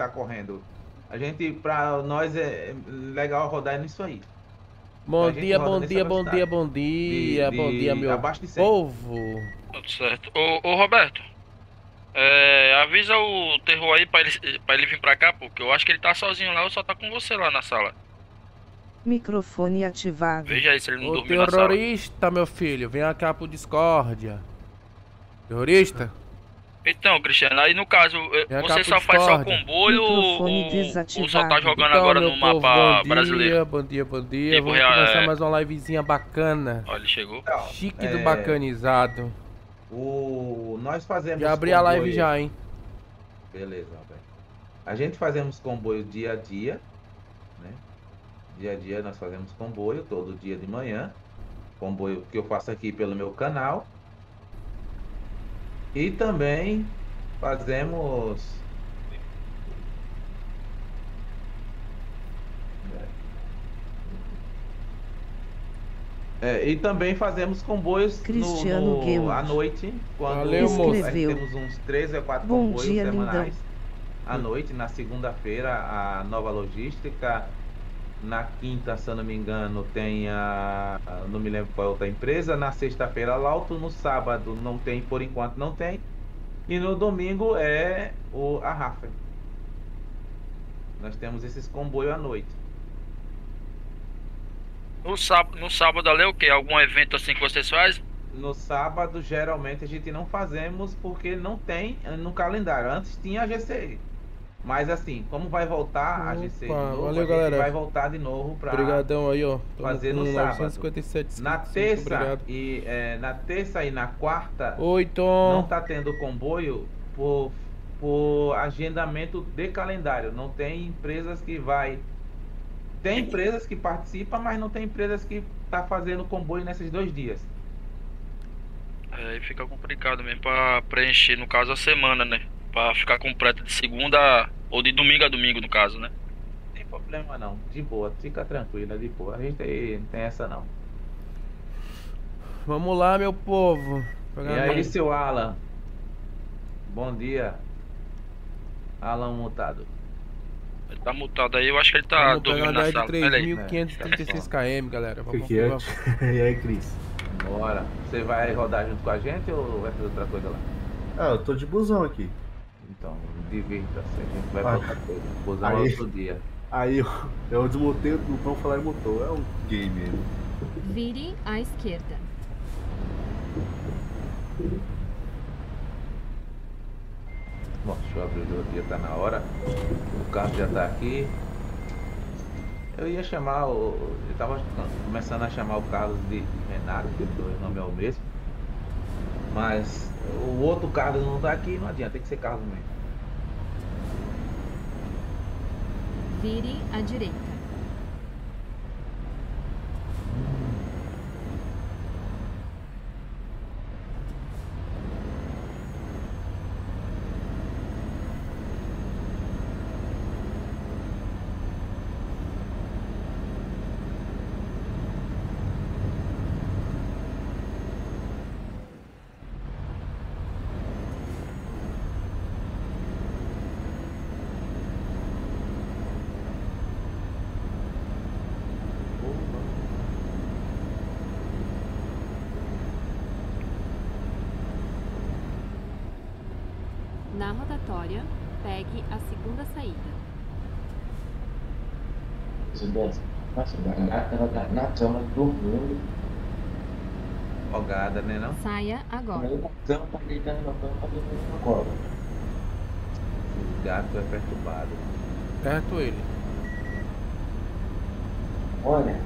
tá correndo. A gente, pra nós é legal rodar nisso aí. Bom dia, bom dia, bom dia, bom dia, bom dia, meu povo. Tudo certo. Ô, ô Roberto, é, avisa o terror aí pra ele, pra ele vir pra cá, porque eu acho que ele tá sozinho lá ou só tá com você lá na sala. Microfone ativado. Veja aí se ele não Ô, dormiu terrorista, meu filho, vem cá pro Discordia. Terrorista? Então, Cristiano, aí no caso, vem você só faz só comboio ou, ou só tá jogando então, agora no povo, mapa bom brasileiro? Dia, bom dia, bom dia. Tipo, Vamos real, começar é... mais uma livezinha bacana. Olha, ele chegou. Então, Chique é, do bacanizado. O... Nós fazemos. Já abri a live já, hein? Beleza, Alberto. A gente fazemos comboio dia a dia, né? Dia a dia nós fazemos comboio, todo dia de manhã. Comboio que eu faço aqui pelo meu canal. E também fazemos. É, e também fazemos comboios Cristiano no, no, à noite, quando Valeu. Escreveu. temos uns 13 a 4 Bom comboios dia, semanais. lindão. À noite, na segunda-feira, a nova logística. Na quinta, se eu não me engano, tem a. Não me lembro qual é outra empresa. Na sexta-feira, Lauto. No sábado, não tem, por enquanto, não tem. E no domingo é o, a Rafa. Nós temos esses comboios à noite. No sábado, no sábado ali é o quê? Algum evento assim que vocês fazem? No sábado, geralmente, a gente não fazemos porque não tem no calendário. Antes tinha a GCI. Mas assim, como vai voltar a GCI de Opa, novo, valeu, a gente galera. vai voltar de novo para Obrigadão aí, ó. Tamo fazer no sábado. 957 inscritos, Na terça obrigado. e é, na terça e na quarta Oi, não Tom. tá tendo comboio por, por agendamento de calendário. Não tem empresas que vai. Tem empresas que participam, mas não tem empresas que tá fazendo comboio nesses dois dias. É, Aí fica complicado mesmo pra preencher, no caso, a semana, né? Pra ficar completo de segunda ou de domingo a domingo, no caso, né? Não tem problema não. De boa, fica tranquila, de boa. A gente aí não tem essa não. Vamos lá, meu povo. E Pegar aí, minha- seu Alan? Bom dia. Alan mutado. Ele tá mutado aí, eu acho que ele tá Vamos dormindo uma na sala. de Olha aí. 3.536 km, galera. Vamos, Que que é? vamos. e aí, Cris? Bora. Você vai rodar junto com a gente ou vai fazer outra coisa lá? Ah, eu tô de busão aqui. Então, divirta-se. A gente vai Ah. pra outra coisa. Usar Aí. outro dia. Aí eu, eu desmutei o botão falar e mutou. É um game ele. Vire à esquerda. Bom, deixa eu abrir o já tá na hora. O carro já tá aqui. Eu ia chamar o. Eu tava começando a chamar o Carlos de Renato, porque o nome é o mesmo. Mas o outro Carlos não tá aqui, não adianta, tem que ser Carlos mesmo. Vire à direita. Na rotatória, pegue a segunda saída. Nossa, danada, ela tá na cama dormindo. Folgada, né não? Saia agora. Aí na tá deitando na cama, tá dormindo na cova. O gato é perturbado. Perto ele. Olha,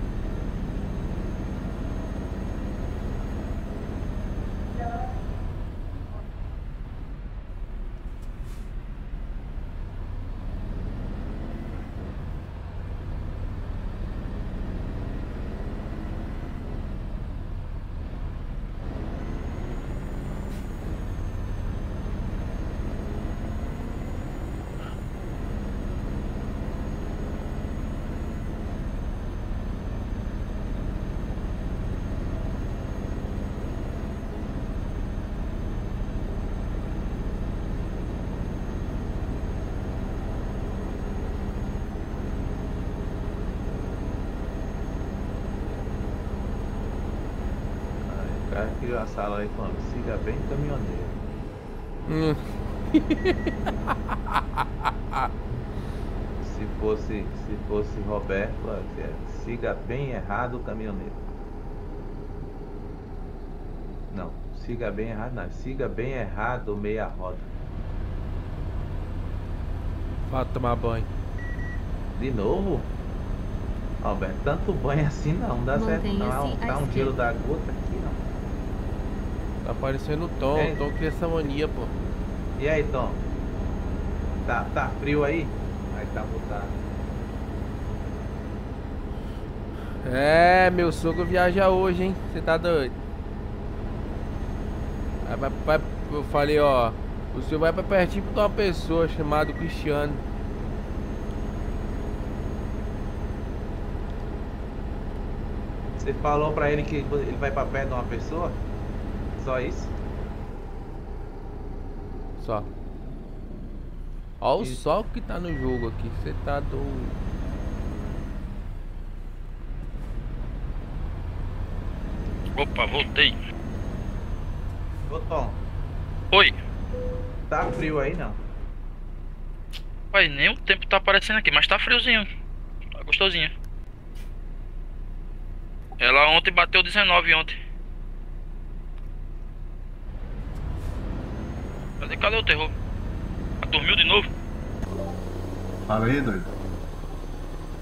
a sala aí falando, siga bem caminhoneiro. Hum. se fosse, se fosse Roberto, siga bem errado o caminhoneiro. Não, siga bem errado, não, siga bem errado meia roda. Vai tomar banho. De novo? Roberto, tanto banho assim não, dá certo não. Dá um esquerda. da gota aqui não. Tá parecendo o Tom. O Tom cria essa mania, pô. E aí, Tom? Tá, tá frio aí? Aí tá botado. É, meu sogro viaja hoje, hein? Você tá doido? Vai, vai, vai- eu falei, ó. O senhor vai pra pertinho de uma pessoa chamada Cristiano. Você falou pra ele que ele vai pra perto de uma pessoa? Só isso? Só. Ó o Isso. sol que tá no jogo aqui. Você tá doido. Opa, voltei. Ô Tom, Oi. tá frio aí não? Pai, nem o tempo tá aparecendo aqui, mas tá friozinho. Tá gostosinho. Ela ontem bateu 19 ontem. Cadê, cadê o terror? Dormiu de novo? Fala aí, doido.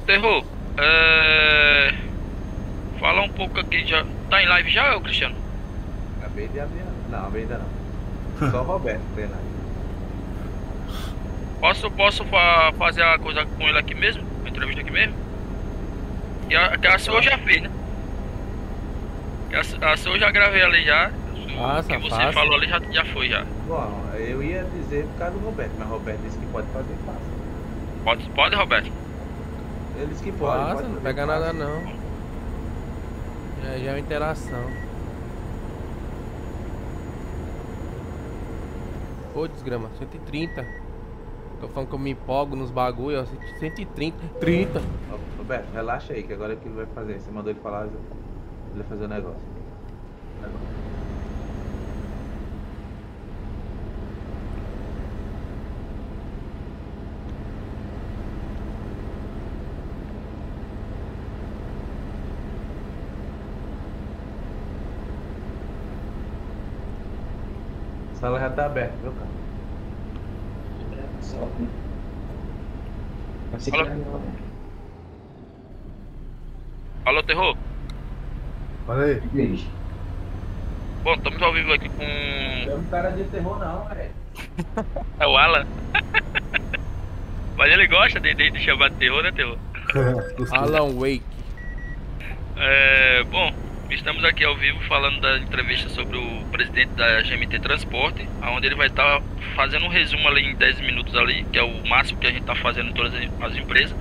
Terror, é... Fala um pouco aqui já. Tá em live já, ô Cristiano? Acabei de abrir. Não, ainda não. Só o Roberto tem lá. Posso, posso fa- fazer a coisa com ele aqui mesmo? A entrevista aqui mesmo? E a, a sua eu já fez, né? A, a sua eu já gravei ali já. O que você faça. falou ali já, já foi já. Bom, eu ia dizer por causa do Roberto, mas o Roberto disse que pode fazer fácil. Pode, pode Roberto? Ele disse que pode. Passa, pode não pega fácil. nada não. Já, já é uma interação. Ô desgrama, 130. Tô falando que eu me empolgo nos bagulho, ó. 130. 30. Ó, Roberto, relaxa aí, que agora é que ele vai fazer. Você mandou ele falar, ele vai fazer o negócio. A sala já tá aberta, viu, cara? Quiser, não. Alô, terror? Fala aí. Bom, estamos ao vivo aqui com. É um cara de terror não, velho. É o Alan. Mas ele gosta de, de, de chamar de terror, né, terror? Alan Wake. É, bom, estamos aqui ao vivo falando da entrevista sobre o presidente da GMT Transporte, onde ele vai estar fazendo um resumo ali em 10 minutos ali, que é o máximo que a gente está fazendo em todas as empresas.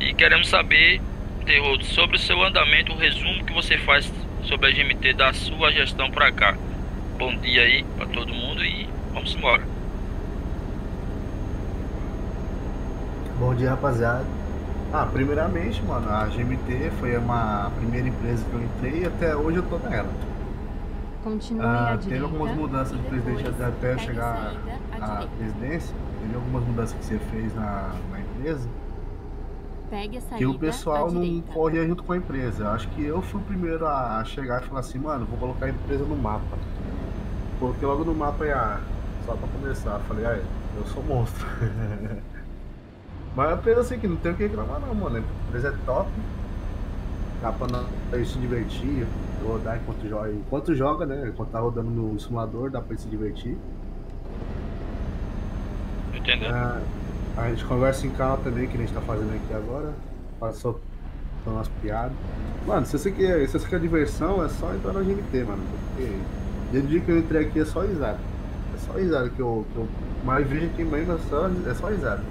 E queremos saber, Terror, sobre o seu andamento, o resumo que você faz sobre a GMT da sua gestão para cá. Bom dia aí para todo mundo e vamos embora. Bom dia, rapaziada. Ah, primeiramente, mano, a GMT foi uma primeira empresa que eu entrei e até hoje eu tô nela. Continue Ah, teve direita. algumas mudanças de presidente depois até a chegar à presidência. Teve algumas mudanças que você fez na, na empresa Pegue a saída que o pessoal não corria junto com a empresa. Acho que eu fui o primeiro a a chegar e falar assim, mano, vou colocar a empresa no mapa. Coloquei logo no mapa e ah, só pra começar. Falei, ah, eu sou monstro. Mas é empresa assim que não tem o que reclamar não, mano. A empresa é top. Dá pra nós se divertir, rodar enquanto joga. Enquanto joga, né? Enquanto tá rodando no simulador, dá pra se divertir. Entendeu? Ah, a gente conversa em calma também, que a gente tá fazendo aqui agora. Passou umas piadas. Mano, se você quer, se você quer diversão, é só entrar na GMT, mano. Porque desde o dia que eu entrei aqui é só risada. É só risada que eu, que eu mais vejo aqui mesmo, é só, é só risada.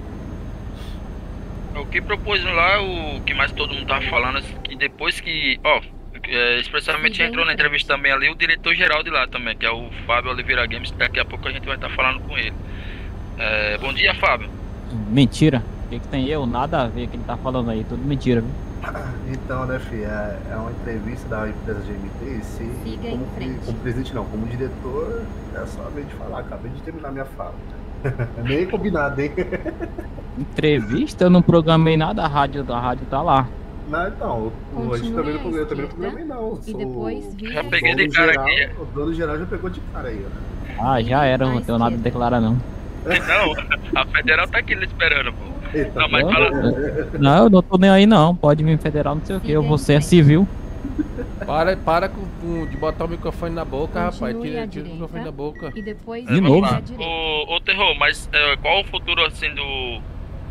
O que propôs lá, o que mais todo mundo tava falando, é que depois que, ó, é, expressamente Siga em entrou na entrevista também ali o diretor geral de lá também, que é o Fábio Oliveira Games, daqui a pouco a gente vai estar falando com ele. É, bom dia, Fábio. Mentira. O que, que tem eu? Nada a ver o que ele tá falando aí, tudo mentira, viu? Então, né, filho, é, é uma entrevista da empresa GMT e se como, frente. como presidente não, como diretor, é só a vez de falar, acabei de terminar minha fala. Nem combinado, hein? Entrevista? Eu não programei nada, a rádio da rádio tá lá. Não, então, o- a gente Continue também à não, eu também não programei não. E sou- depois vire Já peguei o de dono cara geral, aqui. O dono geral já pegou de cara aí, ó. Ah, já era, não tenho nada a declarar não. Não, a federal tá aqui esperando, pô. Eita, Não, mas Eu- fala. Não, eu não tô nem aí não, pode vir federal, não sei o que, eu vou ser civil. Para, para com, com- de botar o microfone na boca, rapaz. Continue Tira, à tira o microfone da boca. E depois De novo? Ô, ô Terror, mas é, qual o futuro assim do.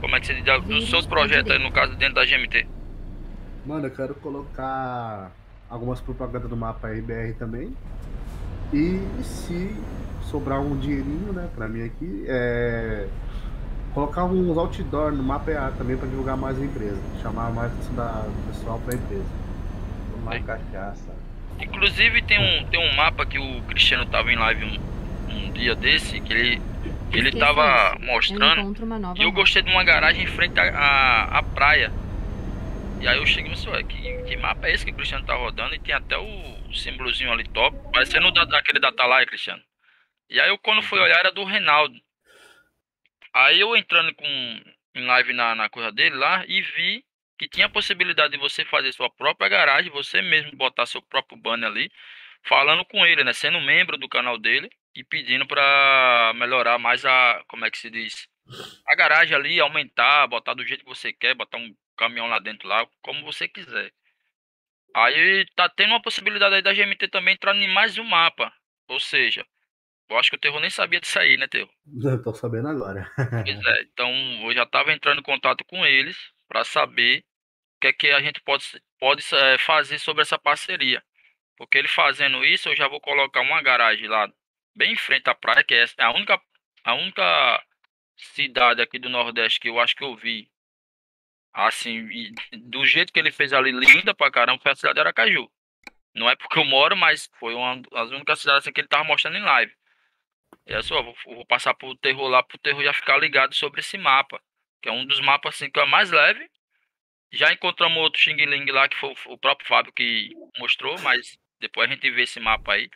Como é que se diz? Dos seus projetos aí, no caso, dentro da GMT? Mano, eu quero colocar algumas propagandas do mapa RBR também. E se sobrar um dinheirinho, né, pra mim aqui, é. Colocar uns outdoor no mapa EA também pra divulgar mais a empresa. Chamar mais da- do pessoal pra empresa. Tomar cachaça. Inclusive tem um, tem um mapa que o Cristiano tava em live um, um dia desse, que ele, que ele tava mostrando. encontro uma nova E eu gostei de uma garagem em frente à, à, à praia. E aí eu cheguei e disse, que, que mapa é esse que o Cristiano tá rodando? E tem até o símbolozinho ali top, parecendo o da, daquele da Atalaia, Cristiano. E aí eu quando fui olhar era do Reinaldo. Aí eu entrando com em live na, na coisa dele lá e vi que tinha a possibilidade de você fazer sua própria garagem, você mesmo botar seu próprio banner ali, falando com ele, né? Sendo membro do canal dele e pedindo pra melhorar mais a. Como é que se diz? A garagem ali, aumentar, botar do jeito que você quer, botar um caminhão lá dentro lá, como você quiser. Aí tá tendo uma possibilidade aí da GMT também entrar em mais um mapa. Ou seja, eu acho que o Terror nem sabia disso aí, né, Terror? Eu tô sabendo agora. Pois é, então eu já estava entrando em contato com eles para saber que é que a gente pode, pode eh, fazer sobre essa parceria. Porque ele fazendo isso, eu já vou colocar uma garagem lá bem em frente à praia, que é a única, a única cidade aqui do Nordeste que eu acho que eu vi. Assim, do jeito que ele fez ali, linda pra caramba, foi a cidade de Aracaju. Não é porque eu moro, mas foi uma das únicas cidades assim, que ele tava mostrando em live. E é só, vou, vou passar pro terror lá, pro terror já ficar ligado sobre esse mapa. Que é um dos mapas assim que é mais leve. Já encontramos outro Xing Ling lá, que foi o- o próprio Fábio que mostrou, mas depois a gente vê esse mapa aí.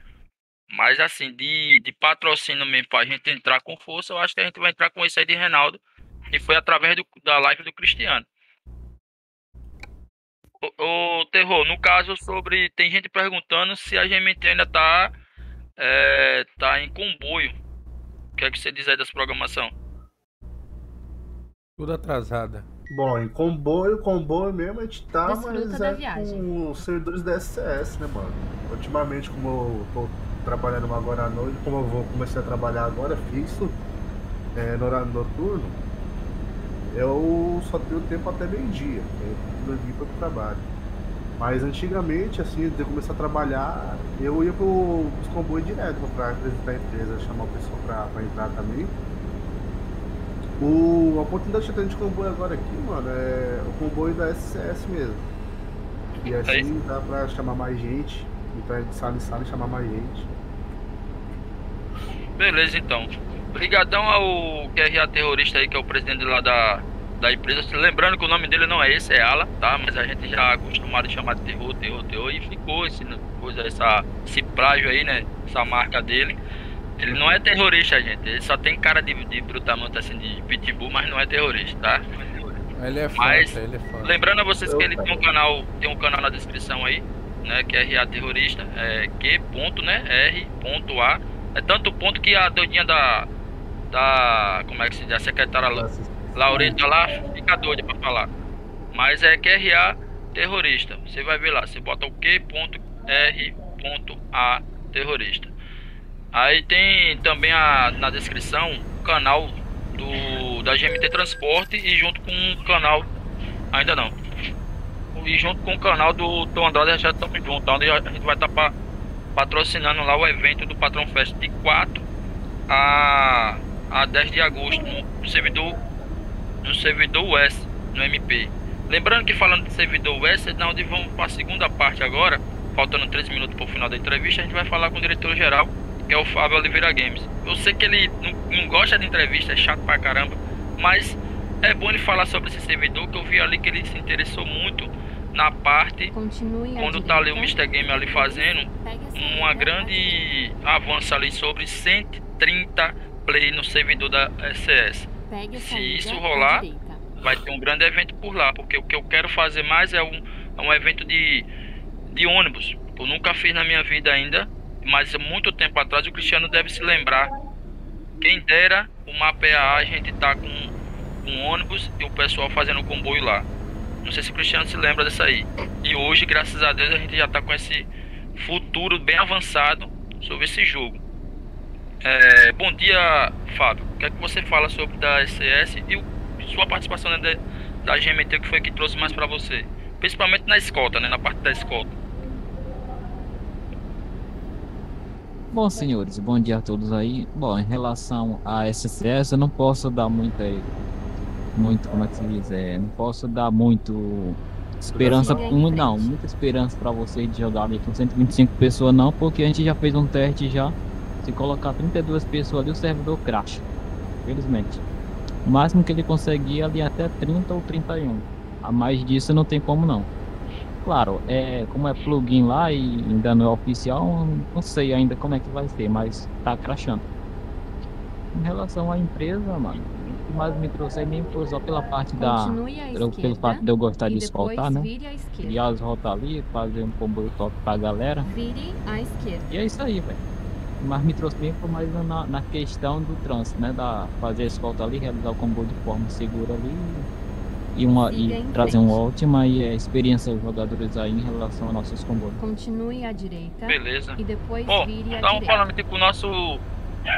Mas assim, de, de patrocínio mesmo pra gente entrar com força, eu acho que a gente vai entrar com esse aí de Reinaldo. Que foi através do- da live do Cristiano. Ô, ô, Terror, no caso sobre. Tem gente perguntando se a GMT ainda tá. É, tá em comboio. O que é que você diz aí dessa programação? Tudo atrasada. Bom, em comboio, comboio mesmo a gente tá, Desfruta mas da é viagem. com os servidores da SCS, né, mano? Ultimamente, como eu tô trabalhando agora à noite, como eu vou começar a trabalhar agora fixo, é, no horário noturno, eu só tenho tempo até meio-dia. Dormir para o trabalho. Mas antigamente, assim, de começar a trabalhar, eu ia pro, pros comboios direto pra apresentar a empresa, chamar o pessoal pra entrar também. O, a oportunidade que eu tenho de comboio agora aqui, mano, é o comboio da SCS mesmo. E assim dá pra chamar mais gente, entrar de sala em sala e chamar mais gente. Beleza, então. Obrigadão ao QRA terrorista aí, que é o presidente lá da, da empresa. Lembrando que o nome dele não é esse, é Ala, tá? Mas a gente já acostumado a chamar de terror, terror, terror. E ficou esse, coisa, essa, esse plágio aí, né? Essa marca dele. Ele não é terrorista, gente. Ele só tem cara de, de brutamonte assim, de pitbull, mas não é terrorista, tá? Ele é fã, Mas- ele é fã. Lembrando a vocês que ele tem um canal, tem um canal na descrição aí, né? Que é RA Terrorista, é Q ponto, né? R ponto A. É tanto ponto que a doidinha da. Da. Como é que se diz? A secretária La- Laureta lá fica doida pra falar. Mas é QRA terrorista. Você vai ver lá. Você bota o Q.R.A terrorista. Aí tem também a, na descrição o canal do, da GMT Transporte e junto com o canal. Ainda não. E junto com o canal do Tom Andrade já estamos juntos. Onde a gente vai estar patrocinando lá o evento do Patrão Fest de 4 a, a 10 de agosto no servidor no servidor US, no MP. Lembrando que falando de servidor US, é da onde vamos para a segunda parte agora, faltando 13 minutos para o final da entrevista, a gente vai falar com o diretor geral, que é o Fábio Oliveira Games. Eu sei que ele não, não gosta de entrevista, é chato pra caramba, mas é bom ele falar sobre esse servidor, que eu vi ali que ele se interessou muito na parte Continue quando tá ali o. Mr. Game ali fazendo uma grande avanço ali sobre 130 play no servidor da SS. Se isso rolar. Vai ter um grande evento por lá, porque o que eu quero fazer mais é um, é um evento de, de ônibus. Eu nunca fiz na minha vida ainda, mas há muito tempo atrás o Cristiano deve se lembrar. Quem dera o MAPA a gente tá com um ônibus e o pessoal fazendo comboio lá. Não sei se o Cristiano se lembra dessa aí. E hoje, graças a Deus, a gente já tá com esse futuro bem avançado sobre esse jogo. É, bom dia, Fábio. O que é que você fala sobre da SCS e o- sua participação né, da, da GMT que foi que trouxe mais pra você? Principalmente na escolta, né? Na parte da escolta. Bom, senhores, bom dia a todos aí. Bom, em relação à SCS, eu não posso dar muita, muito, como é que se diz, é, não posso dar muito esperança, não, muita esperança para vocês de jogar ali com 125 pessoas não, porque a gente já fez um teste já. Se colocar 32 pessoas ali, o servidor crash. Infelizmente. O máximo que ele conseguia ali é até 30 ou 31. A mais disso não tem como não. Claro, é, como é plugin lá e ainda não é oficial, não sei ainda como é que vai ser, mas tá crashando. Em relação à empresa, mano, o que mais me trouxe aí nem foi só pela parte da. Continue à Pelo, pelo fato de eu gostar de escoltar, né? E as rotas ali, fazer um comboio top pra galera. Vire à esquerda. E é isso aí, velho. Mas me trouxe bem foi mais na, na questão do trânsito, né? Da fazer a escolta ali, realizar o comboio de forma segura ali. E, uma, e trazer uma ótima e, é, experiência aos jogadores aí em relação aos nossos comboios. Continue à direita Beleza. e depois Bom, vire à estavam direita. falando aqui com o nosso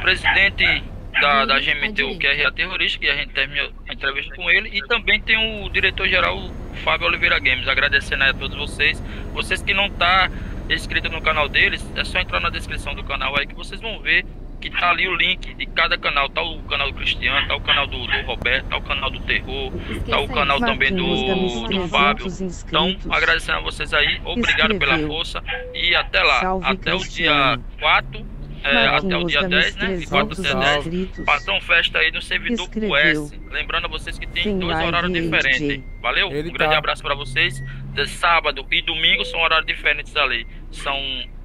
presidente da, da GMT, o direita. QRA Terrorista, que a gente terminou a entrevista com ele, e também tem o diretor-geral o Fábio Oliveira Games, agradecendo aí a todos vocês. Vocês que não tá inscrito no canal deles, é só entrar na descrição do canal aí que vocês vão ver que tá ali o link de cada canal, tá o canal do Cristiano, tá o canal do, do Roberto, tá o canal do Terror, tá o canal também do, do Fábio. 300 Então, agradecendo a vocês aí, obrigado pela força e até lá. Salve, até o dia Cristiano. 4, é, até o dia Games, 10, né? De 4 300 até 10. inscritos. Patrão Festa aí no servidor Escreveu. QS. Lembrando a vocês que tem, Tem dois live horários diferentes. Valeu? Ele um grande tá. abraço pra vocês. De sábado e domingo são horários diferentes ali. São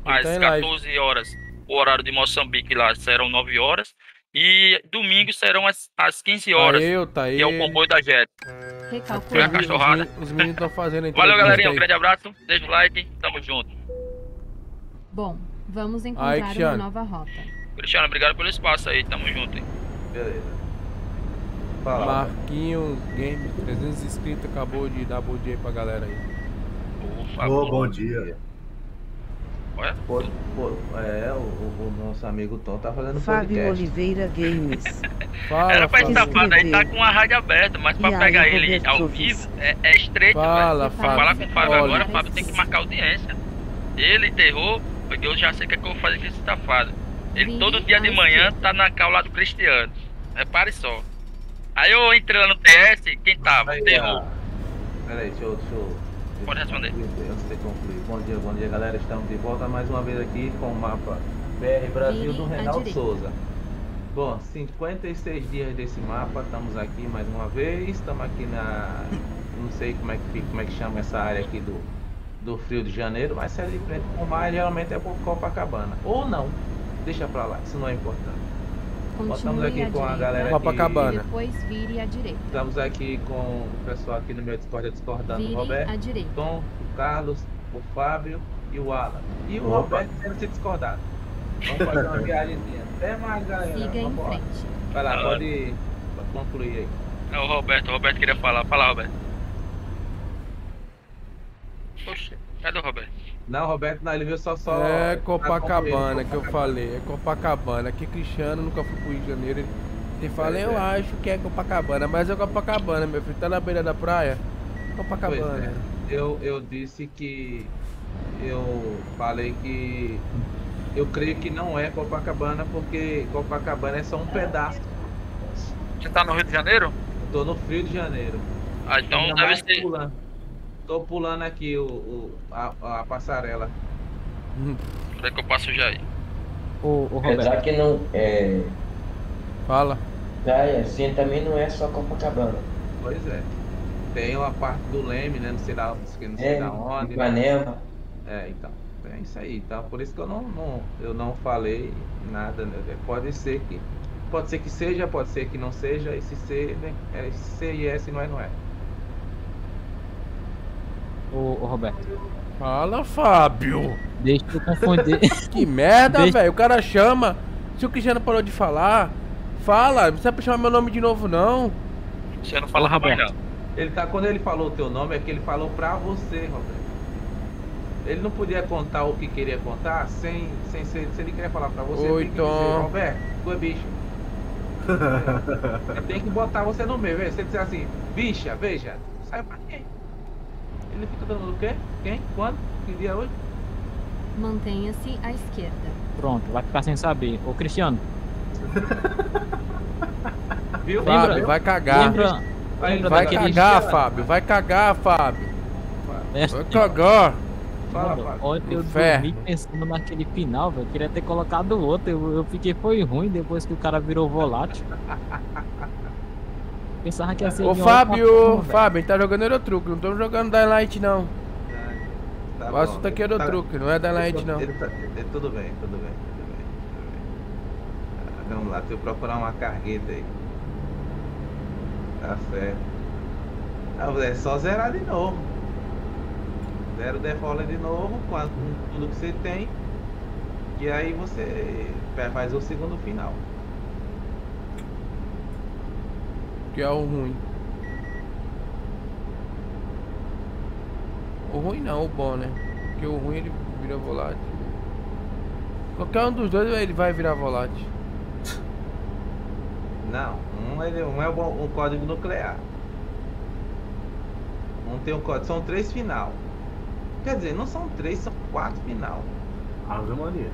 às tá live. 14 horas. O horário de Moçambique lá serão 9 horas. E domingo serão às, às 15 horas. Tá eu, tá que é o comboio da Jet. A Os cachorrada. meninos- Os meninos estão fazendo Valeu, galerinha. Um aí. grande abraço. Deixa o like. Tamo junto. Bom, vamos Aí, encontrar uma Cristiano. nova rota. Cristiano, obrigado pelo espaço aí. Tamo junto. hein? Beleza. Fala. Marquinhos Game, 300 inscritos, acabou de dar bom dia aí pra galera aí. Ufa, Ô, bom dia. Pô, é, o, o- o nosso amigo Tom tá fazendo Fábio podcast. Oliveira Games. Fala, Era pra safado aí tá com a rádio aberta, mas pra E aí, pegar ele Roberto ao vivo é, é estreito, Fala, velho. Fábio. Falar com o Fábio Olha. agora, o Fábio tem que marcar audiência. Ele terror, porque eu já sei o que, é que eu vou fazer com esse safado. Ele todo dia de manhã tá na cal lá do Cristiano. Repare só. Aí eu entrei lá no TS, quem tava? Aí, ah, Peraí, deixa eu. Deixa eu Pode responder. Antes de concluir. Bom dia, bom dia, galera. Estamos de volta mais uma vez aqui com o mapa BR Brasil do Reinaldo. Souza. Bom, 56 dias desse mapa, estamos aqui mais uma vez. Estamos aqui na. Não sei como é que, fica- como é que chama essa área aqui do, do Frio de Janeiro, mas se é de frente com o mar, geralmente é por Copacabana. Ou não. Deixa pra lá, isso não é importante. Estamos Continue aqui à com a galera aqui. Copacabana. depois vire à direita. Estamos aqui com o pessoal aqui no meu Discord discordando. Vire Roberto. à direita. Tom, o Carlos, o Fábio e o Alan. E o Opa. Roberto tendo se discordado. Vamos fazer uma viagemzinha. Até mais, galera. Siga em Vambora. frente. Vai lá, pode pode concluir aí. É o Roberto, o Roberto queria falar. Fala, Roberto. Poxa, cadê o Roberto? Não, Roberto, não, ele viu só só. É Copacabana que eu falei, é Copacabana. Aqui Cristiano nunca fui pro Rio de Janeiro. Ele, ele fala, eu acho que é Copacabana, mas é Copacabana, meu filho. Tá na beira da praia? Pois Copacabana. Eu, eu disse que. Eu falei que. Eu creio que não é Copacabana, porque Copacabana é só um pedaço. Você tá no Rio de Janeiro? Tô no Frio de Janeiro. Ah, então Ainda deve ser. pulando. Tô pulando aqui o, o- a, a passarela. Onde é que eu passo já aí? O, o Roberto. Apesar que não é. Fala. Praia assim também não é só Copacabana. Pois é. Tem uma parte do Leme, né? Não sei da, não sei É, da onde. né? Ipanema. É, então. É isso aí. Então, por isso que eu não, não, eu não falei nada, né? Pode ser que. Pode ser que seja, pode ser que não seja. Esse C, né? É esse C e S não é, não é. Ô, ô, Roberto, Fala, Fábio. deixa eu confundir. Que merda, Deixa- velho. O cara chama. Se o Cristiano parou de falar, fala. Não precisa chamar meu nome de novo, não. Você não fala Roberto. Ele tá, quando ele falou o teu nome, é que ele falou pra você, Roberto. Ele não podia contar o que queria contar sem, sem ser. Se ele queria falar pra você, Oi, tem que dizer, Tom. Roberto, tu é bicho. Ele tem que botar você no meio, velho. Se ele disser assim, bicha, veja, sai pra quem? Ele fica dando o quê? Quem? Quando? Que dia é hoje? Mantenha-se à esquerda. Pronto, vai ficar sem saber. Ô, Cristiano, Viu? Lembra- Fábio, vai cagar. lembra, Vai daquele cagar, dia- Fábio. Vai cagar, Fábio. É, Vai cagar. Mano, Fábio. ontem eu Inferno. dormi pensando naquele final, velho. Queria ter colocado outro. Eu, eu fiquei, foi ruim depois que o cara virou volátil. Pensava que ia ser Ô, Fábio, forma. Fábio, a gente tá jogando Eurotruque. Não estamos jogando Daylight, não. Tá O bom. assunto aqui é Tá- Eurotruque, não é Daylight, Ele não. tá- é, tudo bem, tudo bem, tudo bem. Tudo bem. Vamos lá, deixa eu procurar uma cargueta aí. Tá certo. Ah, É só zerar de novo. Zero default de novo, com tudo que você tem. E aí você faz o segundo final. Que é o ruim. O ruim não, o bom, né? Porque o ruim ele vira volátil. Qualquer um dos dois ele vai virar volátil. Não, um, ele, um é o, um código nuclear. Um tem um código. São três final. Quer dizer, não são três, são quatro final. Ave Maria.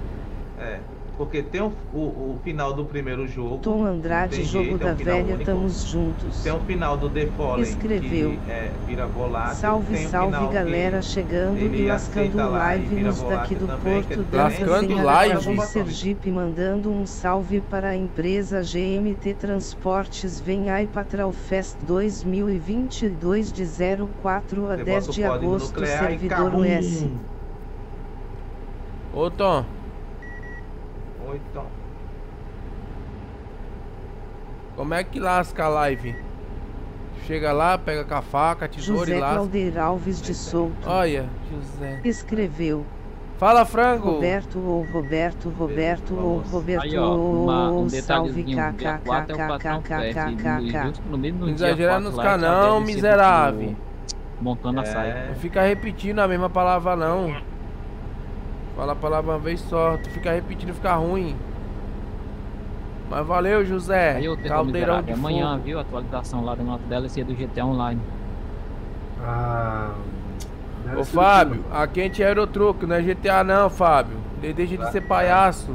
É. Porque tem o, o, o final do primeiro jogo. Tom Andrade, jogo jeito, é um da final velha, único. tamo juntos. Tem o final do The Fallen Escreveu. que é, vira volátil. Salve, tem salve galera, chegando e lascando live nos daqui do também, é Porto. Dança Lascando live? Sergipe, mandando um salve para a empresa GMT Transportes. Vem aí Patral Fest 2022 de 04 a Você 10 bota o de agosto, servidor. US. Ô Tom, Oi, Tom. como é que lasca a live? Chega lá, pega com a faca, a tesoura José e lasca. Claudir Alves de Souto. Olha, José. Escreveu Fala, frango. Roberto ou Roberto, Roberto ou. Roberto Aí, ó, uma, um ou salve detalhezinho. Dia 4 é o patrão fest. kkkkkkkk. Mesmo Não exagera 4 nos ser miserável. do- Montando a saia. É, Não fica repetindo a mesma palavra não. Fala a palavra uma vez só. Tu fica repetindo, fica ruim. Mas valeu, José. Aí eu tenho Caldeirão de amanhã, fogo. viu? Atualização lá da nota DLC do GTA Online. Ah. Ô Fábio, aqui a gente é Aerotruque, não é GTA não, Fábio. De- Deixa de ser palhaço.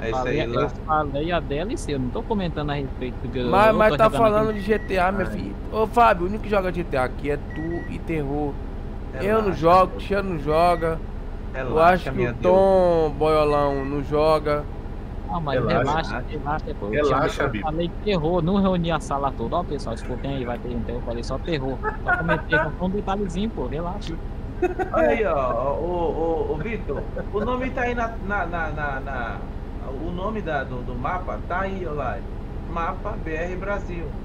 é isso aí. eu Lá. falei a DLC, eu não tô comentando a respeito Mas, mas tá falando aqui. de GTA, minha filha. Ô Fábio, o único que joga GTA aqui é tu e terror. eu não Relaxa, jogo, o Cristiano não joga. Eu relaxa, acho que o Deus. Tom Boiolão não joga. Ah, mas Relaxa, relaxa, relaxa, pô. Eu Relaxa, eu falei terror, não reuni a sala toda. Ó, pessoal, escutem aí, vai ter então. Eu falei só terror. Só comentei com um detalhezinho, pô, relaxa. Olha aí, ó, o, o, o Vitor, o nome tá aí na, na, na, na- na- o nome da, do, do mapa tá aí, ó lá, mapa BR Brasil,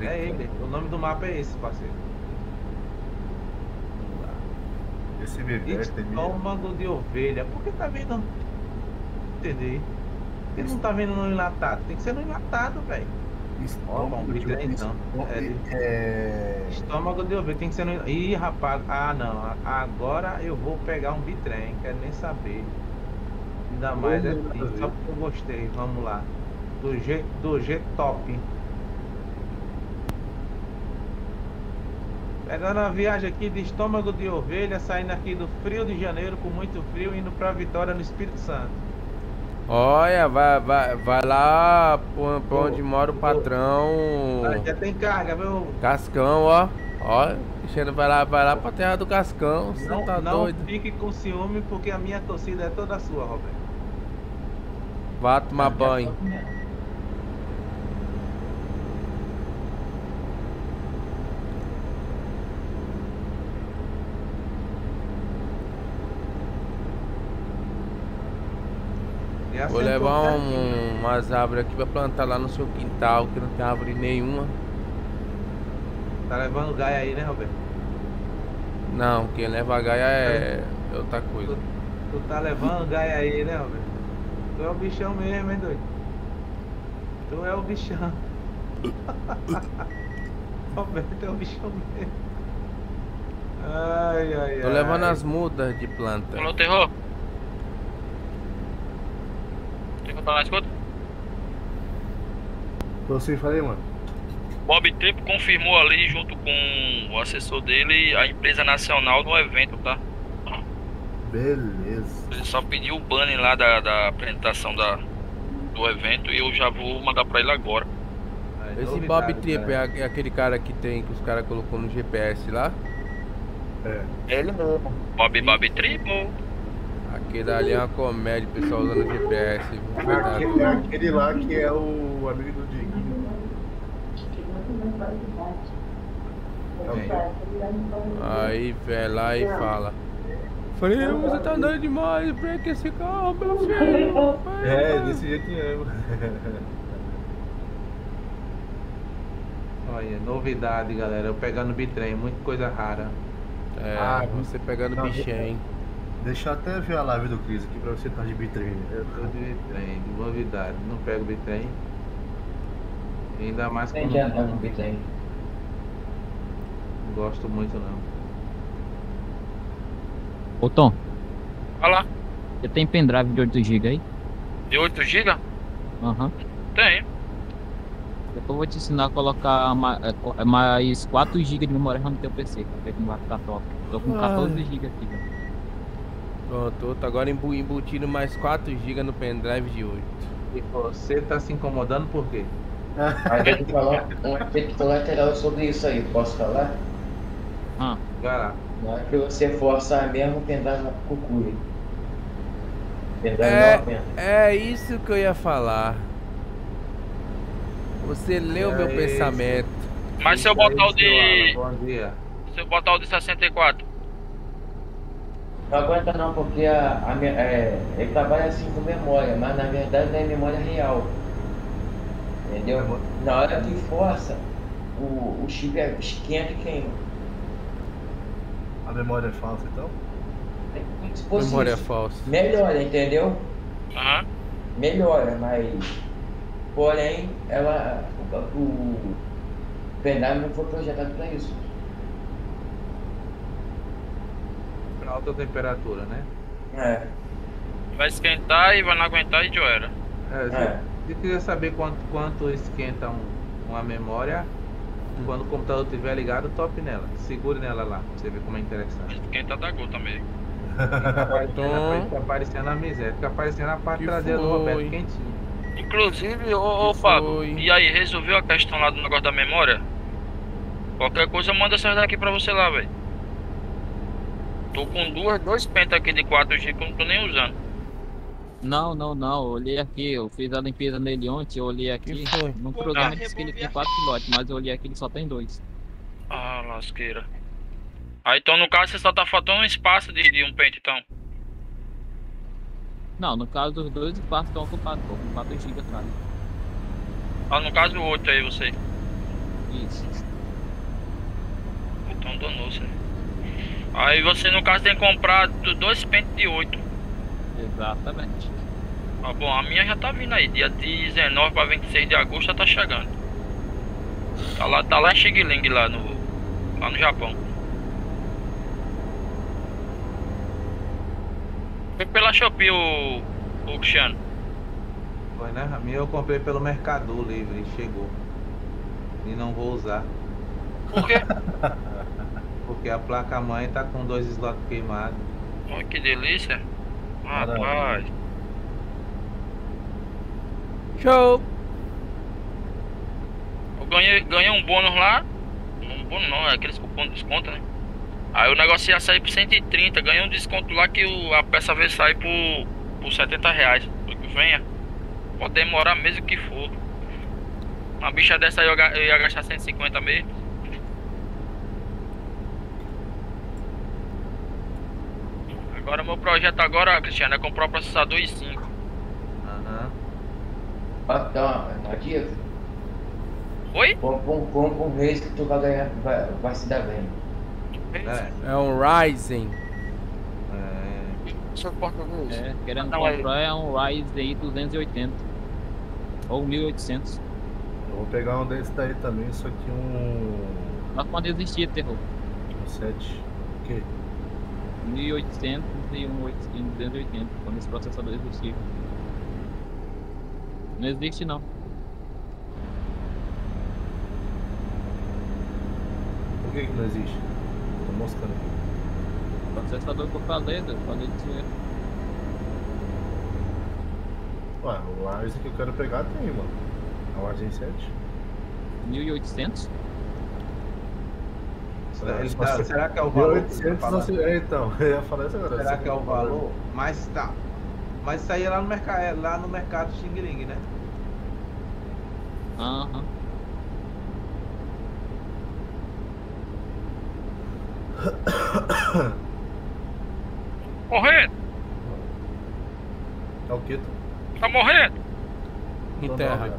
é ele, o nome do mapa é esse, parceiro. Vamos lá. Esse bebê tem Estômago de ovelha, por que tá vendo, entendi, por que não tá vendo no enlatado, tem que ser no enlatado, velho, Ó, vamos brincar então. É, É. Estômago de ovelha, tem que ser no. Ih, rapaz, ah não. Agora eu vou pegar um bitrem, quero nem saber. Ainda mais assim, meu só porque eu gostei. Vamos lá. Do G, do G top. Pegando a viagem aqui de estômago de ovelha, saindo aqui do frio de janeiro com muito frio, indo pra Vitória no Espírito Santo. Olha, vai, vai, vai lá pra, onde mora o patrão. Ah, já tem carga, viu? Cascão, ó. Ó, Cristiano vai lá, vai lá pra terra do Cascão. Você Não, tá não doido? fique com ciúme, porque a minha torcida é toda sua, Roberto. Vá tomar banho. Já Vou levar um, umas árvores aqui pra plantar lá no seu quintal, que não tem árvore nenhuma. Tá levando gaia aí, né, Roberto? Não, quem leva gaia é é outra coisa. Tu tá levando gaia aí, né, Roberto? Tu é o bichão mesmo, hein, doido? Tu é o bichão. Roberto é o bichão mesmo. Ai, ai, Tô ai. levando as mudas de planta. Alô, terror? Tá na escuta? Tô sem falei, mano. Bob Tripo confirmou ali, junto com o assessor dele, a empresa nacional do evento, tá? Beleza. Ele só pediu o banner lá da, da apresentação da, do evento e eu já vou mandar pra ele agora. Ai, Esse novidade, Bob Trip é, cara. a- é aquele cara que tem, que os caras colocou no GPS lá? É. Ele mesmo. Bob Bob Tripo. Aquele ali é uma comédia, o pessoal usando GPS. Coitado. Aquele, é aquele lá que é o amigo do. É quê? Aí, velho, lá e fala. Falei, você tá andando demais, break esse carro, meu filho. É, desse jeito mesmo. Olha, novidade, galera. Eu pegando bitrem, muita coisa rara. É, Ah, você pegando bichinho. Deixa eu até ver a live do Cris aqui pra você estar de bitrine. Eu tô de bitrem, de novidade. Não pego bitrem. Ainda mais Nem quando já tá não, beat aí. não gosto muito não. Ô Tom, Olha lá. você tem pendrive de 8GB aí? De 8 GB? Aham. Tem. Depois eu vou te ensinar a colocar é, é, mais 4GB de memória RAM no teu PC, pra ver como vai ficar top. Tô com 14GB aqui, velho. Pronto, outro agora embu- embutindo mais 4 GB no pendrive de 8. E você tá se incomodando por quê? Aí tem que falar um efeito lateral sobre isso aí, posso falar? Ah, Vai lá. Na hora que você forçar mesmo, o pendrive vai pro cucuia. Pendrive É. não. É isso que eu ia falar. Você leu É meu isso. pensamento. Mas se eu botar o de. Bom dia. Se eu botar o de 64. Não aguenta não, porque a, a é, ele trabalha assim com memória, mas na verdade não é memória real. Entendeu? Na hora que força, o, o chip é- esquenta e queima. A memória é falsa então? É se fosse Memória isso. falsa. Melhora, entendeu? Aham. Melhora, mas porém ela o, o pendrive não foi projetado para isso. Pra alta temperatura, né? É, Vai esquentar e vai não aguentar e já era. É, você, É. você quiser saber quanto, quanto esquenta um- uma memória, quando o computador estiver ligado, top nela. Segure nela lá, pra você ver como é interessante. Esquenta da gota mesmo. Fica aparecendo, Tom. fica aparecendo a miséria, fica aparecendo a parte Que traseira do? Roberto quentinho. Inclusive, ô, ô Fábio, foi? e aí, resolveu a questão lá do negócio da memória? Qualquer coisa, manda essas daqui pra você lá, velho. Tô com duas, dois pentas aqui de 4G que eu não tô nem usando. não, não, não. Eu olhei aqui, eu fiz a limpeza nele ontem, eu olhei aqui. Que foi? No programa diz que ele tem 4 slots, mas eu olhei aqui ele só tem dois. Ah, lasqueira. Aí, então, no caso, você só tá faltando um espaço de, de um pente, então. Não, no caso dos dois espaços estão ocupados, tô com 4 GB atrás. Ah, no caso do 8 aí, você. Isso. Então, danou-se. Aí, você, no caso, tem que comprar do- dois pentes de 8. Exatamente. Ah, bom, a minha já tá vindo aí. Dia 19 pra 26 de agosto já tá chegando. Tá lá, tá lá em Xigling, lá no, lá no Japão. Foi pela Shopee o, o Cristiano. Foi, né? A minha eu comprei pelo Mercado Livre e chegou. E não vou usar. Por quê? Porque a placa mãe tá com dois slots queimados. Olha que delícia. Rapaz. Show! Eu ganhei, ganhei um bônus lá. Um bônus não, é aqueles cupom de desconto, né? Aí o negócio ia sair por 130. Ganhei um desconto lá que o- a peça veio sair por, por 70 reais. Que Venha. Pode demorar mesmo que for. Uma bicha dessa eu ia gastar 150 mesmo. Agora meu projeto agora, Cristiano, é comprar o processador i5. Ah, Ó, dá uma, dica. Oi? Compra um, compra um race que tu vai ganhar, vai, vai se dar bem. É, É um Ryzen. é, Só porta-voz. É, querendo Não, é- comprar é um Ryzen 280. Ou 1800. Eu vou pegar um desse daí também, só que um. Mas quando existia terror. Um 7. O quê? 1800 e um 280. Quando esse processador existia. Não existe não. Por que, que não existe? Tô moscando aqui. Processador que eu falei, eu falei de zoeira. Ué, o Ryzen que eu quero pegar tem, mano. É o Ryzen 7. 1800? Ele tá- será que é o valor? que você tá 1800 falando? assim, é, então. Eu ia falar isso agora. Será que é o valor? Mas tá. Mas isso aí é lá no mercado, é lá no mercado Xing Ling, né? Aham. Morrendo! É o que, tu? Tá morrendo! Em terra. não, cara.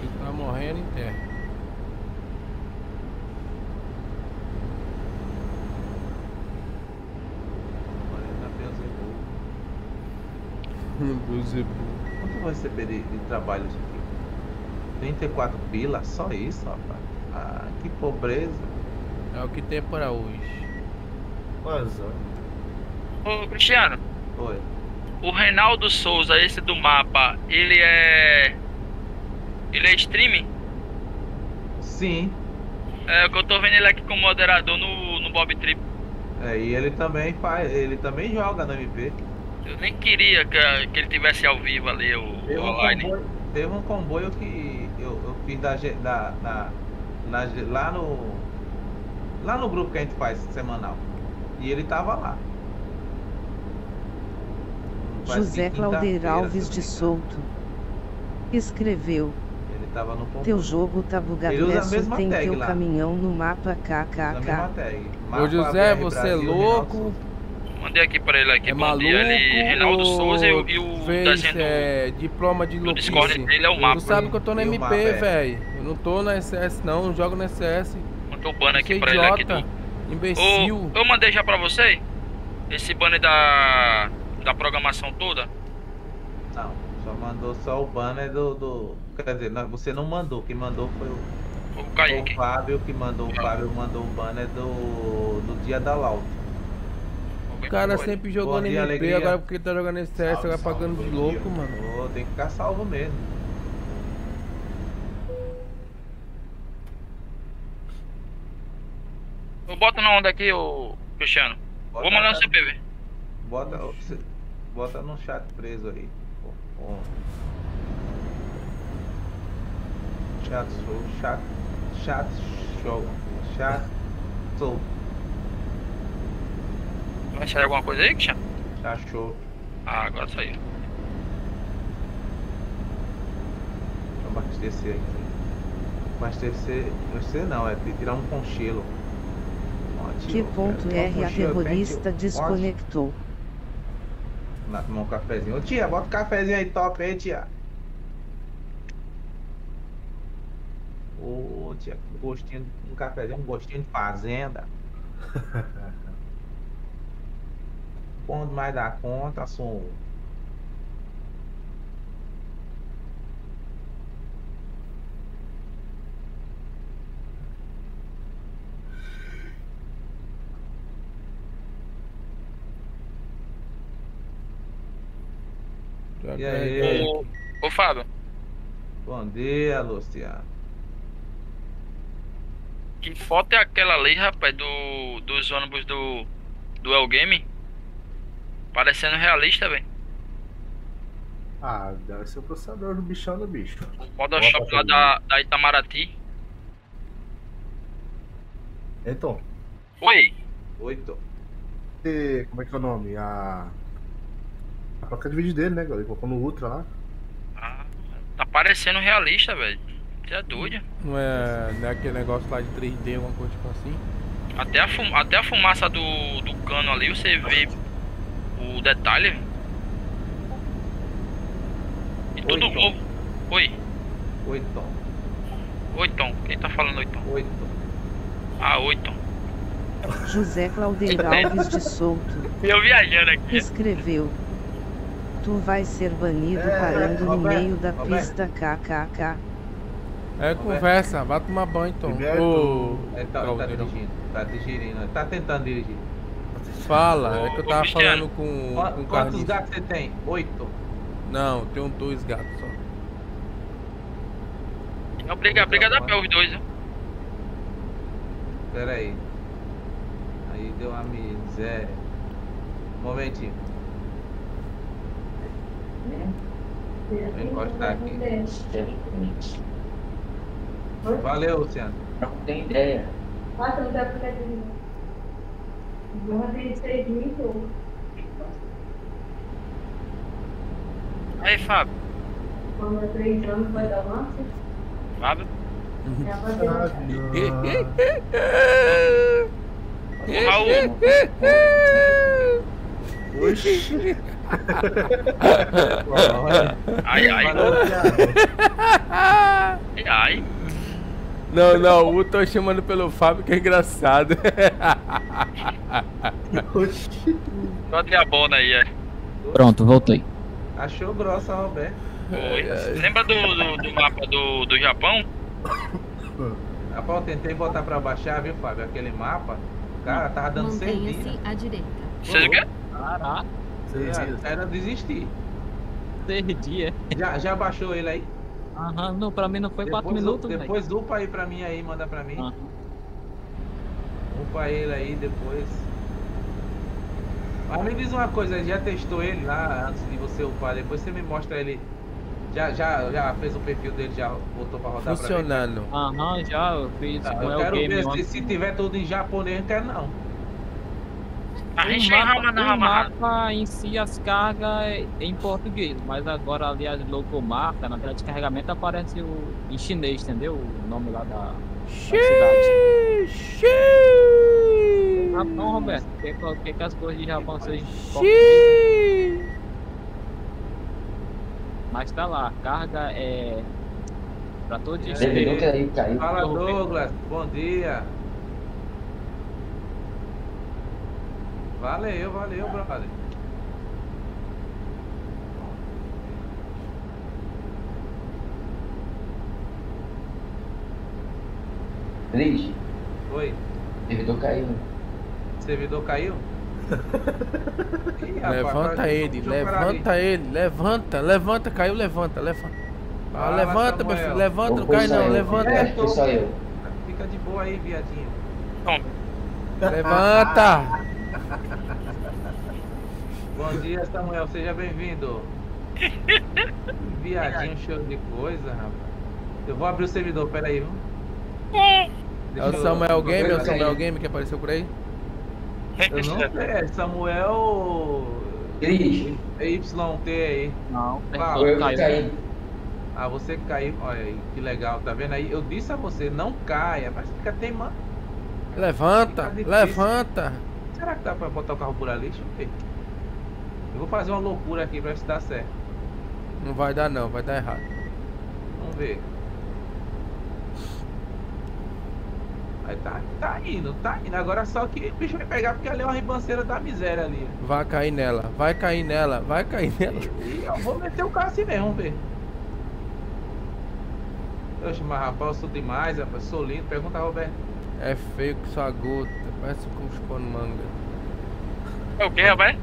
Ele tá morrendo em terra. Beelzebub. Quanto vai receber de, de trabalho isso aqui? 34 pila? Só isso, rapaz. Ah, que pobreza. É o que tem para hoje. Mas, ó. Ô, Cristiano, Oi. o Reinaldo Souza, esse do mapa, ele é. Ele é streaming? Sim. É, que eu tô vendo ele aqui como moderador no, no Bob Trip. É, e ele também faz. Ele também joga no MP. Eu nem queria que, que ele tivesse ao vivo ali, o Teve um online. comboio, teve um comboio que eu, eu fiz da, G- da, na, lá no. Lá no grupo que a gente faz semanal. E ele tava lá. José quinta-feira, Alves de Souto. Escreveu. Tava no. Teu jogo tá bugado Ele usa a Lesso, mesma tem tag teu lá. caminhão no mapa kkk. Ô José, BR você é Brasil, Reinaldo louco? Mandei aqui pra ele aqui, É bom maluco? dia. Ele, Reinaldo ou Souza e, o- e o fez, desenho do- é, diploma de do Discord louquice? dele é o mapa. Tu sabe que eu tô no E o MP, é? velho. Eu não tô na SS não, não jogo na SS. Mandei o banner aqui é pra ele aqui idiota, do. imbecil. Ô, eu mandei já pra você? Esse banner da. da programação toda? Não, só mandou só o banner do. do quer dizer, não, você não mandou. Quem mandou foi o, O Kaique. o Fábio que mandou. O Fábio mandou o banner do, do dia da Lauta. O cara sempre no dia, MP, agora porque ele tá jogando SS, agora pagando de louco, mano. Ô, tem que ficar salvo mesmo. Eu boto na onda aqui, ô Cristiano. Bota Vou mandar no CPV. Bota, bota no chat preso aí. Ó, ó. Chat show, chat, chat show, chat show, Vai sair alguma coisa aí, Cristiano? chat show. Ah, agora saiu. Deixa eu abastecer aqui. Abastecer, abastecer não, é tirar um conchelo. Ó, Que ponto quero R a terrorista tio? desconectou. Lá tomar um cafezinho. Ô tia, bota um cafezinho aí top aí, tia. Ô tia, um gostinho, um cafezinho, um gostinho de fazenda. Bom demais da conta, som. Já E aí? carreguei. Ô, ô Fábio, Bom dia, Luciano. Que foto é aquela ali, rapaz, do, dos ônibus do, do El Game? Parecendo realista, velho. Ah, deve ser o processador do bichão do bicho. Photoshop lá da, da Itamaraty. Então, Oi, Oito. e- como é que é o nome? A. A placa de vídeo dele, né, galera? Ele colocou no Ultra lá. Ah, tá parecendo realista, velho. Você é doido. Não é, não é aquele negócio lá de 3D, alguma coisa tipo assim. Até a, fum- até a fumaça do, do cano ali, você vê o, detalhe. E tudo Tom. novo. Oi, Oi, Tom. oi Tom. Quem tá falando oi Tom? Oi, Tom. Ah, oi Tom. José Claudeiro Alves de Souto Eu viajando aqui. escreveu. Tu vai ser banido É, parando no Roberto, meio da Roberto. pista KKK. É conversa, vai tomar banho então. Ô, Ele tá, tá dirigindo. Tá dirigindo. Tá tentando dirigir. Fala, é que eu tava falando com, o Quantos gatos você tem? Oito. Não, tenho dois gatos só. Não, briga, briga da pé os dois, né? Pera aí. Aí deu uma miséria. Momentinho. Vou encostar aqui. Valeu, Luciano. Não tem ideia. Ah, não tem aplicativo. não. Eu tenho 6 mil e pouco. Aí, Fábio. Quando é 3 anos vai dar uma. Fábio. Ô, Raul. Oxi. Ai, ai. Ai, ai. Não, não, o tô chamando pelo Fábio que é engraçado. Oxi. Só a bona aí, é. Pronto, voltei. Achou grossa, Roberto. Oi. Lembra do, do, do mapa do, do Japão? Rapaz, eu tentei botar pra baixar, viu, Fábio? Aquele mapa. Cara, tava dando. Mantenha-se à direita. Vocês o quê? Caraca, Era- desistir. seis dias. Já, já baixou ele aí? Aham, não, pra mim não foi quatro Depois, minutos, velho. Depois upa aí pra mim aí, manda pra mim. Aham. Upa ele aí depois. Mas me diz uma coisa, já testou ele lá antes de você upar? Depois você me mostra ele. Já, já, já fez o perfil dele, já botou pra rodar Funcionando. Aham, já eu fiz pra mim? com o eu quero game ver se, se tiver tudo em japonês, não quero não. A gente o mapa, o mapa em si, as cargas é em português, mas agora ali as logomarcas, na tela de carregamento aparece o, em chinês, entendeu? O nome lá da, da cidade. Xiii, Ah, não, Roberto, por que, por que, que as coisas de Japão sejam português? Mas tá lá, carga é. Pra todo É. Servidor caiu, caiu. Fala. Douglas, bom dia. Valeu, valeu, brother. Triste. Oi, Servidor caiu. servidor caiu? Ih, rapaz, Levanta ele, levanta ele, levanta, levanta, caiu, levanta, levanta. Ah, levanta, meu filho, levanta, não cai não, levanta. É, eu. Fica de boa aí, viadinho. Levanta! Bom dia, Samuel, seja bem-vindo. Viadinho, show de coisa, rapaz. Eu vou abrir o servidor, peraí, viu? É Deixa o eu- Samuel Game, é o. Samuel Game que apareceu por aí? Eu não sei, é Samuel. Cris, É YT aí. Não, foi eu caí. Ah, você que caiu. Olha aí, que legal, tá vendo aí? Eu disse a você, não caia, mas fica teimando. Levanta, Fica difícil. levanta. Será que dá pra botar o carro por ali? Deixa eu ver. Eu vou fazer uma loucura aqui pra ver se dá certo. Não vai dar não, vai dar errado. Vamos ver. Aí tá, tá indo, tá indo. Agora só que o bicho vai pegar porque ali é uma ribanceira da miséria ali. Vai cair nela, vai cair nela, vai cair nela. E eu vou meter o carro assim mesmo, vamos ver. Oxe, mas rapaz, eu sou demais, rapaz, sou lindo. Pergunta Roberto. É feio que sua gota, parece com chupando manga. É o quê, rapaz?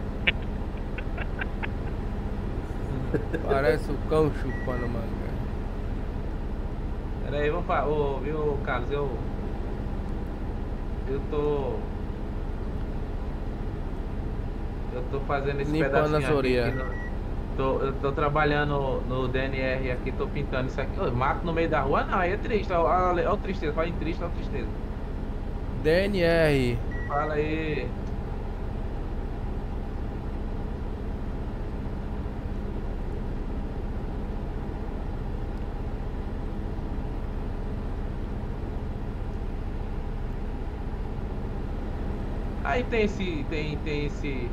Parece o cão chupando manga. Pera aí, vamos falar. Ô, viu, Carlos, eu. Eu tô. Eu tô fazendo esse Limpando pedacinho aqui orelhas. que no- Tô, eu tô trabalhando no DNR aqui, tô pintando isso aqui. Ô, mato no meio da rua? Não, aí é triste. Olha, olha, olha o tristeza, fala em triste, olha o tristeza. DNR. Fala aí. Aí tem esse. Tem, tem esse.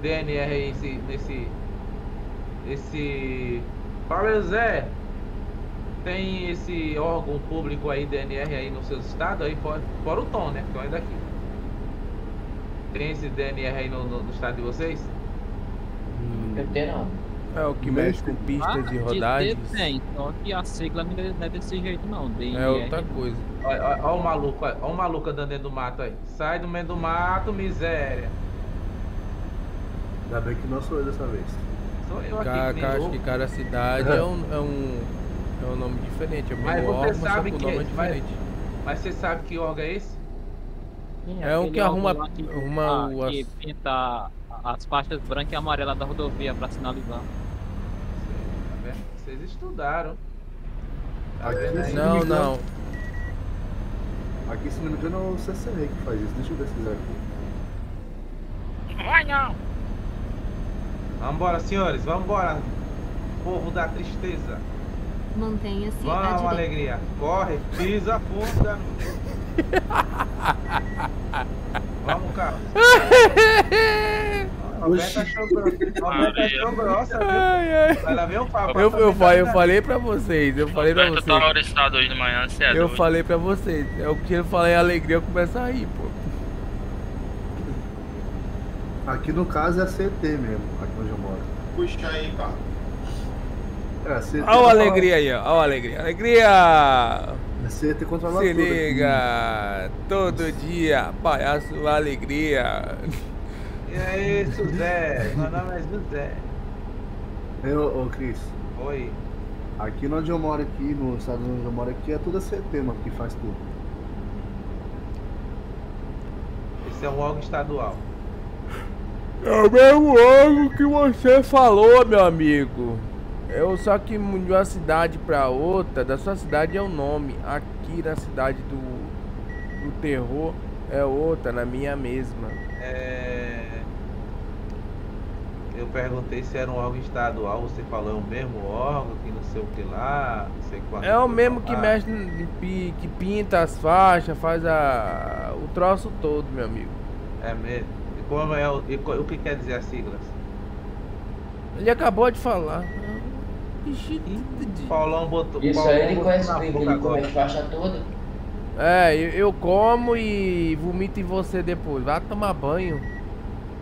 DNR aí nesse. nesse. Esse. Fala Zé! Tem esse órgão público aí, DNR aí no seu estado, aí fora, fora o Tom, né? Que é daqui. Tem esse DNR aí no, no, no estado de vocês? Eu tenho não. É o que mexe com pistas de rodagens. Ah, Tem, só que a sigla não é desse jeito não. DNR. É outra coisa. Olha, olha, olha o maluco, olha, olha o maluco andando dentro do mato aí. Sai do meio do mato, miséria. Ainda bem que não sou eu dessa vez. Sou eu aqui. Ca- que ca- nem acho louco. que cada cidade é um, é um, é um nome diferente. É o Mas você órgão, só sabe que o que- nome é mas- diferente. Mas você sabe que órgão é esse? Sim, É um aquele que arruma- que, arruma ah, o- que as- pinta as faixas branca e amarela da rodovia pra sinalizar. Tá? Vocês estudaram. Tá Aqui sim. Não, não. Aqui, se não me engano, é o CCR que faz isso. Deixa eu pesquisar aqui. Vai não! Vambora, senhores, vambora. Povo da tristeza. Mantenha-se à Vamos, direita. alegria. Corre, pisa fundo. Vamos, Carlos. Roberto achou grossa. Viu? O papo. Eu, eu, fa- eu falei pra vocês, eu falei pra Roberto tá vocês. oriçado hoje de manhã, você é Eu doido. falei pra vocês. É o que ele fala em alegria, eu começo a rir, pô. Aqui no caso é CT mesmo, aqui onde eu moro. Puxa aí, cara. É. Olha a alegria aí, ó. Olha a alegria. Alegria! É CT controla Se tudo aqui. liga! Todo dia, palhaço alegria. E aí, José? Meu nome é José. Ô, ô Cris, Oi. aqui onde eu moro aqui, no estado onde eu moro aqui, é tudo CT, mano, que faz tudo. Esse é um órgão estadual. É o mesmo órgão que você falou, meu amigo. Eu só que de uma cidade pra outra, da sua cidade é um nome. Aqui na cidade do, do terror é outra, na minha mesma. É... Eu perguntei se era um órgão estadual, você falou é o mesmo órgão, que não sei o que lá, não sei quanto. É o mesmo que mexe, que pinta as faixas, faz a, o troço todo, meu amigo. É mesmo. E como é o, e o que quer dizer as siglas? Ele acabou de falar. Paulão botou. Isso Paulão aí ele conhece bem, ele come faixas todas. É, eu, eu como e vomito em você depois. Vai tomar banho.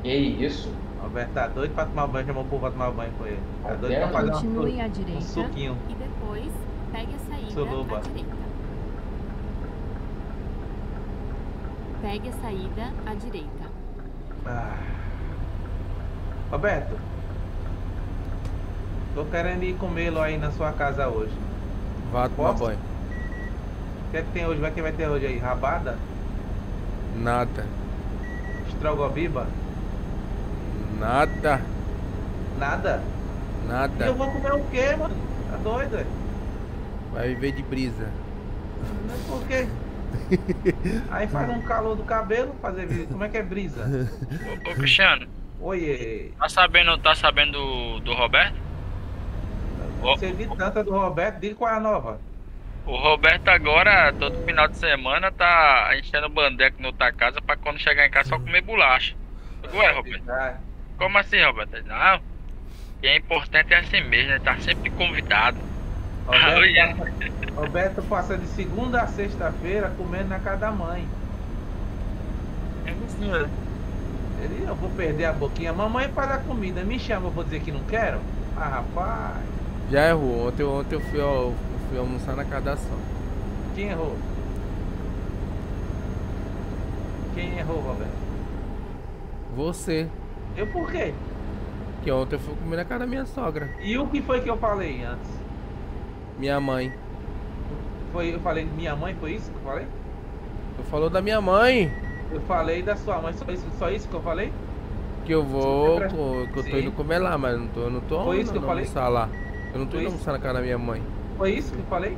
Que isso? Roberto tá doido pra tomar banho, chamou o povo pra tomar banho com ele. Tá doido pra fazer Continue uma, à um direita suquinho. e depois pegue a saída Suluba. à direita. Pegue a saída à direita. Ah. Roberto, tô querendo ir comê-lo aí na sua casa hoje. Vá tomar Posso? banho. O que é que tem hoje? Vai que vai ter hoje aí? Rabada? Nada. Estrogobiba? Nada. Nada? E Nada. eu vou comer o quê, mano? Tá doido, é? Vai viver de brisa. Mas Por quê? Aí faz um calor do cabelo, fazer vi- como é que é brisa? Ô, ô, Cristiano, Oiê, tá sabendo, tá sabendo do, do Roberto? Ô, você de tanta do Roberto, diga qual é a nova. O Roberto agora, todo final de semana, tá enchendo o bandeco na outra casa pra quando chegar em casa só comer bolacha. Ué, Roberto? Ah, Como assim, Roberto? Não. E é importante é assim mesmo, né? Tá sempre convidado. Roberto, passa, Roberto passa de segunda a sexta-feira comendo na casa da mãe. Ele, eu vou perder a boquinha. Mamãe faz a comida, me chama, eu vou dizer que não quero? Ah, rapaz, Já errou. Ontem, ontem eu fui, ó, eu fui almoçar na casa da São. quem errou? Quem errou, Roberto? Você. Eu por quê? Que ontem eu fui comer na casa da minha sogra. E o que foi que eu falei antes? Minha mãe. Foi, eu falei minha mãe, foi isso que eu falei? Tu falou da minha mãe. Eu falei da sua mãe, só isso, só isso que eu falei? Que eu vou, que eu tô Sim. indo comer lá, mas não tô, não tô Foi isso que eu não falei? almoçar lá. Eu não tô Foi indo isso? almoçar na casa da minha mãe. Foi isso que eu falei?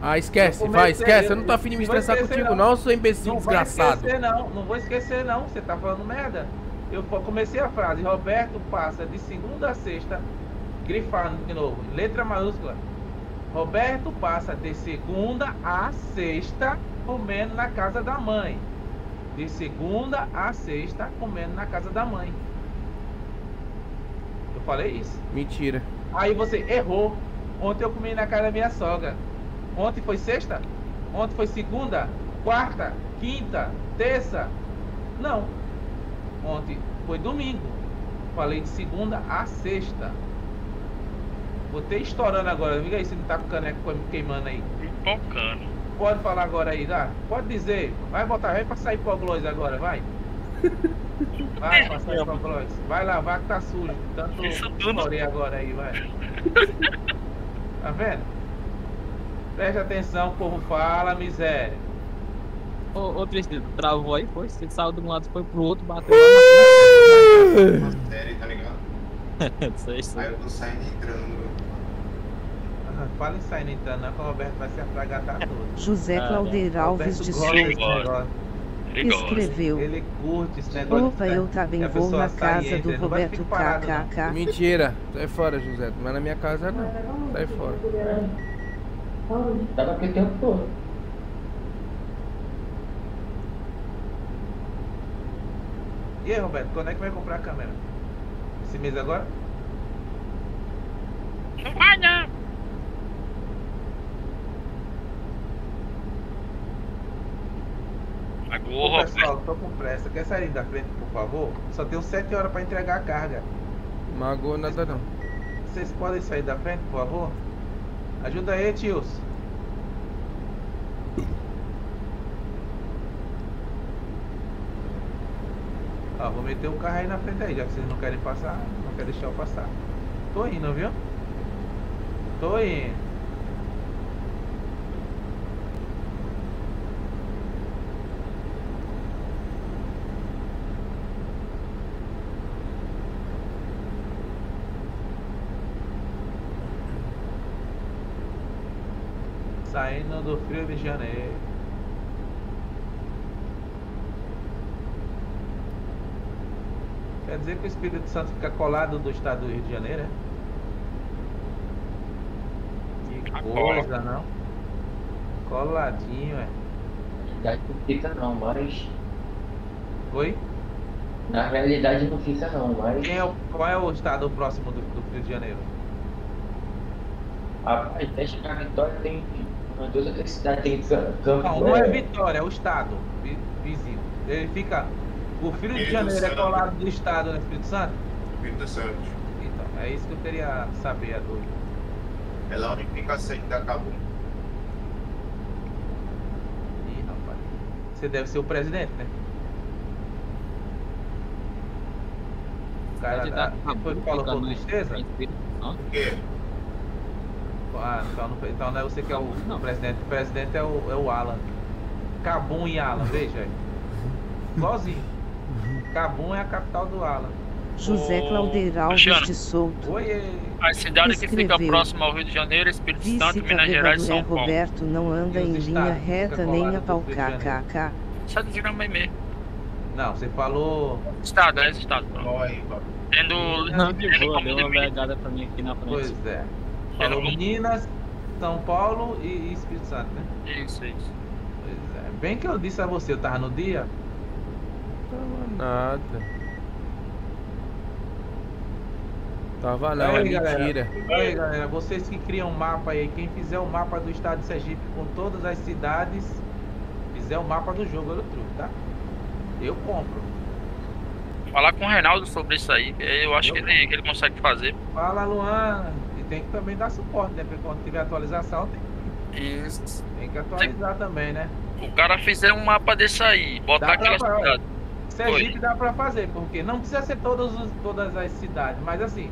Ah, esquece, Eu vai, esquece. Eu eu- não tô afim de me não vou estressar esquecer, contigo, não. não, seu imbecil Não desgraçado. esquecer não, não vou esquecer não, você tá falando merda. Eu comecei a frase, Roberto passa de segunda a sexta, grifando de novo, letra maiúscula. Roberto passa de segunda a sexta comendo na casa da mãe. De segunda a sexta comendo na casa da mãe. falei isso? Mentira. Aí você errou. Ontem eu comi na casa da minha sogra. Ontem foi sexta? Ontem foi segunda? Quarta? Quinta? Terça? Não. Ontem foi domingo. Falei de segunda a sexta. Botei estourando agora. Liga aí se não tá com o caneco queimando aí. Pipocando. Pode falar agora aí, dá? Pode dizer. Vai botar, vai passar hipoglose agora, vai. Vai passar hipoglose. Vai lavar que tá sujo. Tanto Isso tudo. agora aí, vai. Tá vendo? Preste atenção, o povo fala, miséria. Ô, ô Tristan, travou aí, foi? Você saiu de um lado, foi pro outro, bateu lá Uma série, tá ligado? na Sei, sei. Aí eu tô saindo e entrando. Ah, Fala em sair entrando, não, que o Roberto vai se afragatar todo. José Ah, Claudir Alves de Souza. Ele escreveu. Ele curte esse negócio. Opa, eu também a vou na casa entra, do Roberto. KKK. Mentira. Sai fora, José. Mas na minha casa não. Sai fora. Tava aqui o tempo todo. E aí, Roberto, quando é que vai comprar a câmera? Esse mês agora? Não vai não. Ô, Agora, pessoal, tô com pressa. Quer sair da frente, por favor? Só tenho 7 horas pra entregar a carga. Magoa nada não. Vocês podem sair da frente, por favor? Ajuda aí, tios. Ó, vou meter o carro aí na frente aí, já que vocês não querem passar, não querem deixar eu passar. Tô indo, viu? Tô indo. Saindo do Rio de Janeiro. Quer dizer que o Espírito Santo fica colado do estado do Rio de Janeiro, é? Que coisa, não? Coladinho, é. realidade não fica não, mas. Oi? Na realidade não fica não, mas. Quem é o, qual é o estado próximo do, do Rio de Janeiro? Rapaz, até chegar a Vitória tem cidades, tem Cam- Campo Não, não é Grande. Vitória, é o estado vi- vizinho. Ele fica. O Rio de Janeiro é colado do estado, né? Espírito Santo? Espírito Santo. Então, é isso que eu queria saber, a dúvida. É lá onde fica a sede da Cabum. Ih, rapaz. Você deve ser o presidente, né? O cara da... Quem foi que falou com tristeza? Por quê? Ah, então não, então não é você que é o, Não. presidente. O presidente é o, é o Alan. Cabum e Alan, veja aí. Igualzinho. Cabum é a capital do Alan. José Ô, Claudir Alves de Souto. Oi, a cidade que fica próxima ao Rio de Janeiro, Espírito Santo, Minas Gerais e São Paulo. Roberto não anda em linha reta nem a pau kkk. Só de grama e meio. Não, você falou. Estado, é esse estado. ó. Tendo. Não, de boa, deu uma vergada pra mim aqui na frente. Pois é. Falou como- Minas, São Paulo e, e Espírito Santo, né? Isso, isso. Pois é. Bem que eu disse a você, eu tava no dia. Tava nada. Tava não, é Aí, galera. mentira. Aí, galera, vocês que criam um mapa aí, quem fizer o mapa do estado de Sergipe com todas as cidades, fizer o mapa do jogo, eu truque, tá? Eu compro. Falar com o Reinaldo sobre isso aí. Eu acho que ele, que ele consegue fazer. Fala, Luan. Tem que também dar suporte, né? Porque quando tiver atualização, tem, Isso. tem que atualizar também, né? O cara fizer um mapa desse aí, botar Dá pra- aquela cidade. Sergipe dá pra fazer, porque não precisa ser todos os- todas as cidades, mas assim,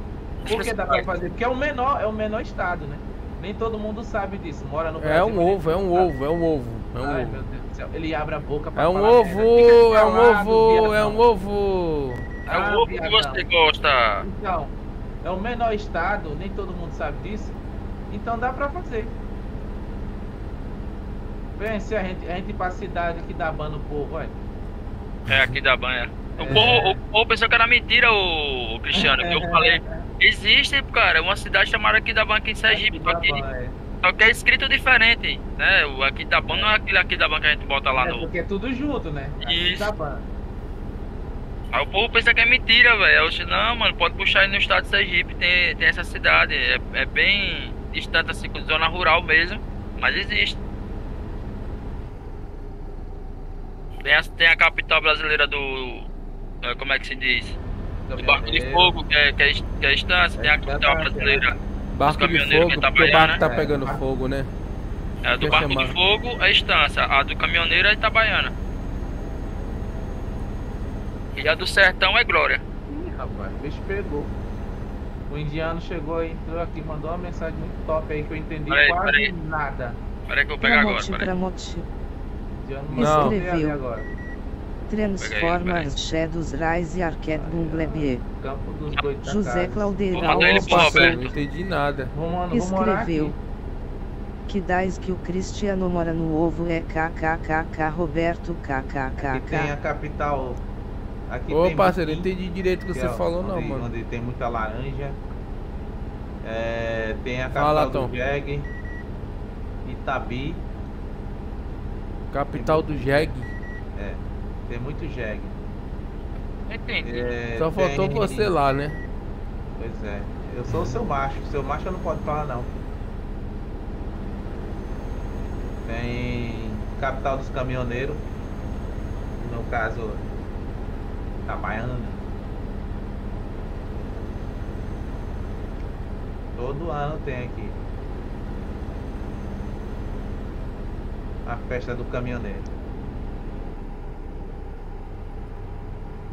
por que dá pra fazer? Porque é o menor, é o menor estado, né? Nem todo mundo sabe disso. Mora no É Brasil. um mas nem ovo, é um sabe. ovo, é um ovo. É um Ai, ovo. meu Deus do céu. Ele abre a boca pra É um falar ovo. Fica é um ovo, é um ovo. É o Ah, ovo que você gosta. Então, é o menor estado, nem todo mundo sabe disso. Então dá pra fazer. Pense a gente, a gente ir pra cidade que dá ban no povo, olha. É, aqui da banha. O, É. povo, o povo pensou que era mentira, o Cristiano, que eu falei. Existe, cara, uma cidade chamada Aquidabã aqui em Sergipe, só que, é. só que é escrito diferente, né? O Aquidabã não é aquele Aquidabã que a gente bota lá É no... porque é tudo junto, né? Aqui Isso. dá ban. Aí o povo pensa que é mentira, velho. Eu disse, não, mano, pode puxar aí no estado de Sergipe, tem, tem essa cidade. É, é bem distante, assim, com zona rural mesmo, mas existe. Tem a, tem a capital brasileira do. eh, Como é que se diz? Do Barco de Fogo, que é, que é, que é estância, tem a capital brasileira. Barco de fogo, que é porque o barco Itabaiana. tá pegando fogo, né? A do Barco chamar? de Fogo é estância, a do caminhoneiro é Itabaiana. E a do Sertão é Glória. Ih, rapaz, o bicho pegou. O indiano chegou aí, entrou aqui, mandou uma mensagem muito top aí que eu entendi Peraí, quase peraí. nada. Peraí que eu vou pegar agora, peraí. Indiano Não. Escreveu. agora. Transformers Shadows Rise Bumblebee. Campo dos Goitacazes. José Clauderal não entendi nada. Escreveu. Que dais que o Cristiano mora no ovo é kkkk Roberto Aqui tem a kkkk. capital. Aqui Ô, tem parceiro, eu não entendi direito o que que você é falou, onde, não, mano. Onde tem muita laranja. É, tem a Fala, capital Tom. do Jeg. Itabi. Capital do Jeg. É, tem muito Jeg. Entendi. É, Só faltou tem- você lá, né? Pois é. Eu sou o seu macho. Seu macho eu não pode falar não. Tem capital dos caminhoneiros. No caso, Itabaiana. Todo ano tem aqui. A festa do caminhoneiro.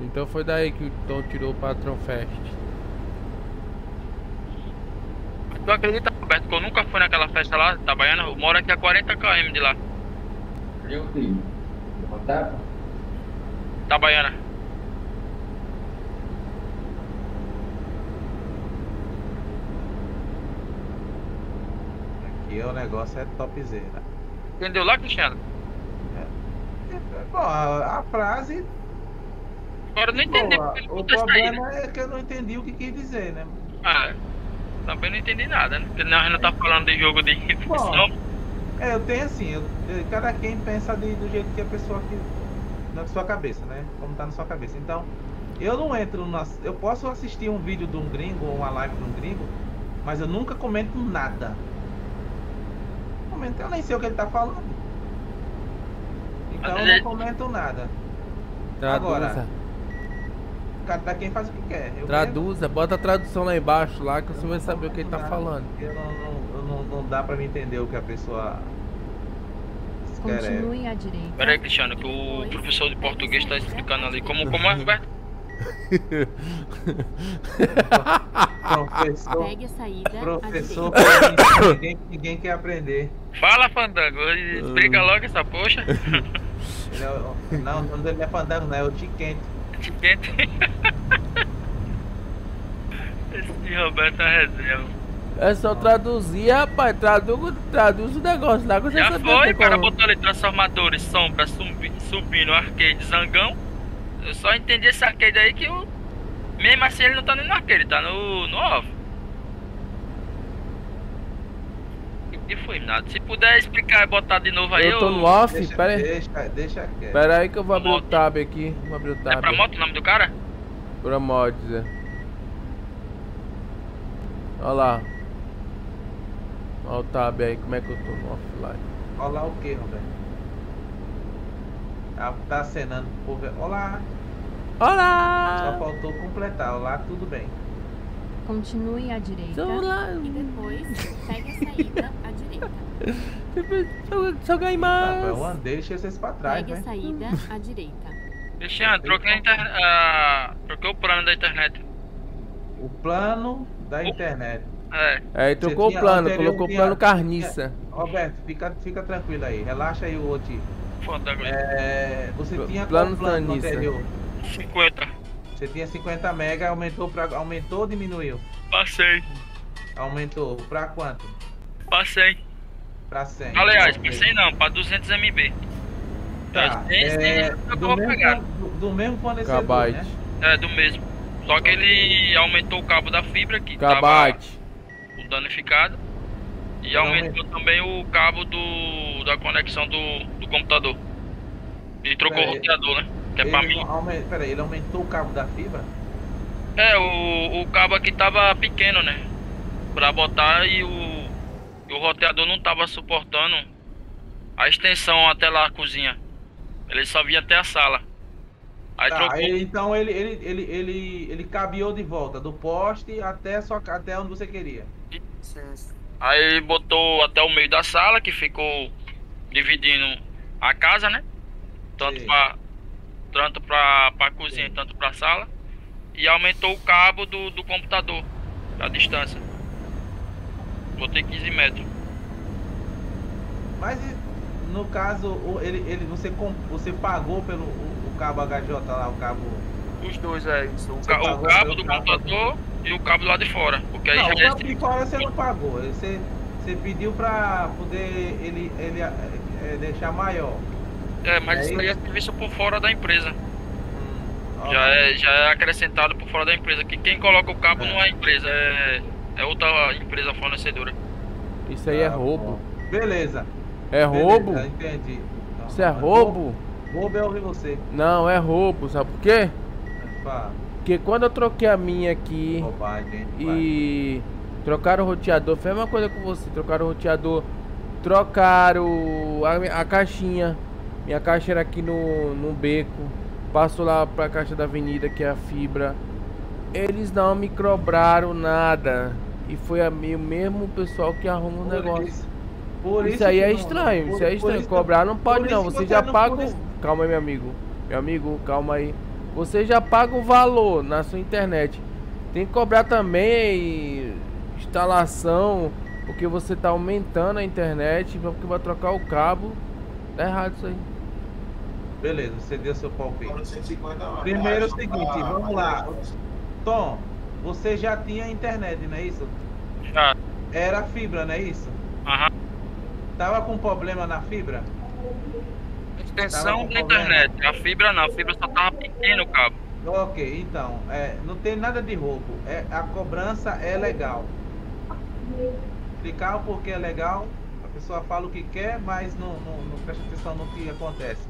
Então foi daí que o Tom tirou o Patrão Fest. Tu acredita, Roberto, que eu nunca fui naquela festa lá, Itabaiana? Eu moro aqui a 40 km de lá. Viu, filho? Vou contar? Itabaiana. Aqui o negócio é topzera. Entendeu lá, Cristiano? Bom, a, a frase. Agora eu não entendi boa. porque ele O isso aí, né? problema é que eu não entendi o que quis dizer, né? Ah, também não entendi nada, né? Porque nós não tá falando de jogo de ficção. É, eu tenho assim, eu- cada quem pensa de- do jeito que a pessoa que. na sua cabeça, né? Como tá na sua cabeça. Então, eu não entro na. Eu posso assistir um vídeo de um gringo ou uma live de um gringo, mas eu nunca comento nada. Comento, eu nem sei o que ele tá falando. Então eu não comento nada. Traduza. Agora, cada quem faz o que quer. Eu Traduza, bota a tradução lá embaixo lá que você vai saber o que ele tá falando. Eu não, não, eu não, não dá pra me entender o que a pessoa Continue à direita. Pera aí, Cristiano, que o professor de português tá explicando ali como, como é, Roberto? Professor, Pegue a saída professor, ninguém, ninguém quer aprender. Fala, Fandango, explica logo essa poxa. É não, o nome dele não é fandango, não, é o Tiquente. Tiquente. Esse Roberto é resenha. É só traduzir, rapaz. Traduz, traduz o negócio lá Já foi, até o cara botou ali transformadores, sombra, subi, subindo, arcade, zangão. Eu só entendi esse arcade aí que o. Mesmo assim ele não tá nem no arcade, tá no, no off. E que foi nada. Se puder explicar e botar de novo aí, Eu tô no off, Deixa, pera aí. deixa, deixa quieto. Pera aí que eu vou abrir o tab aqui. Vou abrir o tab. É pra moto o nome do cara? Pra mods, é. Olha lá. Olha o tab aí, como é que eu tô no offline. Olha lá o que, Roberto? Ah, tá acenando pro povo. Olá! Só Olá! faltou completar. Olá, tudo bem. Continue à direita. Olá! E depois pegue a saída à direita. Joguei Tá, mais! eu andei, deixei vocês pra trás, Pegue a né? saída à direita. Cristiano, troquei, a inter... ah, troquei o plano da internet. O plano da internet. É. Aí trocou o plano, colocou o plano carniça. Roberto, fica, fica tranquilo aí. Relaxa aí o outro. Fandango. É, você tinha plano Tanissa. anterior? 50. Você tinha 50 mega, aumentou pra, aumentou ou diminuiu? Passei. Aumentou pra quanto? Passei. Pra 100. Aliás, Ok. passei não, pra 200 MB. Tá, é, do, mesmo, do, do mesmo fornecedor, né? É, do mesmo. Só que ele aumentou o cabo da fibra que Kbyte. tava danificado. E aumentou também o cabo do, da conexão do, do computador. E trocou o Peraí. roteador, né? Que é pra Ele, mim. aumen- peraí, ele aumentou o cabo da fibra? É, o, o cabo aqui tava pequeno, né? Pra botar e o, e o roteador não tava suportando a extensão até lá a cozinha. Ele só vinha até a sala. Aí Tá, trocou. aí, então ele, ele, ele, ele, ele cabeou de volta, do poste até, sua, até onde você queria. Aí botou até o meio da sala, que ficou dividindo a casa, né? Tanto Sim. pra, tanto pra, pra cozinha, tanto pra sala. E aumentou o cabo do, do computador, a distância. Botei 15 metros. Mas e, no caso, o- ele, ele, você, você pagou pelo o, o cabo HJ lá, o cabo. Os dois, é isso. O, ca- o cabo do cabo- computador e o cabo lá de fora. Porque aí Não, o já cabo de fora você não pagou. Você, você pediu pra poder ele, ele é, é, deixar maior. É, mas É isso aí é serviço por fora da empresa. Hum, Já é, já é acrescentado por fora da empresa. Que quem coloca o cabo É. não é a empresa, é, é outra empresa fornecedora. Isso aí é Tá roubo. Beleza. É beleza, roubo? Entendi. Então, Isso é roubo? Roubo é ouvir você. Não, é roubo, sabe por quê? Fala. Porque quando eu troquei a minha aqui Bobagem, e trocaram o roteador, foi a mesma coisa com você, trocaram o roteador, trocaram a, a caixinha. Minha caixa era aqui no, no beco. Passo lá pra caixa da avenida, que é a fibra. Eles não me cobraram nada. E foi a, o mesmo pessoal que arruma o negócio. isso- por Isso, isso aí é não- estranho, por- isso é estranho. Cobrar não pode não, você já paga. Calma aí, meu amigo. Meu amigo, calma aí. Você já paga o valor na sua internet. Tem que cobrar também instalação, porque você tá aumentando a internet, porque vai trocar o cabo. Tá errado isso aí. Beleza, você deu seu palpite. Agora 150 reais. Primeiro é o seguinte, Ah, vamos lá. Tom, você já tinha internet, não é isso? Já. Era fibra, não é isso? Aham. Tava com problema na fibra? Extensão da internet. A fibra não, a fibra só tava pequeno o cabo. Ok, então, é, não tem nada de roubo. É, a cobrança é legal. Explicar o porquê é legal. A pessoa fala o que quer, mas não, não, não presta atenção no que acontece.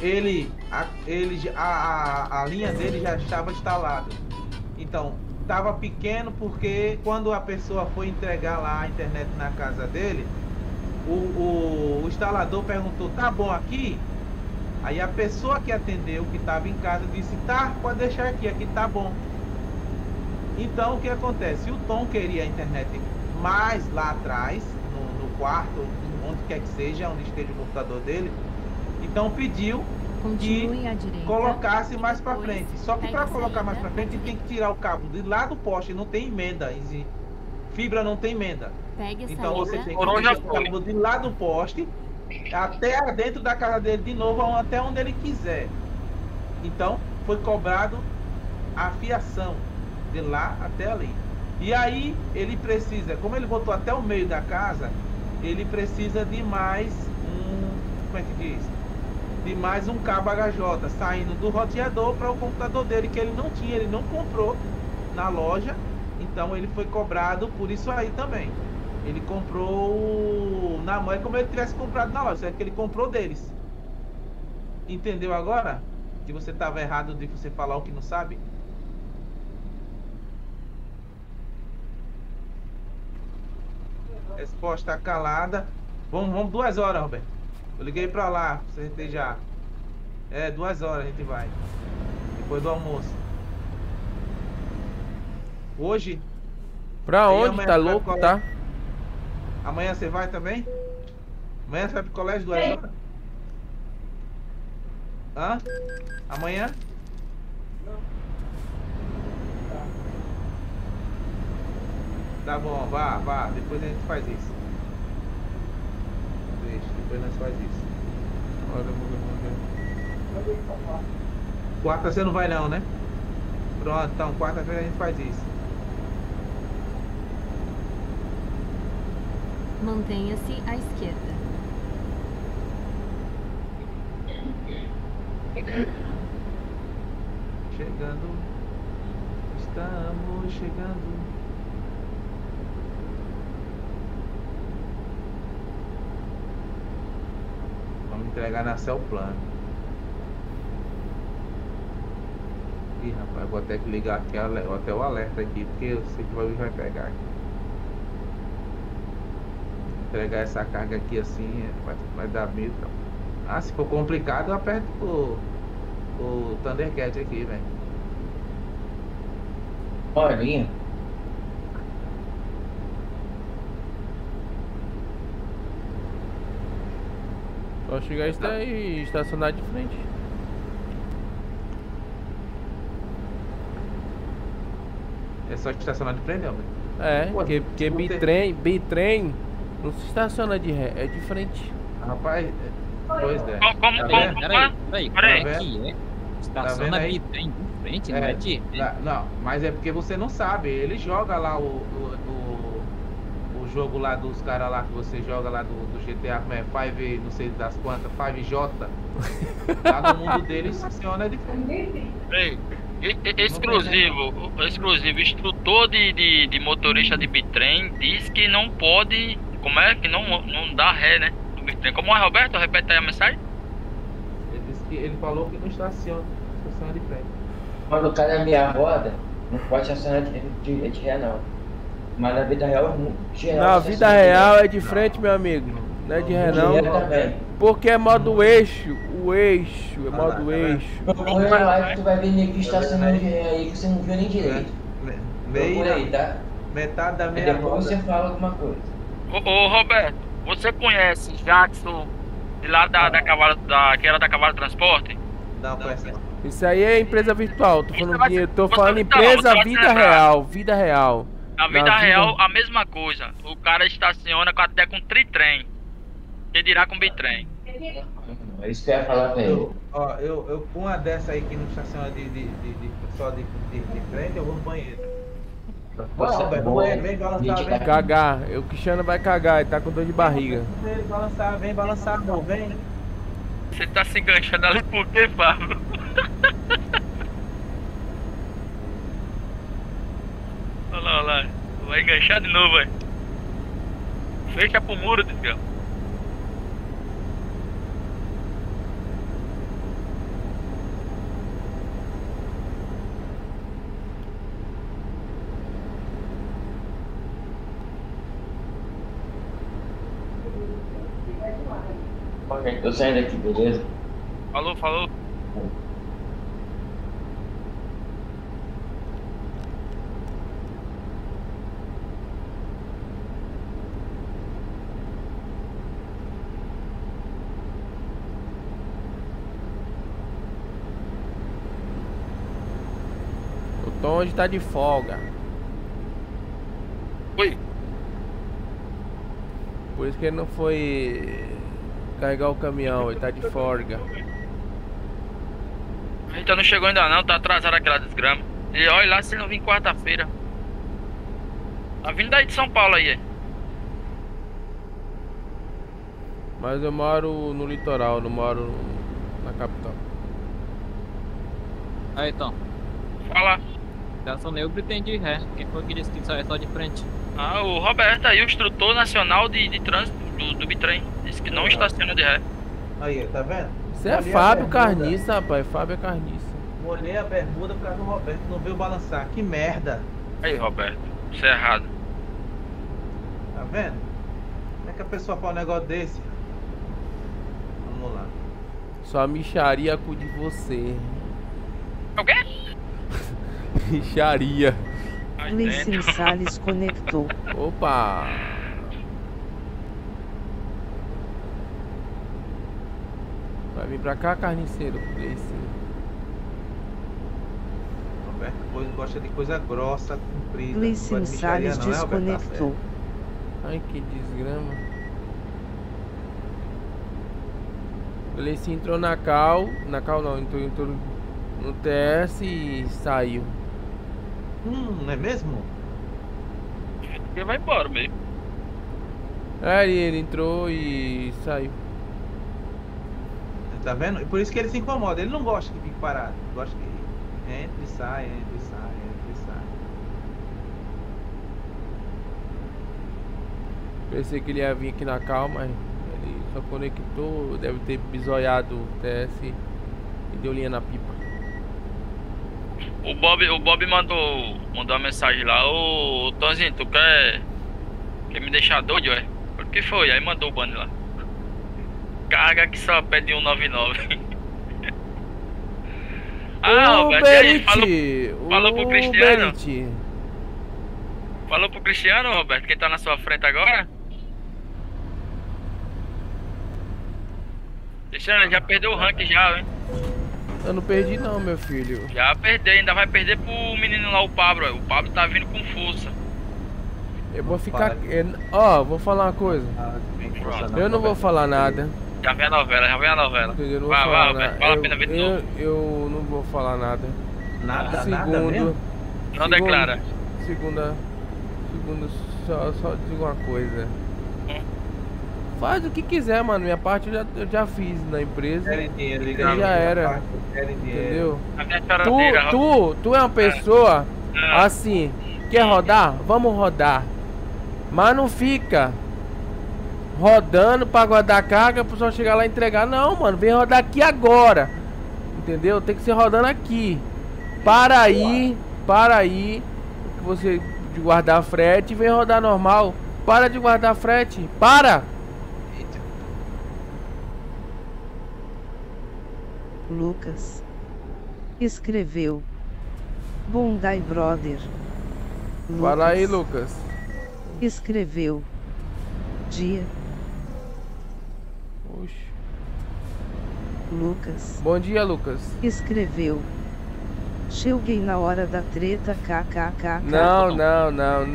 Ele, a, ele, a, a, a linha dele já estava instalada. Então, estava pequeno porque quando a pessoa foi entregar lá a internet na casa dele, o, o, o instalador perguntou, tá bom aqui? Aí a pessoa que atendeu, que estava em casa, disse, tá, pode deixar aqui, aqui tá bom. Então o que acontece? O Tom queria a internet mais lá atrás, no, no quarto, onde quer que seja, onde esteja o computador dele. Então pediu Continue direita. colocasse mais para frente. Só que para colocar mais para frente tem que tirar o cabo de lá do poste, não tem emenda. Fibra não tem emenda. Pegue a Então você tem que já o de lá do poste até dentro da casa dele de novo, até onde ele quiser. Então foi cobrado a fiação de lá até ali. E aí ele precisa, como ele botou até o meio da casa, ele precisa de mais um, como é que diz? De mais um cabo HJ saindo do roteador para o computador dele que ele não tinha, ele não comprou na loja, então ele foi cobrado por isso aí também. Ele comprou na mão, é como ele tivesse comprado na loja, certo? Que ele comprou deles. Entendeu agora? Que você estava errado de você falar o que não sabe? Resposta calada. Vamos, vamos duas horas, Roberto. Eu liguei pra lá, pra você ter já. É, duas horas a gente vai. Depois do almoço. Hoje? Pra onde? Tá louco, tá? Amanhã você vai também? Amanhã você vai pro colégio duas horas? Hã? Amanhã? Tá bom, vá, vá. Depois a gente faz isso. Deixa, depois nós faz isso. Olha, eu vou levantar. Quarta você não vai não, né? Pronto, então quarta-feira a gente faz isso. Mantenha-se à esquerda. Chegando. Estamos chegando. Vamos entregar na Cell Plano. Ih, rapaz, vou que ligar aqui até o alerta aqui, porque eu sei que bagulho vai pegar aqui. Pegar essa carga aqui assim, é, vai, vai dar medo. então. Ah, se for complicado, eu aperto o, o Thundercat aqui, velho. Olha, Só chegar e esta- e estacionar de frente. É só estacionar de frente, homem. É, Pô, porque, porque não bitrem, bitrem não se estaciona de ré, é de frente. Rapaz, é- pois é. Como, como, Tá Peraí, é? peraí, Peraí. é que é? Estaciona Tá vendo aí? bitrem de frente, não É, é de... Tá, Não, mas é porque você não sabe. Ele joga lá o, o, o, o jogo lá dos caras lá que você joga lá do, do GTA, como é? Five, não sei das quantas, 5J. Lá no mundo dele funciona de frente. Ei, exclusivo, exclusivo, instrutor de, de, de motorista de bitrem diz que não pode, como é, que não, não dá ré, né, do bitrem. Como é, Roberto? Repete aí a mensagem. Ele, disse que, ele falou que não estaciona, estaciona de frente. quando o cara é meia roda, não pode estacionar de, de, de ré não. Mas na vida real, mu- geral. Na estaciona vida real é de frente, meu amigo. Não é de ré De ré não. também. Porque é modo eixo, o eixo, é Ah, modo tá vendo? eixo. Procura na live, tu vai ver nego estacionando de ré aí que você não viu nem direito. Me- Procura aí, tá? metade da meia depois você fala alguma coisa. Ô, ô, Roberto, você conhece Jackson de lá da, da Cavalo, da, que era da Cavalo Transporte? Não, conhece não. Isso aí é empresa virtual. Tô falando, Você tô você- falando não, empresa você vida real, vida real. Na vida Na vida- real, a mesma coisa. O cara estaciona com- até com tritrem. Que dirá com bitrem. É isso que eu ia falar pra ele. Eu, ó, eu, eu com uma dessa aí que não estaciona de, de, de, de- só de, de, de frente, eu vou no banheiro. Você Roberto, é bom. vem balançar, vem. tá- Cagar, o Cristiano vai cagar, ele tá com dor de barriga. Vem balançar, vem balançar, amor, vem. Você tá se enganchando ali por quê, Pablo? olha lá, olha lá. Vai enganchar de novo, velho. Fecha pro muro, desgraça. Tô saindo aqui, beleza? Falou, falou. O Tom hoje tá de folga. Oi. Por isso que ele não foi carregar o caminhão, ele tá de folga. Eita, não chegou ainda não, tá atrasado aquela desgrama. E olha lá se não vir quarta-feira. Tá vindo daí de São Paulo aí, é. Mas eu moro no litoral, não moro na capital. Aí, então. Fala. Estacionei o bitrem de ré. Quem foi que disse que só é só de frente? Ah, o Roberto aí, o instrutor nacional de, de trânsito do, do bitrem. Disse que não estaciona de ré. Aí, tá vendo? Isso é Molhei Fábio. Carniça, rapaz. Fábio é Carniça. Molhei a bermuda por causa do Roberto, não veio balançar. Que merda. Aí, Roberto. Isso é errado. Tá vendo? Como é que a pessoa fala um negócio desse? Vamos lá. Só micharia com de você. É o quê? Micharia. Dentro. Salles conectou. Opa! Vir pra cá, carniceiro. Roberto pois gosta de coisa grossa, comprida. micharia Salles é, desconectou. Ai, que desgrama. Gleicin entrou na cal. Na cal não, entrou, entrou no TS e saiu. Hum, não é mesmo? Ele vai embora mesmo. É, ele entrou e saiu. Tá vendo? E por isso que ele se incomoda. Ele não gosta que fique parado. Gosta que entre e sai, entre e sai, entre e sai. Pensei que ele ia vir aqui na cal, mas ele só conectou, deve ter bisoiado o TS e deu linha na pipa. O Bob, o Bob mandou, mandou uma mensagem lá, ô Tonzinho, tu quer, quer me deixar doido, é? O que foi? Aí mandou o banner lá. Carga que só pede 199. ah, Roberto, e aí, falou, falou pro Cristiano? Berit. falou pro Cristiano, Roberto, quem tá na sua frente agora? Cristiano, já perdeu o rank já, hein? Eu não perdi não, meu filho. Já perdeu, ainda vai perder pro menino lá, o Pablo. O Pablo tá vindo com força. Eu vou ficar. Ó, vou falar uma coisa. Eu não vou falar nada. Já vem a novela, já vem a novela. Eu não vou Vai, vai, falar nada. vale a Eu, pena ver de eu, novo. eu não vou falar nada. Nada, Segundo. nada mesmo? Não declara. Segunda. Segundo, só, só digo uma coisa. Hum. Faz o que quiser, mano. Minha parte eu já, eu já fiz na empresa. Querem dinheiro, E liga já era. parte, Querem dinheiro. Entendeu? A minha Tu, tu, tu é uma pessoa Ah. assim, quer rodar? Vamos rodar. Mas não fica rodando pra guardar carga pro pessoal chegar lá e entregar. Não, mano, vem rodar aqui agora. Entendeu? Tem que ser rodando aqui. Para aí, para aí. Você de guardar frete e vem rodar normal. Para de guardar frete. Para! Lucas. Escreveu. Bondai Brother. Fala aí, Lucas. Escreveu. Dia. Oxe. Lucas. Bom dia, Lucas. Escreveu. Cheguei na hora da treta kkkk. Não, não, não.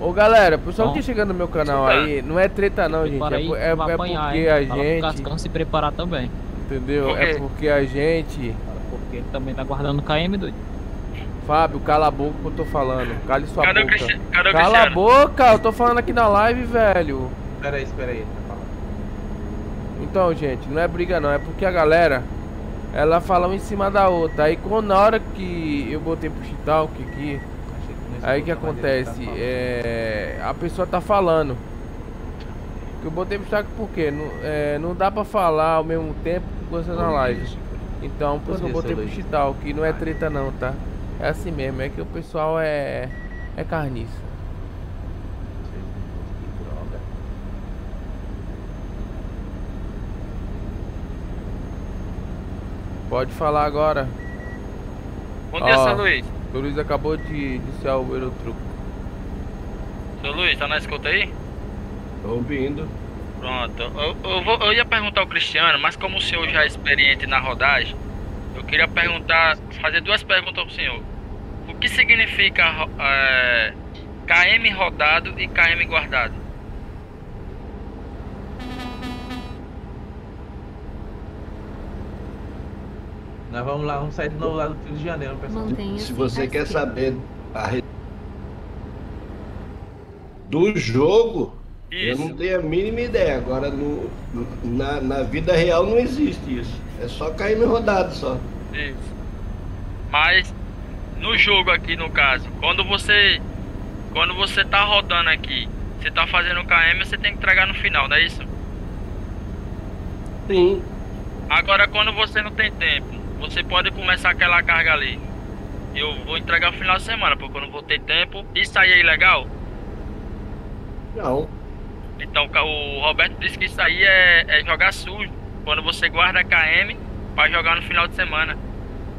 Ô galera, o pessoal que Bom. tá chegando no meu canal aí, não é treta não, gente. É, aí, é, é apanhar, porque hein? a Fala pro gente. Cascão se preparar também. Entendeu? É porque a gente. Porque ele também tá guardando KM, doido. Fábio, cala a boca que eu tô falando. Cale sua Cadê boca. Cadê Cala a boca, eu tô falando aqui na live, velho. Espera aí, espera aí. Então, gente, não é briga não, é porque a galera ela fala uma em cima da outra. Aí quando na hora que eu botei pro Chitalk aqui, que não aí que acontece? É. A pessoa tá falando. Que eu botei pro Chitalk porque não, é, não dá pra falar ao mesmo tempo que você na live. Então, por isso que eu botei pro Luiz. Chital, que não é treta não, tá? É assim mesmo, é que o pessoal é. é carniça. Que droga. Pode falar agora. Bom dia, Ó. seu Luiz. O Luiz acabou de iniciar o Eurotruco. Seu Luiz, tá na escuta aí? Tô ouvindo. Pronto. Eu, eu, vou- eu ia perguntar ao Cristiano, mas como o senhor já é experiente na rodagem, eu queria perguntar, fazer duas perguntas ao senhor. O que significa é, KM rodado e KM guardado? Nós vamos lá, vamos sair de novo lá do Rio de Janeiro, pessoal. Se você quer saber a re- do jogo, eu Isso. não tenho a mínima ideia. Agora, no, na, na vida real não existe isso. É só cair no rodado só. Isso. Mas no jogo aqui no caso, quando você quando você tá rodando aqui, você tá fazendo KM, você tem que entregar no final, não é isso? Sim. Agora quando você não tem tempo, você pode começar aquela carga ali. Eu vou entregar no final de semana, porque eu não vou ter tempo. Isso aí é ilegal? Não. Então o Roberto disse que isso aí é, é jogar sujo. Quando você guarda KM pra jogar no final de semana.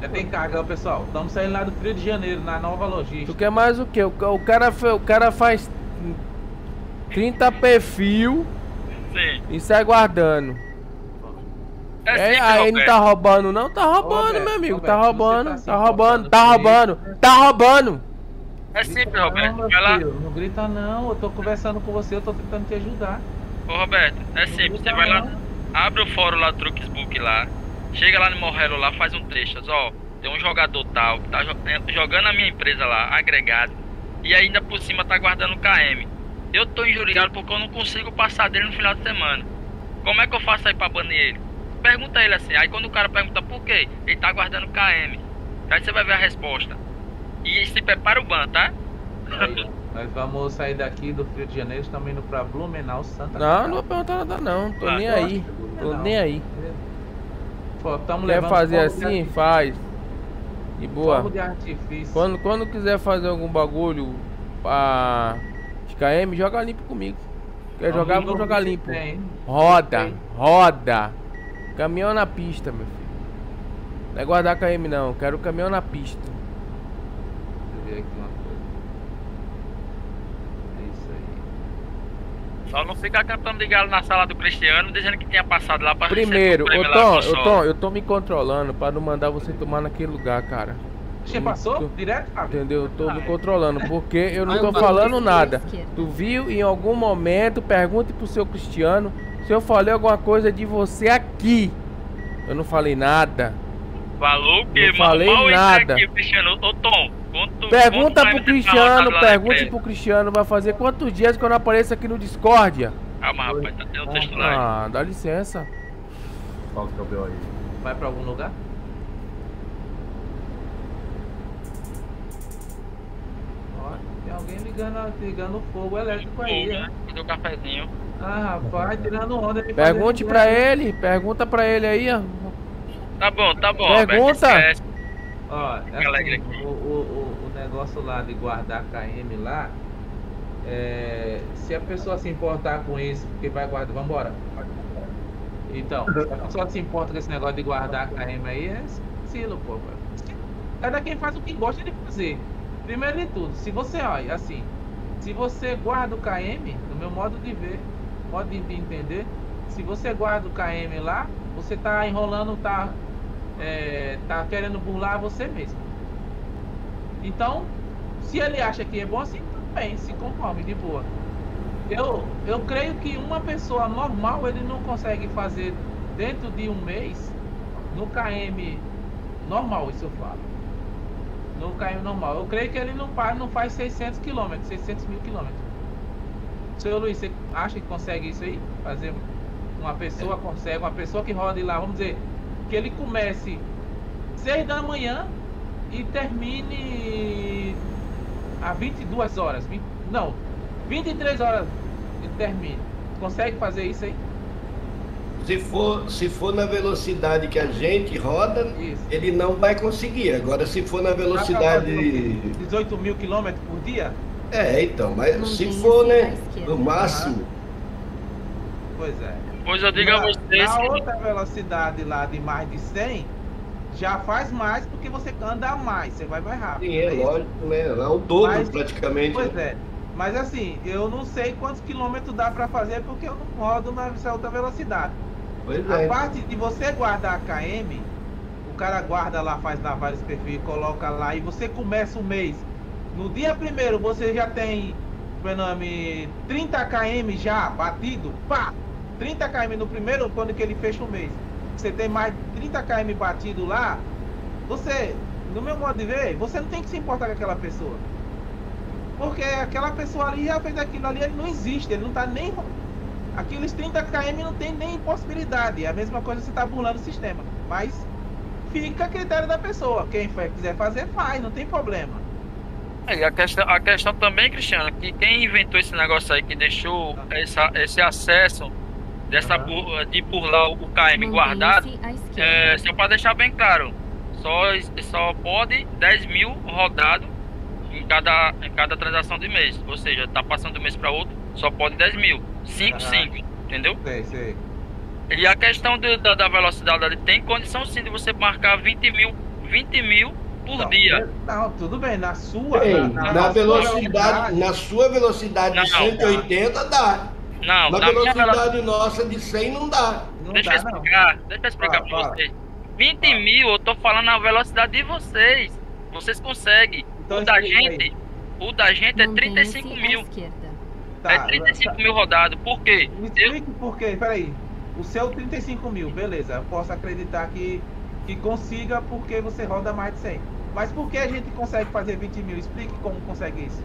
Já tem carga, pessoal. Estamos saindo lá do Rio de Janeiro, na nova Tu logística. quer mais o que? O, o, cara, o cara faz 30 perfil Sim. e sai guardando. É, É, aí não tá roubando não? Tá roubando, Roberto, meu amigo. Roberto, tá roubando, tá tá roubando, importando tá com roubando, tá roubando. É simples, Roberto. Não, Vai lá. não grita não. Eu tô conversando com você, eu tô tentando te ajudar. Ô Roberto, é simples, você vai lá, abre o fórum lá do Truxbook lá, chega lá no Morrelo lá, faz um texto, ó, tem um jogador tal que tá é, jogando a minha empresa lá, agregado, e ainda por cima tá guardando KM. Eu tô injuriado porque eu não consigo passar dele no final de semana. Como é que eu faço aí pra banir ele? Pergunta ele assim, aí quando o cara pergunta por quê, ele tá guardando KM. Aí você vai ver a resposta. E se prepara o ban, tá? Aí, nós vamos sair daqui do Rio de Janeiro, estamos indo pra Blumenau, Santa Não, não vou perguntar nada não. Tô Ah, nem aí. Tô nem aí. Pô, tamo Quer fazer assim? Faz. De boa. Fogo de artifício. Quando, quando quiser fazer algum bagulho pra KM, joga limpo comigo. Quer jogar, vamos jogar limpo. Roda, roda. Caminhão na pista, meu filho. Não é guardar KM não, quero caminhão na pista. Deixa eu ver aqui uma coisa. É isso aí. Só não fica cantando de galo na sala do Cristiano, dizendo que tinha passado lá pra Primeiro, ô Tom, ô. Tom, eu tô me controlando pra não mandar você tomar naquele lugar, cara. Você Eu passou? tô- Direto, Fábio? Entendeu? Eu tô me controlando, porque eu não Ah, tô falando nada. Tu viu em algum momento, pergunte pro seu Cristiano se eu falei alguma coisa de você aqui. Eu não falei nada. Falou que Não falei mal entrei nada. aqui, Cristiano. Ô Tom, quanto, Pergunta quanto pro Cristiano, pergunte pro Cristiano, vai fazer quantos dias que eu não apareço aqui no Discordia? Calma, rapaz, tá tendo texto lá. Ah, dá licença. Qual que é o aí? Vai pra algum lugar? Ó, tem alguém ligando, ligando o fogo elétrico aí, Fogo, né? né? Cadê o cafezinho? Ah, rapaz, tirando onda de Pergunte fazer pra direto. ele, pergunta pra ele aí, ó. Tá bom, tá bom. Pergunta. Ó, é assim, aqui. o, o, o, o negócio lá de guardar KM lá, é, se a pessoa se importar com isso, porque vai guardar, vambora. Então, se a pessoa se importa com esse negócio de guardar KM aí, é silo, pô. Cada quem faz o que gosta de fazer. Primeiro de tudo, se você, olha, assim, se você guarda o KM, no meu modo de ver, modo de entender, se você guarda o KM lá, você tá enrolando, tá é, tá querendo burlar você mesmo. Então, se ele acha que é bom assim, tudo bem, se conforme, de boa. Eu, eu creio que uma pessoa normal ele não consegue fazer dentro de um mês no KM normal, isso eu falo. No KM normal. Eu creio que ele não não faz 600 quilômetros, 600 mil quilômetros. Seu Luiz, você acha que consegue isso aí? Fazer uma pessoa consegue, uma pessoa que roda lá, vamos dizer, que ele comece 6 da manhã e termine a 22 horas. 20, não, 23 horas e termine. Consegue fazer isso aí? Se for, se for na velocidade que a gente roda, Isso. ele não vai conseguir. Agora, se for na velocidade. 18 mil quilômetros por dia? É, então, mas se Mantenha-se for, né? No máximo. Pois é. Pois eu digo a vocês Na outra velocidade lá de mais de 100, já faz mais porque você anda mais, você vai mais rápido. Sim, é não isso? lógico, né? É o dobro Mas- praticamente. Pois é. Mas assim, eu não sei quantos quilômetros dá pra fazer porque eu não rodo nessa outra velocidade. Pois A é. parte de você guardar a KM, o cara guarda lá, faz lá vários perfis, coloca lá e você começa o mês. No dia primeiro você já tem, meu nome, 30 km já batido, pá! 30 km no primeiro, quando que ele fecha o mês. Você tem mais de 30 km batido lá, você, no meu modo de ver, você não tem que se importar com aquela pessoa. Porque aquela pessoa ali já fez aquilo ali, ele não existe, ele não tá nem. Aqueles 30 km não tem nem possibilidade. É a mesma coisa você tá burlando o sistema. Mas fica a critério da pessoa. Quem quiser fazer, faz, não tem problema. É, e a questão, a questão também, Cristiano, que quem inventou esse negócio aí, que deixou essa, esse acesso dessa bur- de burlar o KM guardado, é, só para deixar bem claro, só, só pode 10 mil rodado em cada, em cada transação de mês. Ou seja, tá passando de um mês para outro, só pode 10 mil. 5, Aham. 5, entendeu? Sei, sei. E a questão de- da, da velocidade, ali, tem condição sim de você marcar 20 mil, 20 mil por Não, dia. Não, tudo bem. Na sua. Ei, na, na sua velocidade, na sua velocidade de Não, 180 dá. Não, Na na velocidade. velocidade nossa de 100 não dá. Não Deixa dá, eu não. explicar, deixa eu explicar fala. vocês. 20 Fala. mil, eu tô falando a velocidade de vocês. Vocês conseguem. Então o da explica aí. gente, o da gente é Mantenha-se 35 à mil. esquerda. Tá, é 35 tá. mil rodado. Por quê? Me Eu, explique por quê. Peraí. O seu 35 mil, beleza. Eu posso acreditar que, que consiga porque você roda mais de 100. Mas por que a gente consegue fazer 20 mil? Explique como consegue isso.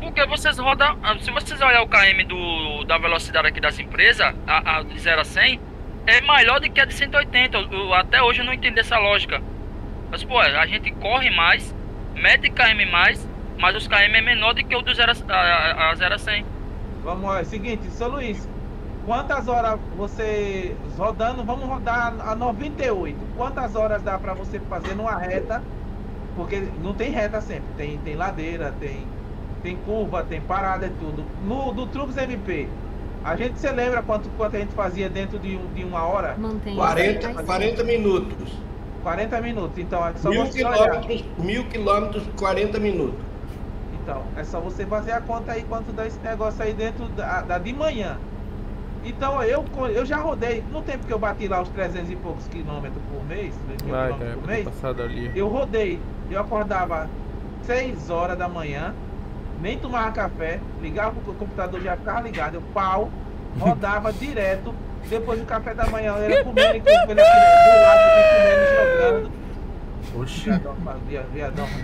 porque vocês rodam. ah, Se vocês olhar o KM do, da velocidade aqui dessa empresa, a, a de 0 a 100, é maior do que a de 180. Eu- eu- até hoje eu não entendi essa lógica. Mas, pô, a gente corre mais, mede KM mais, mas os KM é menor do que o do 0 a, a, a 0 a 100. Vamos lá. Seguinte, seu Luiz. Quantas horas você rodando? Vamos rodar a 98. Quantas horas dá pra você fazer numa reta porque não tem reta sempre, tem, tem ladeira, tem, tem curva, tem parada, é tudo. No do Trubos MP, a gente se lembra quanto, quanto a gente fazia dentro de, um- de uma hora? Mantenha 40, 40 minutos. 40 minutos, então é só Mil você olhar. quilômetros, mil quilômetros, 40 minutos. Então, é só você fazer a conta aí quanto dá esse negócio aí dentro da, da de manhã. Então eu, eu já rodei, no tempo que eu bati lá os 300 e poucos quilômetros por mês, Vai, quilômetros cara, por mês, passado ali. eu rodei, eu acordava 6 horas da manhã, nem tomava café, ligava o computador já ficava ligado, eu pau, rodava direto, depois do café da manhã eu era comendo e comendo aquele- do lado comendo jogando. Oxi. Viadão, via- viadão.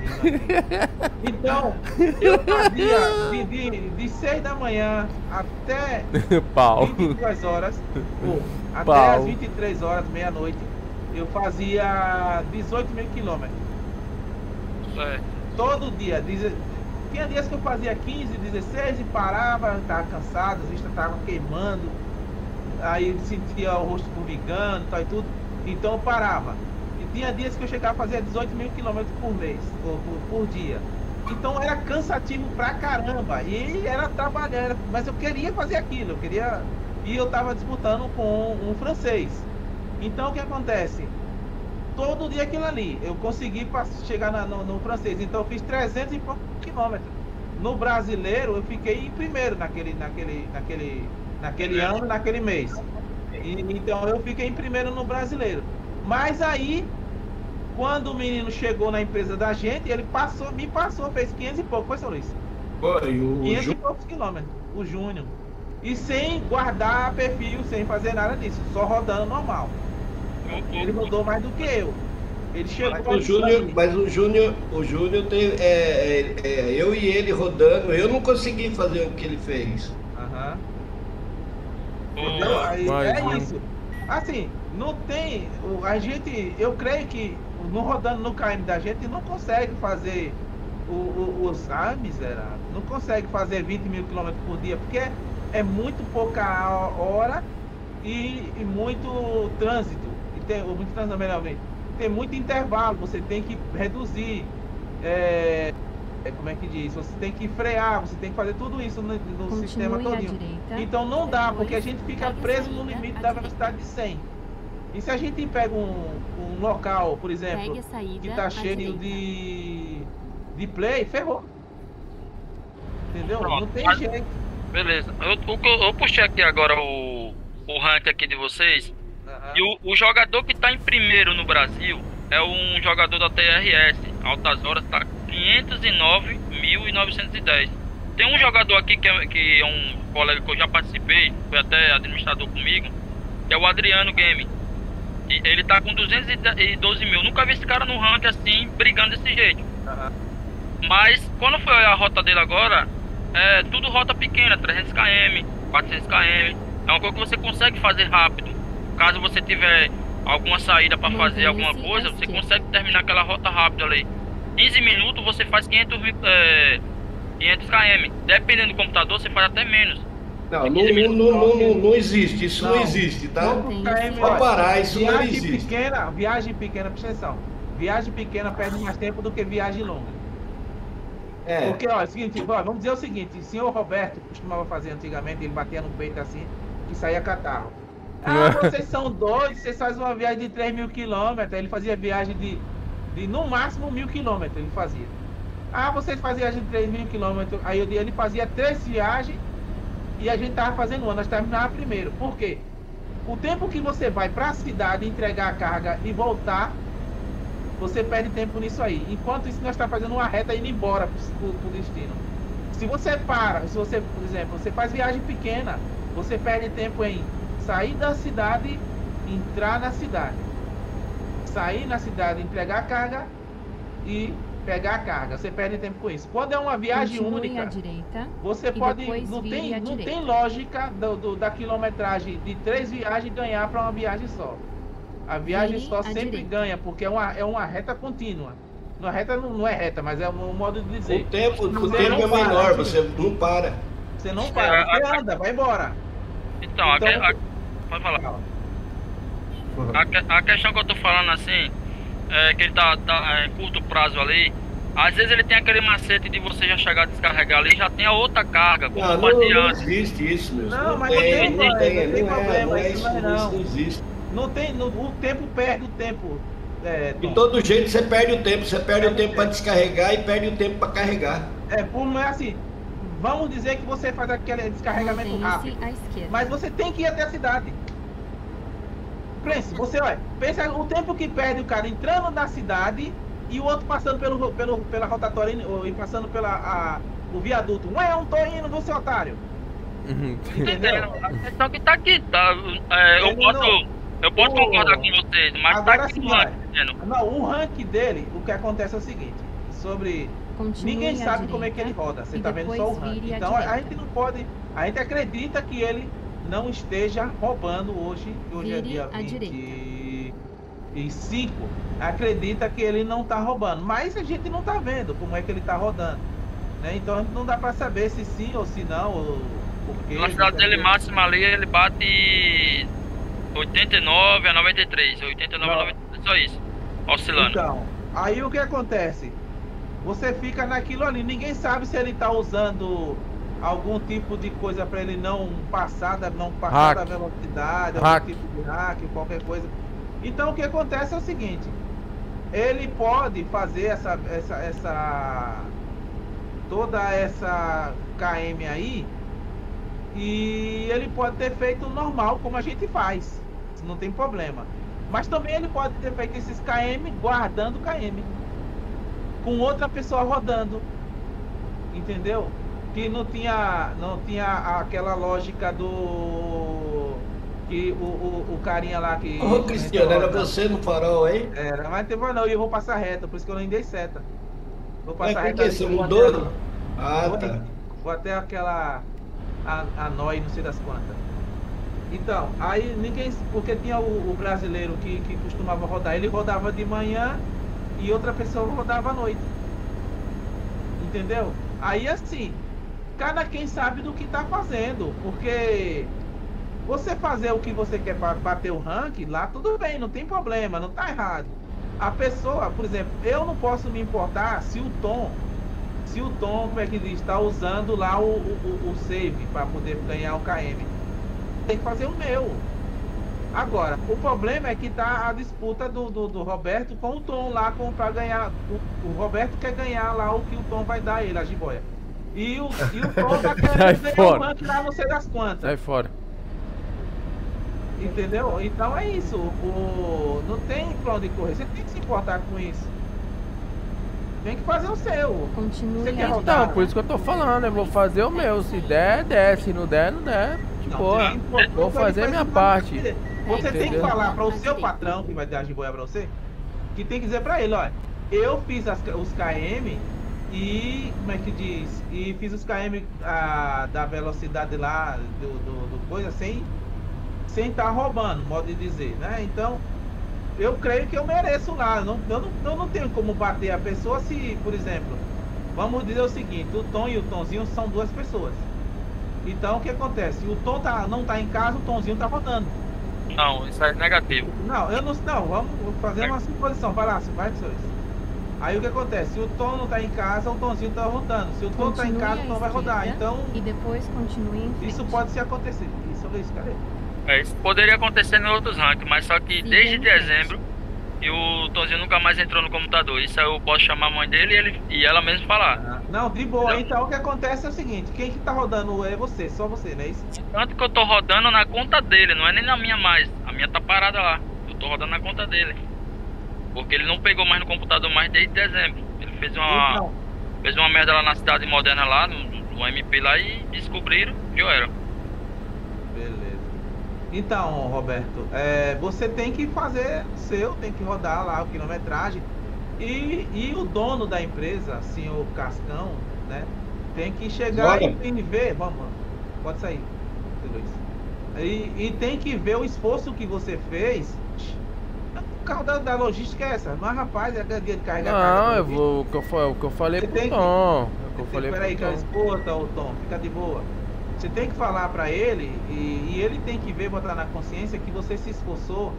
Então, eu fazia de, de, de 6 da manhã até Pau. 22 horas, ou até Pau. as 23 horas, meia-noite, eu fazia 18 mil quilômetros. É. Todo dia. deze- Tinha dias que eu fazia 15, 16 e parava, estava cansado, as vistas estavam queimando, aí sentia o rosto formigando tal e tudo, então eu parava. Tinha dias que eu chegava a fazer 18 mil quilômetros por mês, ou por, por dia. Então era cansativo pra caramba. E era trabalhar, mas eu queria fazer aquilo, eu queria. E eu tava disputando com um francês. Então o que acontece? Todo dia aquilo ali, eu consegui chegar na- no, no francês. Então eu fiz 300 e poucos quilômetros. No brasileiro eu fiquei em primeiro naquele, naquele, naquele, naquele ano, naquele mês. E- então eu fiquei em primeiro no brasileiro. Mas aí, quando o menino chegou na empresa da gente, ele passou, me passou, fez 500 e pouco, foi, seu Luiz? Foi, o 500 e Ju- poucos quilômetros, o Júnior. E sem guardar perfil, sem fazer nada disso, só rodando normal. Ele rodou mais do que eu. Ele chegou Mas a o Júnior, mas o Júnior, o Júnior tem, é, é, é, eu e ele rodando, eu não consegui fazer o que ele fez. Aham. O- Não, aí Mas, é isso. Assim, não tem. A gente, eu creio que no rodando no KM da gente não consegue fazer o, o, os. Ah, miserável. Não consegue fazer 20 mil quilômetros por dia, porque é muito pouca hora e, e muito trânsito. E tem, ou muito trânsito, melhor bem. Tem muito intervalo, você tem que reduzir. é, é, como é que diz? Você tem que frear, você tem que fazer tudo isso no, no sistema todinho. Então não dá, porque a gente fica preso no limite da velocidade de 100. E se a gente pega um, um local, por exemplo, saída que tá cheio de, de play, ferrou. Entendeu? Pronto, Não tem mas- jeito. Beleza. Eu, eu, eu puxei aqui agora o, o rank aqui de vocês. Aham. E o, o jogador que tá em primeiro no Brasil é um jogador da TRS. Altas horas tá 509.910. Tem um jogador aqui que é, que é um colega que eu já participei, foi até administrador comigo, que é o Adriano Game. Ele tá com 212 mil. Nunca vi esse cara no rank assim, brigando desse jeito. Aham. Mas quando foi a rota dele agora, é tudo rota pequena, 300 km, 400 km. É uma coisa que você consegue fazer rápido. Caso você tiver alguma saída para fazer alguma coisa, você consegue terminar aquela rota rápida ali. 15 minutos você faz 500, mil, é, 500 km. Dependendo do computador, você faz até menos. Não, não, não, não, não, não existe, isso não, Não. existe, tá? Pode parar, isso não viagem existe. pequena, viagem pequena, presta atenção. Viagem pequena perde mais tempo do que viagem longa. É, Porque, ó, é o seguinte, ó, vamos dizer o seguinte, o senhor Roberto costumava fazer antigamente, ele batia no peito assim e saía catarro. Ah, vocês são doidos, vocês fazem uma viagem de 3 mil quilômetros. Ele fazia viagem de, de no máximo mil quilômetros, ele fazia. Ah, vocês fazem viagem de 3 mil quilômetros. Aí eu- ele fazia três viagens e a gente tava fazendo uma, nós terminava primeiro. Por quê? O tempo que você vai para a cidade entregar a carga e voltar, você perde tempo nisso aí. Enquanto isso, nós estamos fazendo uma reta indo embora para o destino. Se você para, se você, por exemplo, você faz viagem pequena, você perde tempo em sair da cidade, entrar na cidade. Sair na cidade, entregar a carga e pegar a carga. Você perde tempo com isso. Quando é uma viagem Continue à única, direita. você pode. Não tem, não direita. tem lógica do, do- da quilometragem de três viagens ganhar para uma viagem só. A viagem Vire só sempre direita. ganha, porque é uma, é uma reta contínua. Uma reta não, não é reta, mas é um modo de dizer. o tempo, o Você tempo não é para, menor, você não para. Você não para, É, você a- anda, vai embora. Então, a Então- que- a- pode falar. A, que- a questão que eu tô falando assim é, que ele tá, tá em curto prazo ali, às vezes ele tem aquele macete de você já chegar a descarregar ali e já tem a outra carga, como Não, o não, não adiante. existe isso, meu. Não, mas tem, não tem, não não tem, tem não é, problema, não é isso não é não. isso não existe. Não tem. no- o tempo perde o tempo. É, De todo jeito você perde o tempo, você perde o tempo para descarregar e perde o tempo para carregar. É, por não é assim. Vamos dizer que você faz aquele descarregamento rápido. Mas você tem que ir até a cidade. Pense, você olha, pensa o tempo que perde o cara entrando na cidade e o outro passando pelo, pelo, pela rotatória ou e passando pela a- o viaduto. Ué, eu não tô indo, você otário. Entendeu? A questão que tá aqui, tá? É, eu posso, não- eu posso o- concordar com vocês, mas Agora tá aqui sim, ranking, dizendo. Não, o ranking dele, o que acontece é o seguinte, sobre Continue ninguém sabe como é que ele direita roda, você tá vendo só o à Então a direita. gente não pode, a gente acredita que ele não esteja roubando hoje, hoje é Vire dia à direita. 25. Acredita que ele não tá roubando, mas a gente não tá vendo como é que ele tá rodando. Né? Então não dá pra saber se sim ou se não, ou porque. A velocidade dele máxima ali, ele bate 89 a 93, 89 a Não. 93, só isso. Oscilando. Então, aí o que acontece? Você fica naquilo ali, ninguém sabe se ele tá usando algum tipo de coisa para ele não passar da, não passar Hack. da velocidade, Hack. algum tipo de hack, qualquer coisa. Então o que acontece é o seguinte, ele pode fazer essa essa essa toda essa KM aí e ele pode ter feito normal como a gente faz. Não tem problema. Mas também ele pode ter feito esses KM guardando KM. Com outra pessoa rodando. Entendeu? Que não tinha, não tinha aquela lógica do. Que o, o, o carinha lá que. Ô, Cristiano, era você no farol, hein? Era, mas teve não, e eu vou passar reta, por isso que eu nem dei seta. Vou Mas passar por que você mudou? até. Ah, Vou- tá. Vou até aquela. A, a Noi, não sei das quantas. Então, aí ninguém. Porque tinha o, o brasileiro que, que costumava rodar. Ele rodava de manhã e outra pessoa rodava à noite. Entendeu? Aí assim, cada quem sabe do que tá fazendo. Porque você fazer o que você quer para bater o ranking, lá tudo bem, não tem problema, não tá errado. A pessoa, por exemplo, eu não posso me importar se o Tom, se o Tom, como é que diz, está usando lá o, o, o save para poder ganhar o KM. Tem que fazer o meu. Agora, o problema é que tá a disputa do, do, do Roberto com o Tom lá pra ganhar. O, o Roberto quer ganhar lá o que o Tom vai dar ele, a jiboia. E o, e o Tom tá querendo lá não sei das quantas. Sai fora. Entendeu? Então é isso. O... Não tem pra onde correr. Você tem que se importar com isso. Tem que fazer o seu. Continue Você quer à rodar? Então, por isso que eu tô falando, eu vou fazer o meu. Se der, der. Se não der, não der. De Não, Vou fazer a minha parte. Você tem que Entendeu? falar para o seu patrão que vai dar a jiboia pra você, que tem que dizer pra ele, olha, eu fiz as- os KM e como é que diz? E fiz os KM ah, da velocidade lá do, do, do coisa sem sem estar roubando, modo de dizer, né? Então eu creio que eu mereço lá. Eu não, eu, não, eu não tenho como bater a pessoa se, por exemplo, vamos dizer o seguinte, o Tom e o Tomzinho são duas pessoas. Então o que acontece? O Tom tá, não tá em casa, o Tomzinho tá rodando. Não, isso é negativo. Não, eu não. Não, vamos fazer uma suposição. Vai lá, vai, senhores. Aí o que acontece? Se o Tom não tá em casa, o Tomzinho tá rodando. Se o Tom tá em casa, o Tom vai rodar. Então, E depois continue em frente. isso pode se acontecer. Isso, isso, cadê? É, isso poderia acontecer em outros rankings, mas só que Siga desde dezembro e o Tonzinho nunca mais entrou no computador. Isso aí eu posso chamar a mãe dele e, ele, e ela mesmo falar. Não, de boa. Não. Então o que acontece é o seguinte: quem que tá rodando é você, só você, não é isso? Tanto que eu tô rodando na conta dele, não é nem na minha mais. A minha tá parada lá. Eu tô rodando na conta dele. Porque ele não pegou mais no computador mais desde dezembro. Ele fez uma, Então, fez uma merda lá na cidade moderna lá, no, no MP lá e descobriram que eu era. beleza. Então, Roberto, é, você tem que fazer o seu, tem que rodar lá a quilometragem. E, e o dono da empresa, assim, o Cascão, né? Tem que chegar e, e ver. Vamos, vamos. pode sair. Luiz. E, e tem que ver o esforço que você fez. O carro da, da logística é essa. Mas, rapaz, é dia de carregar Não, eu pra vou. O que eu, o que eu falei Você pro tem que- Tom. O que eu você- falei Peraí, pro cara, Tom. escuta, ô Tom, fica de boa. Você tem que falar pra ele e, e ele tem que ver, botar na consciência que você se esforçou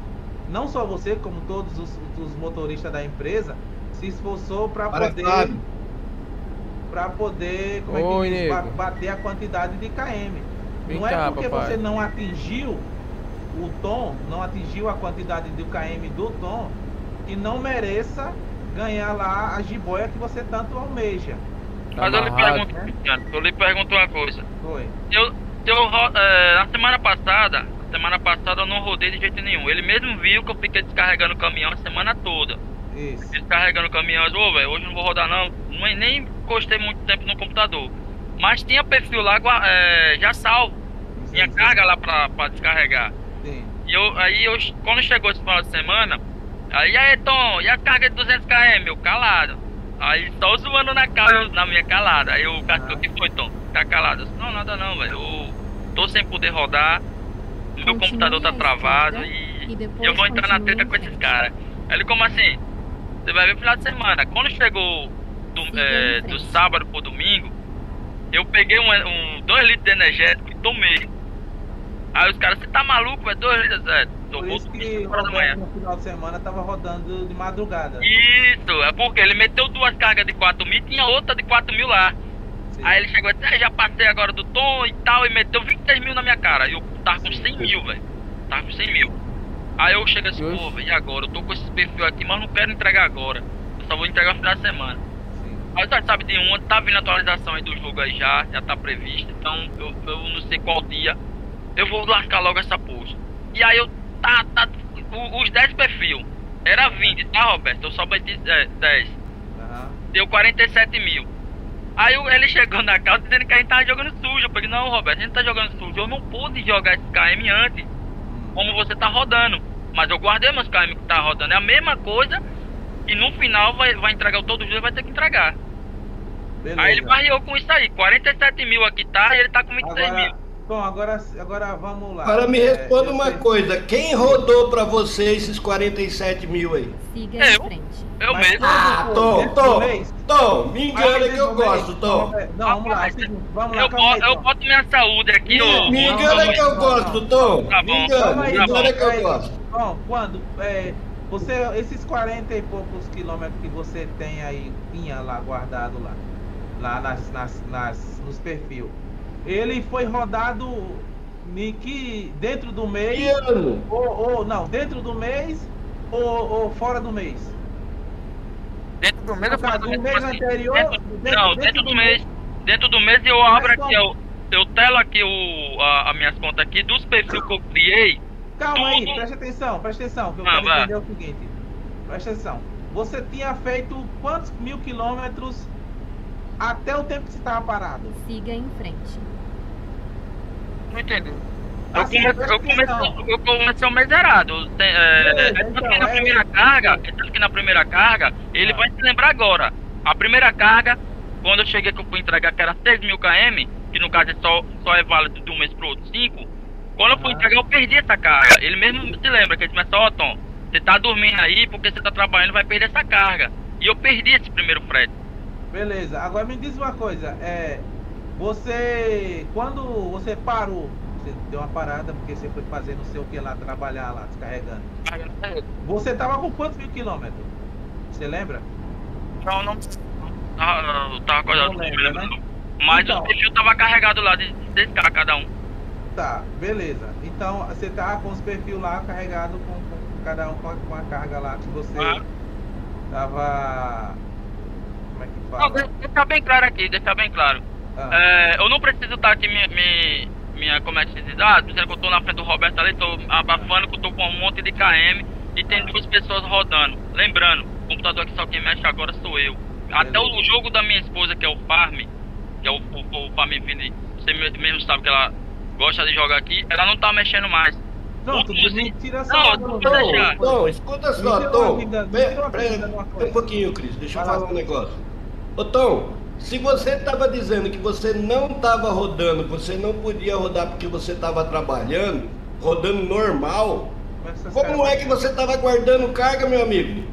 não só você, como todos os, os motoristas da empresa, se esforçou para Para poder Fábio. para poder como Oi, é que diz, bater a quantidade de KM. Vem não é cá, porque papai. você não atingiu o tom, não atingiu a quantidade do KM do tom, que não mereça ganhar lá a jiboia que você tanto almeja. Mas eu lhe pergunto, Cristiano, eu lhe pergunto uma coisa. Foi. Eu, eu, é, na semana passada, semana passada eu não rodei de jeito nenhum. Ele mesmo viu que eu fiquei descarregando o caminhão a semana toda. Isso. Descarregando o caminhão, eu disse, ô velho, hoje não vou rodar não. Nem, nem encostei muito tempo no computador. Mas tinha perfil lá é, já salvo. Tinha carga lá pra, pra descarregar. E eu, aí eu, quando chegou esse final de semana, aí, aí Tom, e a carga de 200 km? Eu calado. Aí só zoando na cara, na minha calada. Aí o cara o que foi, Tom? Tá calado. Eu disse, não, nada não, velho. Eu tô sem poder rodar. Meu Continue computador tá travado e, e eu vou entrar na treta com esses caras. Aí ele, como assim? Você vai ver final de semana. Quando chegou do, é, do sábado pro domingo, eu peguei um, um 2 litros de energético e tomei. Aí os caras, você tá maluco, é 2 litros, é. Por Tomou isso que 5 horas da manhã. no final de semana tava rodando de madrugada. Isso, é porque ele meteu duas cargas de 4 mil e tinha outra de 4 mil lá. Sim. Aí ele chegou e disse, "Ah, já passei agora do tom e tal, e meteu 26 mil na minha cara. E eu tava com 100 mil, velho. Tava com 100 mil. Aí eu chego assim, Oxe. pô, velho, e agora? Eu tô com esse perfil aqui, mas não quero entregar agora. Eu só vou entregar no final de semana. Sim. Aí você sabe de uma, tá vindo atualização aí do jogo aí já, já tá prevista. Então eu, eu não sei qual dia. Eu vou lascar logo essa post. E aí eu tá, tá. os 10 perfil. Era 20, tá, Roberto? Eu só bati é, 10. Aham. Deu 47 mil. Aí ele chegou na casa dizendo que a gente tava jogando sujo. Eu falei, não, Roberto, a gente tá jogando sujo. Eu não pude jogar esse KM antes, como você tá rodando. Mas eu guardei meus KM que tá rodando. É a mesma coisa. E no final vai, vai entregar o todo dia, vai ter que entregar. Beleza. Aí ele variou com isso aí. 47 mil aqui tá e ele tá com 26 mil. Bom, agora, agora vamos lá. Agora me É, responda eu uma sei- coisa. Quem rodou pra você esses 47 mil aí? Siga É, em eu- frente. Eu Mas mesmo. Ah, Tom, Tom? Tom, me engana que eu gosto, Tom. Não, vamos lá, é vamos lá, Eu, calma eu boto minha saúde aqui, ô. Me engana que eu gosto. Tom. Tá Me bom, engana, Calma me engana Tom, que eu gosto. Bom, quando é, você, esses 40 e poucos quilômetros que você tem aí, tinha lá guardado lá, lá nas, nas, nas, nos perfil, ele foi rodado em que, dentro do Que mês, ano? ou, ou não, dentro do mês ou, ou fora do mês? Dentro do mês caso, faço do mês assim, anterior, dentro- dentro- não, dentro dentro do do mês. Dentro do mês eu abro aqui, eu, eu telo aqui o, a, as minhas contas aqui dos perfis que eu criei. Calma aí, Tudo. presta atenção, presta atenção, que eu Ah, quero vai. entender o seguinte. Presta atenção. Você tinha feito quantos mil quilômetros até o tempo que você estava parado? Siga em frente. Não entendi. Eu Assim, comecei, presta eu comecei, eu comecei o mês zerado. Tem, é, Beleza, é tanto então, que na é- primeira carga, é tanto que na primeira carga, ele Ah. vai se lembrar agora. A primeira carga, quando eu cheguei que eu fui entregar, que era 6 mil km, que no caso é só, só é válido de um mês pro outro 5, quando eu fui Ah. entregar eu perdi essa carga. Ele mesmo se lembra que ele disse, ó Tom, você tá dormindo aí porque você tá trabalhando vai perder essa carga. E eu perdi esse primeiro frete. Beleza, agora me diz uma coisa, é. Você. Quando você parou, você deu uma parada porque você foi fazer não sei o que lá, trabalhar lá, descarregando. Você tava com quantos mil quilômetros? Você lembra? Não, não. Ah, eu tava acordado, Não lembra, né? Mas Então. o perfil tava carregado lá de 10 k cada um. Tá, beleza. Então você tá com os perfis lá carregado com, com cada um com a, com a carga lá que você Ah. tava. Como é que Não, fala? de- deixar bem claro aqui, deixar bem claro. Ah, É, eu não preciso estar aqui me, me, minha, como é que se diz? Ah, dizendo que eu tô na frente do Roberto ali, tô abafando que eu tô com um monte de KM e tem duas pessoas rodando. Lembrando, o computador aqui só quem mexe agora sou eu. Até o jogo da minha esposa, que é o Farm, que é o, o, o Farm Infinity, você me- mesmo sabe que ela gosta de jogar aqui, ela não tá mexendo mais. Me tira Não, eu Tom, tô deixando. Tom, Tom, escuta só, Me Tom. me Pera- um pouquinho, Cris. Deixa eu falar um negócio. Ô, Tom, se você estava dizendo que você não estava rodando, você não podia rodar porque você estava trabalhando, rodando normal, Como é que é você estava guardando carga, meu amigo?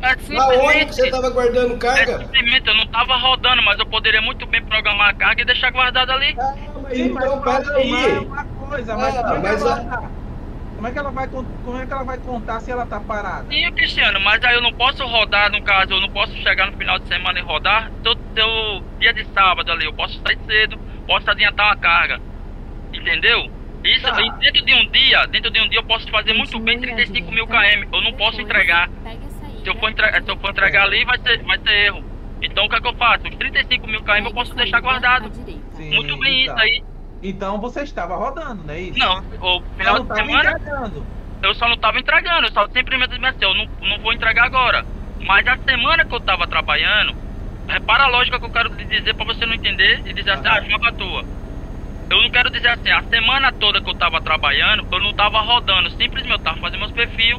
É Na onde que você estava guardando é carga? simplesmente, eu não tava rodando, mas eu poderia muito bem programar a carga e deixar guardada ali. Ah, mas Sim, mas então, programar peraí. é uma coisa, mas Ah, é mas a-? Como é que ela vai, como é que ela vai contar se ela tá parada? Sim, Cristiano, mas aí eu não posso rodar, no caso, eu não posso chegar no final de semana e rodar. Se eu, se eu- dia de sábado ali, eu posso sair cedo, posso adiantar uma carga. Entendeu? Isso, Tá. dentro de um dia, dentro de um dia eu posso fazer muito bem 35 mil km. Eu não posso entregar. Saída. Se eu for, entre- se eu for entregar ali, vai ser, vai ser erro. Então o que é que eu faço? Os 35 mil km eu posso deixar guardado. Sim, Muito bem então. isso aí. Então você estava rodando, não é isso? Não, o final não de tava semana entregando. eu só não tava entregando, eu só sempre me disse assim, eu não, não vou entregar agora. Mas a semana que eu tava trabalhando, repara a lógica que eu quero lhe dizer pra você não entender e dizer assim, ah, joga à toa. Eu não quero dizer assim, a semana toda que eu tava trabalhando, eu não tava rodando, simplesmente eu tava fazendo meus perfis,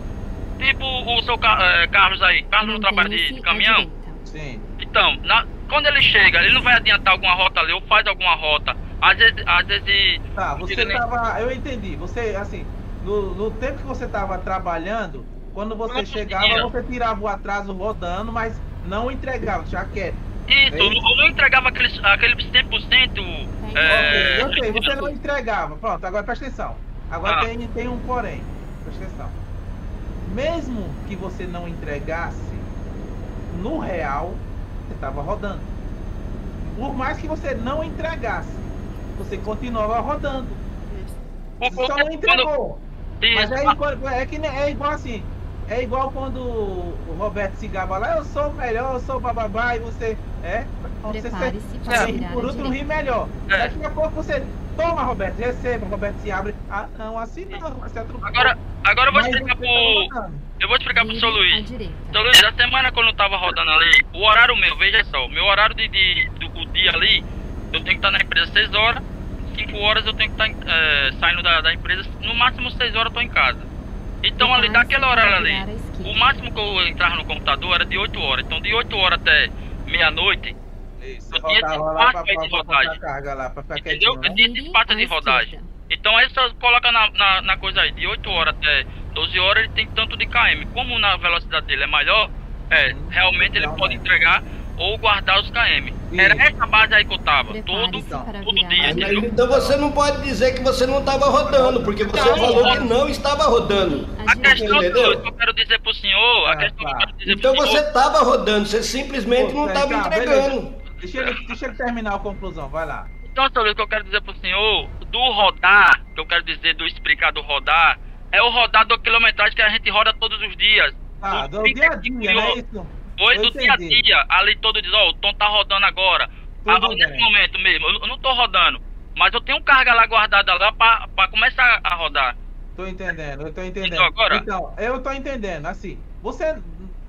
tipo o seu eh, Carlos aí, Carlos não trabalha de, de caminhão. Sim. Então, na- quando ele chega, ele não vai adiantar alguma rota ali, ou faz alguma rota. Às vezes, às vezes. Tá, você nem- tava. Eu entendi. Você, assim, no, no tempo que você tava trabalhando, quando você Não chegava, conseguia. você tirava o atraso rodando, mas não entregava, já quer. Isso, É eu, não- eu não entregava aqueles, aquele 100%. É, Ok, ok, você não entregava. Pronto, agora presta atenção. Agora Ah. tem, tem um porém. Presta atenção. Mesmo que você não entregasse, no real, você estava rodando. Por mais que você não entregasse, você continuava rodando. Você só não entregou. Mas é igual, é, que, é igual assim. É igual quando o Roberto se gaba lá, eu sou o melhor, eu sou o bababá, e você. É? Quando você, ri virar por à último ri direita. melhor. É. Daqui a pouco você. Toma, Roberto, receba, Roberto se abre. Ah, não, assim não, você atropelou. Agora, agora eu vou Mas explicar pro. tá rodando. Eu vou explicar pro seu Luiz. Seu Luiz, a semana quando eu tava rodando ali, o horário meu, veja só, o meu horário de, de- do o dia ali, eu tenho que estar na empresa 6 horas, 5 horas eu tenho que estar eh, saindo da, da empresa, no máximo 6 horas eu tô em casa. Então ali, daquele horário ali, o máximo que eu entrava no computador era de 8 horas. Então de 8 horas até meia-noite, eu tinha esse espaço de rodagem. lá, Entendeu? Eu né? tinha esse espaço de rodagem. Então aí só coloca na, na, na coisa aí, de 8 horas até 12 horas ele tem tanto de KM. Como na velocidade dele é maior, é, realmente ele pode entregar ou guardar os KM. Era essa base aí que eu tava, todo, todo dia, entendeu? Então você não pode dizer que você não estava rodando, porque você Não, falou que não. não estava rodando. A questão Entendeu? que eu quero dizer pro senhor, a questão que eu quero dizer Então pro você senhor, estava rodando, você simplesmente não Tá, estava tá, entregando. beleza. Deixa ele, deixa ele terminar a conclusão, vai lá. Então, senhor, o que eu quero dizer pro senhor, do rodar, que eu quero dizer do explicar do rodar, é o rodar do quilometragem que a gente roda todos os dias. Ah, Do dia a dia, 35 não é isso? Foi do dia a dia, ali todo diz, ó, o Tom tá rodando agora. Ah, nesse momento mesmo, eu, não tô rodando. Mas eu tenho carga lá guardada lá pra, pra começar a rodar. Tô entendendo, eu tô entendendo. Então, agora? Então, eu tô entendendo. Assim, você,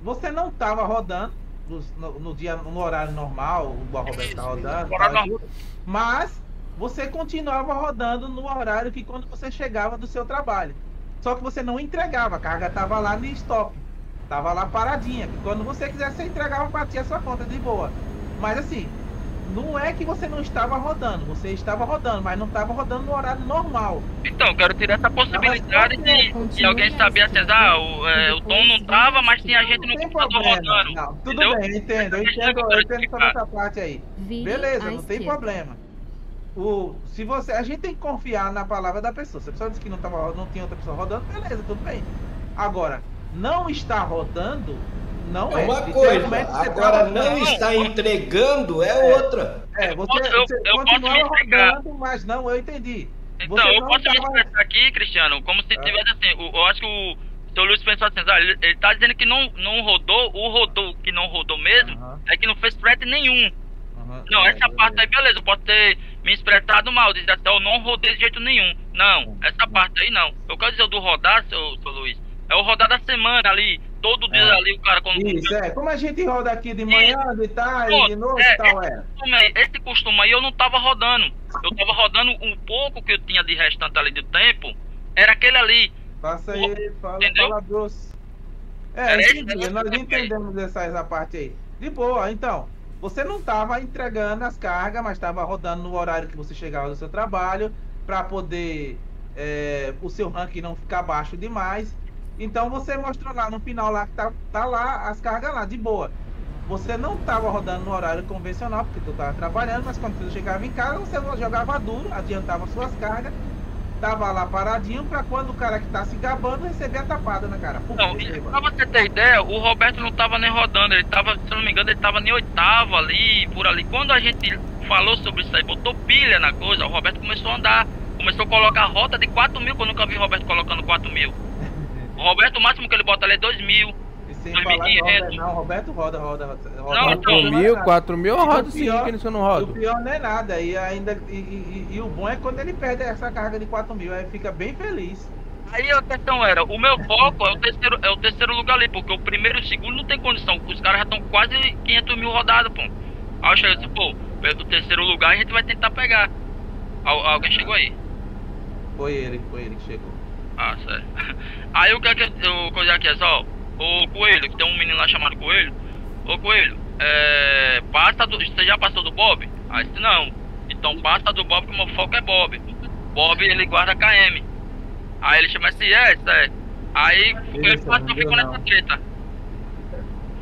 você não tava rodando no, no- dia, no horário normal, o Roberto tá rodando, horário tal, mas você continuava rodando no horário que quando você chegava do seu trabalho. Só que você não entregava, a carga tava lá no stop. Tava lá paradinha. que Quando você quisesse, você entregava, batia a sua conta de boa. Mas assim, não é que você não estava rodando, você estava rodando, mas não estava rodando no horário normal. Então, eu quero tirar essa possibilidade de, de alguém saber assim, ah, o, é, o Tom não tava, mas tinha gente no computador rodando. Não, tudo entendeu? bem, entendo, eu entendo, que eu entendo toda essa parte aí. Beleza, não tem problema. O, se você, a gente tem que confiar na palavra da pessoa. Se a pessoa disse que não, tava, não tinha outra pessoa rodando, beleza, tudo bem. Agora, não está rodando, não É é. uma coisa, realmente você tá agora não está entregando é outra. É, você, posso- eu- você eu posso continua me rodando, mas não, eu entendi. Então, Você eu posso me tava- expressar aqui, Cristiano, como se tivesse assim, o- eu acho que o seu Luiz pensou assim, ah, ele, ele tá dizendo que não, não rodou, o rodou que não rodou mesmo, é que não fez frete nenhum. Não, essa parte aí, beleza, eu posso ter me expressado mal, dizer assim, eu não rodei de jeito nenhum. Não, essa parte aí não. Eu quero dizer o do rodar, seu, seu Luiz, é o rodar da semana ali, todo dia É. ali, o cara quando... Isso, é. Como a gente roda aqui de manhã, de tarde, Pronto, de noite é, e tal, é. costume esse costume aí eu não tava rodando. Eu tava rodando um pouco que eu tinha de restante ali de tempo, era aquele ali. Passa aí, fala, Entendeu? fala grosso. É, Era esse entendi, negócio nós que eu entendemos essa, essa parte aí. De boa, então. Você não estava entregando as cargas, mas estava rodando no horário que você chegava do seu trabalho, para poder é, o seu ranking não ficar baixo demais. Então você mostrou lá no final lá que tá, tá lá as cargas lá, de boa. Você não estava rodando no horário convencional, porque tu estava trabalhando, mas quando você chegava em casa, você jogava duro, adiantava suas cargas tava lá paradinho pra quando o cara que tá se gabando receber a tapada na cara. Pum, Não, e pra você ter ideia, o Roberto não tava nem rodando, ele tava, se não me engano, ele tava em oitavo ali, por ali. Quando a gente falou sobre isso aí, botou pilha na coisa, o Roberto começou a andar, começou a colocar rota de 4 mil, que eu nunca vi o Roberto colocando 4 mil. O Roberto, o máximo que ele bota ali é 2 mil. Sem falar que 2.500. Roberto, não, Roberto roda, roda, roda. Não, roda então, 4 mil, 4 mil eu o rodo sim, que isso eu não E o pior não é nada, e ainda. E, e- e- e o bom é quando ele perde essa carga de 4 mil, aí fica bem feliz. Aí a questão era, o meu foco é o terceiro, é o terceiro lugar ali, porque o primeiro e o segundo não tem condição, os caras já estão quase 500 mil rodados, pô. Aí eu cheguei assim, pô, pelo terceiro lugar a gente vai tentar pegar. Al- alguém chegou aí? Foi ele, foi ele que chegou. Ah, sério. Aí o que é que eu coisa aqui é só, o Coelho, que tem um menino lá chamado Coelho. Ô Coelho, é. Passa do. Você já passou do Bob? Aí disse, não. Então passa do Bob que o meu foco é Bob. Bob ele guarda KM. Aí ele chama assim, é, é. Aí ele passou, ficou nessa treta.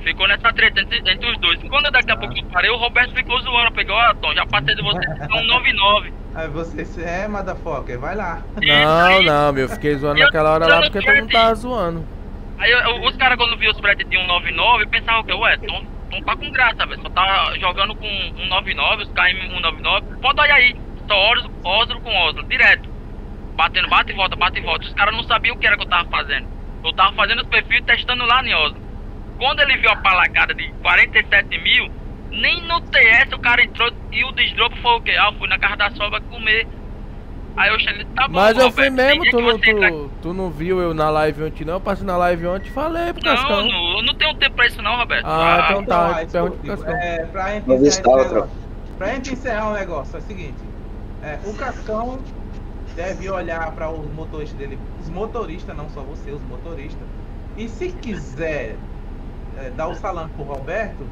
Ficou nessa treta entre, entre os dois. Quando daqui a pouco eu parei, o Roberto ficou zoando. Pegou, ó, Tom, já passei de você, é um 99. Aí você se é, motherfucker, vai lá. Não, não, meu, eu fiquei zoando Eu- naquela hora lá porque todo mundo tava zoando. Aí eu- eu- os caras quando viu os prédios de 199 pensavam que, ué, Tom, Tom tá com graça, velho. Só tá jogando com 199, os KM 199. Pode olhar aí, só Oslo, Oslo com Oslo, direto. Batendo, bate e volta, bate e volta. Os caras não sabiam o que era que eu tava fazendo. Eu tava fazendo os perfis testando lá em Oslo. Quando ele viu a palacada de 47 mil, nem no TS o cara entrou e o desdropo foi o quê? Ah, eu fui na casa da sogra comer. Aí eu cheguei, tá bom, Mas eu fui mesmo, tu não, você entra tu, tu não viu eu na live ontem não? Eu passei na live ontem e falei pro Não, Cascão. não, eu não tenho tempo pra isso não, Roberto. Ah, então tá, ah, pergunta pro Cascão. é, gente encerrar. Pra gente encerrar o negócio, é o seguinte. é, o Cascão deve olhar para os motoristas dele, os motoristas, não só você, os motoristas. E se quiser é, dar o salame pro Roberto,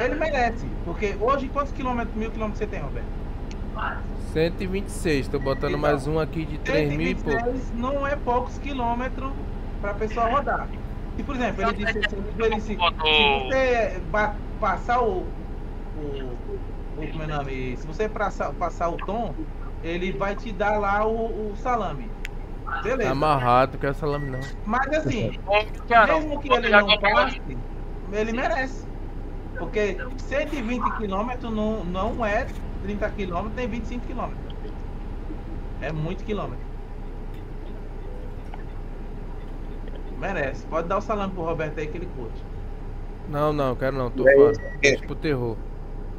ele merece. Porque hoje quantos quilômetros, mil quilômetros você tem, Roberto? 126, tô botando Então, mais um aqui de 3 mil e pouco. 126 não é poucos quilômetros pra pessoa rodar. E por exemplo, ele disse assim, ele disse, se você passar o, o, o como é nome, se você passar, passar o tom, ele vai te dar lá o, o salame. Beleza. Tá amarrado, não quero salame não. Mas assim, cara, mesmo que ele não passe, ele merece. Porque 120 km não, não é 30 km, tem 25 km. É muito quilômetro. Merece. Pode dar o salame pro Roberto aí que ele curte. Não, não, quero não, tô fora. é? Pro terror.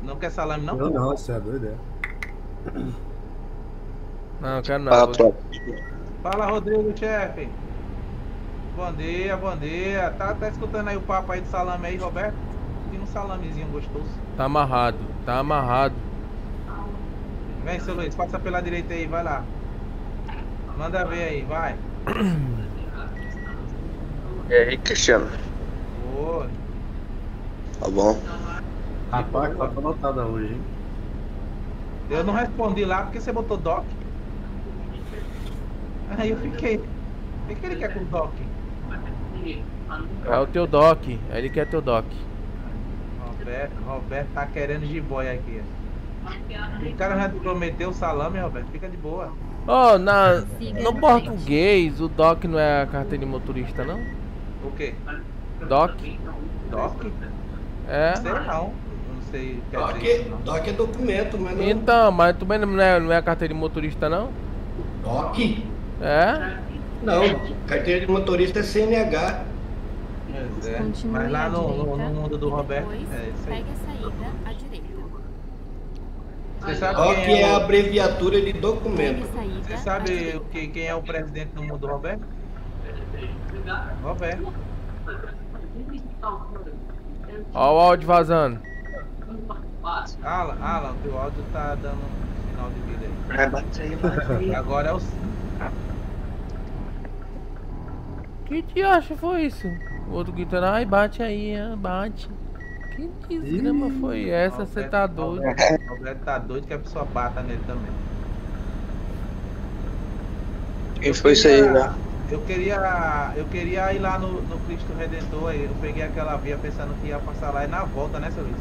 Não quer salame não? Não, não, você é doido, é. Não, quero não. Fala. Fala Rodrigo, chefe. Bom dia, bom dia. Tá, tá escutando aí o papo aí do salame aí, Roberto? Um salamezinho gostoso. Tá amarrado, tá amarrado. Vem, seu Luiz, passa pela direita aí, vai lá. Manda ver aí, vai. E aí, Cristiano? Boa. Tá bom? Rapaz, tá anotada hoje, hein? Eu não respondi lá porque você botou doc. Aí eu fiquei. O que, ele quer com doc? É o teu doc, aí ele quer teu doc. Roberto, Roberto tá querendo jiboia aqui. O cara já te prometeu o salame, Roberto. Fica de boa. Oh, na, no português, o doc não é a carteira de motorista, não? O quê? Doc? Doc? É. Sei não. Não sei o que quer Doc, dizer não. doc é documento, mas não. Então, mas tu bem não é, não é a carteira de motorista, não? Doc? É? Não, carteira de motorista é CNH. Pois é. Continue Mas lá no, no- direita, no mundo do Roberto, depois é isso aí. Pegue a saída à direita. Você sabe quem é é a abreviatura de documento. Você sabe que, quem é o presidente no mundo do Roberto? Roberto. Ó o áudio vazando. Alan, Alan, teu áudio tá dando um sinal de vida aí. Vai, bate aí, bate aí. Agora é o. Que diacho foi isso? O outro gritando, ai, bate aí, bate. Que desgrama Ih, foi essa? Você tá doido? O Alberto tá doido que a pessoa bata nele também. Quem foi isso aí, né? Eu queria, eu queria ir lá no, no Cristo Redentor, aí eu peguei aquela via pensando que ia passar lá e na volta, né, seu Luiz?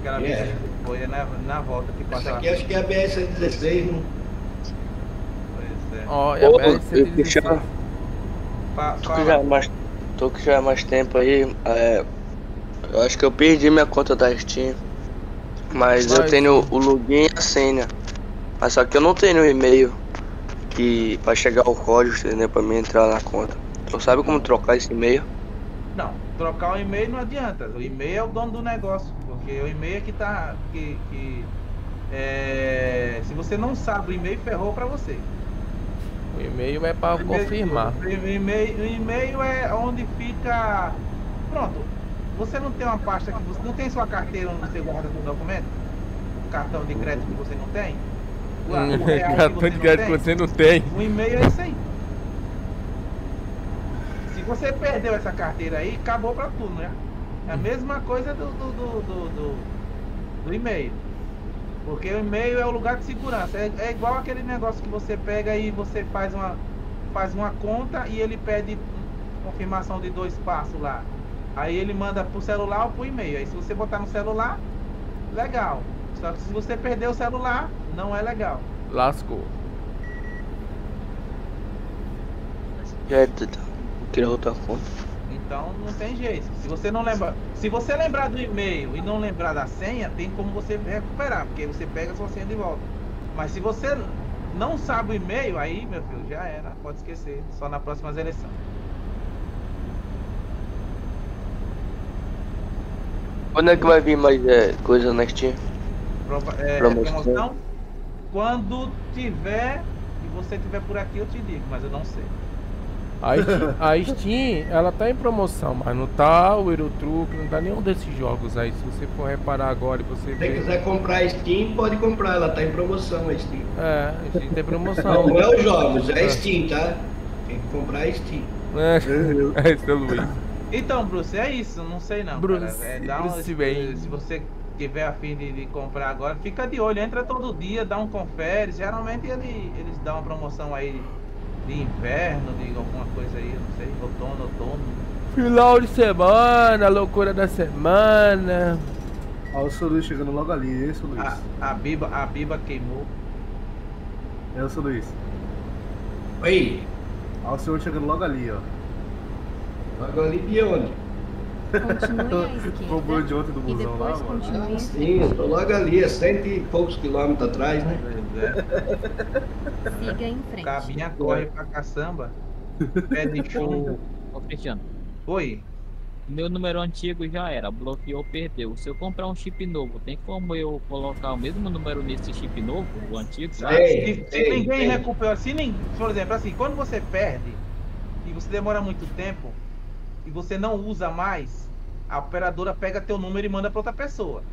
Aquela yeah. via é. que foi, é na, na volta que passa Essa aqui lá. acho que é a BS-16, não? Pois é. Ó, oh, é a BS-16. Fala. Tô que já é mais, tô que já é mais tempo aí. É, eu acho que eu perdi minha conta da Steam. Mas eu tenho o login e a senha. Mas só que eu não tenho o e-mail que para chegar o código, entendeu? Para mim entrar na conta. Tu sabe como trocar esse e-mail? Não, trocar o e-mail não adianta. O e-mail é o dono do negócio, porque o e-mail é que tá que, que é, se você não sabe o e-mail ferrou para você. O e-mail é pra confirmar. O e-mail, o é onde fica. Pronto. Você não tem uma pasta que você. Não tem sua carteira onde você guarda com documento? Cartão de crédito que você não tem? O- o Cartão de crédito que você não tem. O e-mail é isso aí. Se você perdeu essa carteira aí, acabou pra tudo, né? É a mesma coisa do, do, do, do- do e-mail. Porque o e-mail é o lugar de segurança. É, é igual aquele negócio que você pega e você faz uma, faz uma conta e ele pede confirmação de dois passos lá. Aí ele manda pro celular ou pro e-mail. Aí se você botar no celular, legal. Só que se você perder o celular, não é legal. Lascou. É, Dudu. Queria outra conta. Então não tem jeito. Se você não lembra, se você lembrar do e-mail e não lembrar da senha, tem como você recuperar, porque você pega a sua senha de volta. Mas se você não sabe o e-mail, aí, meu filho, já era, pode esquecer, só na próxima eleição. Quando é que vai vir mais é, coisa? Prova- é, Promoção. promoção, quando tiver e você tiver por aqui, eu te digo, mas eu não sei. A Steam, a Steam, ela tá em promoção, mas não tá o Eurotruck, não tá nenhum desses jogos aí. Se você for reparar agora e você Se você ver. quiser comprar a Steam, pode comprar, ela tá em promoção a Steam. É, a Steam tem promoção. Não, não é os jogos, é É. a Steam, tá? Tem que comprar a Steam. É, é seu Luiz. Então, Bruce, é isso, não sei não. Bruce, cara. É, dá um- Bruce Wayne. se você tiver afim de, de comprar agora, fica de olho, entra todo dia, dá um confere. Geralmente ele, eles dão uma promoção aí de inverno, de alguma coisa aí, não sei, outono, outono. Final de semana, loucura da semana. Ó, o seu Luiz chegando logo ali, esse Luiz. A, a, biba, a biba queimou. É o seu Luiz. Oi. Ó, o senhor chegando logo ali, ó. Logo ali de onde? Continue à esquerda. De ontem do busão lá, depois continue Sim, eu tô logo ali, é cento e poucos quilômetros atrás, né? Siga em frente. Cabinha corre pra caçamba. Pé de show. Ô, Cristiano, Oi. meu número antigo já era, bloqueou, perdeu. Se eu comprar um chip novo, tem como eu colocar o mesmo número nesse chip novo, o antigo? Se, se ninguém recupera, se nem, por exemplo, assim, quando você perde e você demora muito tempo e você não usa mais, a operadora pega teu número e manda para outra pessoa.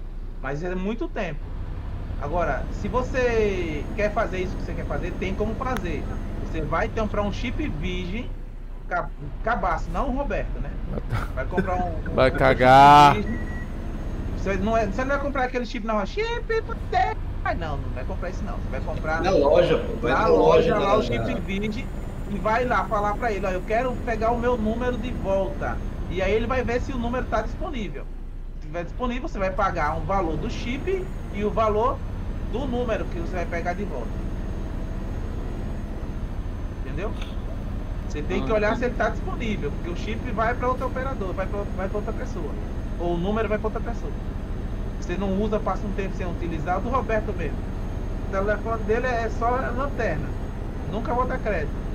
Mas é muito tempo. Agora, se você quer fazer isso que você quer fazer, tem como fazer. Você vai comprar um chip virgem, ca- cabaço, não o Roberto, né? Vai comprar um. um Vai chip cagar. virgem. Você não, é, você não vai comprar aquele chip na chip. Ah, não, não vai comprar isso não. Você vai comprar Na loja, pô, vai na na loja, loja lá o chip da- virgem e vai lá falar pra ele, ó, eu quero pegar o meu número de volta. E aí ele vai ver se o número tá disponível. Se tiver disponível, você vai pagar um valor do chip e o valor do número que você vai pegar de volta. Entendeu? Você tem que Ah, olhar se ele tá disponível, porque o chip vai para outro operador, vai para outra pessoa. Ou o número vai para outra pessoa. Você não usa, passa um tempo sem utilizar, o do Roberto mesmo. O telefone dele é só lanterna. Nunca Bota usa crédito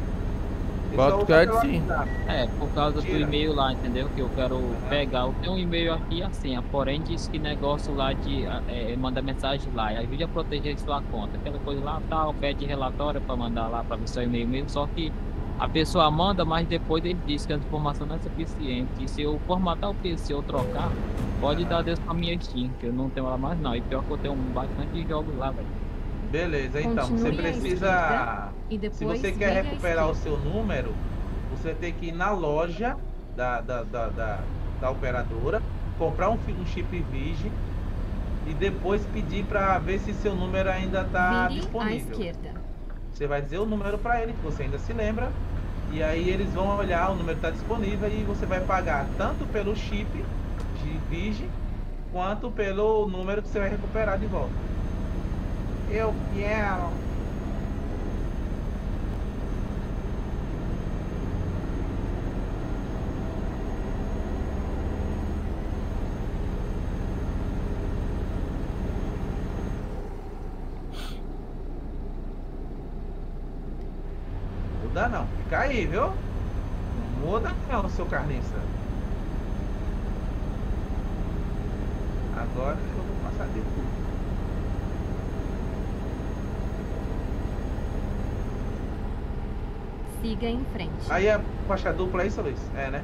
pelo sim. WhatsApp. É, por causa do Tira. e-mail lá, entendeu? Que eu quero pegar. Eu tenho um e-mail aqui assim, porém diz que negócio lá de é, manda mensagem lá, e ajude a proteger sua conta. Aquela coisa lá tal, pede relatório pra mandar lá pra ver seu e-mail mesmo, só que a pessoa manda, mas depois ele diz que a informação não é suficiente. E se eu formatar o PC ou trocar, pode dar Deus pra minha Steam, que eu não tenho ela mais não. E pior que eu tenho um bastante de jogos lá, velho. Beleza, então, Continue você precisa. Se você quer recuperar o seu número, você tem que ir na loja da, da, da, da, da operadora, comprar um, um chip virgem e depois pedir para ver se seu número ainda está disponível. esquerda. Você vai dizer o número para ele, que você ainda se lembra, e aí eles vão olhar, o número está disponível e você vai pagar tanto pelo chip de virgem quanto pelo número que você vai recuperar de volta eu quero. Muda não, fica aí, viu? Não muda não, seu carniça. Agora eu vou passar dentro. Siga em frente. Aí é faixa dupla, é isso, Luiz? É, né?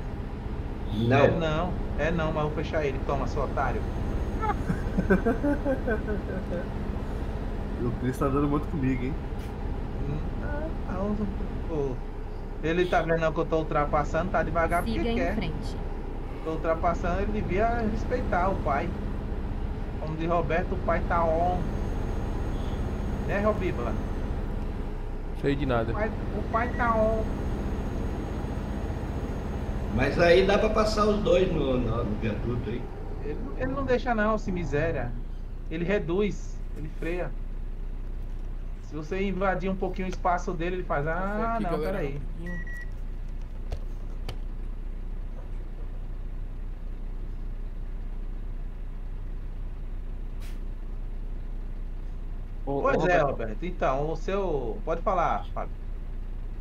Não. É não, é não, mas vou fechar ele. Toma, seu otário. O Chris tá dando muito comigo, hein? Não, pô. Ele tá vendo que eu tô ultrapassando, tá devagar porque Siga em quer. frente. Tô ultrapassando, ele devia respeitar o pai. Como diz Roberto, o pai tá on. Né, Robiba? Sei de nada. O pai, o pai tá on. Mas aí dá pra passar os dois no, no, no viaduto aí. Ele, ele não deixa não, se miséria. Ele reduz, ele freia. Se você invadir um pouquinho o espaço dele, ele faz, ah, Aqui, não, galera, peraí. Ô, ô, Pois é, Roberto. Roberto. Então, o seu. Pode falar, Fábio.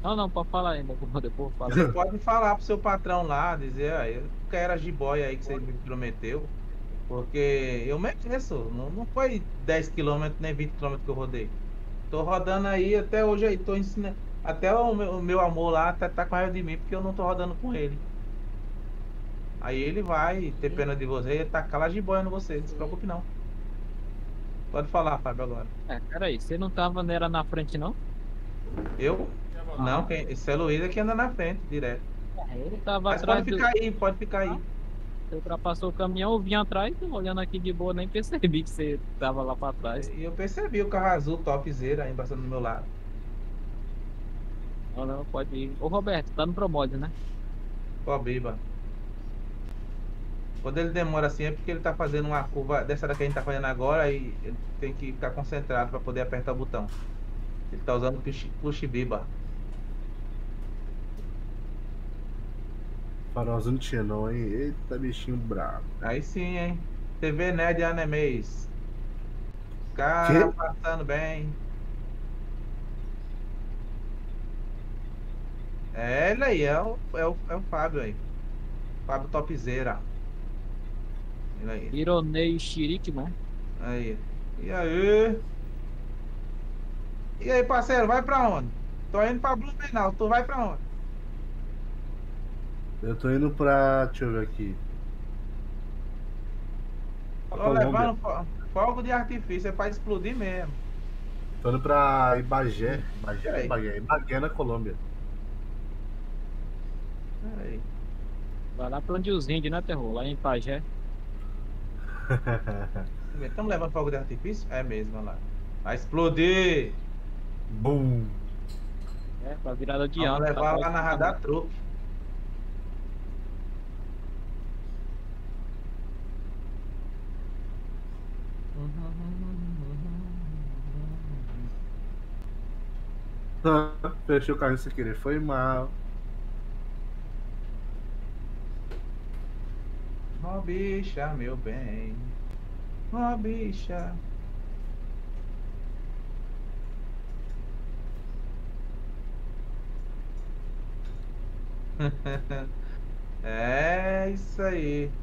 Não, não, pode falar ainda, depois eu falo. Você pode falar pro seu patrão lá, dizer, ah, eu quero a jiboia aí que você me prometeu. Porque eu mereço. Não, não foi 10 km nem 20 km que eu rodei. Tô rodando aí até hoje aí, tô ensinando. Até o meu, o meu amor lá tá, tá com raiva de mim porque eu não tô rodando com ele. Aí ele vai ter pena de você e tacar lá jiboia no você, não se preocupe não. Pode falar, Fábio, agora. É, peraí, você não tava nera na frente, não? Eu? Não, quem, esse é Luiz é que anda na frente, direto. Ele tava Mas atrás pode do- ficar aí, pode ficar aí. Você ultrapassou o caminhão, eu vim atrás, olhando aqui de boa, nem percebi que você tava lá pra trás. E eu percebi o carro azul topzera aí passando do meu lado. Não, não, pode ir. Ô Roberto, tá no Promode, né? Pô, biba. Quando ele demora assim é porque ele tá fazendo uma curva dessa daqui que a gente tá fazendo agora e ele tem que ficar concentrado para poder apertar o botão. Ele tá usando push, push biba. Farolzinho não tinha não, hein? Eita, bichinho bravo. Aí sim, hein? TV Nerd Animes. Cara, Quê? passando bem. É ele aí, é o, é o, é o Fábio aí. Fábio Topzera. Ele aí. Ironei Chirique, né? Aí. E aí? E aí, parceiro, vai pra onde? Tô indo pra Blumenau, tu vai pra onde? Eu tô indo pra. Deixa eu ver aqui. Tô Colômbia. levando fo- fogo de artifício, é pra explodir mesmo. Tô indo pra Ibagé. Ibagé, Peraí. Ibagé, Ibagé na Colômbia. Aí. Vai lá pra onde os índios, né, Terror? Lá em Pajé. Estamos levando fogo de artifício? É mesmo, olha lá. Vai explodir! Bum! É, pra virada de Vamos ano. levar tá lá na radar truque. Fechei o carro sem querer, foi mal. Ó bicha, meu bem. Ó bicha. é isso aí.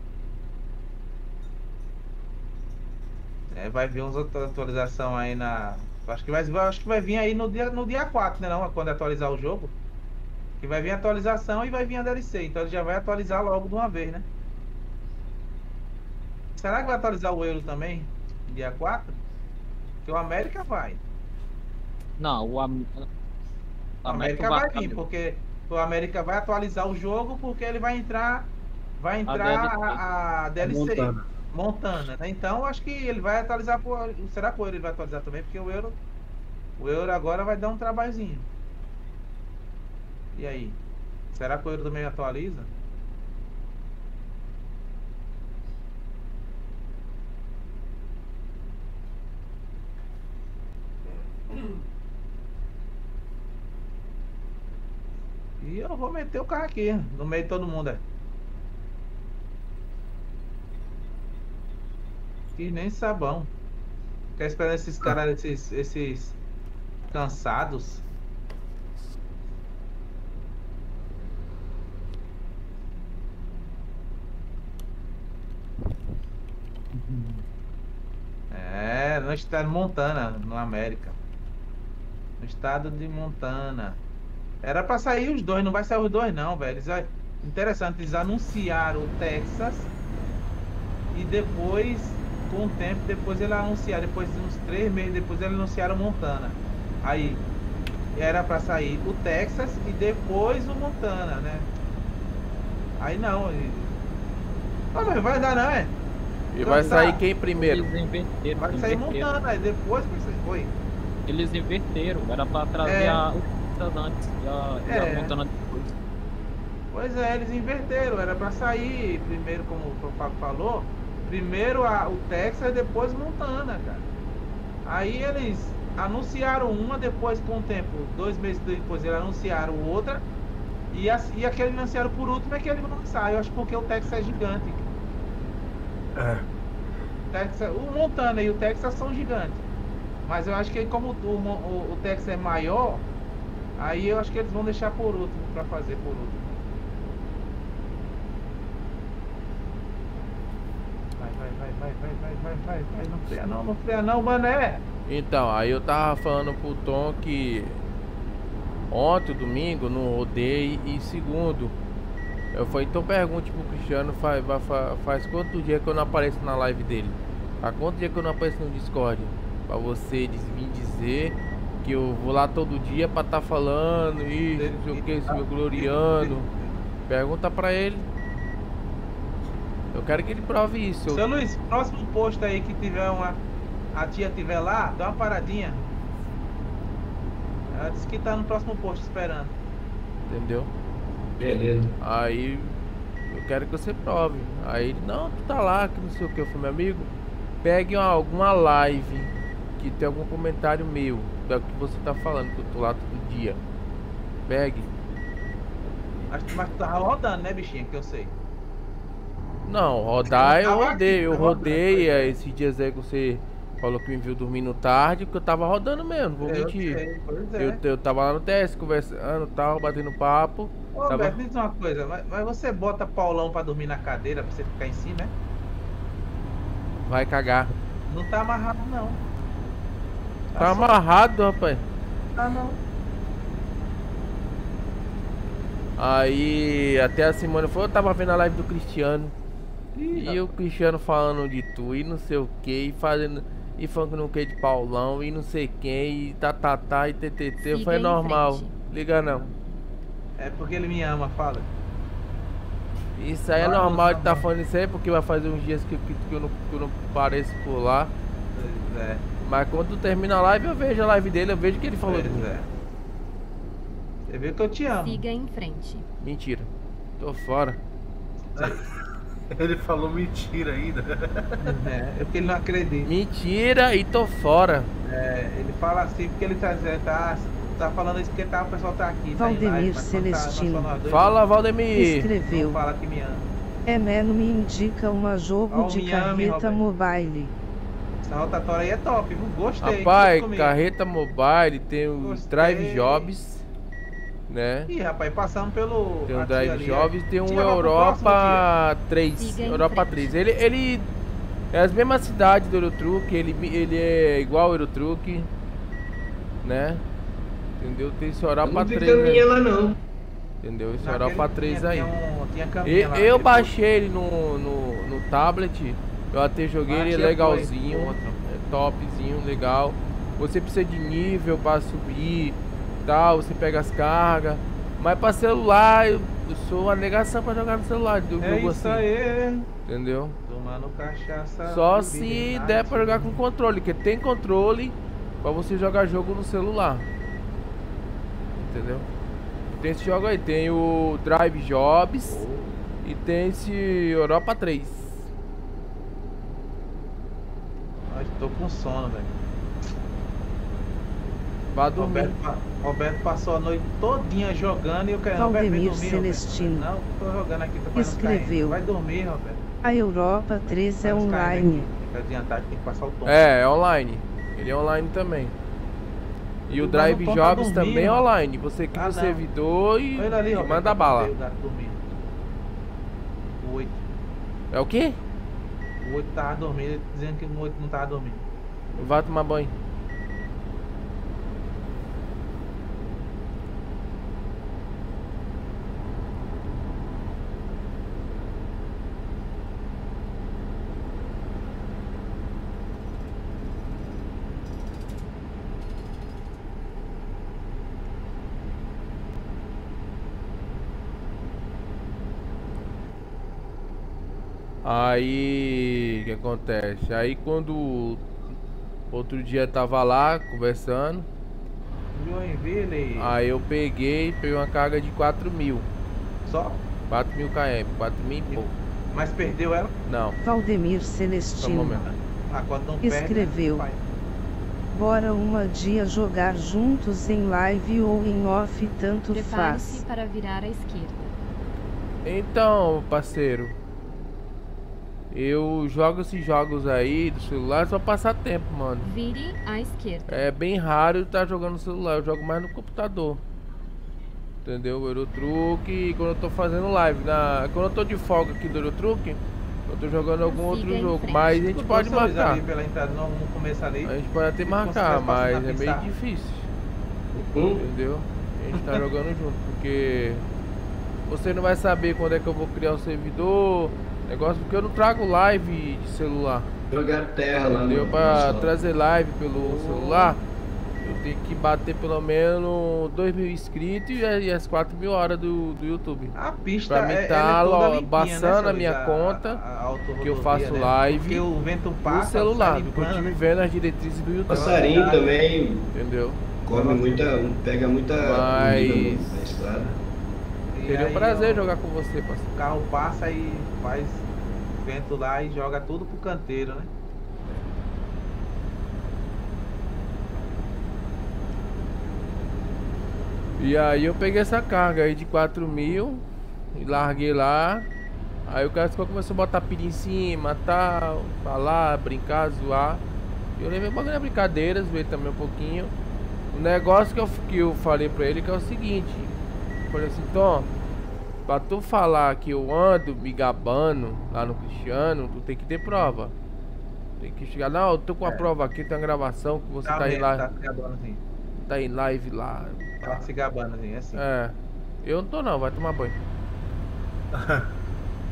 É, vai vir uns outra atualização aí na. Acho que vai, acho que vai vir aí no dia, no dia 4, né? Não, quando atualizar o jogo. Que vai vir atualização e vai vir a DLC. Então ele já vai atualizar logo de uma vez, né? Será que vai atualizar o Euro também? Dia 4? Porque o América vai. Não, o Am... O América vai vir, porque o América vai atualizar o jogo porque ele vai entrar. Vai entrar a, a DLC. Montana. Montana, né? Então acho que ele vai atualizar pro. Será que o Euro ele vai atualizar também? Porque o Euro. O Euro agora vai dar um trabalhinho. E aí? Será que o Euro também atualiza? E eu vou meter o carro aqui, no meio de todo mundo. É. E nem sabão. quer esperar esses caras, esses, esses cansados. É, nós estamos tá em Montana, na América. No estado de Montana. Era pra sair os dois, não vai sair os dois não, velho. Eles, interessante, eles anunciaram o Texas e depois, com o tempo, depois eles anunciaram, depois de uns três meses depois eles anunciaram Montana. Aí era pra sair o Texas e depois o Montana, né? Aí não. E... Ah, mas vai dar não, é? E Então vai tá. sair quem primeiro? Vai sair. Montana, aí depois vai sair. Oi. Eles inverteram. Era pra trazer É. a, o Texas antes e a, e a É. Montana depois. Pois é, eles inverteram, era pra sair primeiro, como o Fábio falou, primeiro a, o Texas e depois Montana, cara. Aí eles anunciaram uma, depois com o tempo, dois meses depois eles anunciaram outra, e, a, e aquele que anunciaram por último é que eles vão lançar, eu acho porque o Texas é gigante. É. Texas, o Montana e o Texas são gigantes. Mas eu acho que como o, o, o Texas é maior, aí eu acho que eles vão deixar por último, pra fazer por último. Vai, vai, vai, vai, vai, vai, vai, vai, vai, não freia não, não freia não, mané. Então, aí eu tava falando pro Tom que ontem, domingo, não rodei e segundo. Eu falei, então pergunte pro Cristiano faz, vai- fa- faz quanto dia que eu não apareço na live dele? Há quanto dia que eu não apareço no Discord? Pra você vir dizer que eu vou lá todo dia pra tá falando isso, não sei o que, se me gloriando. Pergunta pra ele. Eu quero que ele prove isso. Seu Luiz, próximo posto aí que tiver uma. A tia tiver lá, dá uma paradinha. Ela disse que tá no próximo posto esperando. Entendeu? Beleza. Aí eu quero que você prove. Aí ele, não, tu tá lá, que não sei o que. Eu falei, meu amigo, pegue uma- alguma live que tem algum comentário meu, da que você tá falando, que eu tô lá todo dia. Pegue. Mas, mas tu tava rodando, né, bichinho? Que eu sei. Não, rodar eu aqui, rodei, eu tava rodando, rodei é, esses dias aí que você falou que me viu dormindo tarde, porque eu tava rodando mesmo, vou Eu mentir. sei, pois é. Eu, eu tava lá no TS conversando tal, batendo papo. Ô, tava... Beto, me diz uma coisa, mas, mas você bota Paulão pra dormir na cadeira pra você ficar em cima, né? Vai cagar. Não tá amarrado não. Tá amarrado, rapaz. Tá não. Aí até a Simone falou, eu tava vendo a live do Cristiano. e o Cristiano falando de tu e não sei o que, e fazendo. E falando que não quer de Paulão e não sei quem, e tá, tá, tá, e TTT. Eu Siga falei, em normal. frente. Liga não. É porque ele me ama, fala. Isso aí é Vai, normal de não, tá não. falando isso aí, porque vai fazer uns dias que, que, que eu, não, que eu não pareço por lá. Pois é. Mas quando termina a live, eu vejo a live dele, eu vejo que ele falou Pois é. Você viu que eu te amo. Siga em frente. Mentira. Tô fora. Ele falou mentira ainda. É, é porque ele não acredita. Mentira e tô fora. É, ele fala assim porque ele tá dizendo, tá, tá falando isso porque tá, o pessoal tá aqui. tá em Valdemir live, tá- nós Celestino. dois, Fala, Valdemir. Escreveu. Não fala que me ama. Emeno me indica uma jogo Ó, de ame, carreta mobile. Essa rotatória aí é top, viu? Gostei. Rapaz, carreta mobile, tem o Gostei. Drive Jobs, né? Ih, rapaz, passando pelo. Tem aqui Drive ali, Jobs, ó. tem um Europa próximo, 3. Siga em Europa frente. 3. Ele, ele é as mesmas cidades do Eurotruck, ele, ele é igual ao Eurotruck, né? Entendeu? Tem esse Europa Não tem 3. caminha né? lá não. Entendeu? Esse Naquele Europa tinha- 3 aí. tinha um- tinha E- caminha lá, eu depois- baixei ele no, no, no tablet, eu até joguei ele legalzinho, é topzinho, legal. Você precisa de nível para subir, tal, você pega as cargas. Mas pra celular, eu, sou uma negação pra jogar no celular do É jogo isso assim. aí. Entendeu? Tomando cachaça. Só se der pra jogar com controle, que tem controle pra você jogar jogo no celular. Entendeu? Tem esse jogo aí, tem o Drive Jobs e tem esse Europa 3. Ai, tô com sono, velho. Vá dormir. Roberto, Roberto passou a noite todinha jogando e eu quero Roberto, dormir, Celestino. Roberto. Não, tô jogando aqui, tô Escreveu. Vai dormir, Roberto. A Europa 3 é online. Tem que adiantar, tem que passar o tom. É, é online. Ele é online também. E o Mas Drive tá Jobs dormindo. também é online. Você cria Ah, o servidor e, ali, e Roberto, manda bala. com o gato dormindo. O 8. É o quê? O 8 tava dormindo, dizendo que o 8 não tava dormindo. Vá tomar banho. Aí, o que acontece? Aí quando outro dia tava lá conversando, Joinville. aí eu peguei, peguei uma carga de 4 mil. Só? 4 mil km, 4 mil e pouco. Mas perdeu ela? Não. Valdemir um Celestino momento. Ah, quando não perde. escreveu. Bora uma dia jogar juntos em live ou em off, tanto Prepare-se faz. para virar à esquerda. Então, parceiro, eu jogo esses jogos aí do celular só passar tempo, mano. Vire à esquerda. É bem raro eu estar jogando no celular, eu jogo mais no computador. Entendeu? Eurotruque quando eu tô fazendo live. Na... Quando eu tô de folga aqui do Eurotruque, eu tô jogando algum outro jogo. frente. Mas a gente pode marcar. ali pela entrada, no começo ali. A gente pode até marcar, mas é meio difícil. Hum? Entendeu? A gente tá jogando junto, porque você não vai saber quando é que eu vou criar o servidor, negócio, porque eu não trago live de celular. Jogar terra lá Entendeu? no. Pra no- trazer live pelo celular, eu tenho que bater pelo menos 2 mil inscritos e as 4 mil horas do, do YouTube. A pista Pra mim é, tá ela é toda lo- limpinha, baçando né, a minha conta, a, a que eu faço né? live Porque o vento No passa, celular, sai limpando. continuo vendo as diretrizes do YouTube. Passarinho também Entendeu? come muita. pega muita Mas- Seria um prazer ó, jogar com você, parceiro. O carro passa e faz vento lá e joga tudo pro canteiro, né? E aí eu peguei essa carga aí de 4 mil e larguei lá. Aí o cara começou a botar pilha em cima, tal, falar, brincar, zoar. Eu levei bagulho na brincadeira, zoei também um pouquinho. O negócio que eu, que eu falei pra ele que é o seguinte. Eu falei assim, Tom, pra tu falar que eu ando me gabando lá no Cristiano, tu tem que ter prova. Tem que chegar, não, eu tô com a prova aqui, tem uma gravação que você tá, aí vendo, lá, Tá se gabando assim. tá em live lá. Tá se gabando assim, é assim. É. Eu não tô não, vai tomar banho.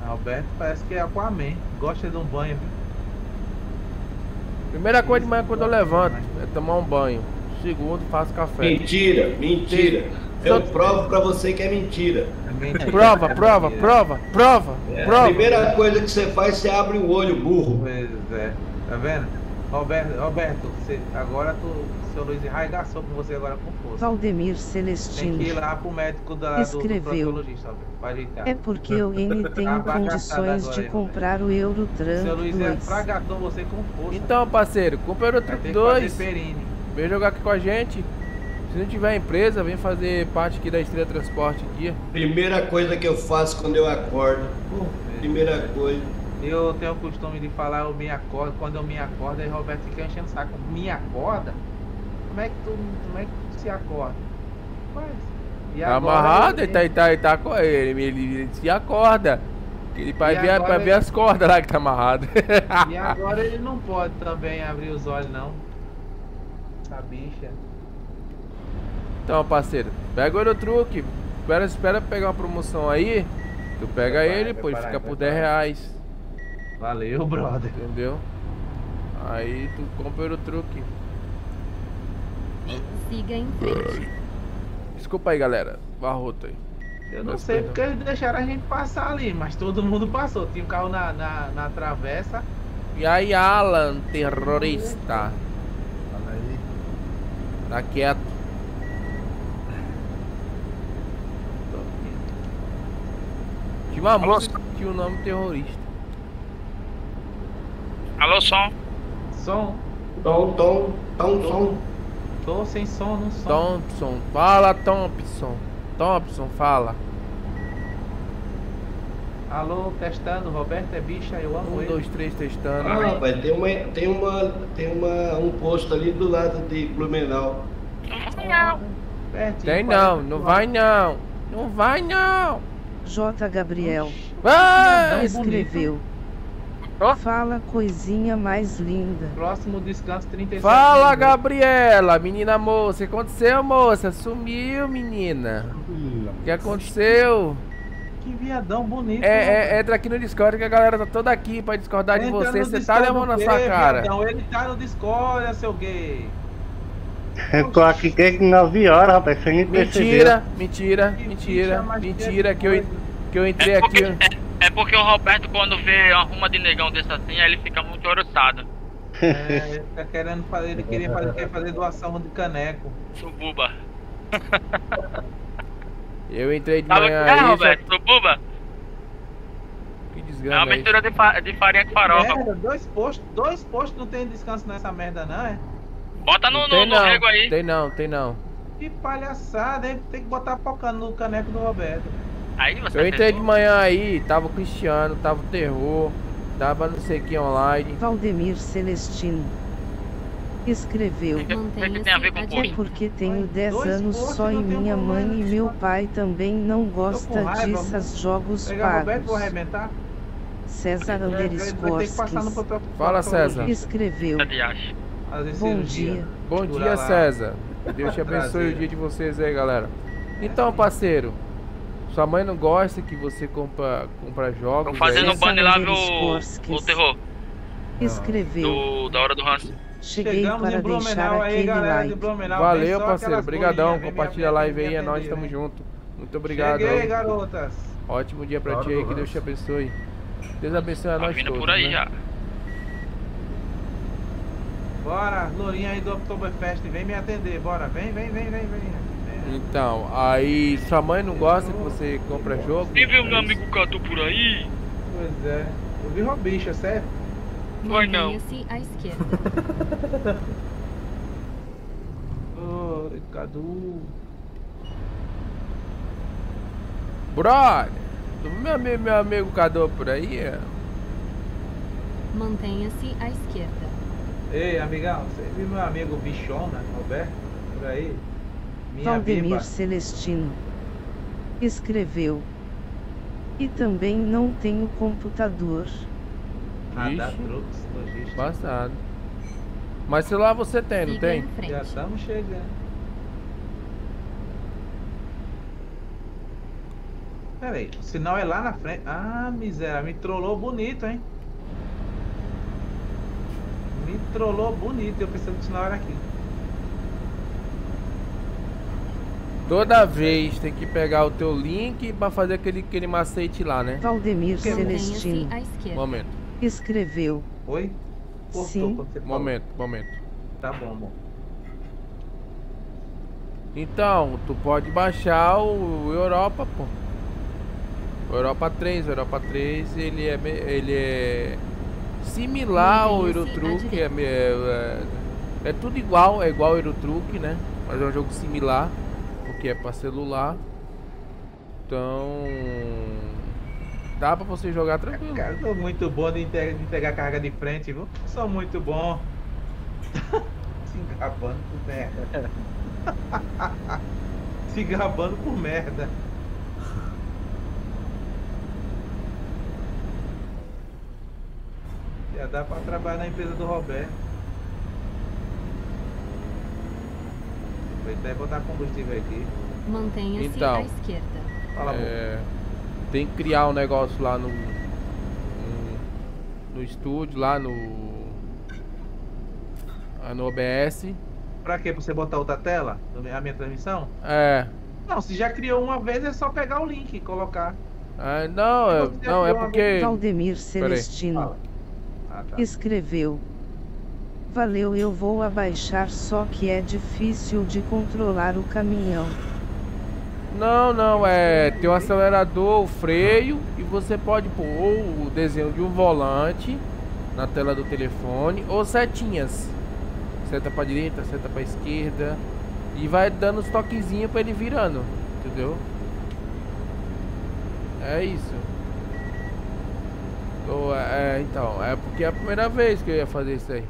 Alberto parece que é Aquaman. Gosta de um banho, viu? Primeira coisa de manhã quando eu levanto é tomar um banho. Segundo, faço café. Mentira, mentira. Eu provo pra você que é mentira. Prova, prova, prova, prova, É, a prova. primeira coisa que você faz, você abre o olho, burro. Pois é. Tá vendo? Roberto, Roberto você, agora tu, o seu Luiz arregaçou com você agora com força. Valdemir Tem Celestino que ir lá pro médico da, do, do Escreveu. pra ajeitar. É porque o N tem Tá bagaçado condições de aí, comprar o Seu Eurotran Luiz é 2. fragatou você com força. Então, parceiro, compra o fazer 2. perine. Vem jogar aqui com a gente. Se não tiver empresa, vem fazer parte aqui da Estrela Transporte aqui. Primeira coisa que eu faço quando eu acordo. Primeira coisa. Eu tenho o costume de falar, eu me acordo, quando eu me acordo, aí Roberto fica enchendo o saco. Me acorda? Como é que tu, como é que tu se acorda? Mas, e Tá agora amarrado, ele- ele tá, ele tá, ele tá com ele, ele, ele se acorda. Ele vai ver, agora pra ver ele- as cordas lá que tá amarrado. E agora ele não pode também abrir os olhos, não. Essa bicha. Então, parceiro, pega o Eurotruck. Espera, espera pegar uma promoção aí. Tu pega Vai, ele, vai pô, fica por 10 parar. reais. Valeu, brother. Entendeu? Aí tu compra o Eurotruck. Siga em frente. Desculpa aí, galera. Barroto aí. Eu não sei perdão. porque eles deixaram a gente passar ali, mas todo mundo passou. Tinha um carro na, na, na travessa. E aí, Alan, terrorista. Fala aí. Tá quieto. Tinha uma Alô, música que tinha o nome terrorista. Alô, som. Som. Tom, tom, tom, som. Tô sem som no som. Thompson, fala Thompson. Thompson, fala. Alô, testando. Roberto é bicha, eu amo Um, ele. dois, três, testando. Ah, rapaz, tem uma, tem uma, tem uma, um posto ali do lado de Blumenau. Pertinho, Tem 40 não, não vai não. Não vai não. J. Gabriel Vai! Não, escreveu: Fala coisinha mais linda. Próximo descanso 37 Fala, minutos. Gabriela, menina moça. O que aconteceu, moça? Sumiu, menina. O que aconteceu? Que viadão bonito. É, é, entra aqui no Discord que a galera tá toda aqui pra discordar de Entra você. no Você tá levando na do sua cara. viadão? Ele tá no Discord, seu gay. Eu tô aqui desde 9 horas, rapaz, você nem Mentira, percebeu. mentira, mentira, mentira que eu, que eu entrei É aqui. porque, é, é porque o Roberto, quando vê uma ruma de negão desse assim, aí ele fica muito oriçado. É, ele tá querendo fazer, ele queria fazer, quer fazer doação de caneco. Sububa. Eu entrei de Sabe o que manhã é, aí. Roberto? Sububa? Que É uma desgrama é isso? mistura de, fa- de farinha com farofa. Merda, dois postos, dois postos não tem descanso nessa merda não, é? Bota no, no, no rego aí. tem não, tem não. Que palhaçada, hein? Tem que botar pocando no caneco do Roberto. Aí você Eu entrei de manhã aí, tava o Cristiano, tava o Terror, tava não sei quem online. Valdemir Celestino. Escreveu. O que, que tem a ver com É porque tenho 10 dois anos só e minha mãe e meu pai também não gosta raiva, dessas jogos pagos. arrebentar. César papel. Fala, César. Escreveu. Fazer Bom cirurgia. dia. Bom Segura dia, lá. César. Deus te abençoe o dia de vocês aí, galera. Então, parceiro, sua mãe não gosta que você compra, compra jogos. Tô fazendo um banner lá, viu, Anderscorskis. o terror. Escreveu. Do, da hora do Hans. Cheguei Chegamos para em Blumenau deixar aí, aquele galera de like. Blumenau. Valeu, parceiro. Obrigadão. Compartilha a live vem aí, é nóis, tamo junto. Muito obrigado. Cheguei, aí. garotas. Ótimo dia pra ti aí, que Deus te abençoe. Deus abençoe a Tá nós vindo todos. por aí né? já. Bora, Lourinha aí do Oktoberfest, vem me atender, bora. Vem, vem, vem, vem, vem. Então, aí sua mãe não gosta que você compra jogo? E viu meu amigo Cadu por aí? Pois é. Eu vi uma bicha, sério? Foi não. Mantenha-se à esquerda. Oi, Cadu. Brother, viu meu amigo, meu amigo Cadu por aí? é? Mantenha-se à esquerda. Ei, amigão, você viu meu amigo Bichona, Roberto? Por aí? Minha Valdemir biba. Celestino. Escreveu. E também não tenho computador. Radar Ixi. Trucks, logística. Passado. Mas celular você tem, não Siga tem? Já estamos chegando. Pera aí, o sinal é lá na frente. Ah, miséria, me trollou bonito, hein? Me trollou bonito, eu pensando que sinal era aqui. Toda vez tem que pegar o teu link pra fazer aquele, aquele macete lá, né? Valdemir Celestino. Momento, Escreveu. Oi? Cortou Sim. momento, momento. Tá bom, bom. Então, tu pode baixar o Europa, pô. Europa 3, o Europa 3, ele é, me- ele é similar ao Eurotruck, é, é, é, é tudo igual, é igual ao Eurotruck, né? Mas é um jogo similar, porque é pra celular. Então, dá pra você jogar tranquilo. Cara, eu sou muito bom de, de pegar carga de frente, viu? Sou muito bom. Se gabando por merda. Se gabando por merda. Já dá pra trabalhar na empresa do Roberto. Aproveitar e botar combustível aqui. Mantenha-se Então. à esquerda. Fala. É, tem que criar um negócio lá no, no, no estúdio, lá no, ah, no OBS. Pra quê? Pra você botar outra tela? A minha transmissão? É, Não, se já criou uma vez, é só pegar o link e colocar. é, não, é, não, é porque... Valdemir Celestino. Ah, tá. Escreveu. Valeu, eu vou abaixar, só que é difícil de controlar o caminhão. Não, não, é. Tem o acelerador, o freio e você pode pôr ou o desenho de um volante na tela do telefone ou setinhas. Seta pra direita, seta pra esquerda. E vai dando os toquezinhos pra ele virando. Entendeu? É isso. Ou, é, então, é porque é a primeira vez que eu ia fazer isso aí.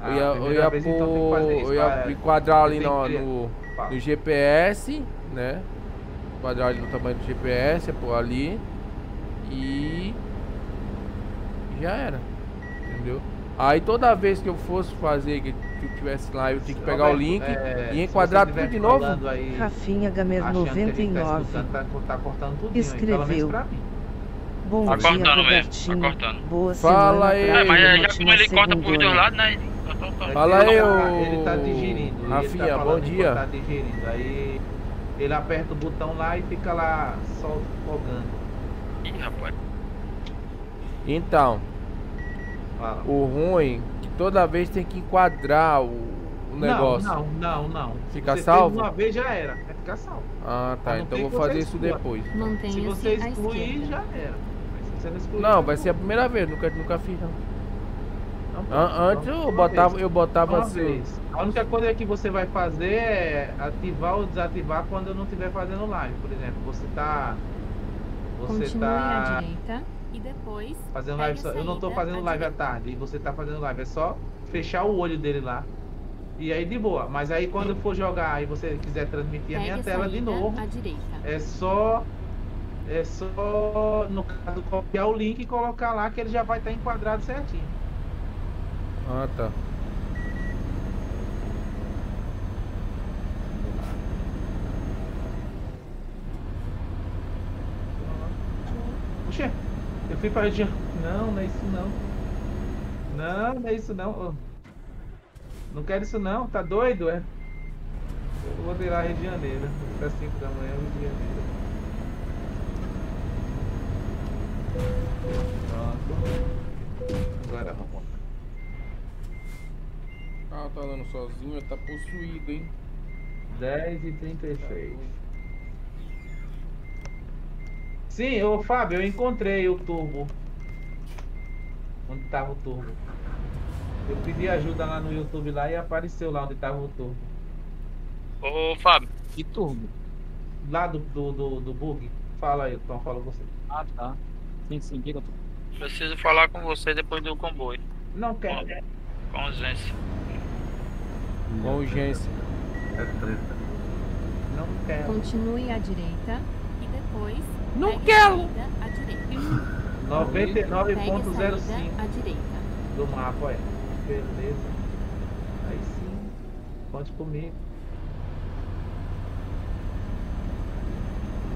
Ah, eu ia, eu ia, vez, então isso, eu ia vai, enquadrar ali no, no, no GPS, né? Enquadrar ali no tamanho do GPS, pôr ali. E. Já era. Entendeu? Aí toda vez que eu fosse fazer, que que eu tivesse lá, eu tinha que pegar o Roberto, link é, e enquadrar tudo de novo. aí, Rafinha Gamer achando que a gente tá 99 escutando, tá, tá cortando tudo, pelo menos escreveu. pra mim. Bom Tá dia, cortando mesmo, tá cortando. Boa Fala aí. É, mas já como ele corta pros dois lados, né? Fala aí, ele tá, ô- ele tá digerindo. ele Rafinha, tá bom dia. Tá digerindo. Aí ele aperta o botão lá e fica lá só fogando. Ih, rapaz. Então, Fala. o ruim é que toda vez tem que enquadrar o, o negócio. Não, não, não, não. Fica Você salvo? Uma vez já era. Ficar salvo. Ah, tá. Então vou fazer isso depois. Se Mantenha-se você excluir, já era. Mas se você não Não, vai ser a primeira vez, nunca, nunca fiz não. Não, pô, Antes uma eu vez. botava, eu botava Uma assim. vez. A única coisa que você vai fazer é ativar ou desativar quando eu não estiver fazendo live. Por exemplo, você tá. Você Continue à tá direita e depois fazendo live a só. Eu não tô fazendo à live à tarde e você tá fazendo live. É só fechar o olho dele lá. E aí de boa. Mas aí quando for jogar e você quiser transmitir a Pegue minha tela de novo, à direita. é só. É só, no caso, copiar o link e colocar lá que ele já vai estar enquadrado certinho. Ah, tá. Puxa, eu fui pra região. Não, não é isso não. Não, não é isso não. Não quero isso não, tá doido, é? Eu vou virar Rio de Janeiro. Até 5 da manhã, Rio de Janeiro. Pronto. Agora vamos. Ah, tá andando sozinho, tá possuído, hein? 10 e 36. Sim, ô Fábio, eu encontrei o turbo. Onde tava o turbo. Eu pedi ajuda lá no YouTube lá e apareceu lá onde tava o turbo. Ô, Fábio. Que turbo? Lá do, do, do, do bug. Fala aí, Tom, fala você. Ah, tá. Sim, sim, diga. Preciso falar com você depois do comboio. Não quero. Com urgência. Com urgência. É treta. Não quero. Continue à direita e depois Não quero. à direita. Pegue a 99.05 saída à direita. do mapa, olha. Beleza. Aí sim. Conte comigo.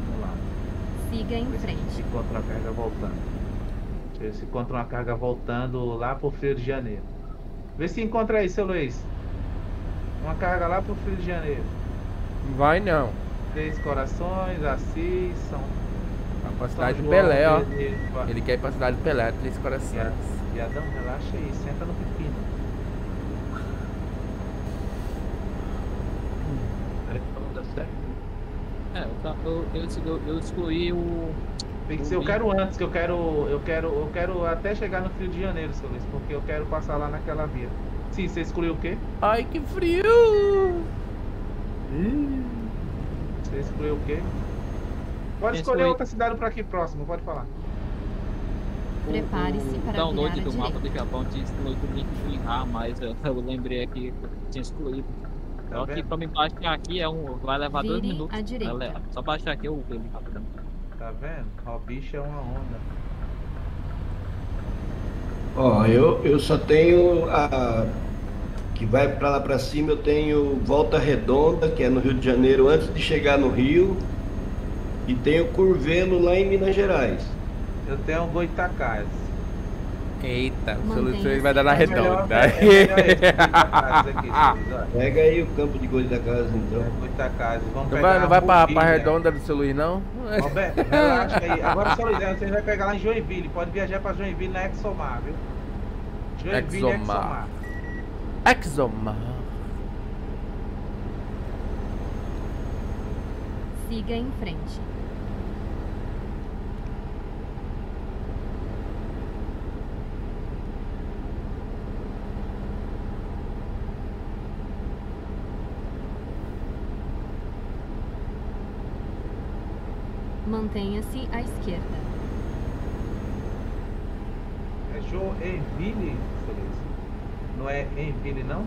Vamos lá. Siga em Se frente. encontra uma carga voltando. Ver se encontra uma carga voltando lá pro Rio de Janeiro. Vê se encontra aí, seu Luiz. Uma carga lá pro Rio de Janeiro. Vai não. Três Corações, Assis, São, Vai pra cidade João, Pelé, ó. Ele quer ir pra cidade do Pelé, três corações. E Adão, relaxa aí, senta no pepino. Aí, vamos dar certo. É, eu, eu, excluí o. Tem que o ser, eu quero antes, que eu quero, eu quero, eu quero até chegar no Rio de Janeiro, seu Luiz, porque eu quero passar lá naquela via. Sim, você excluiu o quê? Ai, que frio! Você excluiu o quê? Pode Eu escolher outra cidade por aqui próximo, pode falar. Prepare-se o para download do mapa do Japão tinha excluído o link Inra, mas eu, eu lembrei aqui tinha excluído. Tá Só que vendo? pra me baixar aqui é um. Vai levar dois Vire minutos. à direita. Vai levar- Só baixar aqui eu ele rapidão. Tá vendo? Ó, bicho é uma onda. Ó, eu, eu só tenho a. Que vai pra lá pra cima, eu tenho Volta Redonda, que é no Rio de Janeiro, antes de chegar no Rio. E tenho Curvelo lá em Minas Gerais. Eu tenho Goitacás. Eita, o Luiz vai dar na É redonda. é seu Luiz, olha. Pega aí o campo de gol da casa então. É Goitacás. Vamos Não vai, não vai pra, pra né? redonda do seu Luiz, não? Roberto, relaxa aí. Agora, seu Luiz, você vai pegar lá em Joinville. Pode viajar pra Joinville na Exomar, viu? Joinville Exomar. Exomar. Siga em frente. Mantenha-se à esquerda. É Joinville, Luiz. Não é Enville, não?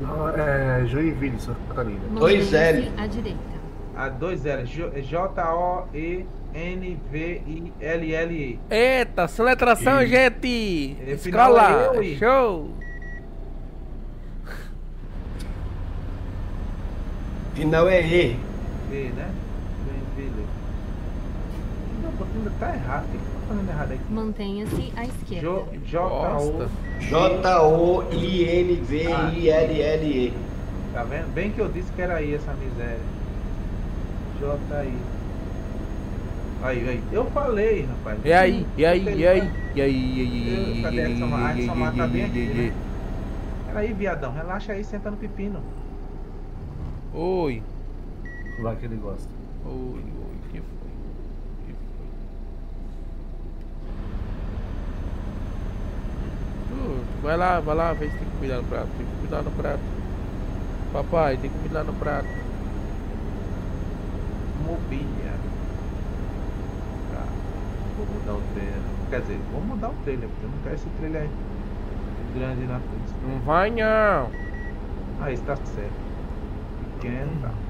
Não, é Joinville, Santa Catarina. Dois L. à direita. A dois L. Jo- é J-O-E-N-V-I-L-L-E. N-V-I-L-L-E. Eita, soletração, E- gente! E Escola! é eu, e- Show! Final é E. E, né? Ainda tá errado. O que tô fazendo errado aqui? Mantenha-se à esquerda. J-O. J-O-I-N-V-I-L-L-E. Tá vendo? Bem que eu disse que era aí essa miséria. J-I. Aí, aí. Eu falei, rapaz. E aí? E aí? Tem- E aí? E aí? E aí? Eu- Cadê a Edson Mar- a Edson Mar tá bem aqui, E aí? né? Peraí, viadão. Relaxa aí, senta no pepino. Oi. Lá que ele gosta. Oi, oi, que foi? Que vai lá, vai lá, vê se tem comida no prato. Tem comida no prato. Papai, tem comida no prato. Mobília. Tá. Vou mudar o trailer. Quer dizer, vou mudar o trailer, porque eu não quero esse trailer grande na frente. Não vai não. Ah, isso tá certo. Pequeno, tá.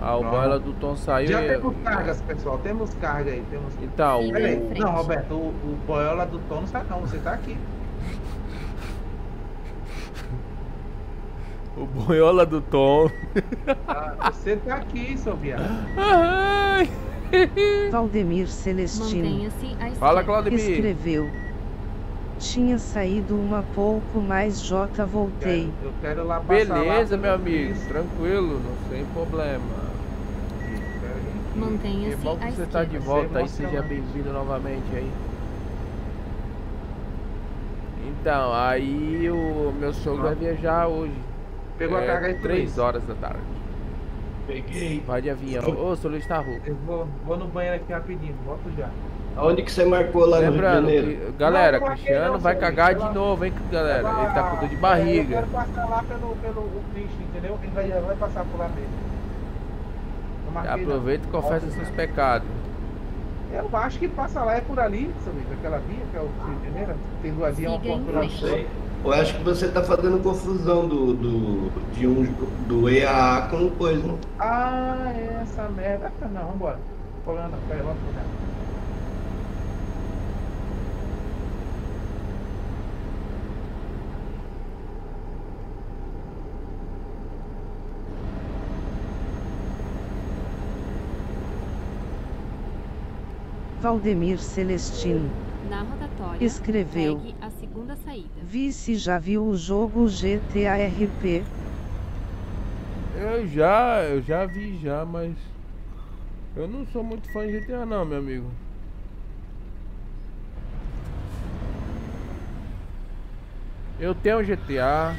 Ah, o Pronto. do Tom saiu Já e- temos cargas, pessoal. Temos carga aí. Temos... Então, Peraí. o- Não, Roberto, o, o boiola do Tom não sai não. Você tá aqui. O boiola do Tom. Ah, você tá aqui, seu viado. Ai. Valdemir Celestino. Fala, Claudemir. Escreveu. Tinha saído uma pouco mais J voltei. Eu quero lá passar Beleza, lá meu amigo. Cristo. Tranquilo, não tem problema. Mantenha-se bom que você tá de volta aí, seja bem-vindo novamente aí. Então, aí o meu sogro vai viajar hoje. Pegou a É, carga aí, Três Luiz? horas da tarde. Peguei. Vai de avião. Ô, seu Luiz tá rouco. Eu vou, vou no banheiro aqui rapidinho, volto já. Aonde que você marcou lá no Rio de Lembrando, Janeiro? que- galera, Não, Cristiano não, vai cagar de vai novo, hein, galera. Ele tá com dor de Eu barriga. quero passar lá pelo, pelo o Cristo, entendeu? Ele vai, vai passar por lá mesmo. Aproveita e confessa seus pecados. Eu acho que passa lá, é por ali, seu Luiz, aquela via que é o Rio de Janeiro. Tem duas vias, uma ponta lá sei. Eu acho que você tá fazendo confusão do, do, de um, do EAA com coisa. né? Ah, é essa merda. Ah, não, vambora. Problema não, peraí, vamos pro Valdemir Celestino. Na rotatória, Escreveu. a segunda saída. Vice já viu o jogo GTA RP? Eu já, eu já vi já, mas eu não sou muito fã de GTA não, meu amigo. Eu tenho GTA,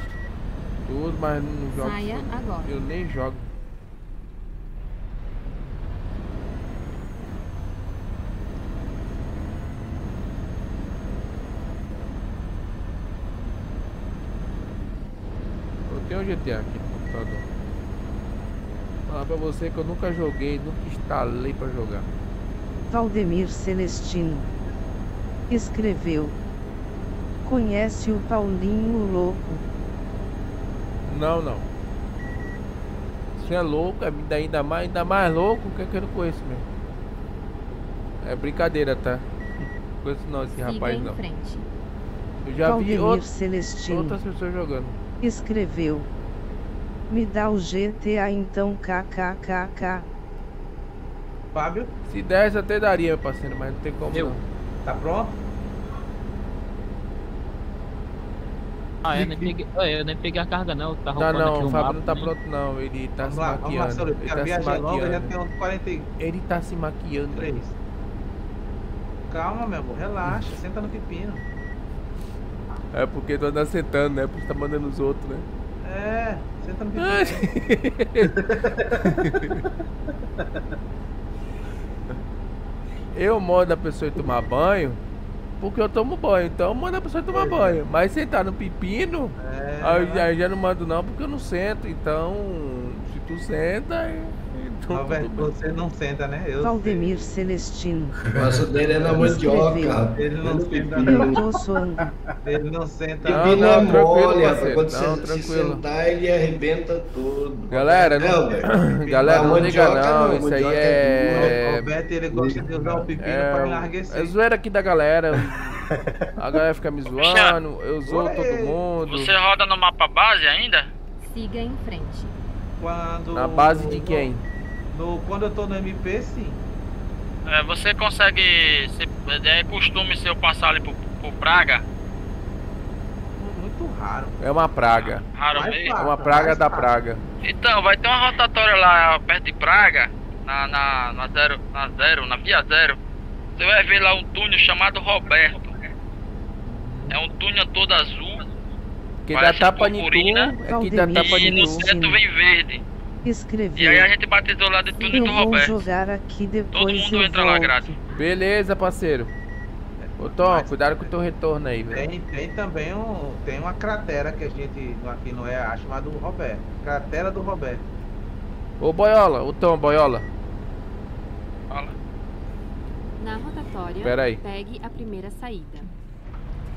tudo, mas não jogo. Saia agora. Eu nem jogo. Eu tenho GTA aqui no computador. Falar pra você que eu nunca joguei, nunca instalei pra jogar. Valdemir Celestino. Escreveu. Conhece o Paulinho Louco? Não, não. Você é louco, é ainda- mais, ainda mais louco que eu não conheço mesmo. É brincadeira, tá? Não conheço não esse Siga rapaz em não. frente. Eu já vi Valdemir out- Celestino. outras pessoas jogando. Escreveu. Me dá o GTA então kkkk. Fábio, Se desse até daria, meu parceiro, mas não tem como Eu. não. tá pronto? Ah, eu nem peguei, eu nem peguei a carga não, tá Tá roubando aqui não, o o Fábio mapa, não tá né? pronto não, ele tá Vamos se lá, vamos lá, maquiando. seu Luiz, Ele tá se é longa, já maquiando. tem uns 43. Ele tá se maquiando. Calma, meu amor, relaxa, senta no pepino. É porque tu anda sentando, né? Porque tu tá mandando os outros, né? É, senta no. Eu mando a pessoa tomar banho, porque eu tomo banho. Então manda a pessoa tomar é. banho. Mas sentar no pepino, É, aí eu já, já não mando não, porque eu não sento. Então, se tu senta, Roberto, tudo bem. você não senta, né? Eu Valdemir Celestino. Gosto dele é na mandioca. Ele não senta, pepino. Eu tô suando. Ele não senta. Não, Pepino não, é tranquilo, mole. Quando Não, você se tranquilo. sentar, ele arrebenta tudo. Galera, não, Não, galera, não liga não, não, isso aí mandioca é... O Roberto, ele gosta de usar o pepino É, pra enlarguecer. é zoeira aqui da galera. A galera fica me zoando, eu zoo todo mundo. Você roda no mapa base ainda? Siga em frente. Quando... Na base de quem? No, quando eu tô no MP, sim. É, você consegue. se- é costume seu passar ali pro, pro Praga? Muito raro. É uma praga. Raro Mais mesmo? É uma praga da praga. Então, vai ter uma rotatória lá perto de Praga, na, na, na zero, na zero, na via zero. Você vai ver lá um túnel chamado Roberto. É um túnel todo azul. Que dá tapa em purpurina. é que dá tapa E no centro vem verde. E aí a Escreveu. gente batizou lá de túnel Eu do Roberto. jogar aqui Todo depois mundo eu entra lá volto. grátis. Beleza, parceiro. Ô Tom, cuidado com o teu retorno aí, velho. Tem, tem também um, tem uma cratera que a gente aqui no EA chamada do Roberto. Cratera do Roberto. Ô Boiola, ô Tom, Boiola. Fala. Na rotatória, Pera aí. pegue a primeira saída.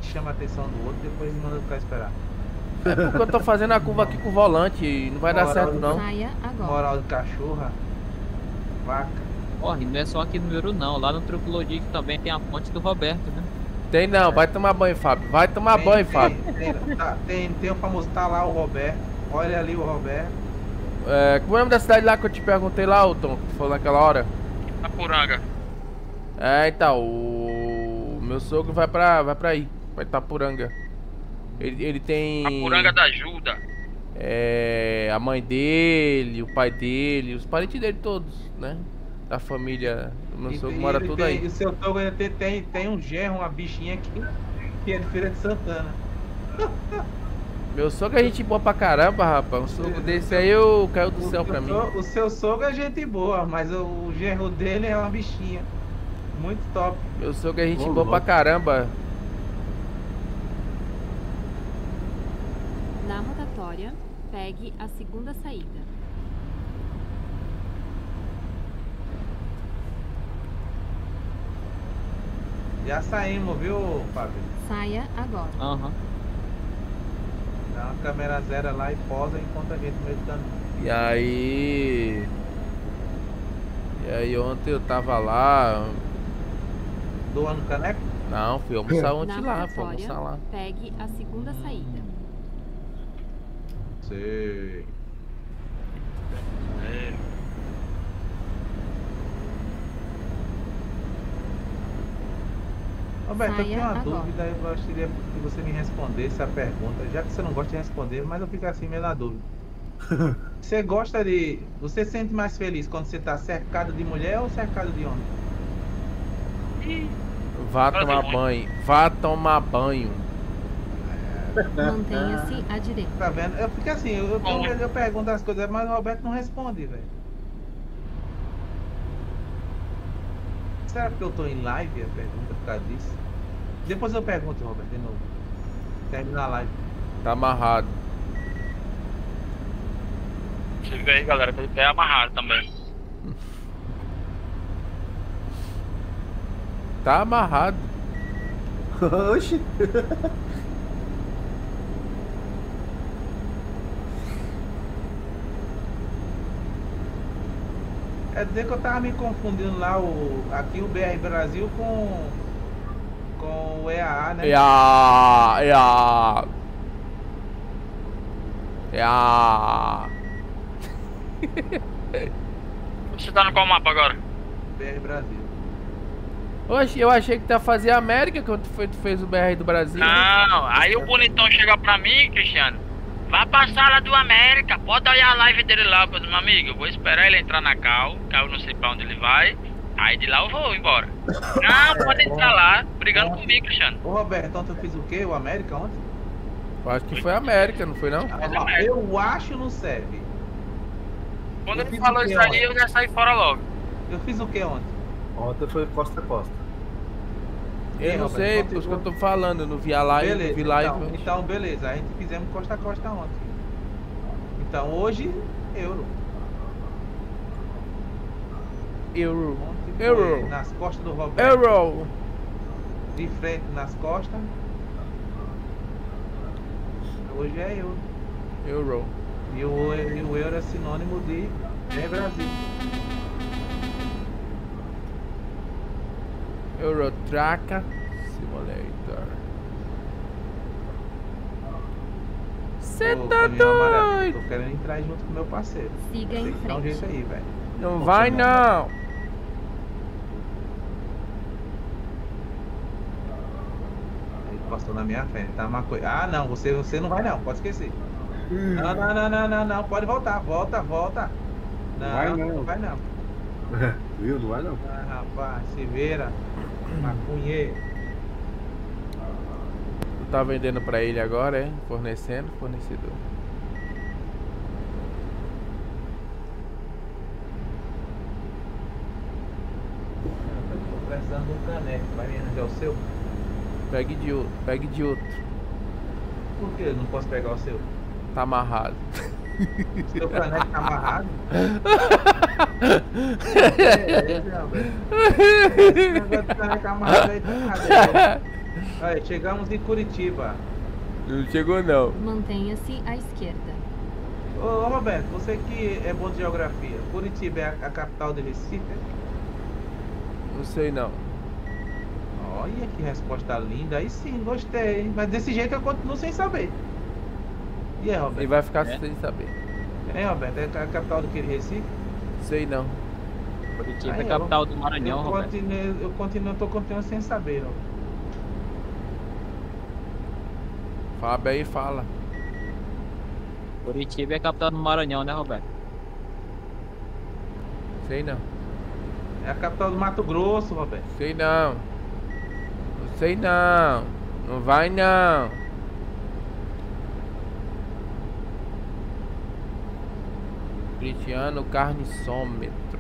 Chama a atenção do outro, depois manda ficar esperar. É porque eu tô fazendo a curva aqui com o volante e não vai dar Moral certo de- não. Saia agora. Moral de cachorra. Vaca. Corre, não é só aqui no Euro não. Lá no Truculodic também tem a ponte do Roberto, né? Tem não, vai tomar banho, Fábio. Vai tomar Tem- banho, tem- Fábio. Tem, tá, tem, tem o famoso, tá lá o Roberto. Olha ali o Roberto. É, qual é o nome da cidade lá que eu te perguntei lá, ô Tom, que falou naquela hora? Apuranga. É, então, o meu sogro vai pra, vai pra aí, vai Itapuranga. Ele, ele tem... Apuranga da Ajuda. É, a mãe dele, o pai dele, os parentes dele todos, né? Da família do meu sogro mora tudo tem- aí. E o seu ainda tem, tem, tem um genro, uma bichinha aqui, que é de Feira de Santana. Meu sogro é gente boa pra caramba, rapaz. Um sogro desse aí eu caiu do céu o, pra mim. o seu sogro é gente boa, mas o, o genro dele é uma bichinha. Muito top. Meu sogro é gente Ô, boa pra caramba. Na rotatória, pegue a segunda saída. Já saímos, viu, Fábio? Saia agora. Aham. Dá uma câmera zero lá e posa enquanto a gente no meio do caminho. E aí. E aí ontem eu tava lá. Doando caneco? Não, fui almoçar ontem Na lá, fui almoçar lá. pegue a segunda saída. Sei. Roberto, eu Saia tenho uma agora. dúvida, eu gostaria que você me respondesse a pergunta, já que você não gosta de responder, mas eu fico assim meio na dúvida. Você gosta de. Você se sente mais feliz quando você tá cercado de mulher ou cercado de homem? Vá tomar banho. Vá tomar banho. Mantenha-se à direita. Tá vendo? Eu fico assim, eu, eu, Bom. eu pergunto as coisas, mas o Roberto não responde, velho. Será que eu tô em live? A pergunta por causa disso. Depois eu pergunto, Roberto, de novo. Termina a live. Tá amarrado. Você vê aí, galera, que ele é amarrado também. Tá amarrado. Oxi. Quer dizer que eu tava me confundindo lá, o, aqui o BR Brasil com, com o EAA, né? É a. É a. É a. Você tá no qual mapa agora? BR Brasil. Oxe, eu achei que tu ia fazer a América quando tu, foi, tu fez o BR do Brasil. Não, aí o bonitão chega pra mim, Cristiano. Vá pra sala do América, pode olhar a live dele lá, pois, meu amigo. Eu vou esperar ele entrar na cal, cal eu não sei pra onde ele vai. Aí de lá eu vou embora. Não, pode entrar lá, brigando comigo, Cristiano. Ô Roberto, ontem eu fiz o quê? O América ontem? Eu acho que foi a América, não foi não? Ah, Eu acho no serve. Quando Eu ele falou quê isso aí, ontem? eu já saí fora logo. Eu fiz o que ontem? Ontem foi costa a costa. Eu Ei, não sei, por isso que eu tô falando, eu não vi a live, Beleza, vi live. então, então beleza, a gente fizemos costa a costa ontem. Então hoje, euro. Euro. Ontem Euro. Nas costas do Roberto. Euro. De frente nas costas. Hoje é euro. Euro. E o, e o euro é sinônimo de é Brasil. Eurotraca Simulator. Cê Ô, tá doido? Tô querendo entrar junto com meu parceiro. Siga Tem em dar um frente. jeito aí, velho. Não vai não. Ele passou na minha frente, tá uma coisa. Ah, não, você, você não vai não, pode esquecer. Não, não, não, não, não, não, pode voltar, volta, volta. Não, Vai não, não. vai não. Viu? Não vai não. Ah, rapaz, se vira. Macunheiro. Tu tá vendendo pra ele agora, é? Fornecendo, fornecedor. Tô precisando de um caneco, vai me arranjar o seu? Pegue de outro, pegue de outro. Por que eu não posso pegar o seu? Tá amarrado. Seu caneco tá amarrado? é. Esse negócio de caneco amarrado aí tá errado. aí. Chegamos em Curitiba. Não chegou não. Mantenha-se à esquerda. Ô, ô, Roberto, você que é bom de geografia, Curitiba é a, a capital de Recife? Não sei não. Olha que resposta linda, aí sim, gostei. Mas desse jeito eu continuo sem saber. E aí, Roberto? Ele vai ficar É? sem saber. É, Roberto, é a capital do que? Recife? Sei não. Curitiba Aí, é capital do eu, Maranhão, eu Roberto. continuo, eu continuo, tô continuando sem saber, ó. Fábio aí fala. Curitiba é capital do Maranhão, né, Roberto? Sei não. É a capital do Mato Grosso, Roberto. Sei não. Não sei não. Não vai não. Cristiano Carnissômetro.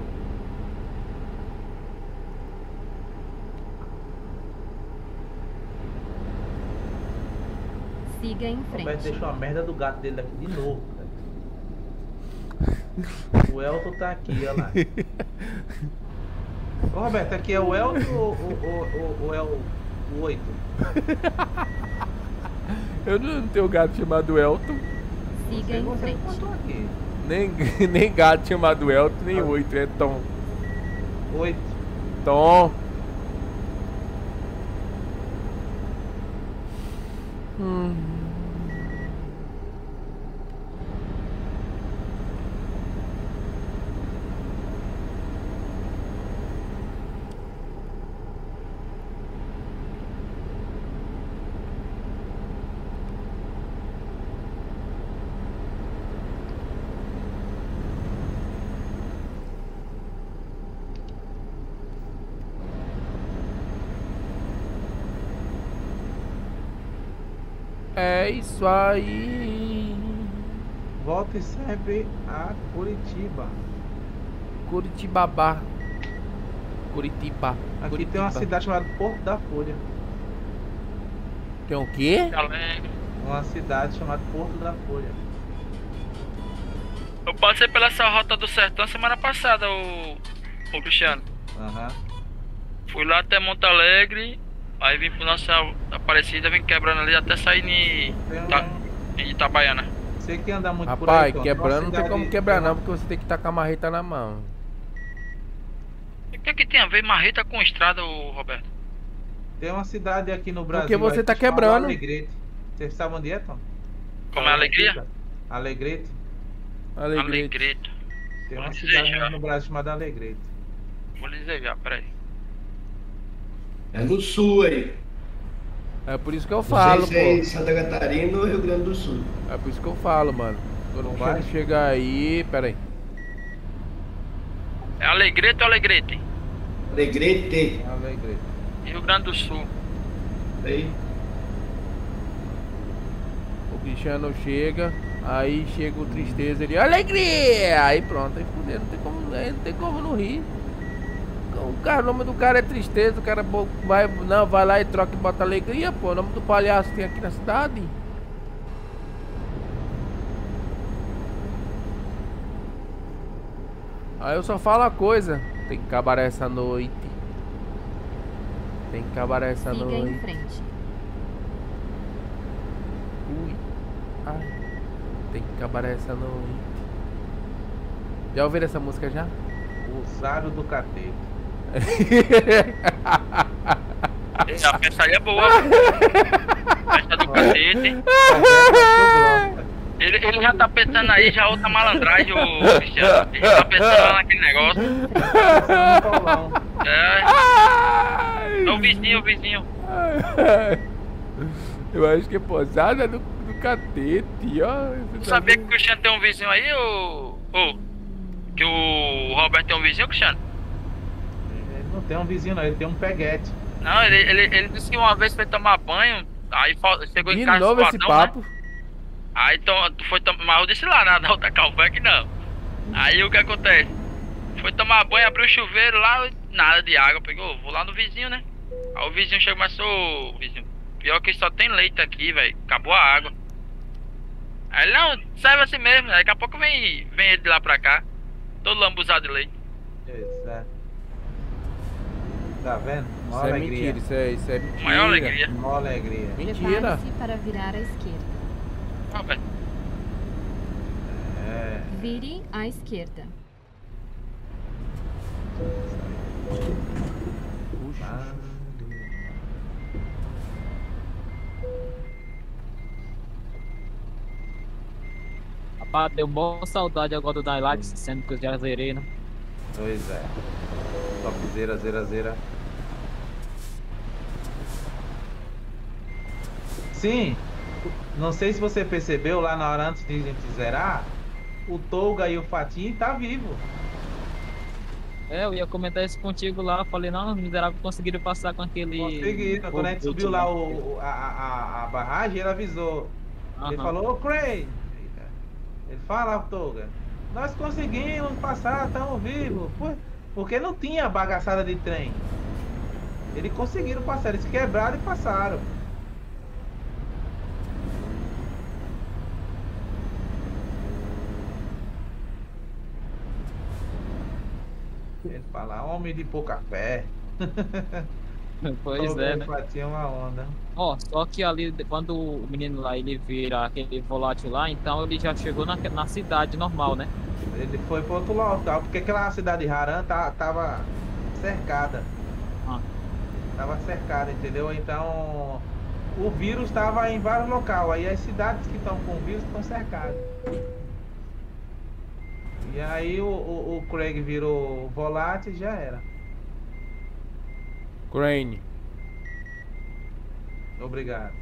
Siga em Roberto frente. deixou a merda do gato dele aqui de novo, velho. O Elton tá aqui, olha lá. Ô, Roberto, aqui é o Elton ou, ou, ou, ou é o, o 8? Eu não tenho gato chamado Elton. Siga em frente. aqui. Nem, nem gato chamado Elton, nem oito. É Tom. 8. Tom. Hum. É isso aí. Volte sempre a Curitiba. Curitibabá. Curitiba. Aqui Curitiba. tem uma cidade chamada Porto da Folha. Tem o quê? Uma cidade chamada Porto da Folha. Eu passei pela essa rota do sertão semana passada, o, o Cristiano. Aham. Fui lá até Monte Alegre, aí vim pro nossa Aparecida, vim quebrando ali até sair em, um- Ita- em Itabaiana. Você que anda muito por Rapaz, aí, Tom, tem uma quebrando não tem como quebrar não, porque você tem que estar com a marreta na mão. O que é que tem a ver marreta com estrada, ô Roberto? Tem uma cidade aqui no Brasil. Porque você aí tá quebrando. Alegrete. Você sabe onde é, Tom? Como é alegria? Alegrete. Alegrete. Alegrete. Tem uma cidade desejar. no Brasil chamada Alegrete. Vou lhe dizer já, peraí. É no sul aí. É por isso que eu Não falo, sei se é em pô. Santa Catarina ou Rio Grande do Sul. É por isso que eu falo, mano. Quando Não vai? chegar aí, pera aí. É Alegrete ou Alegrete? Alegrete. Alegrete. Rio Grande do Sul. Aí. O Cristiano chega, aí chega o tristeza, ele, alegria! Aí pronto, aí fudeu, não tem como, não tem como não rir. O cara, o nome do cara é tristeza, o cara vai, não, vai lá e troca e bota alegria, pô. O nome do palhaço tem aqui na cidade. Aí eu só falo a coisa. Tem que acabar essa noite. Tem que acabar essa Siga em noite. frente. Ui. Ai. Tem que acabar essa noite. Já ouviram essa música já? O Zaro do Catete. A festa é boa. festa do catete. Ele, ele já tá pensando aí, já outra malandragem, o Cristiano. Ele já tá pensando lá naquele negócio. É. É o vizinho, o vizinho. Eu acho que é posada do, do catete, ó. Tu sabia que o Cristiano tem um vizinho aí, ou. ou que o Roberto tem um vizinho, Cristiano? Não tem um vizinho, não, ele tem um peguete. Não, ele, ele, ele disse que uma vez foi tomar banho, aí chegou em De casa novo esse né? papo. Aí to, tu foi tomar. Mas eu disse lá na, na outra calvac não. Aí o que acontece? Foi tomar banho, abriu o chuveiro lá, nada de água. Pegou, vou lá no vizinho, né? Aí o vizinho chegou e começou, "Ô, vizinho. Pior que só tem leite aqui, velho. Acabou a água. Aí ele, não, serve assim mesmo. Daqui a pouco vem, vem ele de lá pra cá. Todo lambuzado de leite. Exato. Tá vendo? Isso Maior é alegria. mentira, isso é, isso é mentira. Maior alegria. Maior alegria. Mentira. Para virar à esquerda. Ó, velho. É. Vire à esquerda. Rapaz, deu boa saudade agora do Daylight, sendo que eu já zerei, né? Pois é. Topzera, zera, zera. Sim, não sei se você percebeu lá na hora antes de a gente zerar, o Tolga e o Fatim tá vivo. É, eu ia comentar isso contigo lá, falei, não, os miseráveis conseguiram passar com aquele... Conseguiram, quando a gente subiu lá o, a, a, a barragem, ele avisou. Ele falou, ô Cray! Ele fala, Tolga, nós conseguimos passar, estamos vivos. Por- Porque não tinha bagaçada de trem. Eles conseguiram passar, eles quebraram e passaram. Ele fala, homem de pouca fé. Pois Tolga é, né? É uma onda. Ó, só que ali, quando o menino lá, ele vira aquele volátil lá, então ele já chegou na, na cidade normal, né? Ele foi pro outro local, porque aquela cidade de Haran tá, tava cercada. Ah. Tava cercada, entendeu? Então o vírus estava em vários locais. Aí as cidades que estão com o vírus estão cercadas. E aí o, o, o Craig virou volátil e já era. Crane. Obrigado.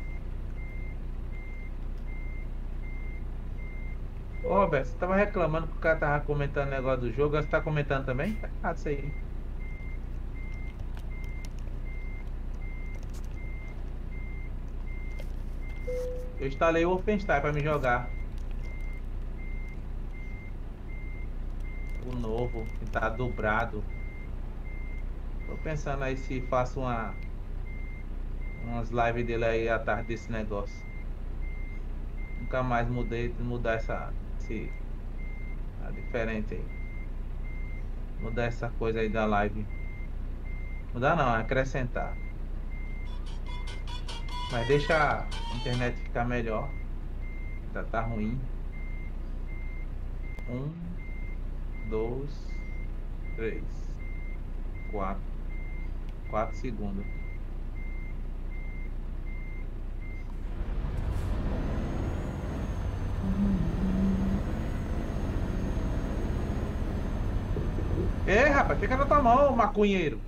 Ô Roberto, você tava reclamando que o cara tava comentando o negócio do jogo, você tá comentando também? Tá errado isso aí. Eu instalei o Wolfenstein pra me jogar. O novo, que tá dobrado. Tô pensando aí se faço uma umas lives dele aí à tarde desse negócio. Nunca mais mudei, mudar essa. Esse, tá diferente aí. Mudar essa coisa aí da live. Mudar não, acrescentar. Mas deixa a internet ficar melhor. Já tá ruim. Um, dois, três, quatro. Quatro segundos. É, rapaz, fica na tua mão, maconheiro.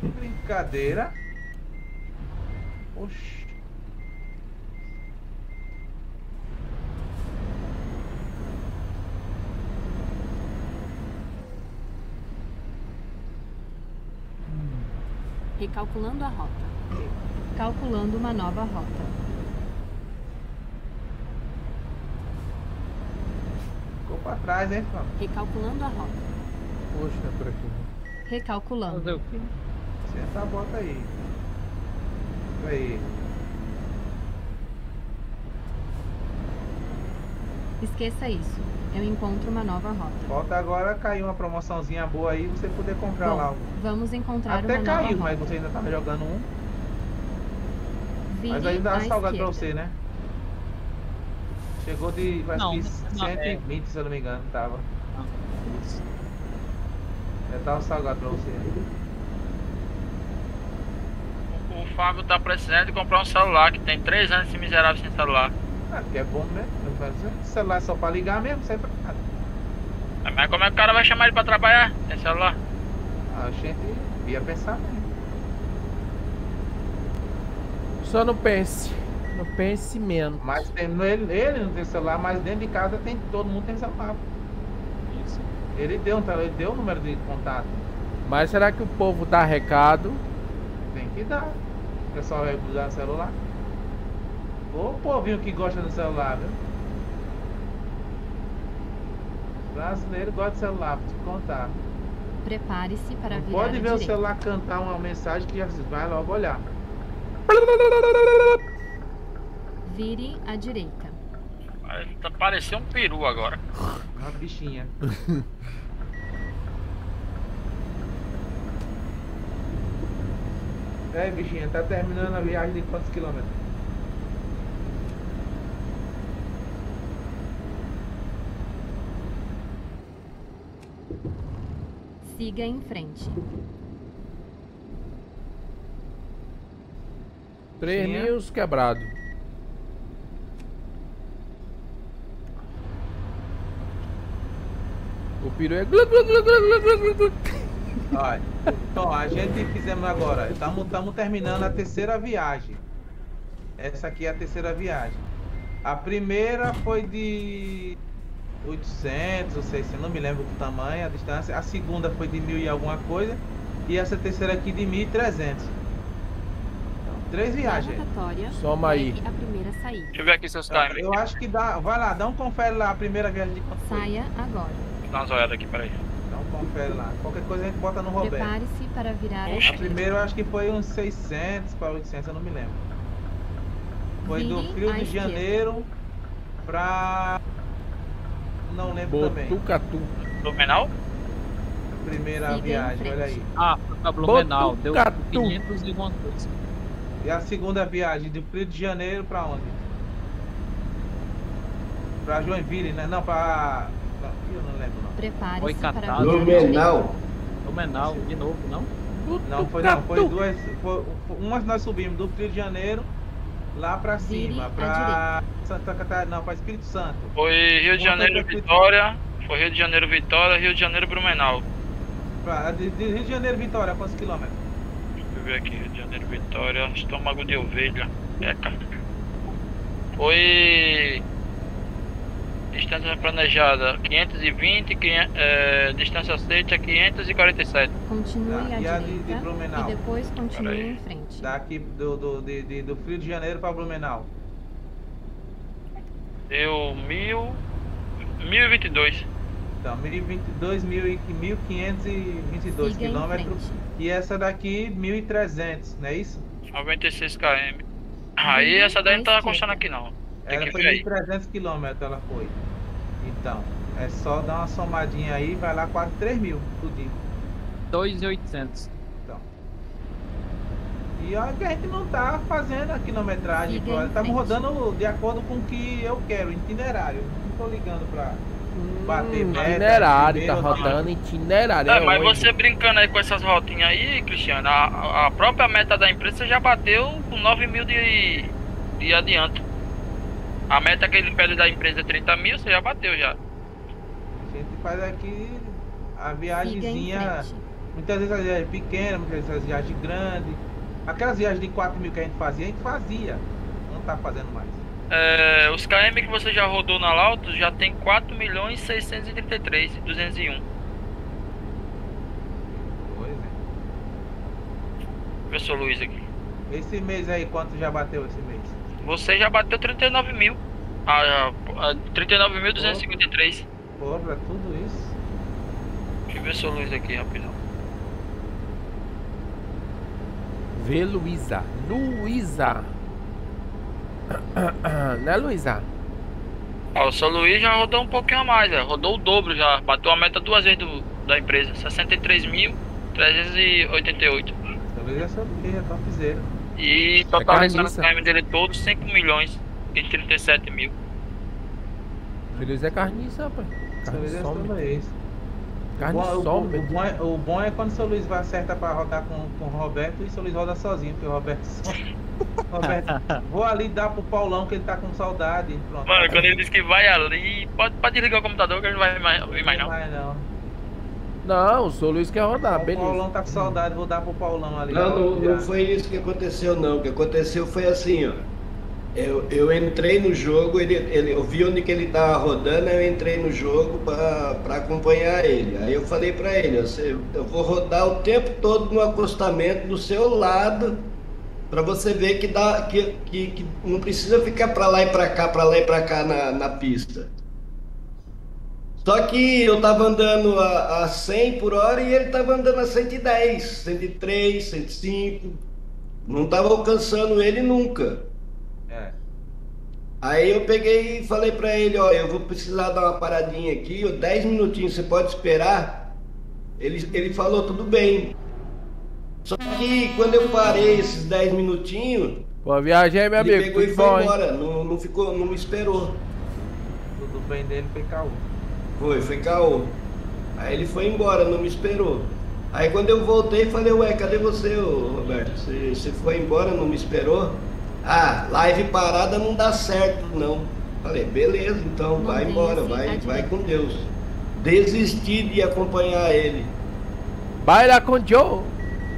Brincadeira. Oxi. Recalculando a rota. Calculando uma nova rota. Ficou pra trás, hein, Flávio? Recalculando a rota. Poxa, é por aqui. Recalculando. Senta a bota aí. Aí. Esqueça isso. Eu encontro uma nova rota. Falta agora cair uma promoçãozinha boa aí você poder comprar Bom, lá. um. vamos encontrar Até uma caiu, nova mas você ainda tá jogando um. Vire Mas ainda dá salgado pra esquerda. você, né? Chegou de. Vai Não, que não, é. 120, se eu não me engano, tava. Já tava salgado pra você. O Fábio tá precisando de comprar um celular, que tem 3 anos esse miserável sem celular. Ah, que é bom mesmo. Não faz isso. Celular é só pra ligar mesmo, sai pra nada. Mas como é que o cara vai chamar ele pra trabalhar? Tem celular? Ah, a gente ia pensar mesmo. Só não pense. Não pense menos. Mas tem, ele, ele não tem celular, mas dentro de casa tem, todo mundo tem celular. Isso. Ele deu, um tele- ele deu o número de contato. Mas será que o povo dá recado? Tem que dar. O pessoal vai usar celular. Ô povinho que gosta do celular, viu? Brasileiro gosta de celular, vou te contar. Prepare-se para Não virar pode ver o direita. celular cantar uma mensagem que já vai logo olhar. Vire à direita. Tá parecendo um peru agora. Uma bichinha. É, bichinha, tá terminando a viagem de quantos quilômetros? Siga em frente. 3 Tinha. mil quebrado. O peru é. Olha, então a gente fizemos agora, estamos terminando a terceira viagem. Essa aqui é a terceira viagem. A primeira foi de 800 ou 600, não me lembro o tamanho, a distância. A segunda foi de 1000 e alguma coisa. E essa terceira aqui de 1300. Então, três viagens. Soma aí. a primeira saída. Deixa eu ver aqui seus Tá, times. Eu acho que dá. Vai lá, dá um confere lá a primeira viagem de quanto foi. Saia agora. Dá umas olhadas aqui, peraí. Dá um confere lá. Qualquer coisa a gente bota no Roberto. Prepare-se para virar à Oxe. A primeira eu acho que foi uns 600 para 800, eu não me lembro. Foi do Vire Rio à de. Janeiro pra. Não lembro também. Botucatu. Blumenau? A primeira Siga em viagem, olha aí. Ah, pra Blumenau. Deu Botucatu. 500 e alguma coisa. E a segunda viagem do Rio de Janeiro pra onde? Pra Joinville, né? Não, pra. Eu não lembro não. Prepare-se Foi para. Blumenau. Blumenau, de novo, não? Não, foi não, foi duas. Foi, foi- umas nós subimos do Rio de Janeiro lá pra Vire cima, pra Santa Catarina, não, pra Espírito Santo. Foi Rio de Janeiro, Vitória. Foi Rio de Janeiro, Vitória, Rio de Janeiro, Blumenau. Pra, de, de Rio de Janeiro, Vitória, quantos quilômetros? Deixa eu ver aqui, Rio de Janeiro, Vitória, estômago de ovelha. É, cara. Foi. Distância planejada 520, 500, é, distância aceita 547. Continue Tá, à e a de- de direita e depois continue em frente. Daqui do, do, de, de- do Rio de Janeiro pra Blumenau. Deu mil. 1022. Então, 1022, 1000 e 1522 Siga em quilômetros. E essa daqui, 1300, não é isso? 96 km. Aí essa daí não tá constando aqui não. Tem Ela foi ver aí. 1300 quilômetros, ela foi. Então, é só dar uma somadinha aí, vai lá quase 3 mil, tudinho. 2,800. E olha que a gente não tá fazendo a quilometragem, estamos frente. rodando de acordo com o que eu quero, itinerário. Não tô ligando pra bater meta. Itinerário, tá rodando itinerário. É, é mas hoje. você brincando aí com essas rotinhas aí, Cristiano, a, a própria meta da empresa já bateu com 9 mil de, de adianto. A meta que ele pede da empresa é 30 mil, você já bateu já. A gente faz aqui a viagemzinha. Muitas vezes a viagem pequena, muitas vezes a viagem grande. Aquelas viagens de 4 mil que a gente fazia, a gente fazia. Não tá fazendo mais. É, os KM que você já rodou na Lauto já tem 4 milhões 633 e 201. Pois é. Professor Luiz aqui. Esse mês aí, quanto já bateu esse mês? Você já bateu 39 mil. Ah, ah, 39.253. Porra, tudo isso. Deixa eu ver seu Luiz aqui rapidão. Vê Luísa. Luísa. Né, Luísa? Ó, o seu Luiz já rodou um pouquinho a mais, é. rodou o dobro já. Bateu a meta duas vezes do, da empresa. 63.388. Seu Luiz é seu Luiz, é topzera. E totalizando o carniça. time dele todo, 5 milhões e 37 mil. Luiz é carniça, rapaz. Seu Luiz é Carne Luiz. Carne O bom- o, o, bom é, o bom é quando o seu Luiz vai acertar pra rodar com, com o Roberto e o seu Luiz roda sozinho, porque o Roberto some. Roberto, vou ali dar pro Paulão que ele tá com saudade. Pronto. Mano, quando ele diz que vai ali, pode, pode desligar o computador que ele não vai mais, vir mais não. Vai não. Não, o seu Luiz quer rodar, O beleza. Paulão tá com saudade, vou dar pro Paulão ali. Não, não, não foi isso que aconteceu, não. O que aconteceu foi assim, ó. Eu, eu entrei no jogo, ele, ele, eu vi onde que ele tava rodando, aí eu entrei no jogo para acompanhar ele. Aí eu falei para ele, você, eu vou rodar o tempo todo no acostamento do seu lado, para você ver que, dá, que, que, que não precisa ficar para lá e para cá, para lá e para cá na, na pista. Só que eu tava andando a, a 100 por hora e ele tava andando a 110, 103, 105. Não tava alcançando ele nunca. Aí eu peguei e falei pra ele, ó, eu vou precisar dar uma paradinha aqui, ó, 10 minutinhos, você pode esperar? Ele, ele falou, tudo bem. Só que quando eu parei esses 10 minutinhos, Boa viagem aí, meu ele amigo. pegou e foi bom, embora, não, não, ficou, não me esperou. Tudo bem dele foi caô. Foi, foi caô. Aí ele foi embora, não me esperou. Aí quando eu voltei, falei, ué, cadê você, ô, Roberto? Você, você foi embora, não me esperou? Ah, live parada não dá certo, não. Falei, beleza, então vai embora, vai, vai com Deus. Desisti de acompanhar ele. Baila com Joe.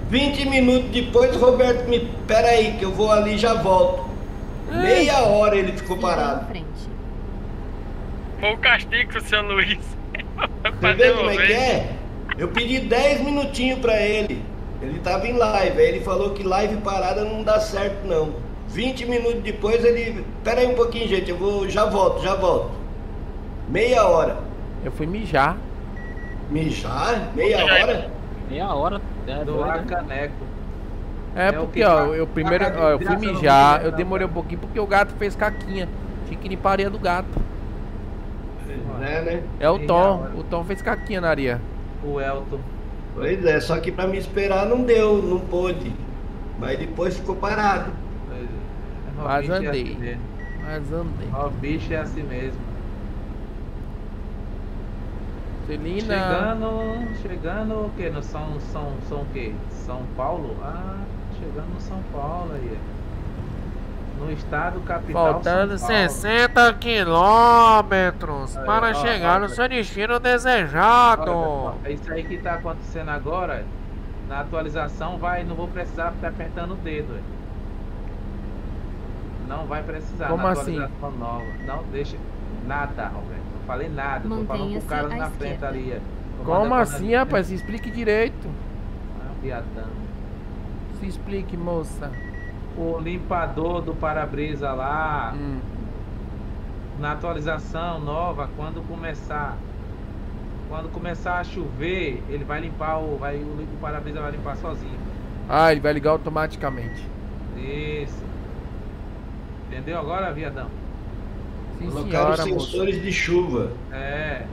20 minutos depois, Roberto me. Pera aí, que eu vou ali e já volto. Meia hora ele ficou parado. Foi o castigo seu Luiz. Você vê como é que é? Eu pedi 10 minutinhos pra ele. Ele tava em live. Aí ele falou que live parada não dá certo, não. 20 minutos depois ele. Pera aí um pouquinho, gente. Eu vou. Já volto, já volto. Meia hora. Eu fui mijar. Mijar? Meia hora? Meia hora. É doido, né? caneco. É, É porque, que ó, tá- eu primeiro, ó, eu fui mijar, eu né? demorei um pouquinho porque o gato fez caquinha. Tinha que limpar a areia do gato. Né, né? É o Tom, o Tom fez caquinha na areia. O Elton. Pois é, só que pra me esperar não deu, não pôde. Mas depois ficou parado. Mas é andei. assim mesmo. Mas andei. Ó, bicho é assim mesmo. Celina. Chegando, chegando o quê? No São, São, São o quê? São Paulo? Ah, chegando no São Paulo aí. No estado capital Faltando São Paulo. 60 quilômetros para ó, chegar ó, no seu destino desejado. Olha, é isso aí que tá acontecendo agora. Na atualização vai, não vou precisar ficar apertando o dedo. ué. Não vai precisar Como na assim? atualização nova. Não deixa nada, Roberto. Não falei nada. Tô falando com o cara na frente esquerda. ali. Como assim, rapaz? Se explique direito. Ah, viadão. Se explique, moça. O limpador do para-brisa lá, Hum. na atualização nova, quando começar quando começar a chover, ele vai limpar o vai o, o para-brisa vai limpar sozinho. Ah, ele vai ligar automaticamente. Isso. Entendeu agora, viadão? Sim, Colocaram senhora, sensores de chuva. É.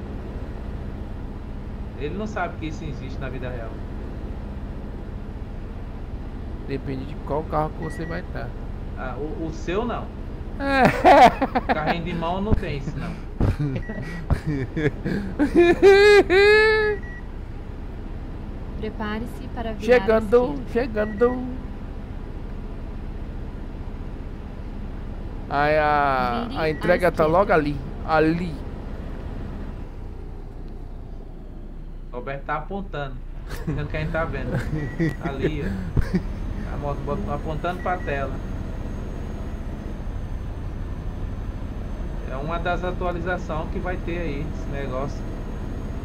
Ele não sabe que isso existe na vida real. Depende de qual carro que você vai estar. Ah, o, o seu não. É. Carrinho de mão não tem isso não. Prepare-se para virar Chegando, chegando. Aí a, a à entrega tá logo ali. Ali. Roberto tá apontando. Não quem tá vendo. Ali, ó. A moto apontando pra tela. É uma das atualizações que vai ter aí, esse negócio.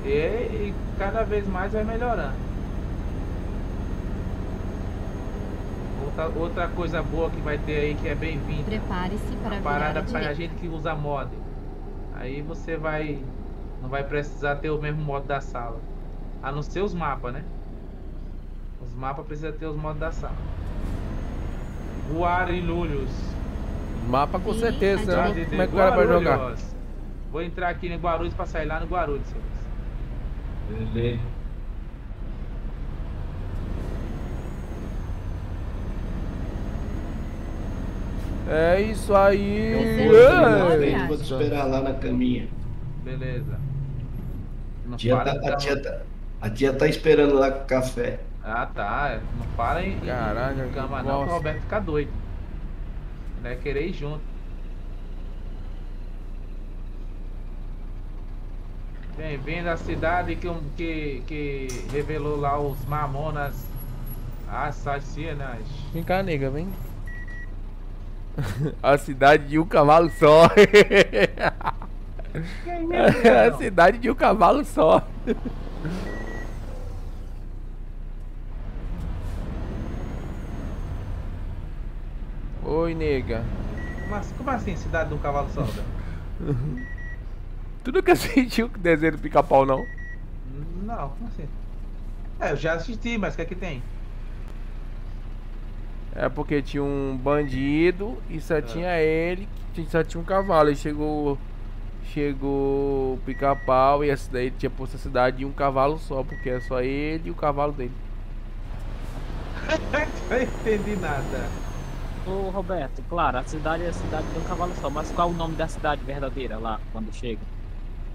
E, e cada vez mais vai melhorando. Outra, outra coisa boa que vai ter aí que é bem-vinda. Prepare-se para A parada pra direita. gente que usa mod. Aí você vai. Não vai precisar ter o mesmo modo da sala. A não ser os mapas, né? Os mapas precisam ter os modos da sala. Guarilhos. Mapa com Sim, certeza, né? de- Como é que o cara vai jogar? Guarulhos. Vou entrar aqui no Guarulhos pra sair lá no Guarulhos. Beleza. É isso aí. Eu Vou. É. te esperar lá na caminha. Beleza. Não A tia, para tá, a, tia tá, a tia tá esperando lá com café. Ah, tá. Não para em, Caralho, em cama não, que o Roberto fica doido. Ele vai querer ir junto. Bem-vindo à cidade que, um- que, que revelou lá os mamonas assassinas. Vem cá, nega, vem. A cidade de um cavalo só. A cidade de um cavalo só. Oi, nega. Mas como assim, cidade de um cavalo só? Tu nunca assistiu o desenho do pica-pau, não? Não, como assim? É, eu já assisti, mas o que é que tem? É porque tinha um bandido e só tinha ele, que só tinha um cavalo. Aí chegou. Chegou o pica-pau e essa daí tinha posto a cidade de um cavalo só, porque é só ele e o cavalo dele. Não entendi nada. Ô Roberto, claro, a cidade é a cidade de um cavalo só, mas qual é o nome da cidade verdadeira lá, quando chega?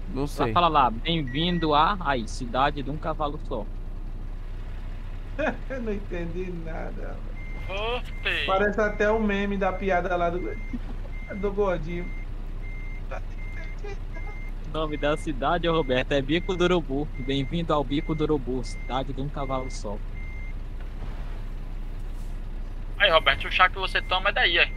Não Lá sei. fala lá, bem-vindo a, aí, cidade de um cavalo só. Eu não entendi nada. Voltei. Parece até o meme da piada lá do, do gordinho. O nome da cidade, Roberto, é Bico do Urubu. Bem-vindo ao Bico do Urubu, cidade de um cavalo só. Aí, Roberto, o chá que você toma é daí.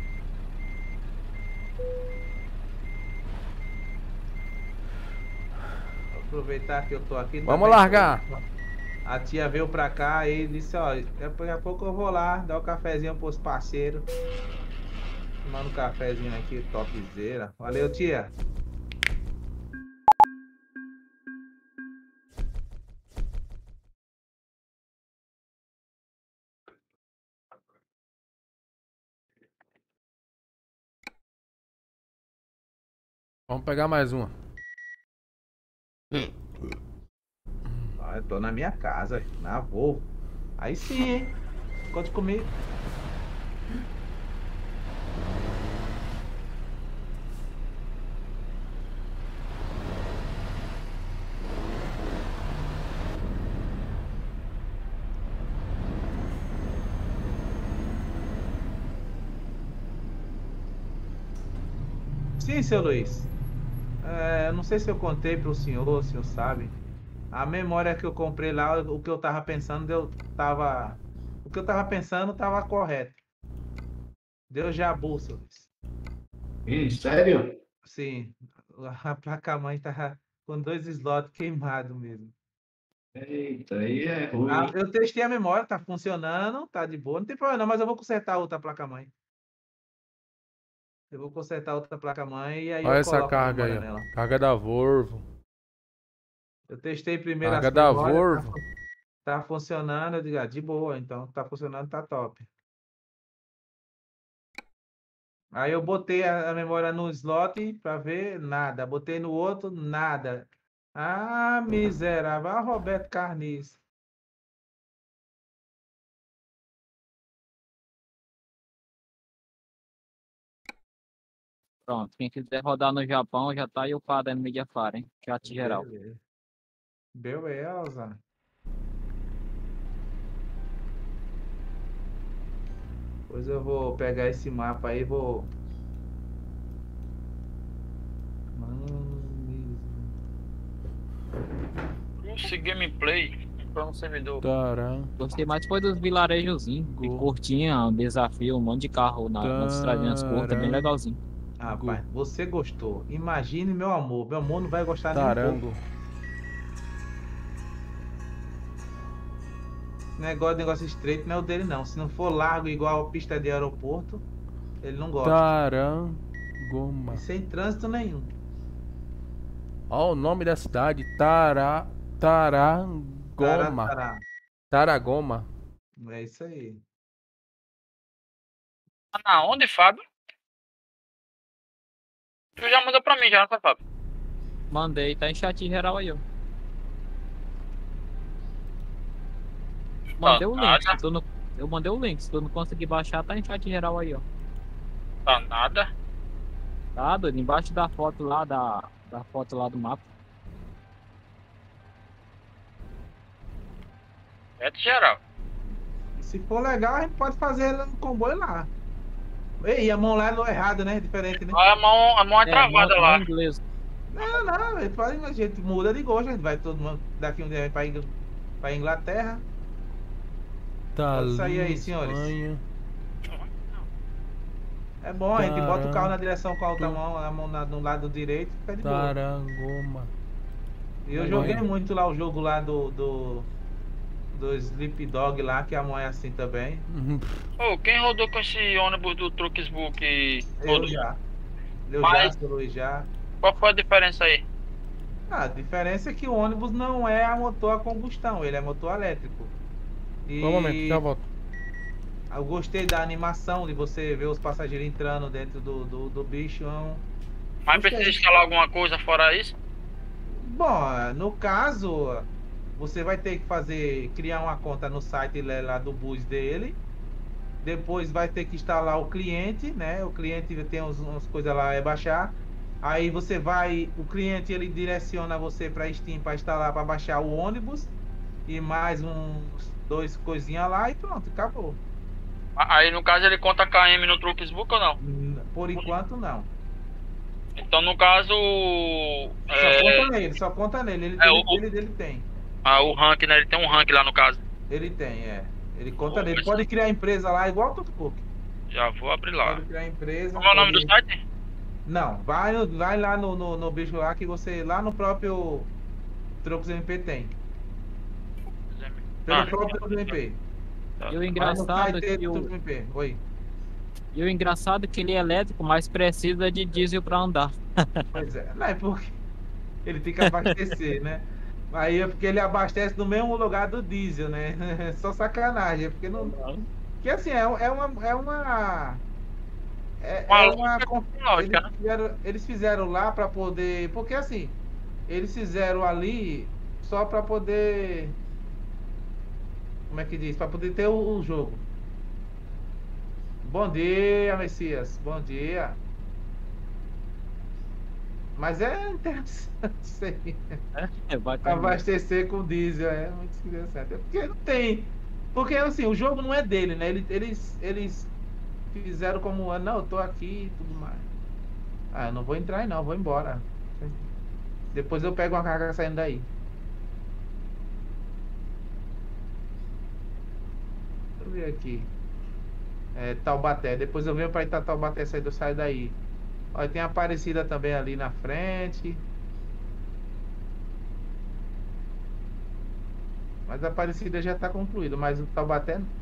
Vou aproveitar que eu tô aqui. Vamos largar. A tia veio pra cá e disse, ó, daqui a pouco eu vou lá, dar o cafezinho pros parceiros. Tomando um cafezinho aqui, topzera. Valeu, tia. Vamos pegar mais uma. Ah, eu tô na minha casa, na avô. Aí sim, hein? Conte comigo. Sim, seu Luiz. É, não sei se eu contei pro senhor, o senhor sabe. A memória que eu comprei lá, o que eu tava pensando, eu tava. O que eu tava pensando tava correto. Deu jabu, seu Luiz. Ih, sério? Sim, a placa-mãe tava com dois slots queimados mesmo. Eita, aí é ruim. Ah, eu testei a memória, tá funcionando, tá de boa, não tem problema não, mas eu vou consertar outra placa-mãe. Eu vou consertar outra placa-mãe e aí Olha eu essa a carga aí, nela. Carga da Volvo. Eu testei primeiro memórias, Volvo. Tá, tá funcionando, eu digo, ah, de boa, então tá funcionando, tá top. Aí eu botei a, a memória no slot pra ver, nada. Botei no outro, nada. Ah, miserável. Ah, Roberto Carniz. Pronto, quem quiser rodar no Japão já tá aí o padre no Mediafire, hein? Chat geral. Beleza. Beleza. Depois eu vou pegar esse mapa aí e vou. Mano, Esse gameplay pra um servidor. Tará. Gostei mais foi dos vilarejozinhos, de curtinha, um desafio, um monte de carro na, nas estradinhas curtas, bem legalzinho. Rapaz, você gostou. Imagine meu amor. Meu amor não vai gostar nem um Tarango. pouco. Negócio, negócio estreito não é o dele não. Se não for largo igual a pista de aeroporto, ele não gosta. Tarangoma. E sem trânsito nenhum. Ó o nome da cidade, Tará, Tarangoma. Tará, Taragoma. É isso aí. Tá na onde, Fábio? Tu já mandou pra mim, já, não foi, Fábio? Mandei, tá em chat geral aí, ó. Mandei o link. nada. Se tu não... Eu mandei o link. Se tu não conseguir baixar, tá em chat geral aí, ó. Tá nada. Tá, doido? Embaixo da foto lá, da, da foto lá do mapa. É de geral. Se for legal, a gente pode fazer no comboio lá. Ei, a mão lá é errado, né? Diferente, né? A mão, a mão é, É, travada mão- lá. mão inglesa. Não, não, a gente, pode, a gente muda de gosto, a gente vai todo mundo daqui um dia pra, Ingl- pra Inglaterra. Tá Pode sair aí, senhores. Espanha. É bom, a gente bota o carro na direção com a outra mão, a mão na- no lado direito, fica de boa. Tarangoma. Eu joguei muito lá o jogo lá do. do. do Sleep Dog lá, que a mão é assim também. Ô, quem rodou com esse ônibus do Trucksbook? Eu Rodou? já. Eu Mas- já, Luiz já. Qual foi a diferença aí? Ah, a diferença é que o ônibus não é a motor a combustão, ele é motor elétrico. E Só um momento, já volto. eu gostei da animação de você ver os passageiros entrando dentro do, do, do bicho. é um- Mas precisa instalar alguma coisa fora isso? Bom, no caso, você vai ter que fazer, criar uma conta no site lá lá do bus dele. Depois vai ter que instalar o cliente, né? O cliente tem uns, umas coisas lá é baixar. Aí você vai, o cliente ele direciona você para Steam para instalar, para baixar o ônibus e mais uns dois coisinhas lá e pronto, acabou. Aí no caso ele conta KM no Trucksbook ou não? Por enquanto não. Então no caso. Só É, conta nele, só conta nele. Ele, É, ele, o- ele, ele tem. ah, o rank, né? Ele tem um rank lá no caso. Ele tem, é. Ele conta Pô, nele. Pode criar empresa lá igual o Tutucook. Já vou abrir lá. Pode criar empresa. Como é o nome do site? Não, vai, vai lá no, no, no bicho lá que você. Lá no próprio Trocos MP tem. Pelo Ah, próprio Trocos MP. E o engraçado é que do o, MP. Oi. e o engraçado é que ele é elétrico, mas precisa de diesel pra andar. Pois é. Não é porque ele tem que abastecer, né? Aí é porque ele abastece no mesmo lugar do diesel, né? Só sacanagem. É porque não. Que assim, é, é uma. É uma. É, Uma é uma eles, fizeram, eles fizeram lá pra poder. Porque assim, eles fizeram ali só pra poder. Como é que diz? Pra poder ter o, o jogo. Bom dia, Messias. Bom dia. Mas é interessante isso aí. É, ter- Abastecer com diesel é muito interessante. É porque não tem. Porque assim, o jogo não é dele, né? Eles, eles, fizeram como, ah, não, eu tô aqui e tudo mais. Ah, eu não vou entrar aí não, vou embora. Depois eu pego uma carga saindo daí. Eu ver aqui. É, Taubaté. Depois eu venho pra Ita Taubaté, sair eu saio daí. Olha, tem Aparecida também ali na frente. Mas a Aparecida já está concluída, mas o Taubaté não.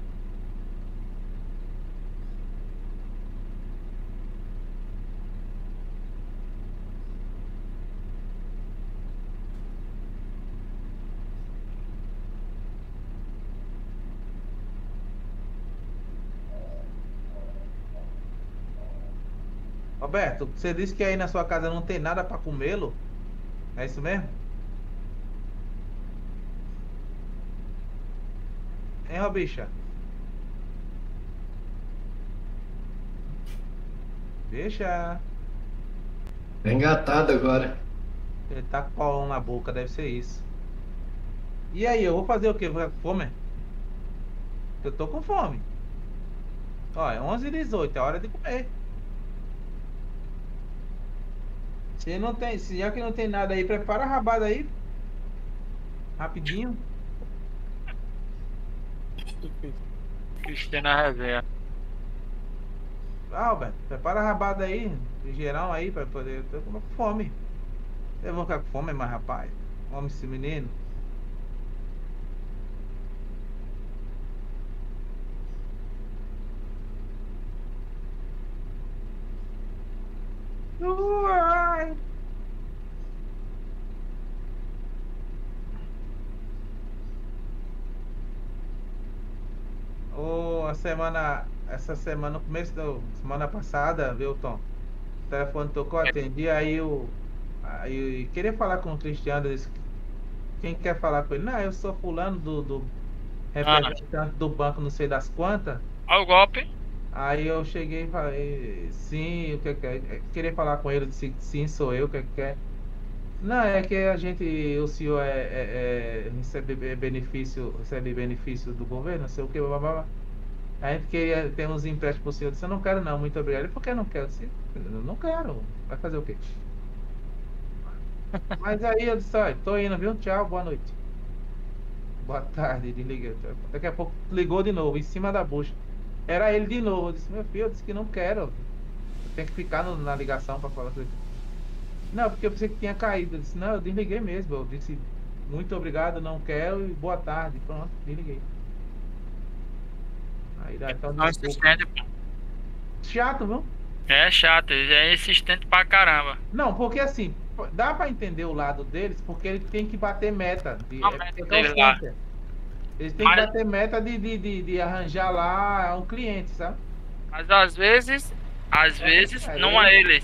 Roberto, você disse que aí na sua casa não tem nada para comê-lo? É isso mesmo? Hein, Robicha? Deixa. Tá engatado agora. Ele tá com colão na boca, deve ser isso. E aí, eu vou fazer o quê? Vou com fome? Eu tô com fome. Ó, é 11h18, é hora de comer. Se não tem, se já que não tem nada aí, prepara a rabada aí. Rapidinho. Cristina Resenha. Ah, Alberto, prepara a rabada aí, geral aí, pra poder. Eu tô com fome. Eu vou ficar com fome, mas rapaz. Homem esse menino. Uai. Oh, a semana, essa semana, no começo da semana passada, viu, Tom? O telefone tocou, é. atendi, aí eu, aí eu queria falar com o Cristiano, disse, quem quer falar com ele? Não, eu sou fulano do, do ah, representante ah. do banco, não sei das quantas. Olha o golpe. Aí eu cheguei e falei, sim, o que que é? Queria falar com ele, disse, sim, sou eu, o que que é? Não, é que a gente, o senhor é, é- é- recebe be- benefício, recebe benefício do governo, não sei o que, blá, blá, blá. A gente queria ter uns empréstimos pro senhor. Eu disse, eu não quero não, muito obrigado. Ele, por que não quer? Eu disse, eu não quero. Vai fazer o quê? Mas aí eu disse, olha, tô indo, viu? Tchau, boa noite. Boa tarde, desliguei. Daqui a pouco ligou de novo, em cima da bucha. Era ele de novo. Eu disse, meu filho, eu disse que não quero. Eu tenho que ficar no- na ligação pra falar com ele. Não, porque eu pensei que tinha caído. Eu disse, não, eu desliguei mesmo. Eu disse, muito obrigado, não quero e boa tarde. Pronto, desliguei. Aí dá então insistente, pô. Chato, viu? É chato, ele é insistente pra caramba. Não, porque assim, dá pra entender o lado deles, porque ele tem que bater meta. De, A é meta é dele lá. Eles têm Mas- que bater meta de, de, de, de arranjar lá um cliente, sabe? Mas às vezes, às vezes, é, não é eles.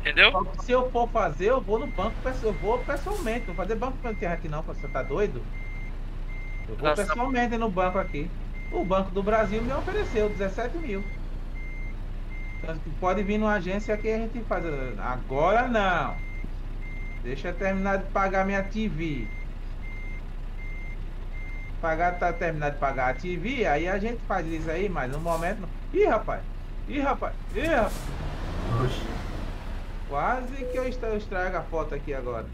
Entendeu? Se eu for fazer, eu vou no banco, eu vou pessoalmente. Não vou fazer banco pra terra aqui não, você tá doido? Eu vou Nossa. pessoalmente no banco aqui. O Banco do Brasil me ofereceu 17 mil. Então, pode vir numa agência que a gente faz. Agora não. Deixa eu terminar de pagar minha TV. Pagar, tá terminar de pagar a TV, aí a gente faz isso aí, mas no momento. não. Ih, rapaz! Ih, rapaz! Ih, rapaz! Quase que eu estrago a foto aqui agora.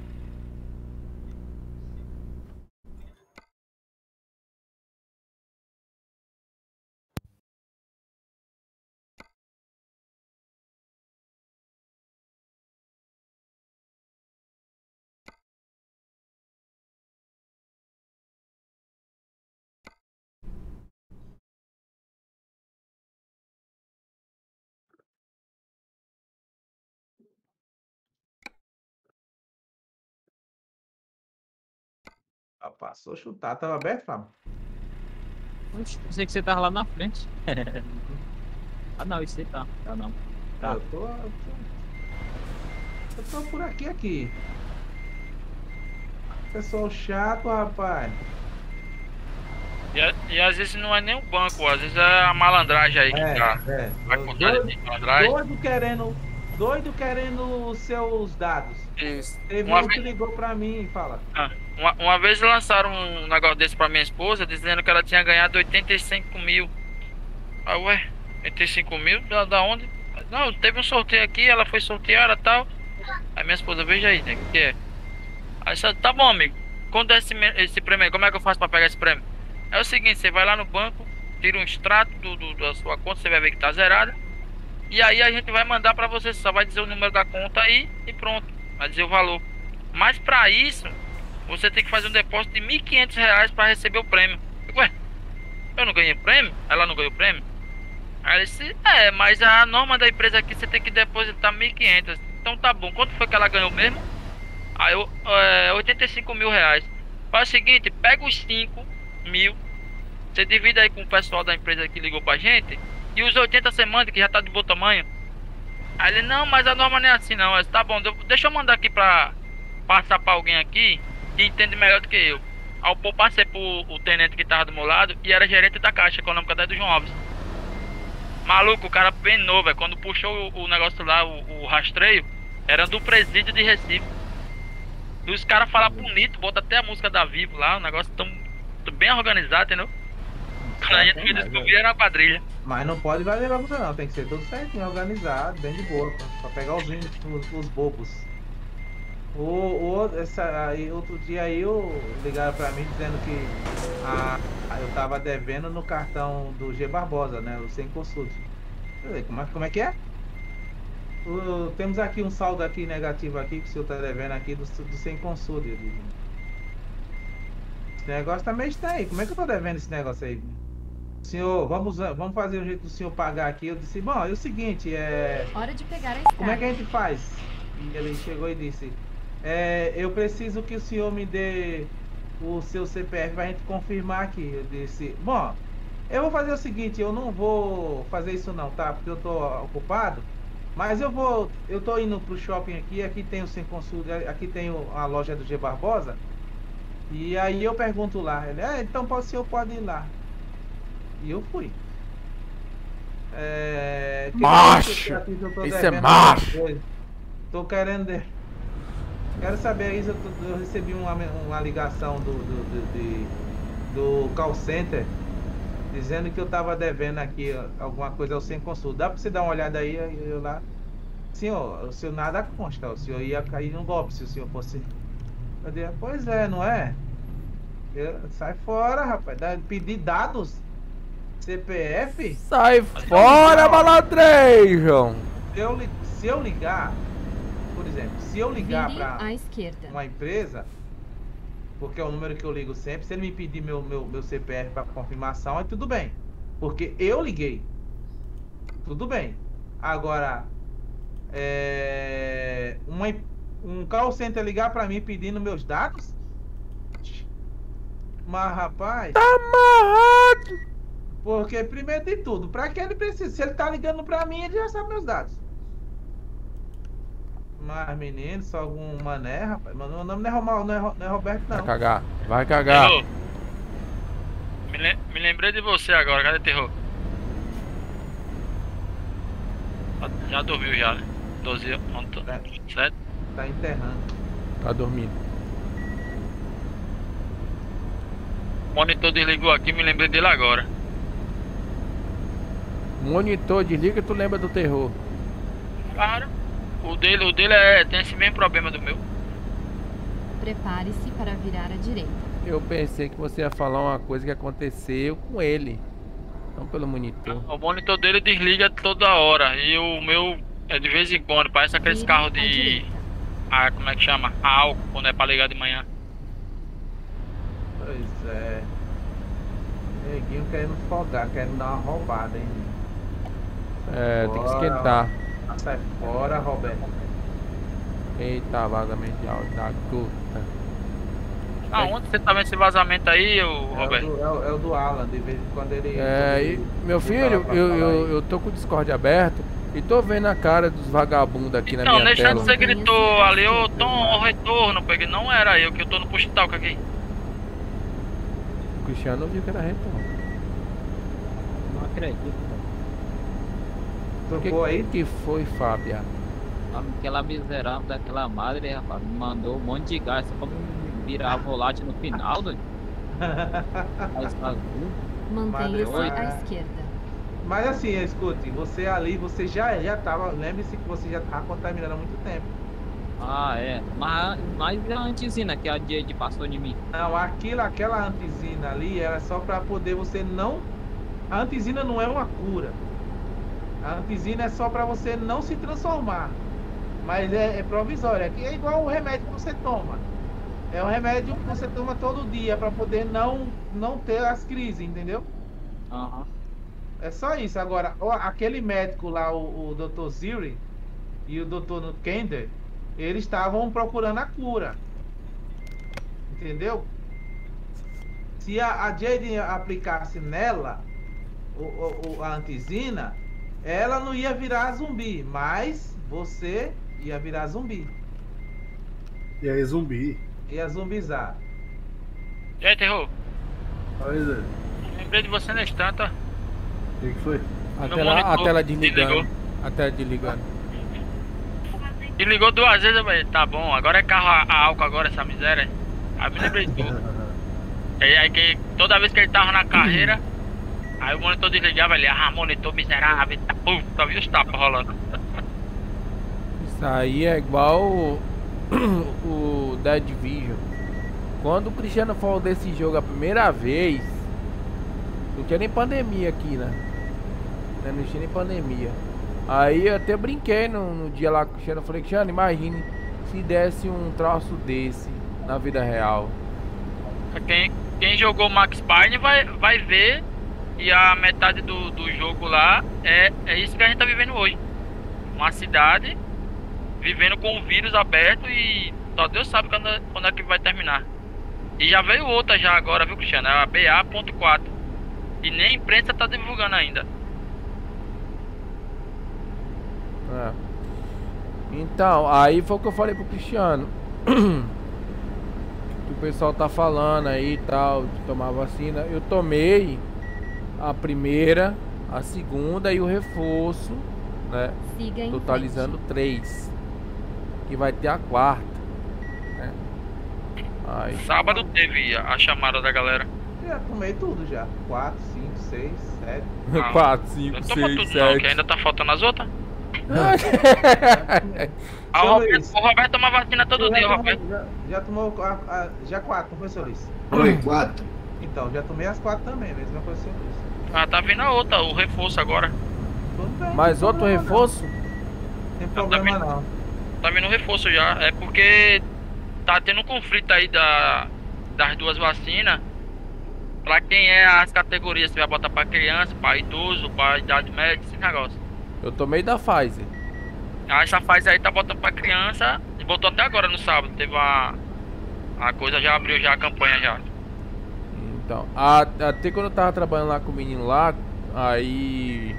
Passou chutar, tava aberto, Fábio? Oxe, pensei que você tava lá na frente. ah não, isso aí tá. Tá não. Tá. Eu tô, eu tô. Eu tô por aqui, aqui. Pessoal chato, rapaz. E, a- e às vezes não é nem o banco, às vezes é a malandragem aí que É, tá. é. A quantidade de malandragem. Doido querendo. Doido querendo os seus dados. Isso. Teve Uma um que ligou pra mim e fala. Ah, uma, uma vez lançaram um negócio desse pra minha esposa, dizendo que ela tinha ganhado 85 mil. Ah, ué, 85 mil? Da, da onde? Não, teve um sorteio aqui, ela foi sorteada e tal. Aí minha esposa, veja aí, né? O que é? Aí você tá bom, amigo. Quando é esse, esse prêmio aí, como é que eu faço pra pegar esse prêmio? É o seguinte, você vai lá no banco, tira um extrato do, do- da sua conta, você vai ver que tá zerada. E aí a gente vai mandar pra você, só vai dizer o número da conta aí e pronto. Vai dizer o valor. Mas pra isso, você tem que fazer um depósito de 1.500 reais pra receber o prêmio. Ué, eu não ganhei prêmio? Ela não ganhou prêmio? Aí ele disse, é, mas a norma da empresa aqui você tem que depositar 1.500. Então tá bom, quanto foi que ela ganhou mesmo? Aí eu, é, 85 mil reais. Faz o seguinte, pega os 5 mil, você divide aí com o pessoal da empresa que ligou pra gente, e os 80 você manda, que já tá de bom tamanho. Aí ele, não, mas a norma não é assim não. Eu disse, tá bom, deixa eu mandar aqui pra passar pra alguém aqui que entende melhor do que eu. Aí eu pô, passei pro o tenente que tava do meu lado e era gerente da Caixa Econômica da do João Alves. Maluco, o cara penou, velho. Quando puxou o, o negócio lá, o, o rastreio, era do presídio de Recife. E os caras falam bonito, bota até a música da Vivo lá, o negócio tão, tão bem organizado, entendeu? Quando a gente foi descobrir era uma quadrilha. Mas não pode valer bagunça não, tem que ser tudo certinho, organizado, bem de boa, pra, pra pegar os, os, os bobos. O, o, essa, aí, outro dia aí eu ligaram pra mim dizendo que a, eu tava devendo no cartão do G Barbosa, né? O sem consulta. Como é, como é que é? O- temos aqui um saldo aqui negativo aqui que o senhor tá devendo aqui do, do sem consulta. Esse negócio tá meio estranho. Como é que eu tô devendo esse negócio aí? Senhor, vamos, vamos fazer o jeito do senhor pagar aqui. Eu disse, bom, é o seguinte, é. Hora de pegar a escada. Como é que a gente faz? E ele chegou e disse, é, eu preciso que o senhor me dê o seu CPF pra gente confirmar aqui. Eu disse, bom, Eu vou fazer o seguinte, eu não vou fazer isso não, tá? Porque eu tô ocupado. Mas eu vou. Eu tô indo pro shopping aqui, aqui tem o Sem Consulta, aqui tem o- a loja do G Barbosa. E aí eu pergunto lá, ele, é, então ser, eu pode ir lá. E eu fui. É, Macho! Isso é macho! Tô querendo. Quero saber isso. Eu, eu recebi uma, uma ligação do, do, do, de- do call center dizendo que eu tava devendo aqui alguma coisa ao sem consulta. Dá pra você dar uma olhada aí, aí eu lá. Senhor, o senhor nada consta, o senhor ia cair num golpe se o senhor fosse. Eu disse, pois é, não é? Eu- sai fora, rapaz. Dá- Pedir dados? CPF? Sai fora, malandrejo! Se eu, se eu ligar, por exemplo, se eu ligar para à esquerda. uma empresa, porque é o número que eu ligo sempre, se ele me pedir meu, meu, meu CPF para confirmação, aí tudo bem. Porque eu liguei. Tudo bem. Agora, é, uma, um call center ligar para mim pedindo meus dados? Mas, rapaz. Tá amarrado! Porque, primeiro de tudo, para que ele precisa? Se ele tá ligando para mim, ele já sabe meus dados. Mas, menino, só algum mané, rapaz. Mas meu nome não é, Romal, não é, não é Roberto, Vai não. cagar, vai cagar. Terror. Me, lem- me lembrei de você agora, cadê terror? Já- Já dormiu já, né? 12 ontem. Certo? Tá enterrando. Tá dormindo. O monitor desligou aqui, me lembrei dele agora. Monitor desliga, tu lembra do terror. Claro. O dele, o dele é, tem esse mesmo problema do meu. Prepare-se para virar à direita. Eu pensei que você ia falar uma coisa que aconteceu com ele. Não pelo monitor. O monitor dele desliga toda hora. E o meu é de vez em quando, parece aqueles carros de. Ah, como é que chama? A álcool, quando é pra ligar de manhã. Pois é. Neguinho querendo folgar, querendo dar uma roubada, hein? É, tem que esquentar. Sai fora, Roberto. Eita, vazamento de áudio da puta. Aonde você tá vendo esse vazamento aí, ô É o, Roberto? do, é, o, é o do Alan, de vez em quando ele. É, quando e, ele meu filho, eu, eu, eu tô com o Discord aberto e tô vendo a cara dos vagabundos aqui na Não, minha deixando tela. você gritou ali, ô Tom, ô retorno, porque não era eu, que eu tô no push talk aqui. O Cristiano viu que era retorno. Não acredito. O que, Tocou aí? que foi, Fábia? Aquela miserável daquela madre, rapaz, me mandou um monte de gás só pra virar a volante no final, doido. Mas faz Mantenha-se à esquerda. Mas assim, escute, você ali, você já, já tava. Lembre-se que você já tava contaminando há muito tempo. Ah, é. Mas, mas a antizina que a Jade passou de mim. Não, aquilo, aquela antizina ali era só pra poder você não. A antizina não é uma cura. A antizina é só pra você não se transformar. Mas é, é provisória. Que é igual o remédio que você toma. É um remédio que você toma todo dia pra poder não, não ter as crises, entendeu? Aham. É só isso. Agora, aquele médico lá, o, o Dr. Ziri e o Dr. Kender, eles estavam procurando a cura. Entendeu? Se a, a Jade aplicasse nela o, o- o- a antizina, ela não ia virar zumbi, mas você ia virar zumbi. E aí, zumbi. Ia zumbizar. E aí, terror? Pois é. Lembrei de você na estanta. O que, que foi? A tela, a monitor tela desligando. desligou. A tela desligando. E ligou duas vezes, eu falei, tá bom, agora é carro a, a álcool agora, essa miséria. Aí me lembrei de tudo. Aí, aí que toda vez que ele tava na carreira, aí o monitor desligava, ele, ah, monitor miserável, tá puta, viu os tapas rolando. Isso aí é igual o, o Dead Vision. Quando o Cristiano falou desse jogo a primeira vez, não tinha nem pandemia aqui, né? Né, Não tinha nem pandemia. Aí eu até brinquei no, no dia lá com o Cristiano. Falei, Cristiano, imagine se desse um troço desse na vida real. Quem, quem jogou Max Payne vai, vai ver e a metade do, do jogo lá é, é isso que a gente tá vivendo hoje. Uma cidade vivendo com o vírus aberto e só Deus sabe quando, quando é que vai terminar. E já veio outra já agora, viu, Cristiano? É a BA.4. E nem a imprensa tá divulgando ainda. É. Então, aí foi o que eu falei pro Cristiano. que o pessoal tá falando aí e tal, de tomar vacina. Eu tomei a primeira, a segunda e o reforço, né? Siga em Totalizando três. Que vai ter a quarta. né? Aí, Sábado teve a a chamada da galera. Já tomei tudo já. 4, 5, 6, 7. Ah, 4, 5, Não toma 6, tudo não, que 7. ainda tá faltando as outras. O Seu Roberto, o Roberto toma vacina todo dia, já, Roberto. já, já tomou a, a- já quatro, não foi, seu Luiz? Foi, quatro. Então, já tomei as quatro também, mesma coisa, seu Luiz. Ah, tá vindo a outra, o reforço agora. Bem. Mais outro problema reforço? Não tem problema não. Tá vindo o reforço já. É porque tá tendo um conflito aí da, das duas vacinas. Pra quem é as categorias, você vai botar pra criança, pra idoso, pra idade média, esse negócio. Eu tomei da Pfizer. Ah, Essa fase aí tá botando pra criança e botou até agora no sábado. Teve a. A coisa já abriu já a campanha já. Então, a- até quando eu tava trabalhando lá com o menino lá, aí.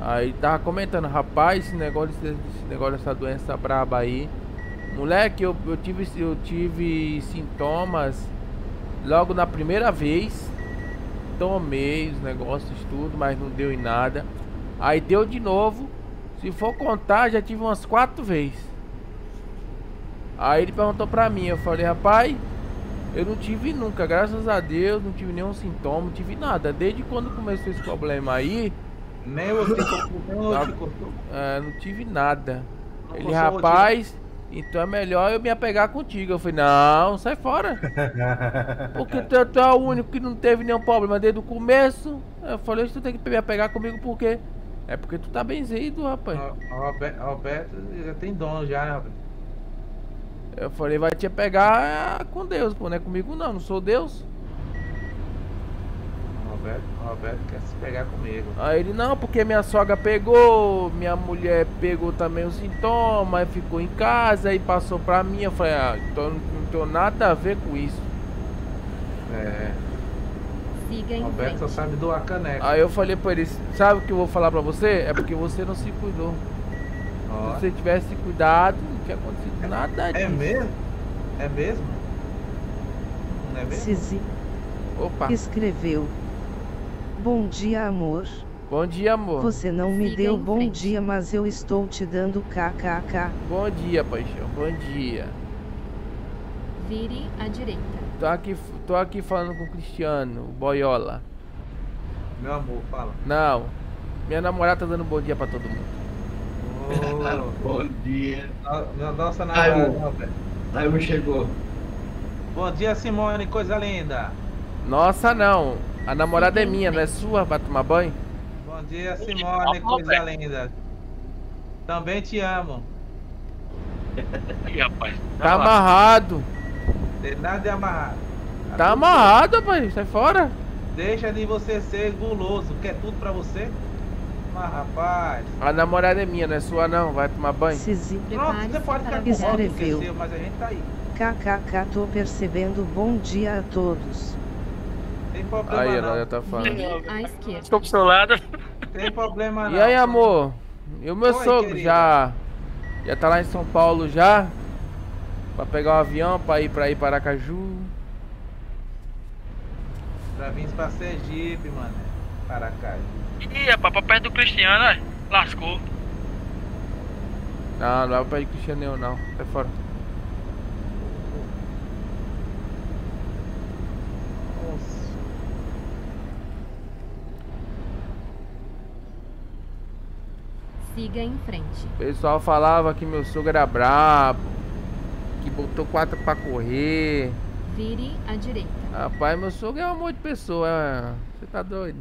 Aí tava comentando, rapaz, esse negócio, esse negócio dessa doença braba aí. Moleque, eu, eu, tive, eu tive sintomas logo na primeira vez. Tomei os negócios, tudo, mas não deu em nada. Aí deu de novo. Se for contar, já tive umas quatro vezes. Aí ele perguntou pra mim, eu falei, rapaz, eu não tive nunca, graças a Deus, não tive nenhum sintoma, não tive nada. Desde quando começou esse problema aí. Nem outro cortou, tá- é, não tive nada. Não Ele, rapaz, então é melhor eu me apegar contigo. Eu falei, não, sai fora. Porque tu, tu é o único que não teve nenhum problema desde o começo. Eu falei, tu tem que me apegar comigo por quê? É porque tu tá benzido, rapaz. O Roberto, Roberto já tem dono já, né, Roberto? Eu falei, vai te pegar é, com Deus, pô, não é comigo não, não sou Deus. Roberto, Roberto quer se pegar comigo. Aí ele, não, porque minha sogra pegou, minha mulher pegou também os sintomas, ficou em casa e passou pra mim. Eu falei, ah, então não tenho nada a ver com isso. É. Siga em Roberto só frente. sabe doar caneca. Aí eu falei pra ele, sabe o que eu vou falar pra você? É porque você não se cuidou. Ó. Se você tivesse cuidado, não tinha acontecido nada disso. É mesmo? É mesmo? Não é mesmo? Cizi Opa, escreveu. Bom dia, amor. bom dia, amor. Você não me Siga deu em bom frente. dia, mas eu estou te dando kkk. Bom dia, paixão, bom dia. Vire à direita. Tô aqui, tô aqui falando com o Cristiano, o boiola. Meu amor, fala. Não, minha namorada tá dando bom dia pra todo mundo. Bom dia. no- nossa namorada. Raimundo chegou. Bom dia, Simone, coisa linda. Nossa, não. A namorada é minha, não é sua? Vai tomar banho? Bom dia, Simone, coisa linda. Também te amo. Ih, rapaz. Tá amarrado. Tem nada de amarrar. Tá amarrado, rapaz. Sai fora. Deixa de você ser guloso. Quer tudo pra você? Mas, rapaz. A namorada é minha, não é sua, não. Vai tomar banho. Cizi Pronto, você pode ficar com o rótulo que é escreveu. seu, mas a gente tá aí. kkk tô percebendo. Bom dia a todos. Tem problema Aí, não. ela já tá falando. À esquerda. Estou pro seu lado. Tem problema não. E aí, amor? E o meu Oi, sogro querida. já. Já tá lá em São Paulo já? Pra pegar um avião pra ir pra ir para Aracaju. Pra vir pra Sergipe, mano. Para cá. Ih, rapaz, pra perto do Cristiano, ó. Lascou. Não, não vai pra ir Cristiano nenhum, não. Sai fora. Nossa. Siga em frente. O pessoal falava que meu sogro era brabo. Que botou quatro pra correr. Vire à direita. Rapaz, meu sogro é um amor de pessoa. é. Você tá doido?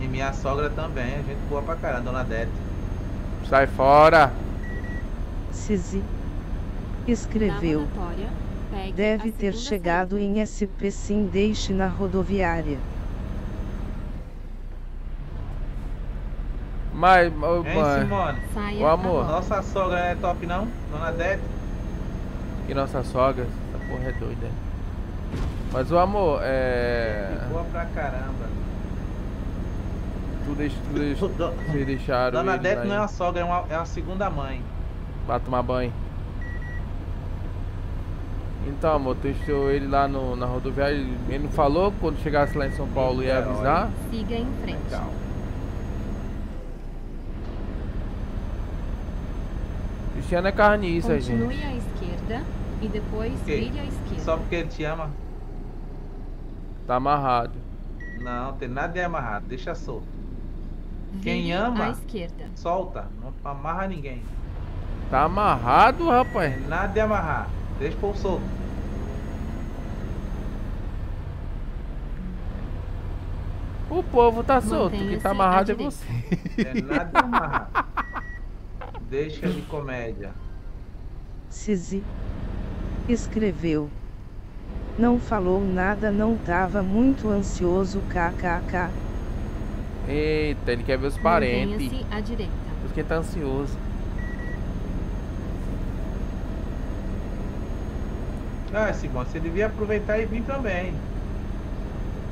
E minha sogra também, a gente boa pra caramba, dona Dete. Sai fora. Cizi Na escreveu. Deve ter chegado em SP sim, deixe na rodoviária. Mas, Hein, mãe, Simone? saída. Saia Ô, amor. Nossa sogra é top não? Dona Dete? que nossa sogra. Tá porra é doida. Mas o amor, é. Boa pra caramba. Tu deixa, tu deixa, Do- vocês deixaram. Dona Dete não é uma sogra, é uma, é uma segunda mãe. Pra tomar banho. Então, amor, tu deixou ele lá no, na rodoviária. Ele não falou que quando chegasse lá em São Paulo ia É, avisar? Siga em frente. Legal. Cristiano é carniça, Continue gente. à esquerda e depois Ok. vire à esquerda. Só porque ele te ama? Tá amarrado. Não, tem nada de amarrado, deixa solto. Quem ama, solta, não amarra ninguém. Tá amarrado, rapaz. Tem nada de amarrar, deixa por solto. O povo tá solto, quem Mantenha-se tá amarrado é você. Tem nada de amarrar. Deixa de comédia. Cizi. Escreveu. Não falou nada, não tava muito ansioso, kkk. Eita, ele quer ver os parentes. À direita. Por que tá ansioso? Ah, Simão, você devia aproveitar e vir também.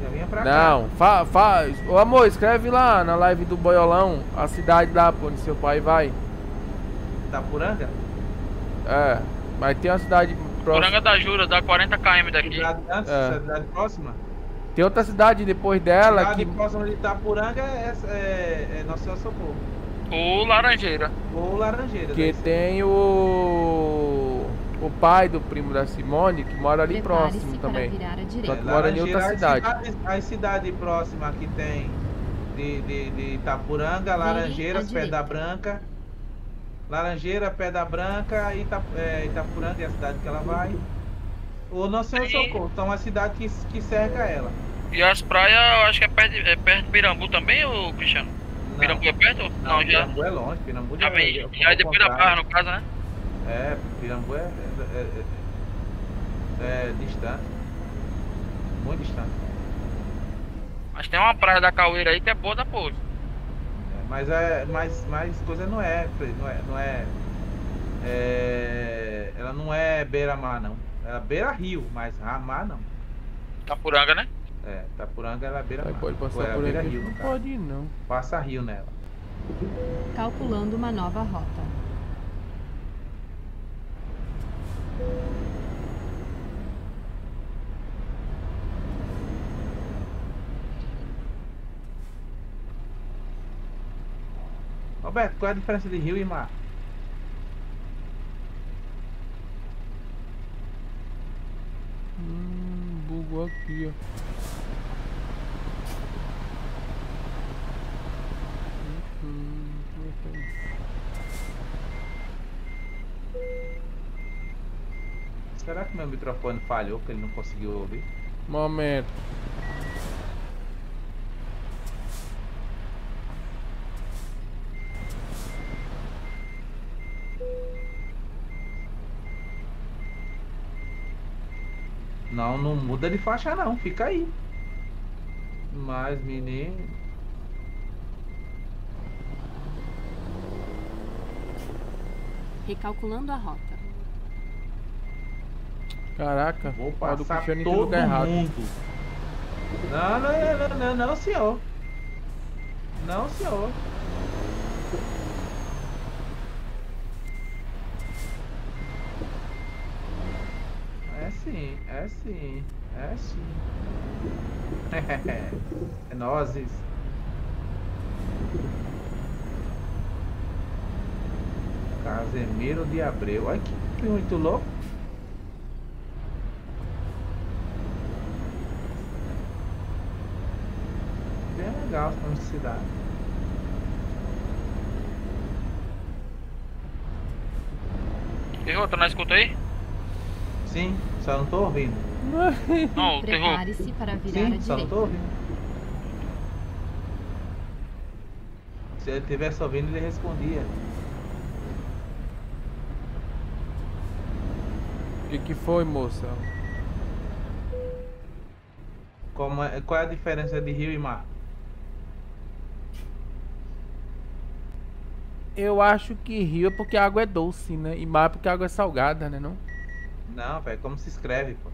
Já vinha pra cá. Não, fa, faz. Ô amor, escreve lá na live do Boiolão a cidade lá onde seu pai vai. Itapuranga? É, mas tem uma cidade próxima. Poranga da Jura, dá 40 km daqui. Cidade antes, É. cidade próxima? Tem outra cidade depois dela cidade que. próxima de Itapuranga é, é, é Nossa Senhora Socorro. Ou Laranjeira. Ou Laranjeira. Que tem o. O pai do primo da Simone que mora ali próximo também. Só que mora em outra cidade. As cidades, as cidades próximas que tem de, de, de Itapuranga, Laranjeiras, Pedra. Branca. Laranjeira, Pedra Branca, Ita, é, Itapuranga é a cidade que ela vai. Ou Nossa Senhora Sim. Socorro, então é a cidade que, que cerca ela. E as praias, eu acho que é perto, de- é perto de Pirambu também, ô Cristiano? Não, Pirambu é perto? não, Não, já. Pirambu é longe, Pirambu já, Também. já, Já é depois da Barra, no caso, né? É, Pirambu é, é, é- é distante. Muito distante. Mas tem uma praia da Caueira aí que é boa da porra. Mas é. Mas, mas coisa não é. Não é. Não é, é ela não é beira-mar não. Ela é beira-rio, mas mar não. Tapuranga, né? É, Tapuranga ela é Aí beira-mar. pode passar é por aqui. beira-rio, Não caso. pode ir, não. Passa rio nela. Calculando uma nova rota. Roberto, qual é a diferença de rio e mar? Hum, bugou aqui, ó. Será que meu microfone falhou que ele não conseguiu ouvir? Momento. Não, não muda de faixa não, fica aí. Mas menino. Recalculando a rota. Caraca, Vou do passar todo todo lugar errado. mundo. Não, não, não, não, não, senhor. Não, senhor. É sim, é sim, é sim. é nozes. Casemiro de Abreu. Olha que, muito louco. Bem legal essa. Terror, tá na escuta aí? Sim, só não tô ouvindo. Não. Prepare-se para virar Sim, só não direita. tô ouvindo. Se ele tivesse ouvindo, ele respondia. O que, que foi, moça? Como é- qual é a diferença de rio e mar? Eu acho que rio é porque a água é doce, né? E mar é porque a água é salgada, né? Não? Não, velho, como se escreve, pô?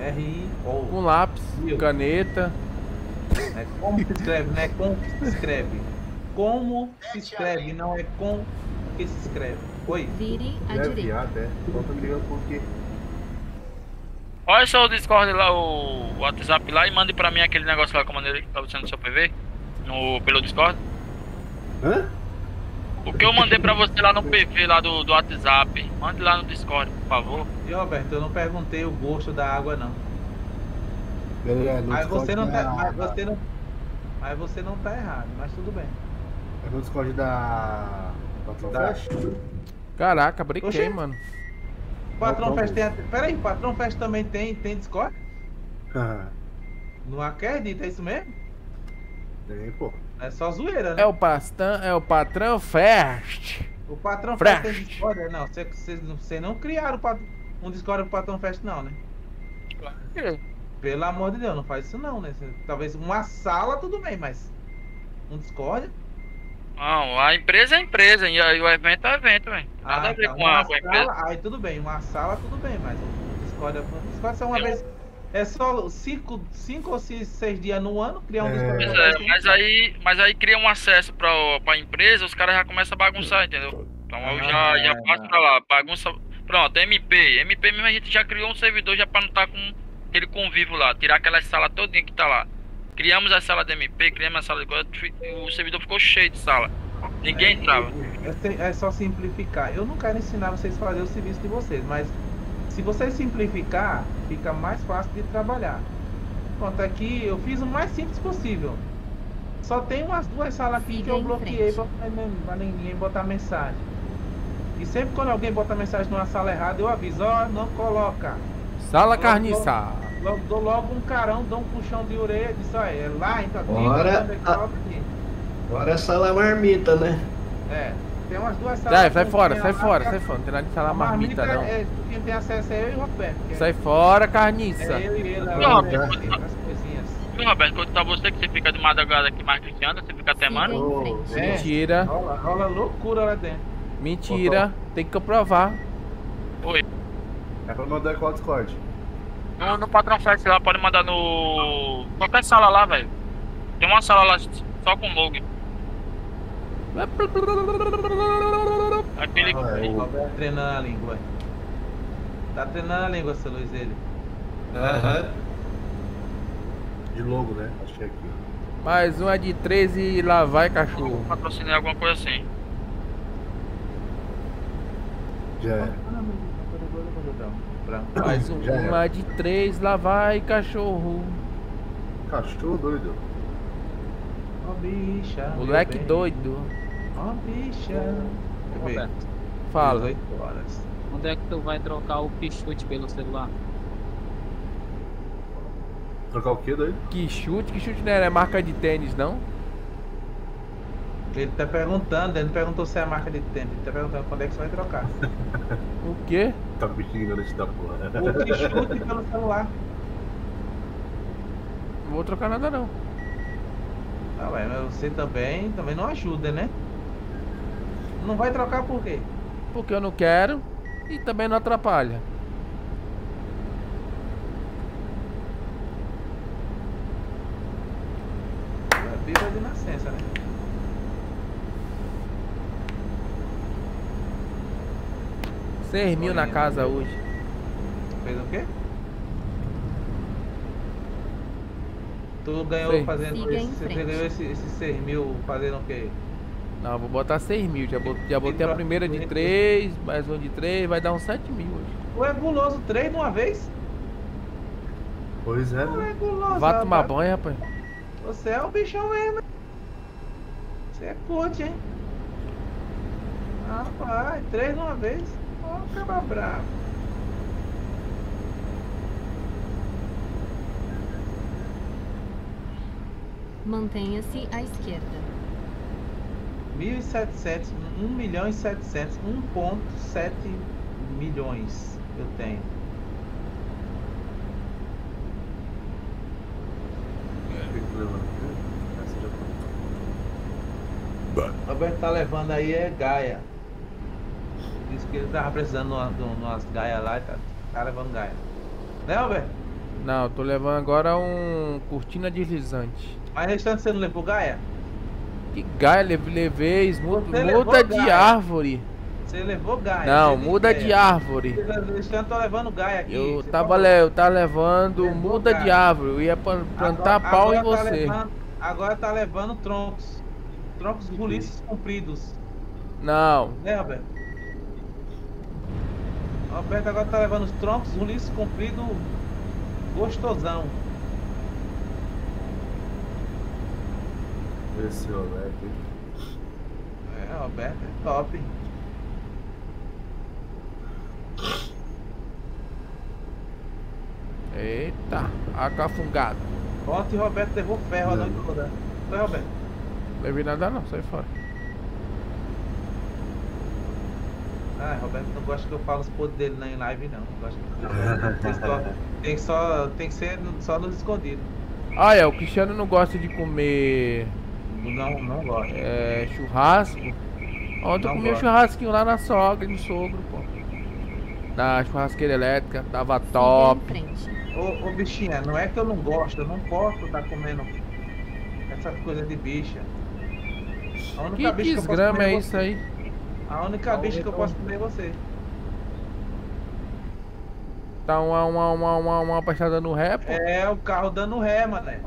R-I-O. Com lápis, caneta. É como se escreve, não é como se escreve. Como se escreve, não é com que se escreve. Oi? Vire à É direita. viado, é. Então tá me ligando por quê? Olha só o Discord lá, o WhatsApp lá e mande pra mim aquele negócio lá que eu mandei pra você no seu PV. No, pelo Discord. Hã? O que eu mandei pra você lá no PV lá do, do WhatsApp. Mande lá no Discord, por favor. E Roberto, eu não perguntei o gosto da água não. É, no Mas você não tá. Mas você não. Mas você não tá errado, mas tudo bem. É no Discord da. Patrão Da- Fest? Caraca, brinquei, Oxê. mano. Patrão Fest tem. até- Peraí, Patrão Fest também tem, tem Discord? Ah, Não acredita, é isso mesmo? Tem, pô. É só zoeira, né? É o pastão, é o patrão Fest. O Patrão. Fest tem Discord? é? Não, vocês não- vocês não criaram pat- um Discord pro Patrão Fest, não, né? Pelo amor de Deus, não faz isso não, né? Cê- Talvez uma sala, tudo bem, mas. Um Discord? Não, a empresa é empresa e aí o evento é evento, velho. Nada a ver tá, com a, uma com a empresa. sala, aí tudo bem, uma sala tudo bem, mas o Discord é um Discord só uma vez. É só cinco, cinco ou seis, seis dias no ano criar um é, fazer. mas aí, mas aí cria um acesso pra, pra empresa, os caras já começam a bagunçar, entendeu? Então eu já, já passo pra lá, bagunça. Pronto, MP. MP mesmo a gente já criou um servidor já pra não estar com aquele convívio lá, tirar aquela sala todinha que tá lá. Criamos a sala de MP, criamos a sala de coisa, o servidor ficou cheio de sala. Ninguém entrava. É, se- é só simplificar. Eu não quero ensinar vocês a fazer o serviço de vocês, mas se vocês simplificar, fica mais fácil de trabalhar. Pronto, aqui eu fiz o mais simples possível. Só tem umas duas salas aqui que eu bloqueei pra ninguém botar mensagem. E sempre quando alguém bota mensagem numa sala errada, eu aviso, ó, não coloca. Sala Logo- carniçada. Logo, dou logo um carão, dou um puxão de orelha, diz, ó, é lá, então aqui, Bora. é aqui. Agora essa lá é marmita, né? É, tem umas duas salas. Sai, sai fora, sai fora, sai fora. Não tem nada de falar a marmita, não. É, quem tem acesso é eu e o Roberto. é- Sai fora, carniça. É eu e ele, lá, Roberto, né, as coisinhas. Viu, Roberto, quando tá você que você fica de madrugada aqui mais cristiano, você fica até mais. É, Mentira. Rola, rola loucura lá dentro. Mentira. Tem que comprovar. Oi. É pra mandar qual Discord? No, no Patrão Flex lá, pode mandar no. qualquer sala lá, velho. Tem uma sala lá só com logo. Aquele. O Roberto treinando a língua. Tá treinando a língua, seu Luiz, ele. Aham. De logo, né? É aqui. Mais um é de 13 e lá vai cachorro. Patrocinei alguma coisa assim. Já é. Mais um, Já é. uma de 3, lá vai cachorro. Cachorro doido. Ó, bicha. Moleque doido. Ó, bicha. Roberto, Fala. 18 horas. onde é que tu vai trocar o pichute pelo celular? Trocar o que doido? Que chute, que chute não é marca de tênis, não? Ele tá perguntando, ele não perguntou se é a marca de tênis, ele tá perguntando quando é que você vai trocar. O quê? Tá me ignorante da porra. O que chute pelo celular. Não vou trocar nada, não. Ah, ué, mas você também, também não ajuda, né? Não vai trocar por quê? Porque eu não quero e também não atrapalha. É Bíblia de nascença, né? Seis mil na casa hoje. Fez o quê? Tu ganhou Sei. fazendo Siga esse, você ganhou esse, esses 6 mil fazendo o quê? Não, vou botar 6 mil. Já botei, já botei a troca primeira de com ele. 3, mais um de 3, vai dar uns 7 mil hoje. Tu é guloso 3 de uma vez? Pois é, é né? guloso. Vá tomar banho, rapaz. Você é o bichão mesmo. Você é coach, hein? Rapaz, 3 de uma vez. Ó, acaba bravo. Mantenha-se à esquerda. 1.700, 1 milhão e 700, 1.7 milhões eu tenho. Roberto tá levando aí é Gaia. Disse que ele tava precisando de uma- de umas gaias lá e tá, tá levando gaia. Né, Roberto? Não, eu tô levando agora um cortina deslizante. Mas restante você não levou gaia? Que gaia, leve- levei, muda de gaia. árvore. Você levou gaia? Não, muda de gaia. árvore. Restante tô levando gaia aqui. Eu você tava, le, eu tava levando Levou muda de gaia. árvore. Eu ia plan- plantar Agora- pau em agora tá você. levando- agora tá levando troncos. Troncos roliços compridos. Não, Né, Roberto? Roberto agora tá levando os troncos roliços compridos gostosão. Esse Roberto. hein? É, Roberto é top. Eita, acafungado. Ontem o Roberto levou ferro a noite toda. Foi, Roberto? Levei nada não, sai fora. Ah, Roberto não gosta que eu fale os podres dele na em live, não. Não gosta que tem, só, tem, só, tem que ser só nos escondidos. Ah, é, o Cristiano não gosta de comer Não, não gosta. é, churrasco. Ontem eu Não comi um gosto. churrasquinho lá na sogra, no sogro, pô. Na churrasqueira elétrica, tava top. Ô, ô bichinha, não é que eu não gosto, eu não posso estar comendo essas coisas de bicha. A única Que bicha que eu posso desgrama comer é você. isso aí? A única bicha que eu posso comer é você. Tá uma, uma, uma, uma, uma pastada no ré, pô. É o carro dando ré, mané.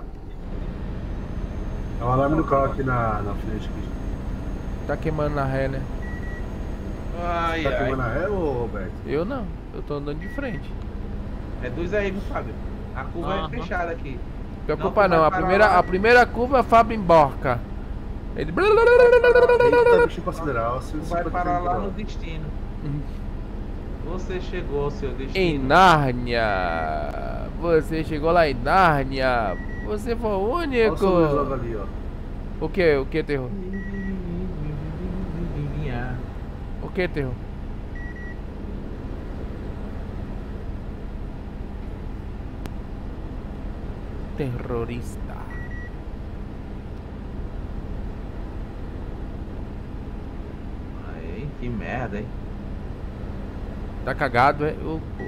É o alarme do carro aqui na, na frente. Aqui. Tá queimando na ré, né? Ai, tá ai. queimando a ré, ô Roberto? Eu não, eu tô andando de frente. Reduz aí, viu, Fábio? A curva é fechada aqui. Preocupa tu não, a parar primeira, lá. a primeira curva a Fábio emborca. Ele. Eita, bicho acelerar. Vai parar lá no destino. Você chegou ao seu destino. Em Nárnia. Você chegou lá em Nárnia. Você foi o Olha o único. sorriso logo ali, ó. O que? O que, terror? O que, terror? Terrorista. Aí, que merda, hein? Tá cagado, é? Ô, pô.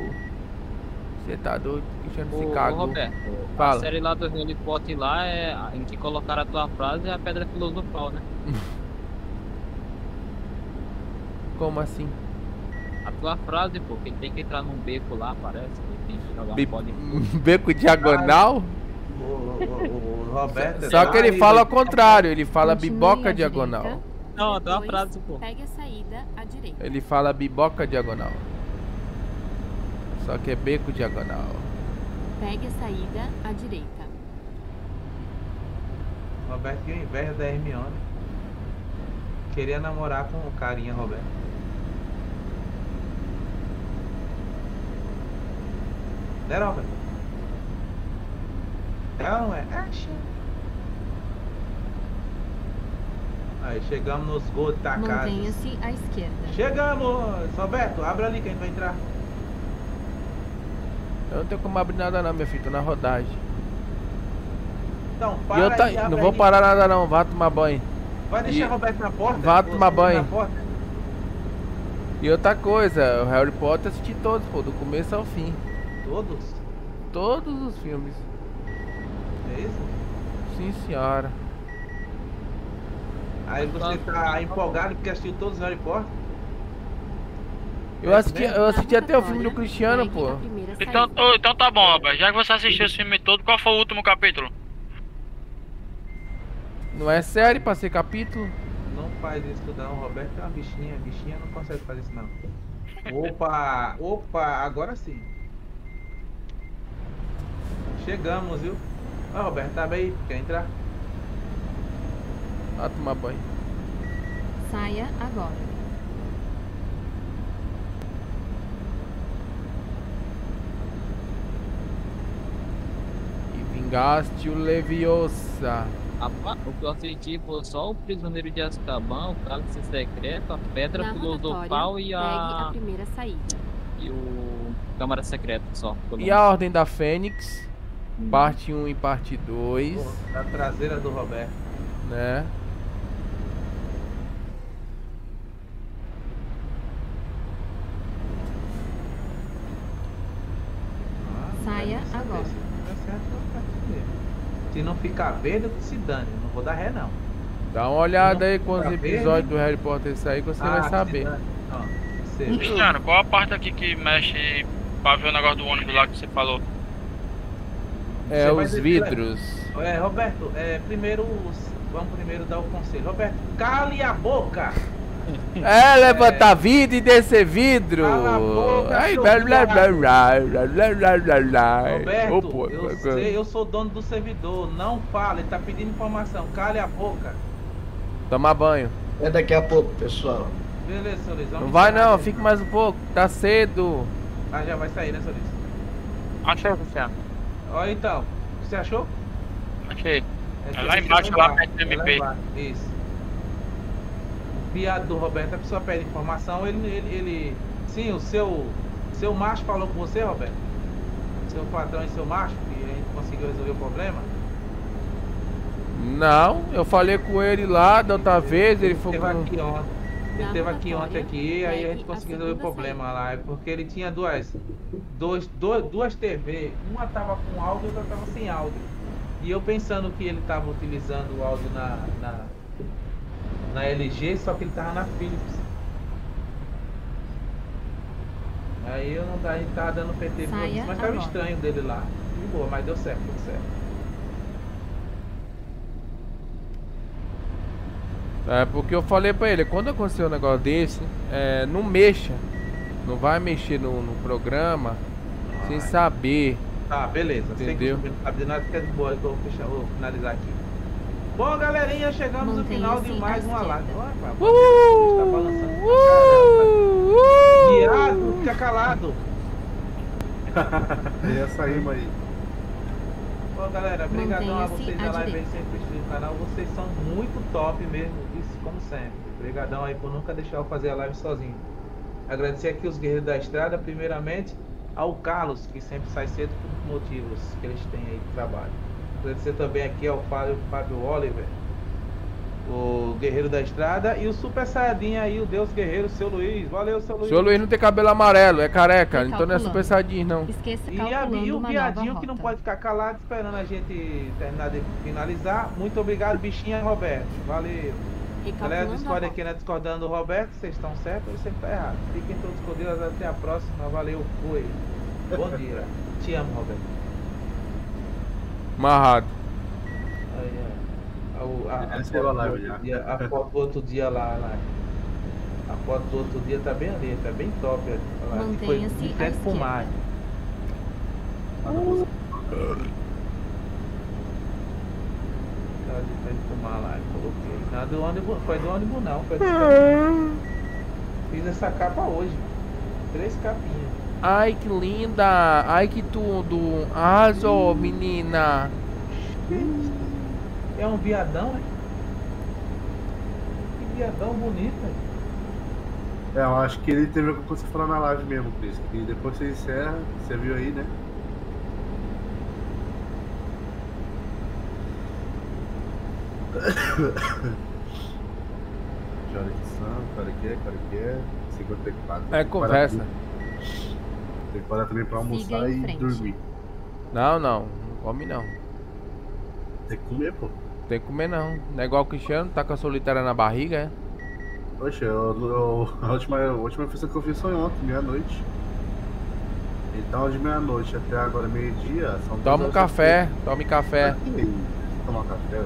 Você tá doido? Cristiano se Ô, cagou. Roberto, a Fala. série lá do Harry Potter lá é em que colocaram a tua frase é a pedra filosofal, né? Como assim? A tua frase, pô, que ele tem que entrar num beco lá, parece. Ele tem que jogar Be- um bola Beco diagonal? O, o- o- Roberto. Só que ele fala ao contrário, ele fala Continue biboca diagonal. direita. Não, a tua Depois, frase, pô. Pegue a saída à direita. Ele fala biboca diagonal. Só que é beco diagonal. Pegue a saída à direita. Roberto tinha inveja da Hermione. Queria namorar com o carinha, Roberto. Né, Roberto? É ou não é? É, sim. Aí, chegamos nos casa. Mantenha-se à esquerda. Chegamos! Roberto, abre ali que a gente vai entrar. Eu não tenho como abrir nada não, meu filho, tô na rodagem. Então, E para eu tá, aí, não vou aí. parar nada não, vá tomar banho. Vai deixar E- Roberto na porta? Vá tomar banho. E outra coisa, o Harry Potter eu assisti todos, pô, do começo ao fim. Todos? Todos os filmes. É isso? Sim, senhora. Aí você tá empolgado porque assistiu todos os Harry Potter? Eu assisti, eu assisti até o filme do Cristiano, pô. Então, ô, então tá bom, rapaz. Já que você assistiu esse filme todo, qual foi o último capítulo? Não é série pra ser capítulo? Não faz isso não, Roberto é uma bichinha, bichinha não consegue fazer isso não. Opa, opa, agora sim. Chegamos, viu? Ó, Roberto, tá bem? Quer entrar? Vá tomar banho. Saia agora. Engaste o Leviosa. O que eu senti foi só o prisioneiro de Azkaban, o cálice secreto, a pedra Na filosofal e a... a primeira saída. E o Câmara Secreta só. E a Ordem da Fênix, hum. parte 1 e parte 2. A tá traseira do Roberto. Né? Saia ah, é, agora não ficar verde, se dane. Não vou dar ré, não. Dá uma olhada aí com os Tá episódios do Harry Potter sair que você Ah, vai se saber. Cristiano, qual a parte aqui que mexe pra ver o negócio do ônibus lá que você falou? É Você os vidros. É, Roberto, é, primeiro, os- vamos primeiro dar o conselho. Roberto, cale a boca! É, levantar vidro e descer vidro. Boca, Ai, blá blá blá blá blá blá blá blá. Roberto, pô, eu pô, sei, eu sou dono do servidor. Não fala, ele tá pedindo informação. Cale a boca. Tomar banho. É daqui a pouco, pessoal. Beleza, vamos Não vai não, aí. fique mais um pouco. Tá cedo. Ah, já vai sair, né, Luiz? Achei, Cristiano. Olha então, você achou? Achei. É É lá embaixo, lá perto do é MP. Isso. O viado do Roberto, a pessoa pede informação, ele, ele, ele- Sim, o seu. Seu macho falou com você, Roberto? Seu patrão e seu macho, que a gente conseguiu resolver o problema? Não, eu falei com ele lá da outra vez, ele Ele falou. esteve aqui ontem. Ele esteve aqui ontem aqui, aí a gente pegue a conseguiu resolver o problema lá. é Porque ele tinha duas, dois, dois, duas TV, uma tava com áudio e outra tava sem áudio. E eu pensando que ele tava utilizando o áudio na, na, na LG, só que ele tava na Philips. Aí eu não tava, gente tava dando PT pra Saia isso, mas tava agora. estranho dele lá. De boa, mas deu certo, deu certo. É porque eu falei pra ele, quando acontecer um negócio desse, é, não mexa. Não vai mexer no, no programa sem saber. Tá, beleza. Entendeu? Sem sabe de nada, fica de boa, que eu vou, fechar, vou finalizar aqui. Bom, galerinha, chegamos no final de mais uma live. Olha, Uh! tá balançando Uh! fica calado. E essa rima aí. Bom, galera, obrigadão a vocês da live aí sempre assistindo o canal. Vocês são muito top mesmo, isso como sempre. Obrigadão aí por nunca deixar eu fazer a live sozinho. Agradecer aqui os guerreiros da estrada, primeiramente ao Carlos, que sempre sai cedo por motivos que eles têm aí de trabalho. Agradecer também aqui ao Fábio, Fábio Oliver, o guerreiro da estrada, e o Super Saiyajin aí, o Deus Guerreiro, seu Luiz. Valeu, seu Luiz. Seu Luiz não tem cabelo amarelo, é careca, então não é super sadinho não. Esqueça E, a, e o viadinho que não pode ficar calado esperando a gente terminar de finalizar. Muito obrigado, bichinha Roberto. Valeu. Galera do Discord aqui, né? Discordando do Roberto, vocês estão certos ou você está errado? Fiquem todos com Deus, até a próxima. Valeu, fui. Bom dia. Te amo, Roberto. Amarrado. Aí, ó. A, a, a, foto é outro já. dia, a foto do outro dia lá, lá. A foto do outro dia tá bem ali, tá bem top. Mantenha-se de à esquerda. mar. Tá de frente pro mar lá, coloquei. Não, é do ônibus, foi do ônibus não, foi do Fiz essa capa hoje. Três capinhas. Ai que linda, ai que tudo. Arrasou, menina. É um viadão, né? Que viadão bonito, hein? É, eu acho que ele teve alguma coisa pra falar na live mesmo, Cris. E depois você encerra, você viu aí, né? Que hora que são? Que que é? Que hora que é? 54. É conversa. Tem que parar também pra almoçar e frente. dormir. Não, não, não come não. Tem que comer, pô. Tem que comer não. Não é igual o Cristiano, tá com a solitária na barriga, é? Poxa, eu, eu- a, última, a última refeição que eu fiz foi ontem, meia-noite. Então, de meia-noite até agora, meio-dia, são Toma um café, que tome café. Tomar café.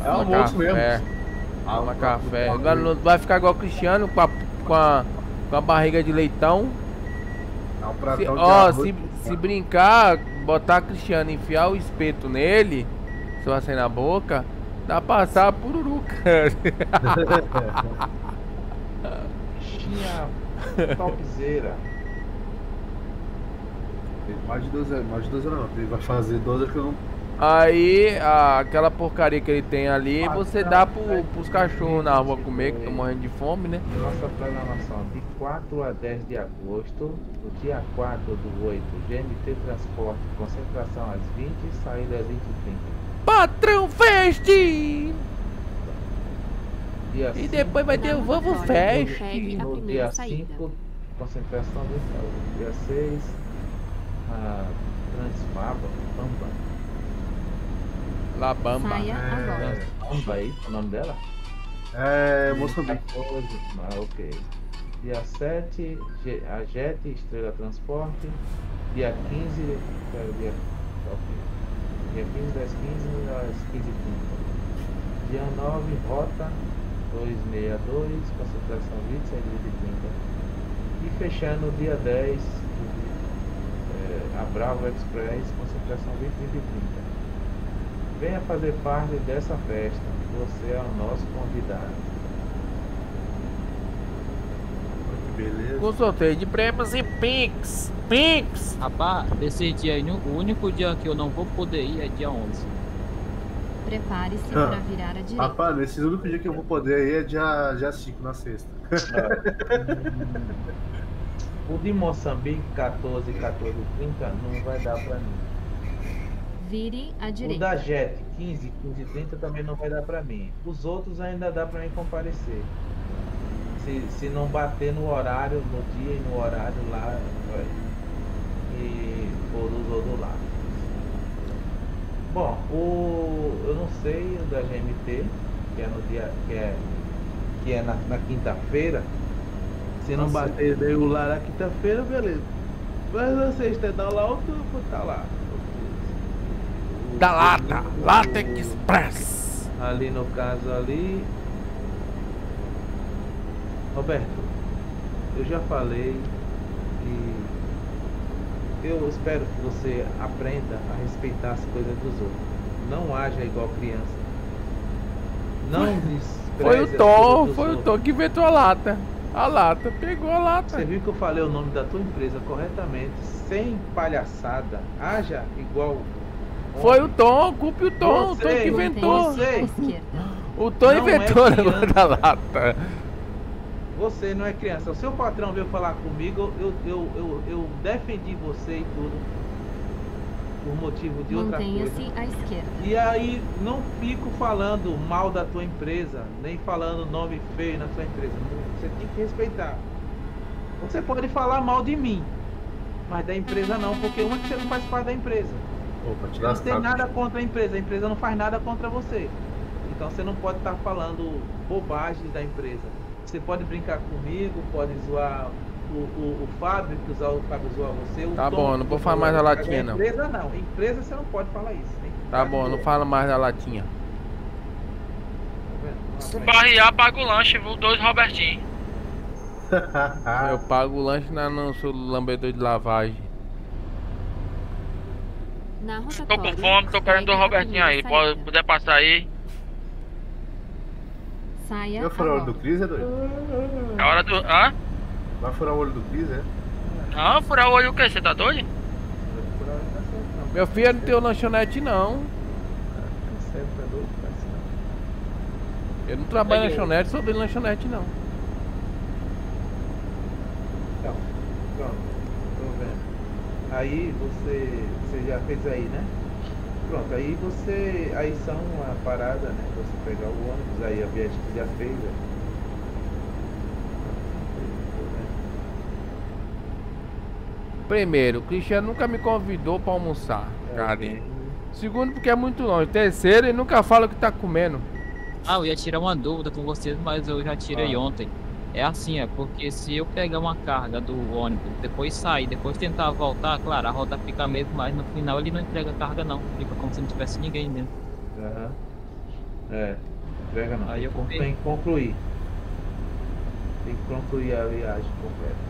É Toma almoço café. mesmo. Toma Ah, café. ah, Vai, não vai ficar igual o Cristiano com a, com a, com a barriga de leitão. É um Se, pratão de ó, se, se brincar, botar Cristiano enfiar o espeto nele, se sair na boca, dá pra passar a pururuca. Bichinha topzera. Tem Mais de 12 anos, mais de 12 anos não. Ele vai fazer 12 que eu não. Aí, a- aquela porcaria que ele tem ali, você dá pro, pros cachorros na rua comer, que estão morrendo de fome, né? Nossa programação de 4 a 10 de agosto, no dia 4 do 8, GMT Transporte, concentração às 20 e saída às 20 e 30. Patrão Fest! Dia E depois vai ter o Pegue Fest. a No dia saída. 5, concentração de saúde. Dia 6, a Transbaba, Bamba. La Bamba. Saia agora. Bamba aí, o nome dela? É Moçambique. 14, ah, ok. Dia 7, Ge- a Jet Estrela Transporte. Dia 15, pera, dia, dia 15 das 15 às 15h30. Dia 9, Rota 262, concentração 26 e 30. E fechando dia 10, é, a Bravo Express, concentração 20 e 30. Venha fazer parte dessa festa. Você é o nosso convidado. Beleza. Com sorteio de prêmios e Pix. Pix. Rapaz, desse dia aí, o único dia que eu não vou poder ir é dia 11. Prepare-se Ah. para virar à direita. Rapaz, nesse único dia que eu vou poder ir é dia, dia 5, na sexta. O de Moçambique, 14, 14, 30, não vai dar pra mim. Vire à O direita. da Jet, 15, 15, 30 também não vai dar pra mim. Os outros ainda dá pra mim comparecer. Se, se não bater no horário, no dia e no horário lá, vai. E for os outros lá. Bom, o. eu não sei o da GMT, que é no dia. que é, que é na, na quinta-feira. Se não Nossa. bater lá na quinta-feira, beleza. Mas na sexta dá lá, outro tá lá. Da Lata. Lata Express. Ali no caso ali. Roberto, eu já falei que eu espero que você aprenda a respeitar as coisas dos outros. Não haja igual criança. Não Foi o Tom, foi o outros. Tom que inventou a lata. A lata, pegou a lata. Você viu que eu falei o nome da tua empresa corretamente, sem palhaçada. Haja igual. Foi o Tom, culpe o Tom, o Tom Você, que inventou. Você, O Tom Não é inventou o criança. da lata. Você não é criança. O seu patrão veio falar comigo, eu, eu, eu, eu defendi você e tudo. Por motivo de outra coisa. Mantenha-se à esquerda. E aí não fico falando mal da tua empresa, nem falando nome feio na sua empresa. Você tem que respeitar. Você pode falar mal de mim, mas da empresa não, porque uma que você não faz parte da empresa. Opa, Você não tem nada contra a empresa, a empresa não faz nada contra você. Então você não pode estar falando bobagens da empresa. Você pode brincar comigo, pode zoar o, o, o Fábio, que usar o Fábio zoar você. O Tá Tom, bom, não vou falar mais da latinha, não. Empresa não, empresa você não pode falar isso. Que Tá bom, não fala mais da latinha. Se barrear, paga o lanche, viu? Dois Robertinho. Eu pago o lanche na, no seu lambedor de lavagem. Na Tô com fome, tô querendo dois Robertinho aí. Pode, puder passar aí. Saia Vai furar o olho do Cris, é doido? É hora do. Hã? Vai furar o olho do Cris, é? Não, furar o olho o quê? Você tá doido? Meu filho não tem lanchonete não. Eu não trabalho em lanchonete, sou de lanchonete não. Então, pronto, tô vendo. Aí você, você já fez aí, né? Pronto, aí você, aí são a parada, né? Você pegar o ônibus, aí a viagem que já fez, né? Primeiro, o Cristiano nunca me convidou pra almoçar. É? Segundo, porque é muito longe. Terceiro, ele nunca fala o que tá comendo. Ah, eu ia tirar uma dúvida com vocês, mas eu já tirei Ah. ontem. É assim, é porque se eu pegar uma carga do ônibus, depois sair, depois tentar voltar, claro, a roda fica mesmo, mas no final ele não entrega carga não. Fica como se não tivesse ninguém dentro. Aham. É, entrega não. Aí eu comprei. tem que concluir. Tem que concluir a viagem completa.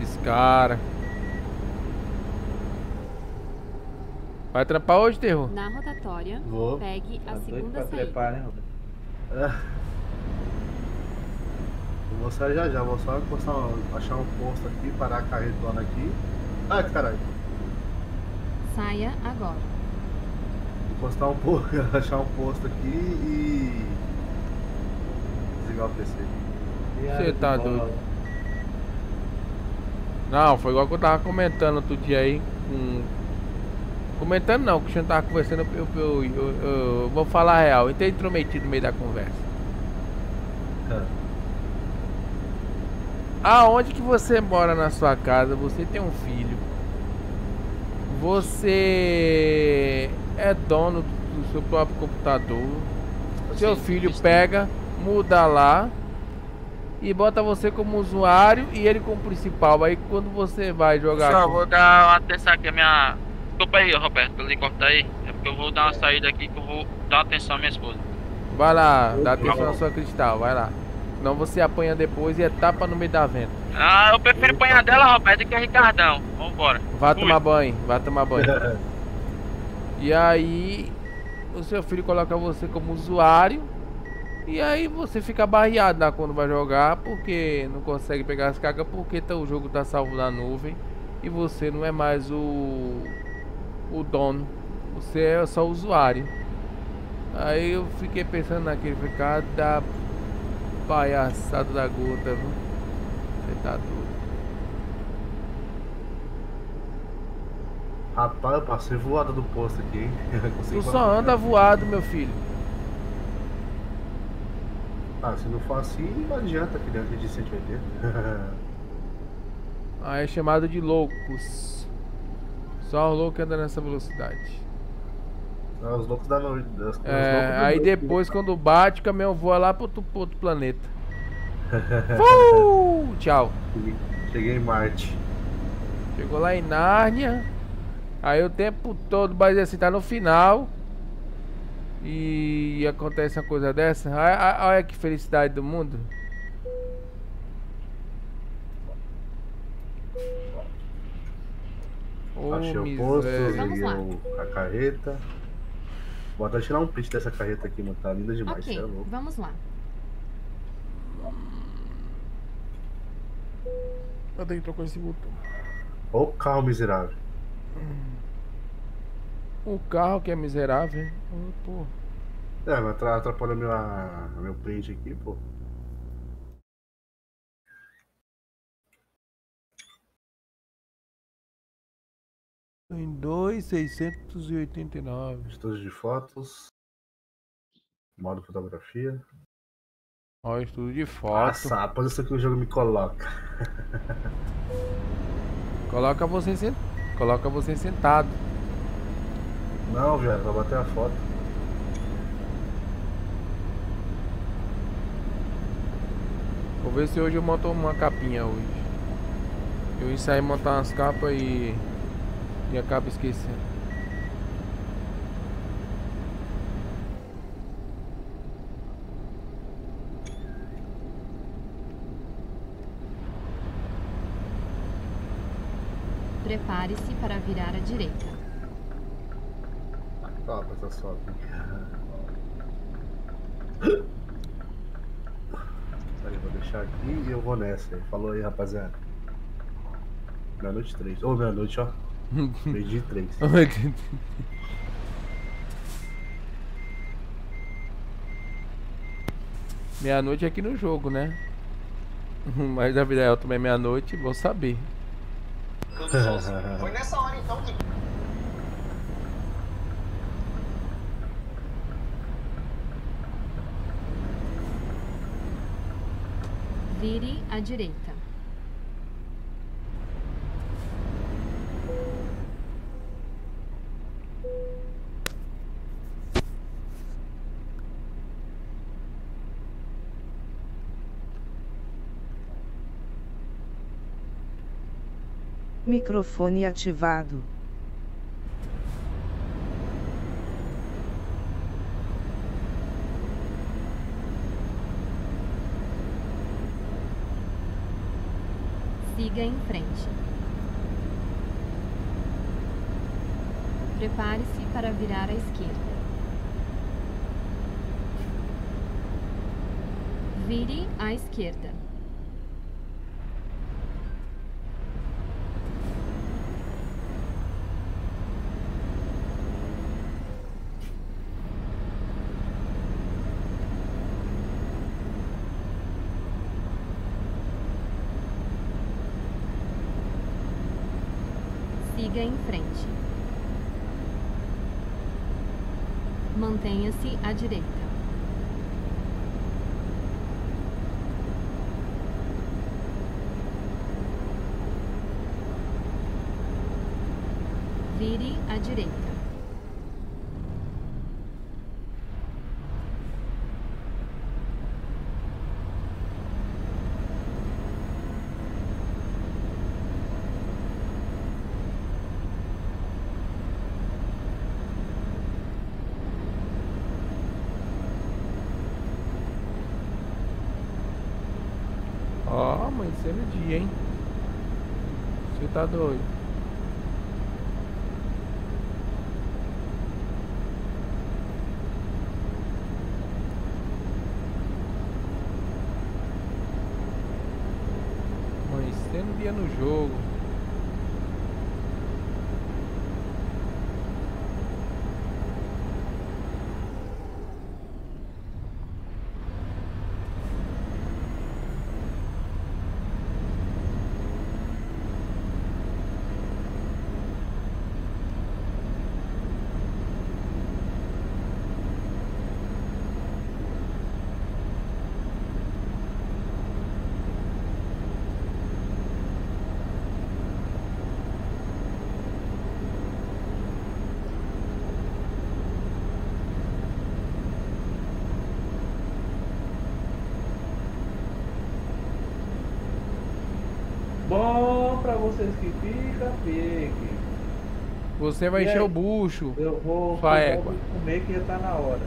Esses caras. Vai trampar hoje, Terror? Na rotatória, Vou. pegue a Tá segunda pra saída. trepar, né? Eu vou sair já já, vou só encostar, um- achar um posto aqui, parar a carretona aqui. Ai, caralho. Saia agora. Encostar um pouco, achar um posto aqui e. Desligar o PC. Você tá doido. Não, foi igual que eu tava comentando outro dia aí com. Comentando não, que o Cristiano tava conversando, eu, eu, eu, eu- eu vou falar a real, eu entrei intrometido no meio da conversa. aonde que você mora na sua casa, você tem um filho, você é dono do seu próprio computador, seu filho pega, muda lá e bota você como usuário e ele como principal. Aí quando você vai jogar. Só com- vou dar uma atenção aqui a minha. Desculpa aí, Roberto, pelo cortar aí. É porque eu vou dar uma saída aqui que eu vou dar atenção à minha esposa. Vai lá, dá atenção na sua cristal, vai lá. Senão você apanha depois e é tapa no meio da venta. Ah, eu prefiro apanhar dela, Roberto, que a Ricardão. Vambora. Vai Fui. tomar banho, vai tomar banho. e aí, o seu filho coloca você como usuário. E aí você fica barreado lá quando vai jogar, porque não consegue pegar as cargas, porque tá- o jogo tá salvo na nuvem. E você não é mais o, o dono, você é só usuário. Aí eu fiquei pensando naquele, falei, cada palhaçada da gota, viu? Você tá doido. Rapaz, eu passei voada do posto aqui, hein? Tu só anda voado, meu filho. Ah, se não for assim, não adianta criança de 180. Ah, é chamado de loucos. Só o louco anda nessa velocidade. Ah, Os loucos da noite. os loucos É, aí noite. depois quando bate, o caminhão voa lá pro outro, pro outro planeta. Uh, tchau. Cheguei- em Marte. Chegou lá em Nárnia. Aí o tempo todo, mas assim, tá no final. E acontece uma coisa dessa. Olha- olha que felicidade do mundo. Achei o posto, miséria. liguei o- a carreta. Vou até tirar um print dessa carreta aqui, mano. Tá linda demais, Ok, cê é louco. vamos lá. Eu tenho que trocar esse botão. Ô o carro miserável. O carro que é miserável. hein? Ô, pô. É, mas atra- atrapalha meu, meu print aqui, pô. Em 2,689. Estúdio de fotos. Modo fotografia. Ó, estudo de foto. Nossa, a posição que o jogo me coloca. Coloca você, sen... Coloca você sentado. Não, velho, vai bater a foto. Vou ver se hoje eu monto uma capinha hoje. Eu ensaio montar umas capas e. E acabo esquecendo. Prepare-se para virar à direita. Top essa. Aí, vou deixar aqui e eu vou nessa. Falou aí, rapaziada. Meia-noite 3. Ô, meia-noite, ó. Meio-dia 3. Meia-noite é aqui no jogo, né? Mas a vida real também é meia-noite, vou saber. Foi nessa hora então que. Vire à direita. Microfone ativado. Siga em frente. Prepare-se para virar à esquerda. Vire à esquerda. direita. Vire à direita. Tá doido. Amanhecendo dia no jogo. Bom pra vocês que fica, fique. Você vai E encher aí? o bucho. Eu vou Sua eu égua. vou comer que já tá na hora.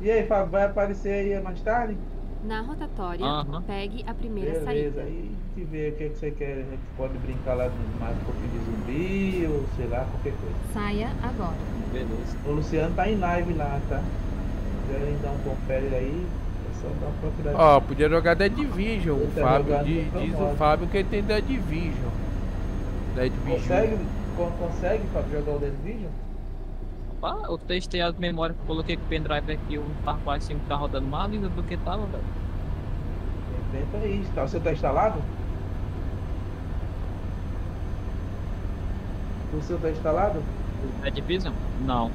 E aí, Fábio, vai aparecer aí mais tarde? Na rotatória, Aham. pegue a primeira Beleza, saída. aí a gente vê o que, que você quer. A gente pode brincar lá mais um pouquinho de zumbi ou sei lá, qualquer coisa. Saia agora. Beleza. O Luciano tá em live lá, tá? Se quiserem dar um confere aí, Ó, podia jogar Dead Division. O Fábio jogando di- no diz o. Fábio que ele tem Dead Division. Dead Division. Consegue, con- consegue Fábio, jogar o The Division? Ah, eu testei as memórias, coloquei com o pendrive aqui, o Far 5 tá rodando mais lindo do que tava, velho. Tenta aí, tá? O seu tá instalado? O seu tá instalado? É Division? Não.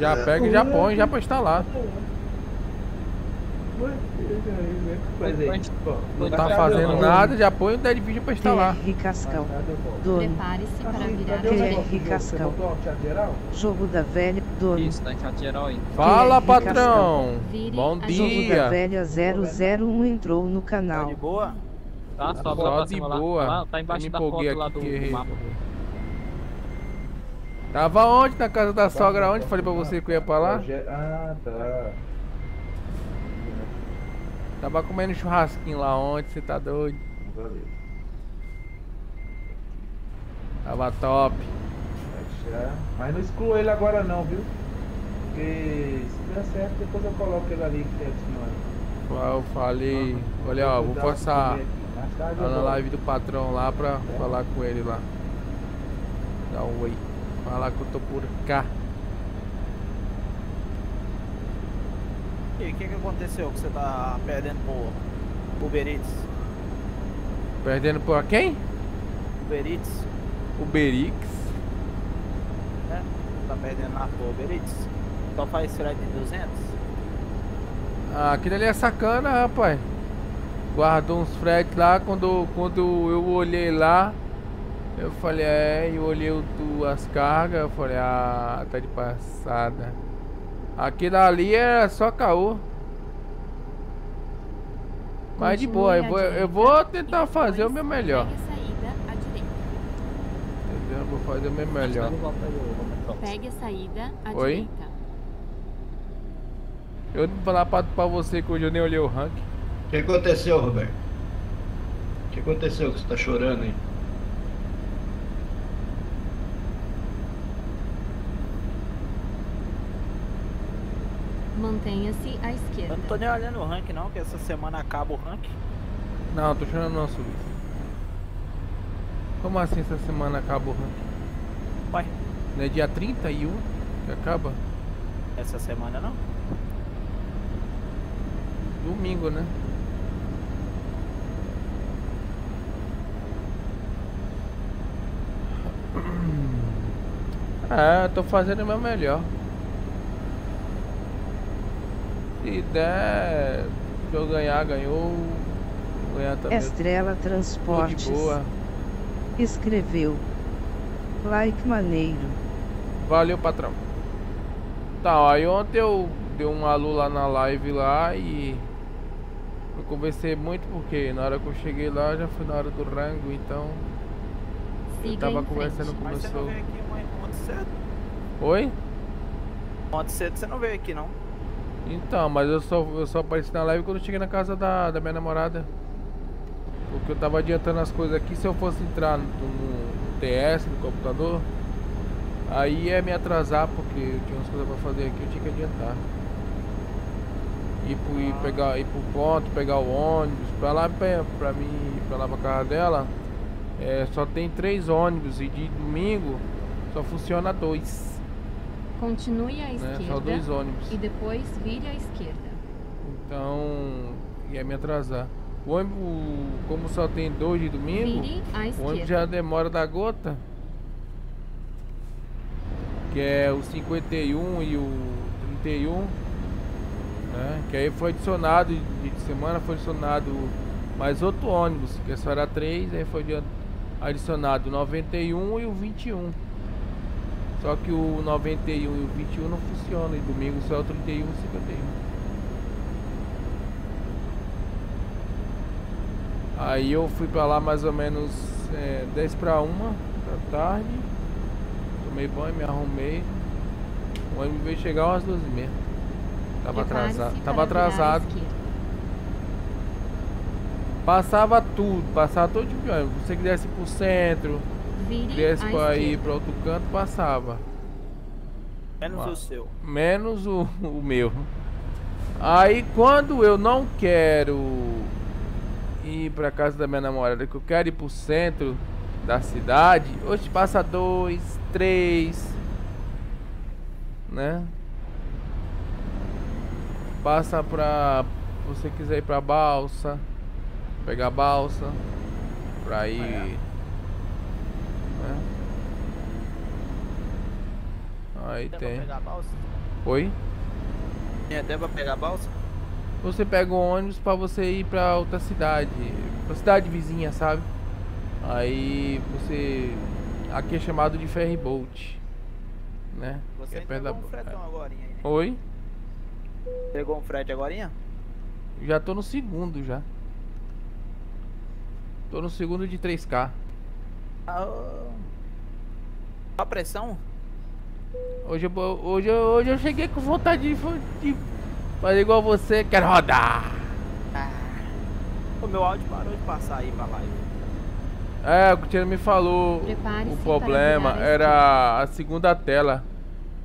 Já pega e já põe, já pra instalar. Não tá tá fazendo não. nada, já põe o Dead Division pra instalar. TR Cascal. Dono. Prepare-se para virar à Cadê o negócio direita. do jogo? Você Cascal. Jogo da velha. Dono. Isso, tá em chat geral aí. Fala, TR patrão. Bom à Jogo da dia. velha 001 entrou no canal. De boa? Tá, só, pra de boa. Lá, tá embaixo da foto lá do, mapa. Tava onde? Na casa da sogra onde? Falei pra você que eu ia pra lá? Ah, tá. Tava comendo churrasquinho lá ontem, você tá doido? Valeu. Tava top. Mas não exclua ele agora não, viu? Porque se der certo, depois eu coloco ele ali que tem assim, ó. Eu falei, olha ó, vou forçar eu lá na live do patrão lá pra falar com ele lá. Dar um oi. Falar que eu tô por cá. E o que, que aconteceu que você tá perdendo pro Uber Eats? Perdendo por quem? Uber Eats, O Berix. né? Tá perdendo lá pro Uber Eats. Só faz frete de 200? Ah, aquilo ali é sacana, rapaz. Guardou uns fretes lá, quando, quando eu olhei lá, eu falei, é, eu olhei o, as cargas, eu falei, ah, tá de passada. Aquilo ali era só caô. Mas de boa, eu vou, eu vou tentar fazer o meu melhor. Pegue a saída à direita. Entendeu? Eu vou fazer o meu melhor. Pegue a saída à Oi? direita. Eu não vou falar pra, pra você que hoje eu nem olhei o rank. O que aconteceu, Roberto? O que aconteceu que você tá chorando aí? Mantenha-se à Eu esquerda. não tô nem olhando o rank não, que essa semana acaba o rank. Não, tô chorando não, Suíça. Como assim essa semana acaba o rank? Ué, Não é dia 31 que acaba? essa semana não? Domingo, né? É, eu tô fazendo o meu melhor. Se der, se eu ganhar, ganhou. Ganhar também. Estrela Transportes. boa. Escreveu. Like maneiro. Valeu, patrão. Tá, aí ontem eu dei um alô lá na live lá e eu conversei muito porque na hora que eu cheguei lá já foi na hora do rango, então eu tava conversando com o meu cedo? Oi? Ontem cedo você não veio aqui, não? Então, mas eu só, eu só apareci na live quando eu cheguei na casa da, da minha namorada. Porque eu tava adiantando as coisas aqui, se eu fosse entrar no, no TS, no computador, aí ia me atrasar porque eu tinha umas coisas pra fazer aqui, eu tinha que adiantar. Ir, pro, ir, pegar, ir pro ponto, pegar o ônibus, pra lá pra, pra mim, pra lá pra casa dela, é, só tem três ônibus e de domingo só funciona dois. Continue à Né, esquerda só dois ônibus. e depois vire à esquerda. Então ia me atrasar. O ônibus, como só tem dois de domingo, Vire à o ônibus já demora da gota. Que é o 51 e o 31. Né? Que aí foi adicionado, de semana foi adicionado mais outro ônibus, que só era 3, aí foi adi- adicionado o 91 e o 21. Só que o 91 e o 21 não funcionam, e domingo só é o 31 e o 51. Aí eu fui pra lá mais ou menos é, 10 pra 1 da tarde. Tomei banho, me arrumei. O ônibus veio chegar umas 12 e meia. Tava atrasado. Tava atrasado. Passava tudo, passava todo tipo de ônibus. Se você quisesse ir pro centro, Vire quisesse à pra ir pra outro canto, passava. Menos Ah. o seu. Menos o, o meu. Aí quando eu não quero ir pra casa da minha namorada, que eu quero ir pro centro da cidade, hoje passa dois, três, né? Passa pra. Você quiser ir pra balsa, pegar a balsa, pra ir. Né? Aí tem. balsa? Oi? Tem até pra pegar a balsa? Você pega o ônibus pra você ir pra outra cidade, pra cidade vizinha, sabe? Aí você. Aqui é chamado de ferry boat, né? Você é perto da. um fretão agora, hein? né? Oi? Pegou um frete agora? Já tô no segundo já. Tô no segundo de 3K. Ah, a pressão? Hoje eu, vou- hoje, eu- hoje eu cheguei com vontade de, de fazer igual você, quero rodar. O meu áudio parou de passar aí pra live. É, o Cristiano me falou o problema era a segunda tela.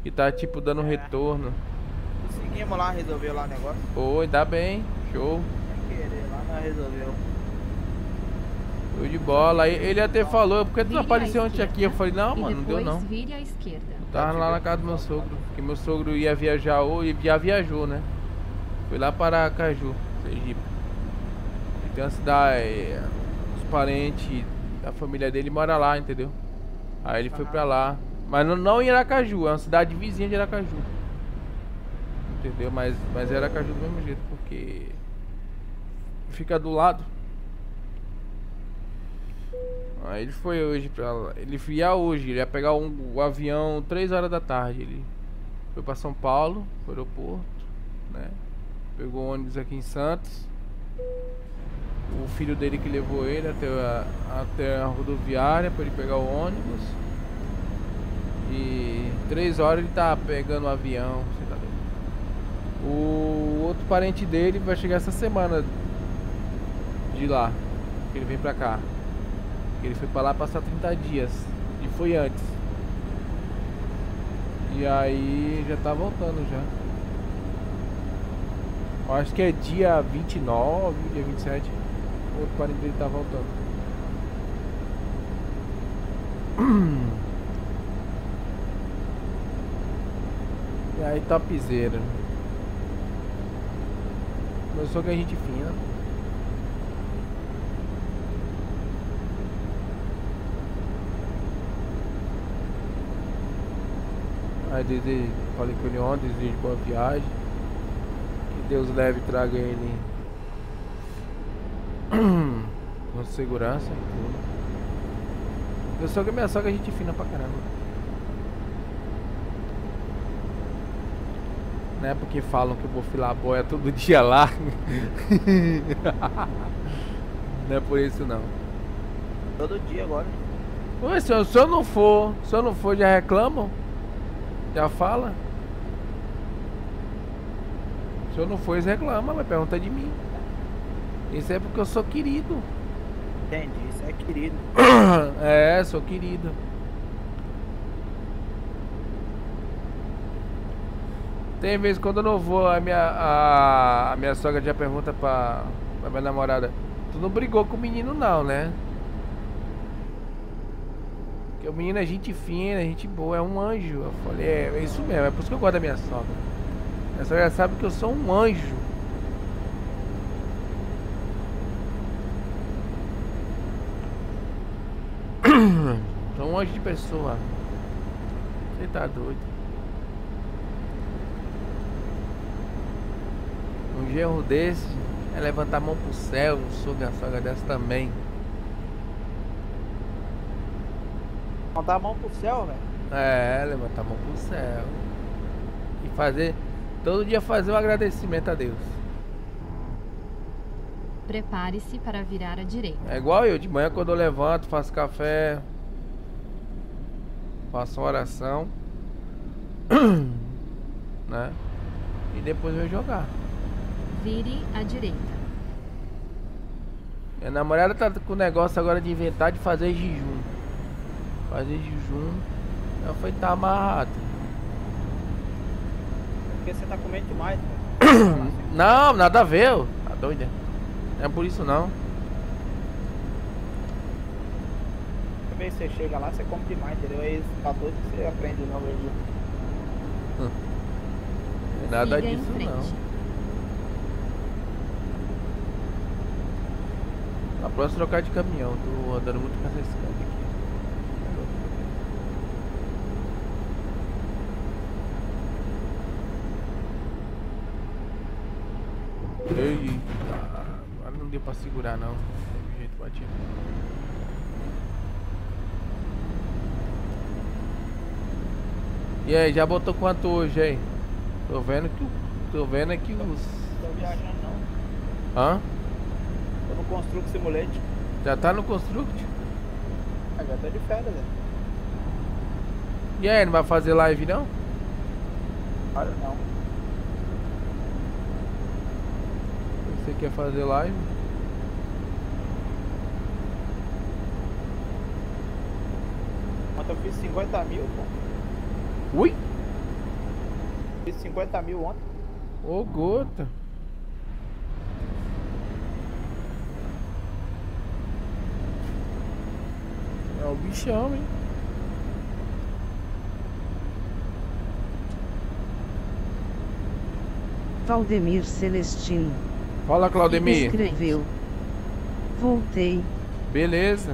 Que tá tipo dando retorno. Conseguimos lá, resolveu lá o negócio. Oi, dá bem, show. Sem querer, lá nós resolveu. Show de bola. Ele até falou, por que tu apareceu ontem aqui? Eu falei, não, mano, não deu não. vire à esquerda. Tava lá na casa do meu sogro. Porque meu sogro ia viajar hoje, já viajou, né? Foi lá para Aracaju, Sergipe. Tem uma cidade, os parentes da família dele mora lá, entendeu? Aí ele foi pra lá. Mas não, não em Aracaju, é uma cidade vizinha de Aracaju. Entendeu? Mas, mas é Aracaju do mesmo jeito, porque fica do lado. Aí ele foi hoje pra lá. Ele ia hoje, ele ia pegar um, o avião 3 horas da tarde. Ele foi pra São Paulo, pro aeroporto, né? Pegou o ônibus aqui em Santos. O filho dele que levou ele até a, até a rodoviária para ele pegar o ônibus. E três horas ele tá pegando o avião, tá. O outro parente dele vai chegar essa semana de lá. Ele vem pra cá. Ele foi pra lá passar 30 dias. E foi antes. E aí já tá voltando já. Eu acho que é dia 29, dia 27. O outro parente dele tá voltando. E aí topzera. Meu sogro é gente fina. Aí desejo, falei com ele ontem, desejo boa viagem. Que Deus leve e traga ele com segurança e tudo. Meu sogro e minha sogra é gente fina pra caramba. Não é porque falam que eu vou filar boia todo dia lá. não é por isso não. Todo dia agora. Ué, se eu, se eu não for, se eu não for, já reclamam? Já fala? Se eu não for, eles reclamam, mas pergunta de mim. Isso é porque eu sou querido. Entendi, isso é querido. É, sou querido. Tem vezes quando eu não vou, a minha, a, a minha sogra já pergunta pra, pra minha namorada: Tu não brigou com o menino, não, né? O menino é gente fina, é gente boa, é um anjo. Eu falei: É, é isso mesmo, é por isso que eu gosto da minha sogra. Minha sogra sabe que eu sou um anjo. Sou um anjo de pessoa. Você tá doido. Um gerro desse é levantar a mão pro céu, um sogro a sogra dessa também. Mandar a mão pro céu, velho. É, levantar a mão pro céu. E fazer. Todo dia fazer um agradecimento a Deus. Prepare-se para virar à direita. É igual eu, de manhã quando eu levanto, faço café, faço uma oração, né? E depois eu vou jogar. Vire à direita. Minha namorada tá com o negócio agora de inventar de fazer jejum. Fazer jejum. Eu falei, tá amarrado. Porque você tá comendo demais, velho. Não, nada a ver, ô. tá doida. Não é por isso não. Também você chega lá, você come demais, entendeu? Aí você tá doido que você aprende novo aí. Não é nada Siga disso não. A próxima trocar de caminhão, tô andando muito com essa escada aqui. Eita, segurar não. Teve jeito batido. E aí, já botou quanto hoje aí? Tô vendo que o- tô vendo aqui os Tô viajando não. Hã? Tô no Construct Simulate. Já tá no Construct? Ah, já tô de férias, velho. E aí, não vai fazer live não? Olha, não. Você quer fazer live? Ontem eu fiz 50 mil, pô. Ui! Fiz 50 mil ontem. Ô gota. É o bichão, hein? Valdemir Celestino. Fala, Claudemir. Escreveu. Voltei. Beleza.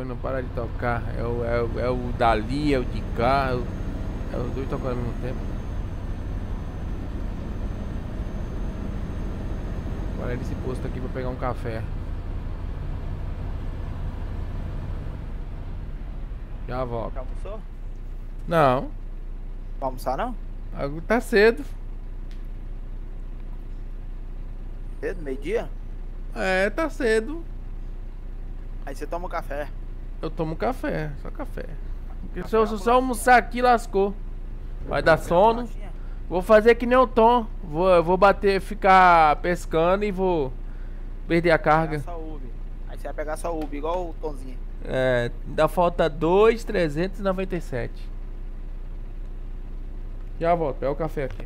Telefone não para de tocar. É o, é o, é o Dali, é o de carro. É os dois tocando ao mesmo tempo. Agora nesse posto aqui pra pegar um café. Já volto. Já almoçou? Não, Vai almoçar não? agora tá cedo. Cedo, meio-dia? É, tá cedo. Aí você toma um café. Eu tomo café, só café. Porque se eu só almoçar aqui, lascou. Vai dar sono. Vou fazer que nem o Tom. Vou, vou bater, ficar pescando e vou perder a carga. Aí você vai pegar só Uber, igual o Tonzinho. É, ainda falta 2,397. Já volto, pega o café aqui.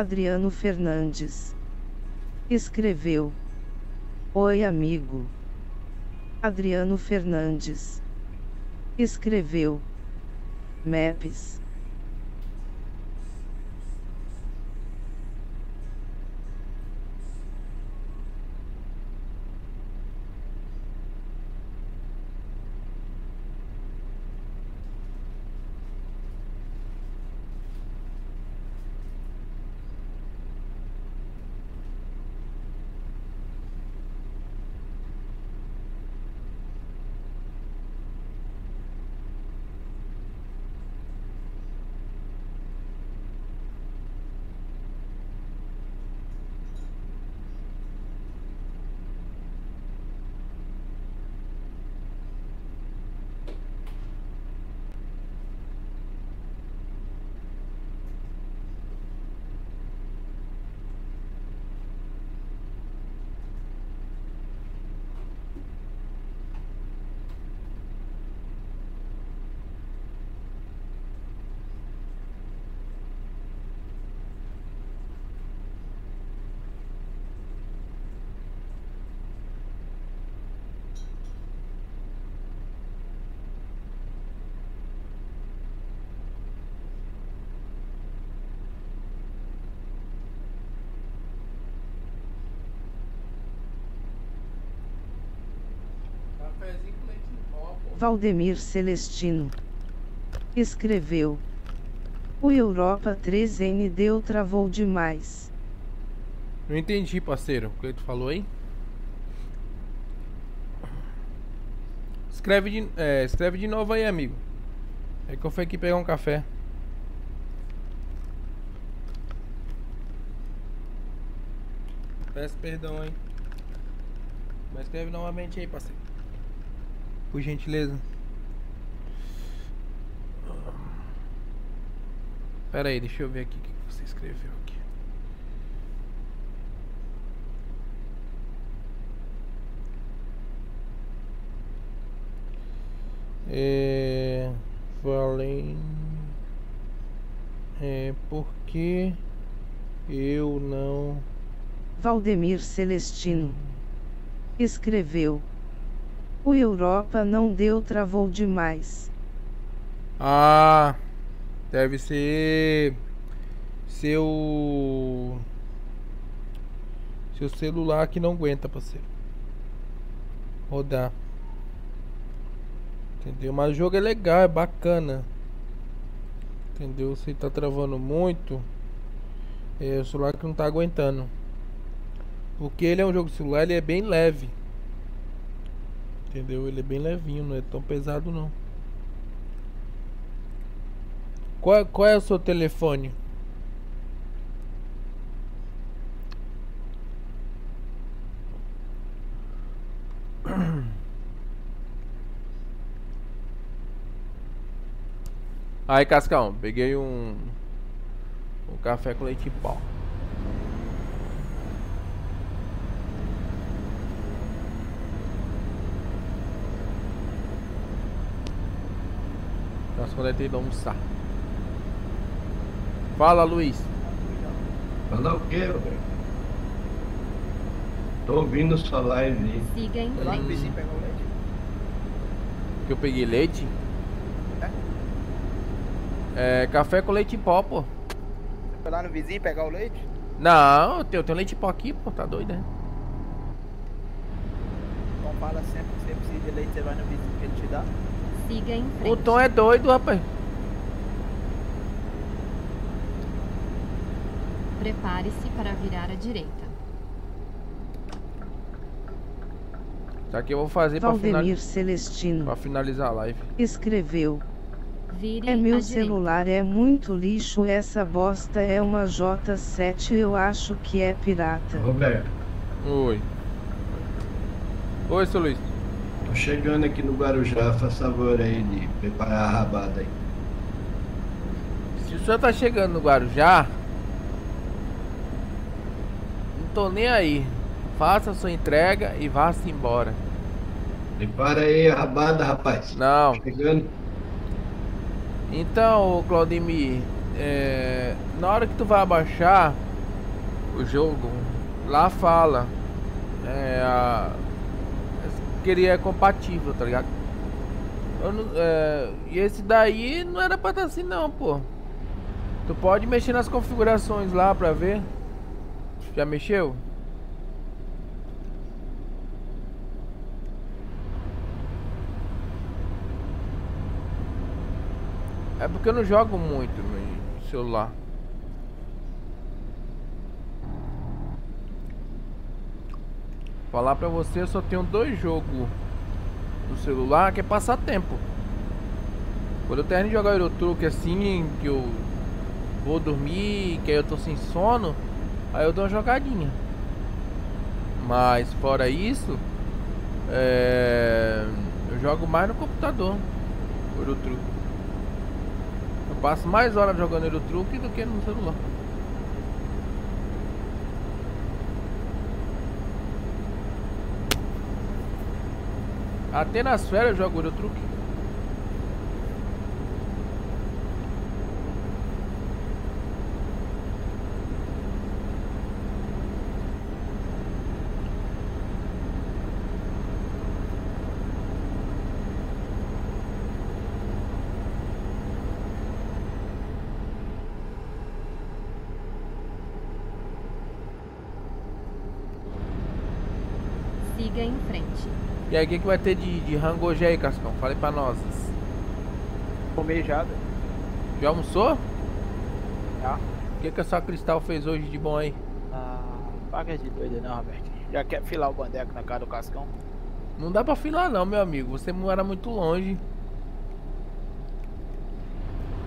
Adriano Fernandes. Escreveu. Oi, amigo. Adriano Fernandes. Escreveu. Maps. Valdemir Celestino. Escreveu. O Europa 3N deu travou demais. Não entendi, parceiro. O que tu falou aí? Escreve de, é, escreve de novo aí, amigo. É que eu fui aqui pegar um café. Peço perdão aí. Mas escreve novamente aí, parceiro. Por gentileza. Pera aí, deixa eu ver aqui o que você escreveu aqui. É. Valem. É. Porque eu não. Valdemir Celestino. Escreveu. O Europa não deu travou demais. Ah, deve ser seu seu celular que não aguenta, parceiro. Rodar. Entendeu? Mas o jogo é legal, é bacana. Entendeu? Se tá travando muito, é o celular que não tá aguentando. Porque ele é um jogo de celular, ele é bem leve. Entendeu? Ele é bem levinho, não é tão pesado não. Qual, qual é o seu telefone? Aí, Cascão, peguei um, um café com leite pau. Nossa, quando é tempo de almoçar. Fala, Luiz. Fala o quê, velho? Tô ouvindo sua live aí. Siga em Foi lá no frente. vizinho pegar o leite. Que eu peguei leite? É, café com leite em pó, pô. Foi lá no vizinho pegar o leite? Não, eu tenho, eu tenho leite em pó aqui, pô, tá doido, né? Então fala sempre que você precisa de leite, você vai no vizinho que ele te dá. Siga em O frente. Tom é doido, rapaz. Prepare-se para virar à direita. Isso aqui eu vou fazer pra, Valdemir finali Celestino. pra finalizar a live. Escreveu. Vire É meu direita. celular é muito lixo, essa bosta é uma J7, eu acho que é pirata. Roberto, Oi. Oi, seu Luiz. Tô chegando aqui no Guarujá, faz favor aí de preparar a rabada aí. Se o senhor tá chegando no Guarujá, não tô nem aí. Faça a sua entrega e vá-se embora. Prepara aí a rabada, rapaz. Não. Chegando. Então, Claudemir, é, na hora que tu vai abaixar o jogo, lá fala é, a, que ele é compatível, tá ligado? Não- é, e esse daí não era pra estar assim não, pô. Tu pode mexer nas configurações lá pra ver. Já mexeu? É porque eu não jogo muito no celular. Falar pra você, eu só tenho dois jogos no celular que é passatempo. Quando eu termino de jogar Euro Truck assim, que eu vou dormir, que aí eu tô sem sono, aí eu dou uma jogadinha. Mas fora isso, é, eu jogo mais no computador, Euro Truck. Eu passo mais horas jogando Euro Truck do que no celular. Até nas férias eu jogo Euro Truck. E aí, o que, que vai ter de, de rango hoje aí, Cascão? Fale pra nós. Comer já, velho. Já almoçou? Já. O que, que a sua Cristal fez hoje de bom aí? Ah, paga de doido não, Roberto. Já quer filar o bandeco na cara do Cascão? Não dá pra filar não, meu amigo. Você mora muito longe.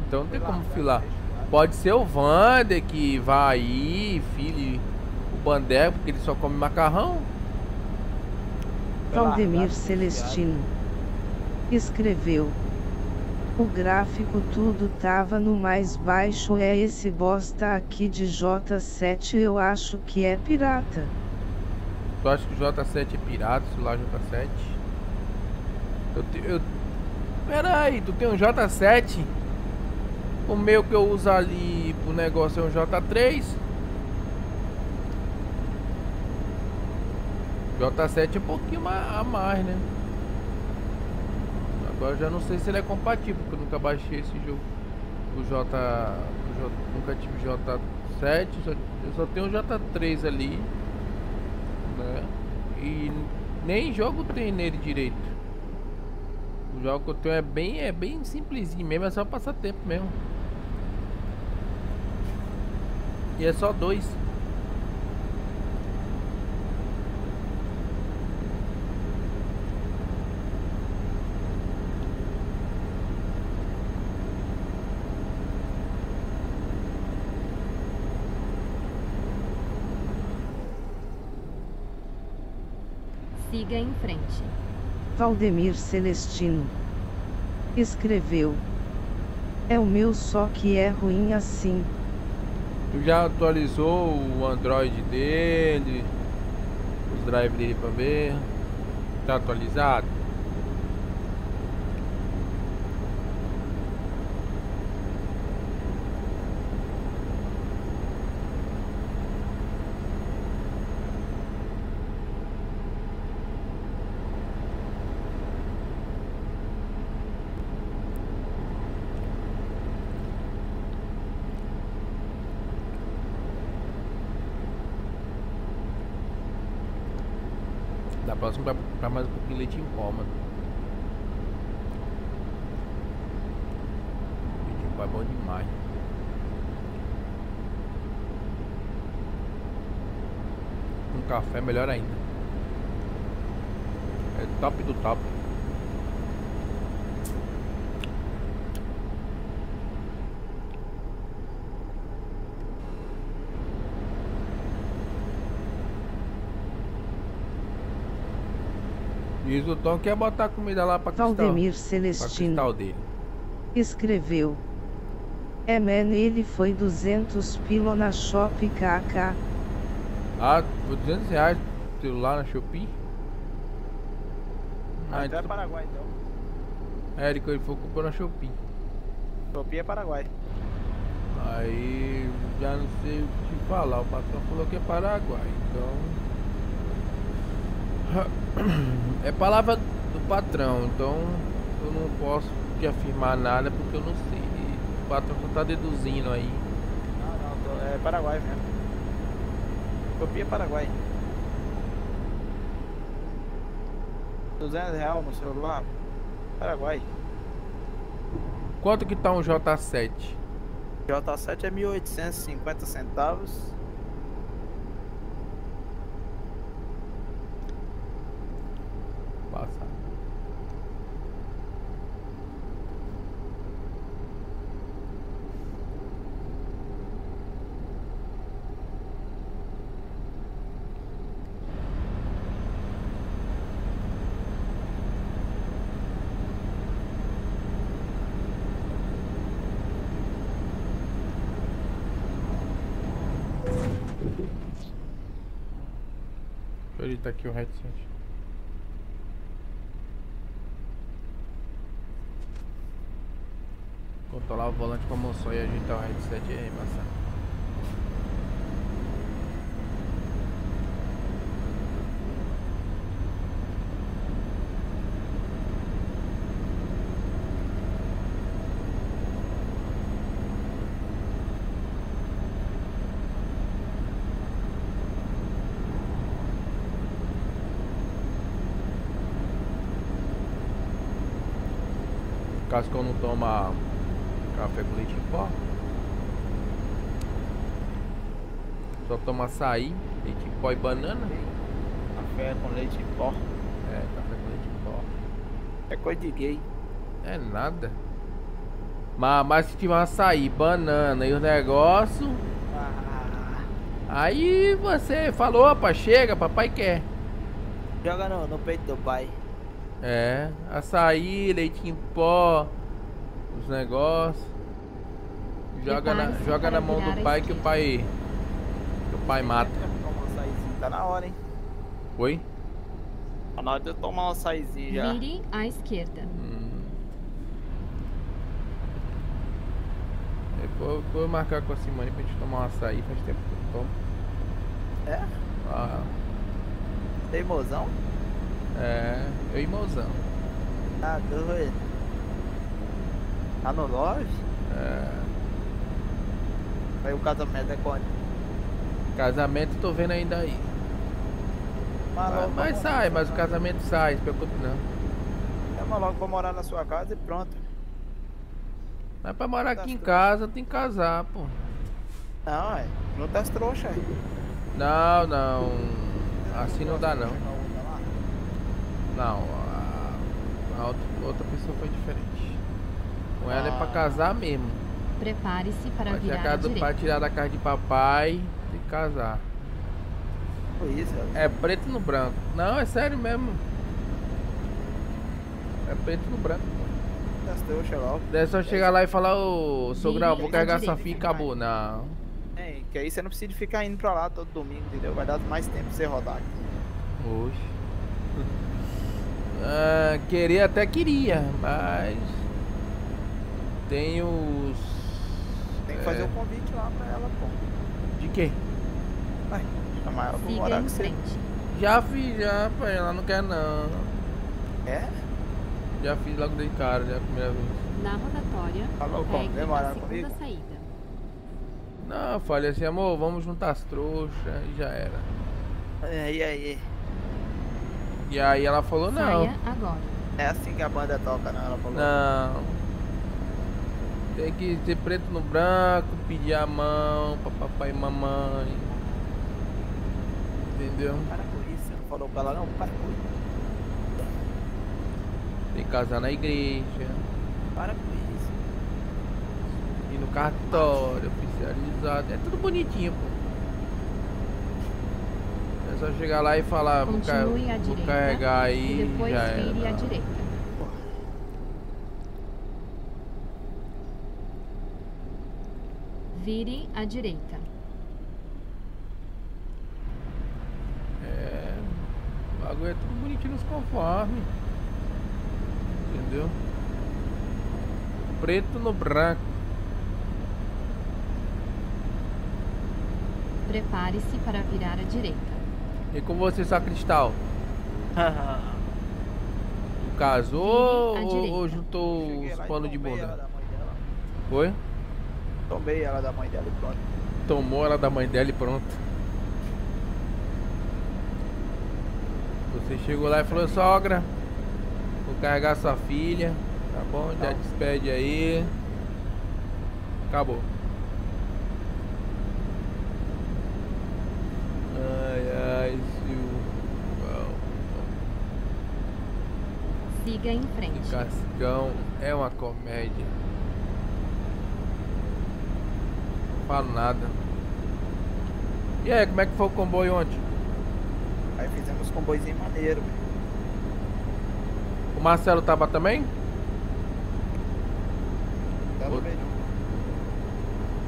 Então não tem como filar. Pode ser o Vander que vai aí, filho, o Bandeco, porque ele só come macarrão. Valdemir Celestino escreveu. O gráfico tudo tava no mais baixo é esse bosta aqui de J7 eu acho que é pirata. Tu acha que o J7 é pirata, o celular J7? Eu, te- eu... Pera aí, tu tem um J7? O meu que eu uso ali pro negócio é um J3? J7 é um pouquinho a mais, né? Agora já não sei se ele é compatível, porque eu nunca baixei esse jogo. O J. o J- nunca tive J7, só- eu só tenho o J3 ali. Né? E nem jogo tem nele direito. O jogo que eu tenho é bem, é bem simplesinho mesmo, é só passar tempo mesmo. E é só dois. Siga em frente. Valdemir Celestino escreveu. É o meu só que é ruim assim. Tu já atualizou o Android dele, os drives dele pra ver? Tá atualizado? Da pra mais um pouquinho de leite em pó, mano. Leite em pó é bom demais. Um café melhor ainda. É top do top. Diz o Tom que quer botar comida lá pra cristal. Valdemir Pra Celestino cristal dele. escreveu. É man ele foi 200 pilo na Shop KK. Ah, foi 200 reais celular na Shopee? Ah, Até então- Paraguai, então. É, ele ele foi comprou na Shopee. Shopee é Paraguai. Aí já não sei o que falar. O patrão falou que é Paraguai. Então. É palavra do patrão, então eu não posso te afirmar nada porque eu não sei. O patrão só tá deduzindo aí. Não, não, é Paraguai mesmo. Copia Paraguai. 200 reais no celular. Paraguai. Quanto que tá um J7? J7 é 1.850 centavos. Passa. Deixa eu editar aqui o headset. Controlar o volante com a mão só e ajeitar o headset e arremessar. Caso que eu não toma café com leite em pó. Só toma açaí, leite em pó e banana. Café com leite em pó. É, café com leite em pó. É coisa de gay. É nada. Mas, mas se tiver açaí, banana e o negócio. Aí você falou, opa, chega, papai quer. Joga no, no peito do pai. É, açaí, leite em pó, os negócios. Joga na, joga na mão do pai que o pai. Pai mata. Tá na hora, hein? Oi? Tá na hora de eu tomar um açaizinho já. Vire à esquerda. Depois vou marcar com a Simone pra gente tomar um açaí, faz tempo que eu tomo. É? Ah, Teimosão? é, eu e mozão. Tá doido. Tá no love? É, Aí o casamento é quando? Casamento tô vendo ainda aí. Mas Mas, sai, mas o casamento sai, não se preocupe não. Chama logo pra morar na sua casa e pronto. Mas pra morar aqui em casa tem que casar, pô. Não, é. Não tá as trouxas aí. Não, não. Assim não dá não. Não, a, a outra, outra pessoa foi diferente. Com ela é pra casar mesmo. Prepare-se para Pra a virar à casa do, pra tirar da casa de papai, casar. Foi isso, É preto no branco. Não, é sério mesmo. É preto no branco. Logo. É só chegar lá e falar, ô sogrão, vou carregar essa fia e acabou. Não. É, que aí você não precisa ficar indo pra lá todo domingo, entendeu? Vai dar mais tempo pra você rodar aqui. Oxe. Ah, querer até queria, mas. Tem os. Tem que fazer é, o convite lá pra ela, pô. De quê? Vai, chamar ela pra Siga morar em com você. frente. Já fiz, já, pai, ela não quer não. É? Já fiz logo de cara, já a primeira vez. Na rotatória, Falou como? pegue a morar segunda comigo? saída. Não, eu falei assim, amor, vamos juntar as trouxas e já era. É, e aí? E aí ela falou, não. Saia agora. É assim que a banda toca, não? Ela falou. Não. Tem que ser preto no branco, pedir a mão pra papai e mamãe. Entendeu? Para com isso, você não falou pra ela não? Para com isso. Tem que casar na igreja. Para com isso. Ir no cartório, oficializado. É tudo bonitinho, pô. É só chegar lá e falar, vou, ca- Continue à vou direita carregar aí e depois já vire à direita. Vire à direita. É. O bagulho é tudo bonitinho nos conformes. Entendeu? Preto no branco. Prepare-se para virar à direita. E com você, Sacristal? Casou ou, ou juntou os panos de bunda? Foi? Tomei ela da mãe dela e pronto. Tomou ela da mãe dela e pronto. Você chegou lá e falou, sogra, vou carregar sua filha, tá bom? Já despede aí. Acabou. Ai, ai, Silvão. Siga em frente. Cascão é uma comédia. Não falo nada. E aí, como é que foi o comboio ontem? Aí fizemos comboizinho maneiro. O Marcelo tava também? Tá no meio.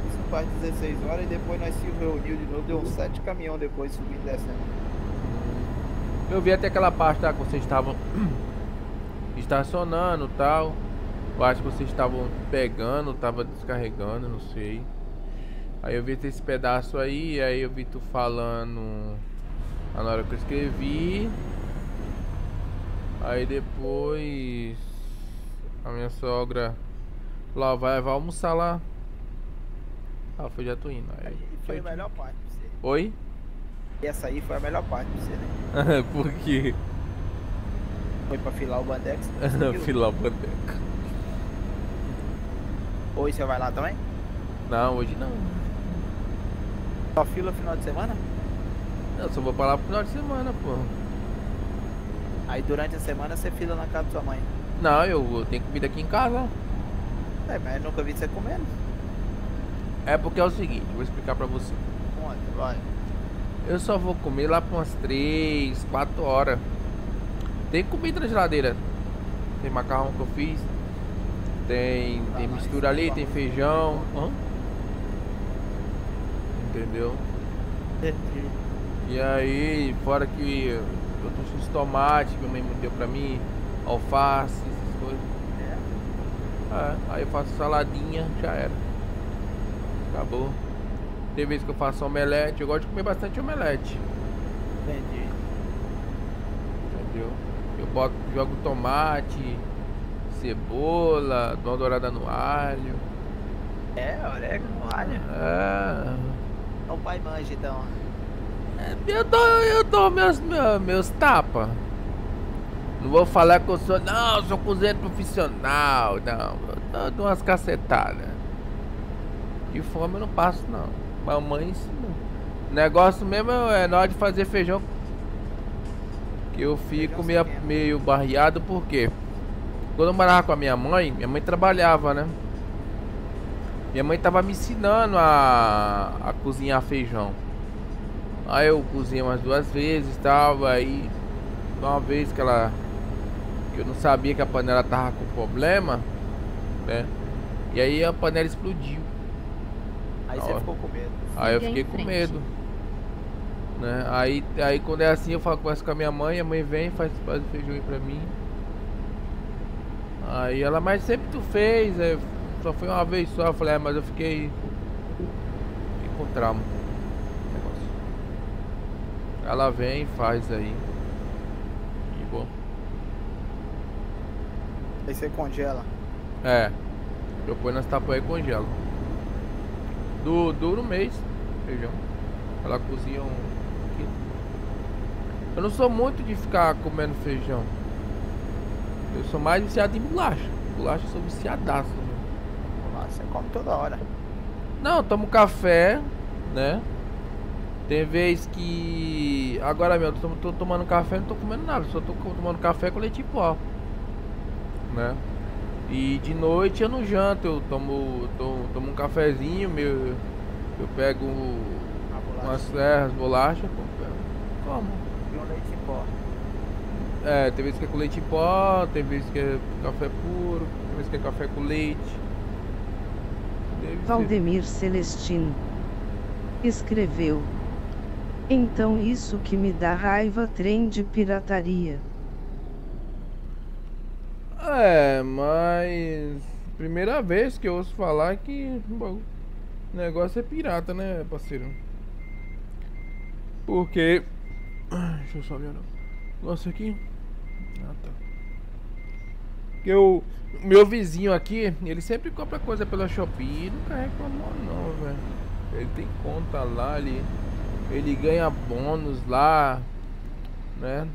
Isso faz 16 horas e depois nós se reuniu de novo, deu uns 7 caminhões depois subindo e descendo. Eu vi até aquela parte lá que vocês estavam estacionando e tal. Eu acho que vocês estavam pegando, tava descarregando, não sei. Aí eu vi esse pedaço aí, aí eu vi tu falando na hora que eu escrevi. Aí depois a minha sogra "Ó, vai, vai almoçar lá. Ah, foi já tô indo. Aí, foi a melhor parte pra você. Oi? E essa aí foi a melhor parte pra você, né? Por quê? Foi pra filar o Bandex. Filar o bandeca. Hoje você vai lá também? Não, hoje não. Só fila final de semana? Eu só vou pra lá pro final de semana, pô. Aí durante a semana você fila na casa da sua mãe. Não, eu, eu tenho comida aqui em casa. É, mas eu nunca vi você comendo. É porque é o seguinte, vou explicar pra você. Conta, vai. Eu só vou comer lá por umas 3, 4 horas. Tem comida na geladeira. Tem macarrão que eu fiz. Tem, tem mistura ali, tem feijão. Hã? Entendeu? E aí, fora que eu trouxe uns tomates que minha mãe deu pra mim, alface, essas coisas. É, aí eu faço saladinha, já era. Acabou. Tem vezes que eu faço omelete, eu gosto de comer bastante omelete. Entendi. Entendeu? Eu boto, jogo tomate, cebola, dou uma dourada no alho. É, orégano, alho. É. O pai manja então. Eu dou, eu dou meus, meus, meus tapas. Não vou falar que eu sou. Não, eu sou cozinheiro profissional. Não, eu dou, umas cacetadas. De fome eu não passo, não. Mamãe ensinou. O negócio mesmo é na hora de fazer feijão. Que eu fico meio, meio barreado, porque quando eu morava com a minha mãe, minha mãe trabalhava, né? Minha mãe tava me ensinando a, a cozinhar feijão. Aí eu cozinhei umas duas vezes tal, aí uma vez que ela. que eu não sabia que a panela tava com problema, né? E aí a panela explodiu. Aí você ficou com medo. Aí eu fiquei com frente. medo. Né? Aí, aí quando é assim eu falo converso com a minha mãe, a mãe vem faz, faz o feijão aí pra mim. Aí ela, mas sempre tu fez, aí só foi uma vez só, eu falei, é, mas eu fiquei. Fiquei com trauma. Ela vem, faz aí. E bom. Aí você congela. É. Eu ponho nas tapas aí e congelo. Du, dura um mês, feijão. Ela cozinha um quilo. Eu não sou muito de ficar comendo feijão. Eu sou mais viciado em bolacha. Bolacha eu sou viciadaço. meu. Lá, você come toda hora. Não, eu tomo café, né? Tem vez que. Agora mesmo, eu tô, tô tomando café não tô comendo nada, só tô tomando café com leite em pó. Né? E de noite eu não janto, eu tomo, tomo, tomo um cafezinho, meu. Eu pego umas serras, bolachas, como. como. E um leite em pó. É, tem vezes que é com leite em pó, tem vezes que é café puro, tem vezes que é café com leite. Deve ser. Valdemir Celestino escreveu. Então isso que me dá raiva trem de pirataria. É, mas. Primeira vez que eu ouço falar que o negócio é pirata, né, parceiro? Porque. Deixa eu só olhar. o Negócio aqui. Ah, tá. Porque o meu vizinho aqui, ele sempre compra coisa pela Shopee e nunca reclamou não, velho. Ele tem conta lá, ele, ele ganha bônus lá, né?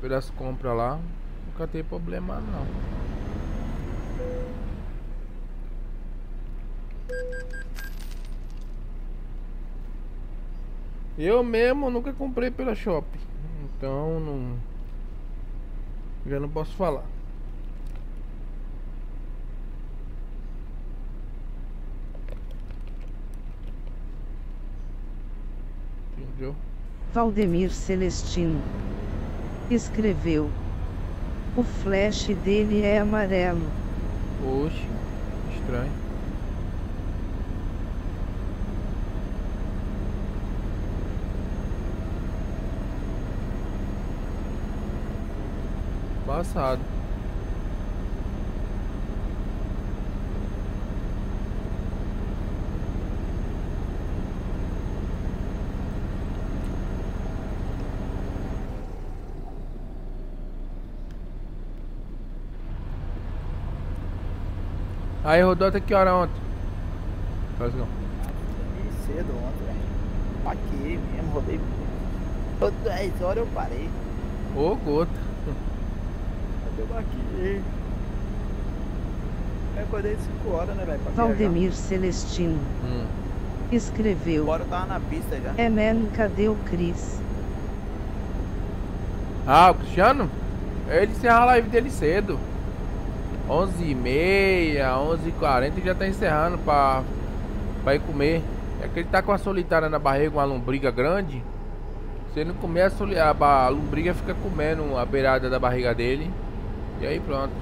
Pelas compras lá. Nunca tem problema não. Eu mesmo nunca comprei pela Shopee. Então não. Já não posso falar. Entendeu? Valdemir Celestino escreveu: O flash dele é amarelo. Oxe, estranho. Passado. Aí rodou até que hora ontem? Faz não. Cedo ontem, velho. Paquei mesmo, rodei. Todas 10 horas eu parei. Ô, gota. Eu baquei. Eu acordei 5 horas, né, velho? Valdemir Celestino Hum. escreveu: Agora eu tava na pista já. É man, cadê o Cris? Ah, o Cristiano? Ele encerra a live dele cedo. 11h30, 11h40 ele já tá encerrando pra, pra ir comer. É que ele tá com a solitária na barriga, uma lombriga grande. Se ele não comer a, soli- a, a lombriga fica comendo a beirada da barriga dele. E aí pronto.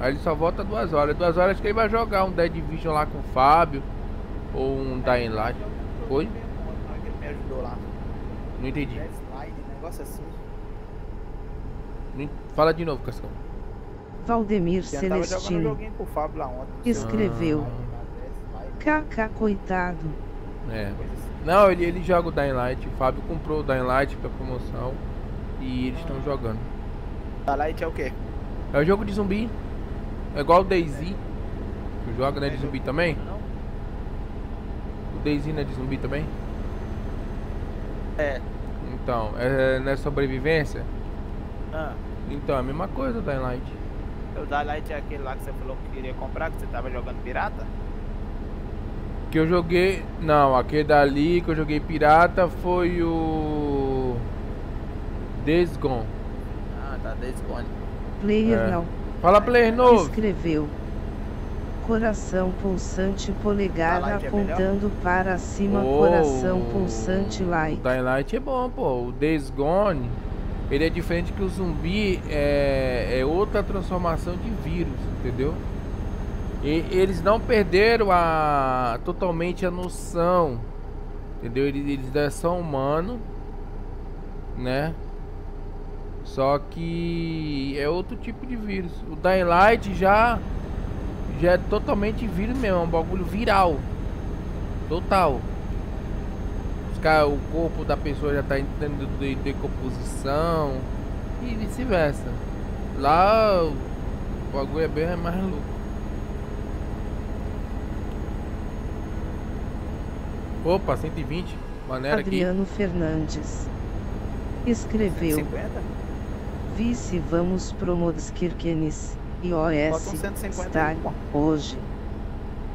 Aí ele só volta duas horas. Duas horas acho que ele vai jogar um Dead Vision lá com o Fábio. Ou um Dying Light. Oi? Ele me ajudou lá. Não entendi. Negócio assim. En- Fala de novo, Cascão. Valdemir Celestino escreveu: KK coitado. É. Não, ele, ele joga o Dying Light. O Fábio comprou o Dying Light pra promoção. E eles estão jogando. A Light é o quê? É o jogo de zumbi. É igual o Daisy. Tu joga, né? De zumbi também? O Daisy não é de zumbi também? É. Então, é, não é sobrevivência? Ah, Então, é a mesma coisa o Dying Light. o da Light é aquele lá que você falou que queria comprar, que você tava jogando pirata? Que eu joguei. Não, aquele dali que eu joguei pirata foi o. Days Gone. Ah, tá Desgone. Player É. não. Fala, player novo. Escreveu. Coração pulsante polegar é apontando para cima, Oh. coração pulsante O light. Dying Light é bom, pô. O Days Gone, ele é diferente que o zumbi é, é outra transformação de vírus, entendeu? E eles não perderam a totalmente a noção, entendeu? Eles, eles são humanos, né? Só que é outro tipo de vírus. O Dying Light já já é totalmente vírus mesmo, é um bagulho viral. Total. O corpo da pessoa já tá entrando em decomposição e vice-versa. Lá o bagulho é bem mais louco. Opa, 120. Maneira aqui. Adriano Fernandes escreveu: 150? Vice vamos iOS, 150 Star, aí, pô. hoje.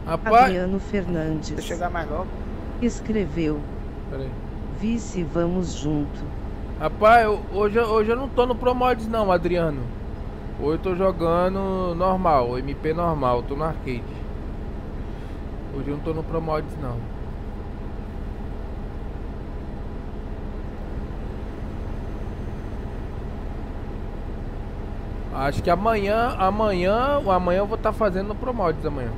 Rapaz, Adriano Fernandes chegar mais logo. escreveu: peraí. Vice vamos junto. Rapaz, eu- hoje, eu- hoje eu não tô no Promods não, Adriano. Hoje eu tô jogando normal, MP normal, tô no arcade. Hoje eu não tô no Promods não. Acho que amanhã, amanhã, amanhã eu vou estar fazendo no Promods amanhã.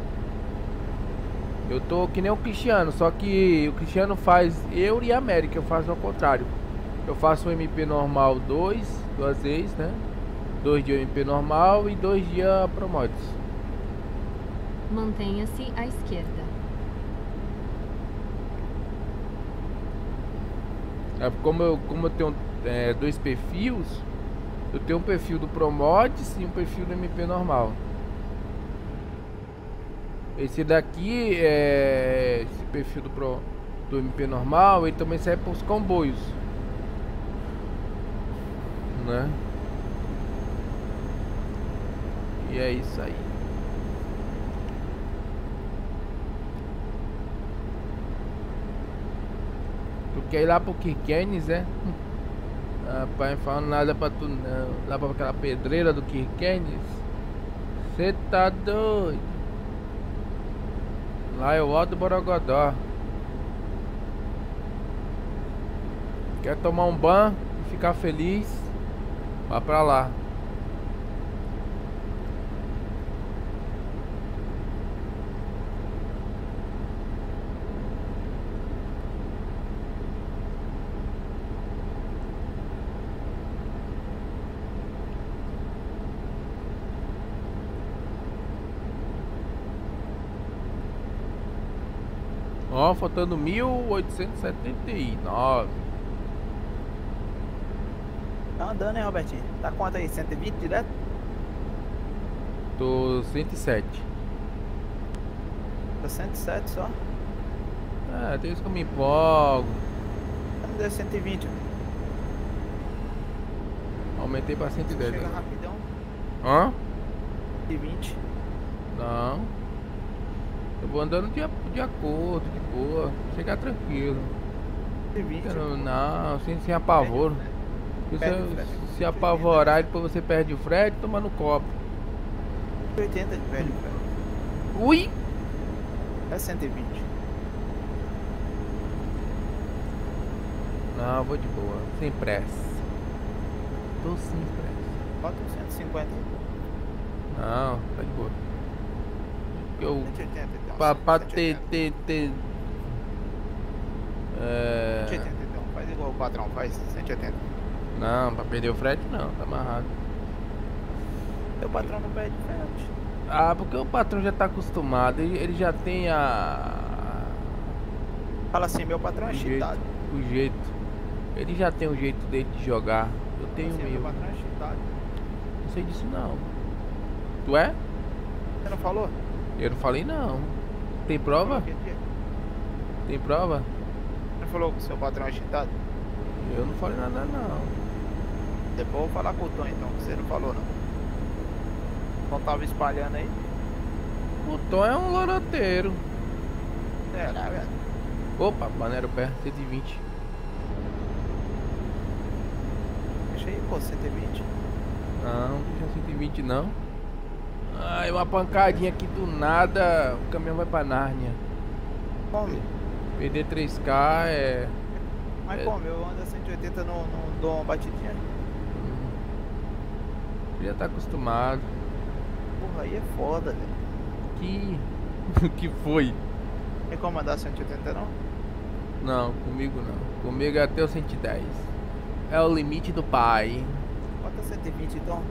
Eu tô que nem o Cristiano, só que o Cristiano faz eu e a América, eu faço ao contrário. Eu faço o MP normal dois, duas vezes, né? Dois dias MP normal e dois dias Promods. Mantenha-se à esquerda. É, como, eu, como eu tenho é, dois perfis, eu tenho um perfil do Promotes e um perfil do MP normal. Esse daqui é esse perfil do Pro do MP normal, ele também serve para os comboios, né? E é isso aí. Tu quer ir lá pro Kirkenes, é? Rapaz, falando nada pra tu não. Lá pra aquela pedreira do Kirkenes. Cê tá doido. Lá é o Alto Borogodó. Quer tomar um banho e ficar feliz? Vá pra lá. Ó, faltando 1879. Tá andando, hein, Robertinho? Tá quanto aí? 120 direto? Tô 107. Tá 107 só? É, tem isso que eu me empolgo. Deu 120. Aumentei pra 110. Chega rapidão. Hã? 120. Não. Eu vou andando de, de acordo, de boa. Chegar tranquilo. 120. Não, não sem, sem apavoro. Se se apavorar e depois você perde o frete, toma no copo. 80 de velho, velho. Ui! É 120. Não, vou de boa. Sem pressa. Tô sem pressa. Bota um 150. Não, tá de boa. Eu. 180 então. Pra, pra 180. ter, ter, ter. É. 180 então. Faz igual o patrão faz. 180. Não, pra perder o frete não, tá amarrado. Teu patrão não pede frete. Ah, porque o patrão já tá acostumado, ele, ele já tem a. Fala assim, meu patrão é o jeito, cheatado. o jeito. Ele já tem o jeito dele de jogar. Eu tenho o Assim, meu meu. patrão é cheatado. Não sei disso não. Tu é? Você não falou? Eu não falei não. Tem prova? Tem prova? Você não falou que seu patrão é cheatado? Eu não falei nada não. Depois eu vou falar com o Tom então, que você não falou não. O Tom tava espalhando aí. O Tom é um loroteiro. Né, velho? Opa, Banero pé, 120. Deixa aí, pô, 120. Não, deixa 120 não. Ai, uma pancadinha aqui do nada, o caminhão vai pra Nárnia. Come. Perder 3K é. Mas É. como? Eu ando a 180 não, não dou uma batidinha. Já tá acostumado. Porra, aí é foda, velho. Que. que foi? Tem como andar 180 não? Não, comigo não. Comigo é até o 110. É o limite do pai. Bota 120 então.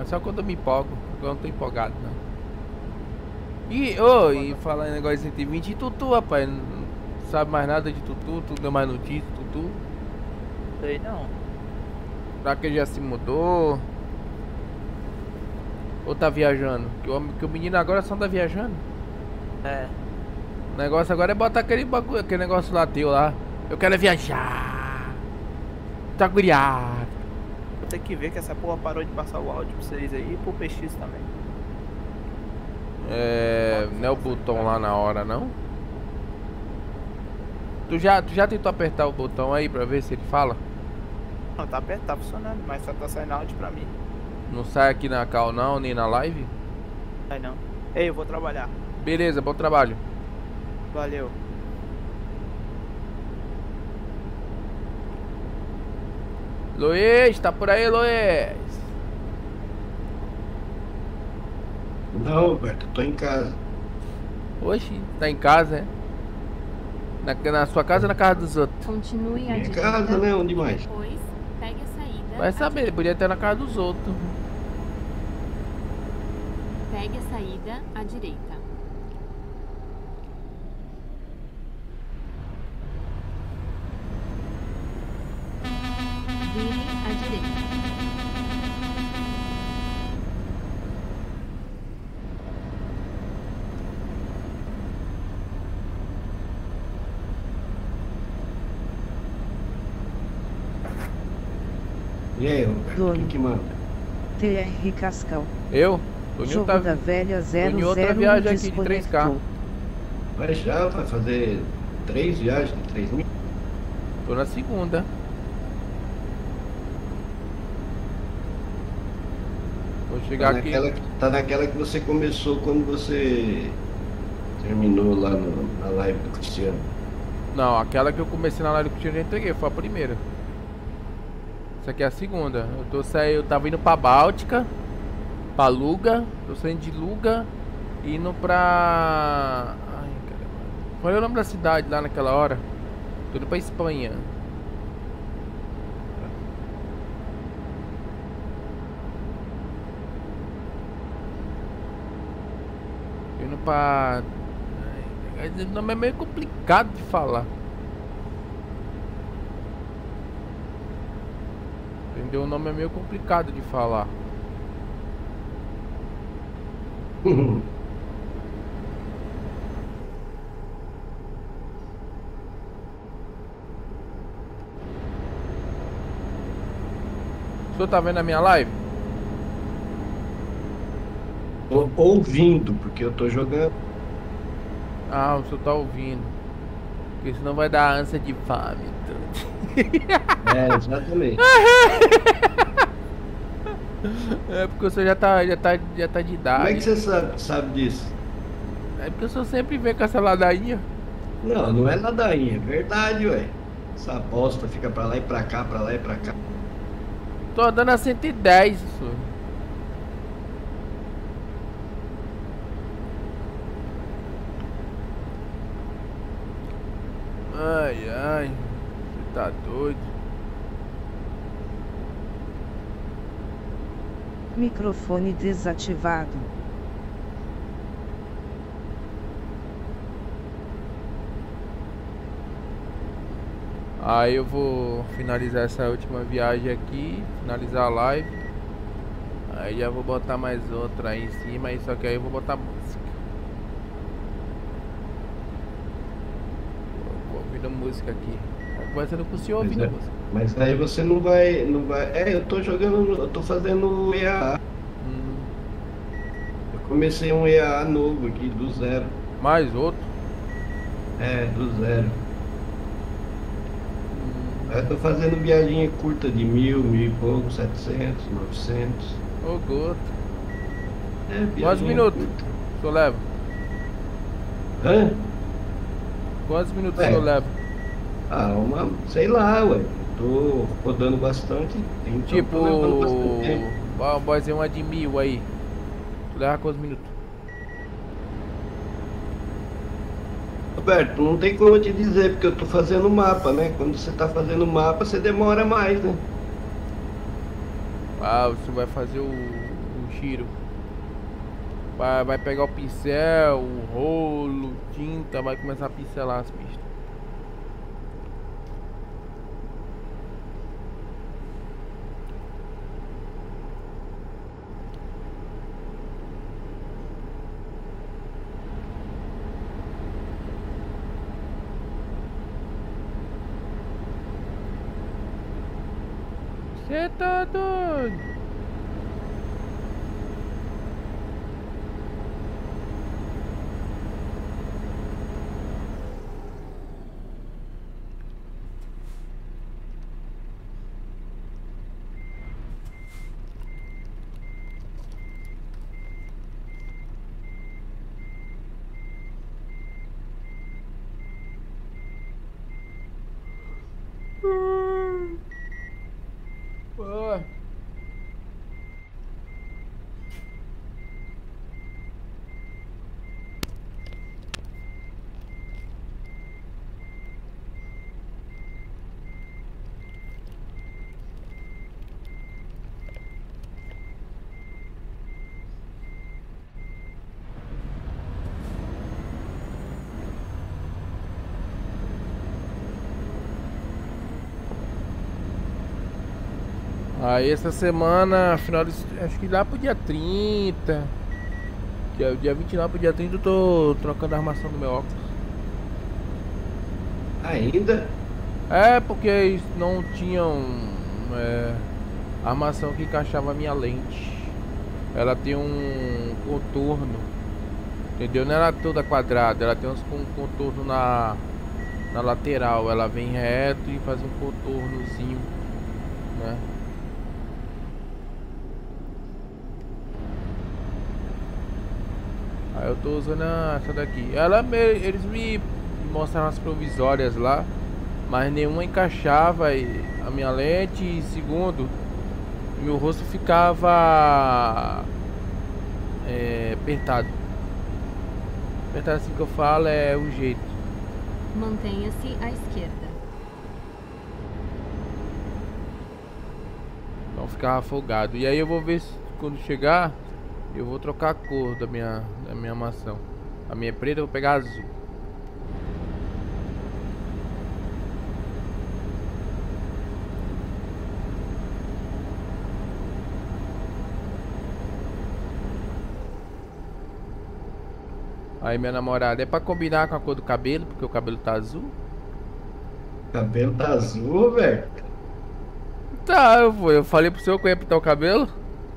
É só quando eu me empolgo. Eu não tô empolgado, não. E, ô, e falar em negócio de 120, e Tutu, rapaz? Não sabe mais nada de Tutu? Tu deu mais notícia Tutu? Sei não. Será que ele já se mudou? Ou tá viajando? Que o, que o menino agora só tá viajando. É. O negócio agora é botar aquele bagulho, aquele negócio lá teu lá. Eu quero viajar. Tá guriado. Vou ter que ver que essa porra parou de passar o áudio pra vocês aí e pro PX também. É. Não é o botão lá na hora, não? Tu já, tu já tentou apertar o botão aí pra ver se ele fala? Não, tá aperto, tá funcionando, mas só tá saindo áudio pra mim. Não sai aqui na cal não, nem na live? Aí não. Ei, eu vou trabalhar. Beleza, bom trabalho. Valeu. Luiz, tá por aí, Luiz? Não, Roberto, tô em casa. Oxi, tá em casa, é? Na, na sua casa ou na casa dos outros? Continue Minha direita. casa, né? Onde mais? Depois, pegue a saída. Vai saber, direita. podia ter na casa dos outros. Pegue a saída à direita. vire à direita. E aí, o que, que manda? TR Cascal. Eu? O Jogo tá... da velha 001 outra viagem aqui de 3K. Vai já, vai fazer três viagens de 3 mil? Tô na segunda. Vou chegar tá aqui. Naquela, tá naquela que você começou quando você terminou lá no- na live do Cristiano. Não, aquela que eu comecei na live que eu já entreguei, foi a primeira. Essa aqui é a segunda. Eu tô saindo, eu tava indo pra Báltica, pra Luga, tô saindo de Luga, indo pra. Ai, caramba. Qual é o nome da cidade lá naquela hora? Tô indo pra Espanha. Indo pra. O nome é meio complicado de falar. Entendeu? O nome é meio complicado de falar. O senhor tá vendo a minha live? Tô ouvindo, porque eu tô jogando. Ah, o senhor tá ouvindo. Porque senão vai dar ânsia de vômito. É, exatamente. É porque o senhor já tá, já tá, já tá de idade. Como é que você sabe, sabe disso? É porque o senhor sempre vem com essa ladainha. Não, não é ladainha, é verdade, ué. Essa bosta fica pra lá e pra cá, pra lá e pra cá. Tô andando a 110, senhor. Ai, ai. Você tá doido. Microfone desativado. Aí eu vou finalizar essa última viagem aqui, finalizar a live. Aí já vou botar mais outra aí em cima, só que aí eu vou botar música. Aqui. Tô Conversando com o senhor ouvindo é. música. Mas aí você não vai, não vai. É, eu tô jogando, eu tô fazendo EAA. Hum. Eu comecei um EAA novo aqui, do zero. Mais outro? É, do zero. Aí eu tô fazendo viagem curta de mil, mil e pouco, setecentos, novecentos. Ô, goto. É, Quantos minutos curta. o senhor leva? Hã? Quantos minutos É. o senhor leva? Ah, uma, sei lá, ué. Tô rodando bastante. Então Tipo, tô bastante tempo. fazer uma de mil aí. Tu leva quantos minutos? Roberto, não tem como eu te dizer, porque eu tô fazendo mapa, né? Quando você tá fazendo mapa, você demora mais, né? Ah, você vai fazer o, o giro. Vai, vai pegar o pincel, o rolo, tinta, vai começar a pincelar as pistas. Você tá doido? Boa. Aí essa semana, final de, acho que lá pro dia 30. Dia, dia 29 pro dia 30 eu tô trocando a armação do meu óculos. Ainda? É, porque eles não tinham é, armação que encaixava a minha lente. Ela tem um contorno, entendeu? Não era toda quadrada, ela tem uns com contorno na na lateral. Ela vem reto e faz um contornozinho, né? Eu tô usando essa daqui. Ela me, eles me mostraram as provisórias lá, mas nenhuma encaixava a minha lente e segundo, meu rosto ficava é, apertado. Apertado assim que eu falo é o jeito. Mantenha-se à esquerda. Então ficava afogado. E aí eu vou ver se quando chegar eu vou trocar a cor da minha, da minha maçã. A minha é preta, eu vou pegar azul. Aí minha namorada é pra combinar com a cor do cabelo, porque o cabelo tá azul. Cabelo tá azul, velho. Tá, eu, vou- eu falei pro senhor que eu ia pintar o cabelo.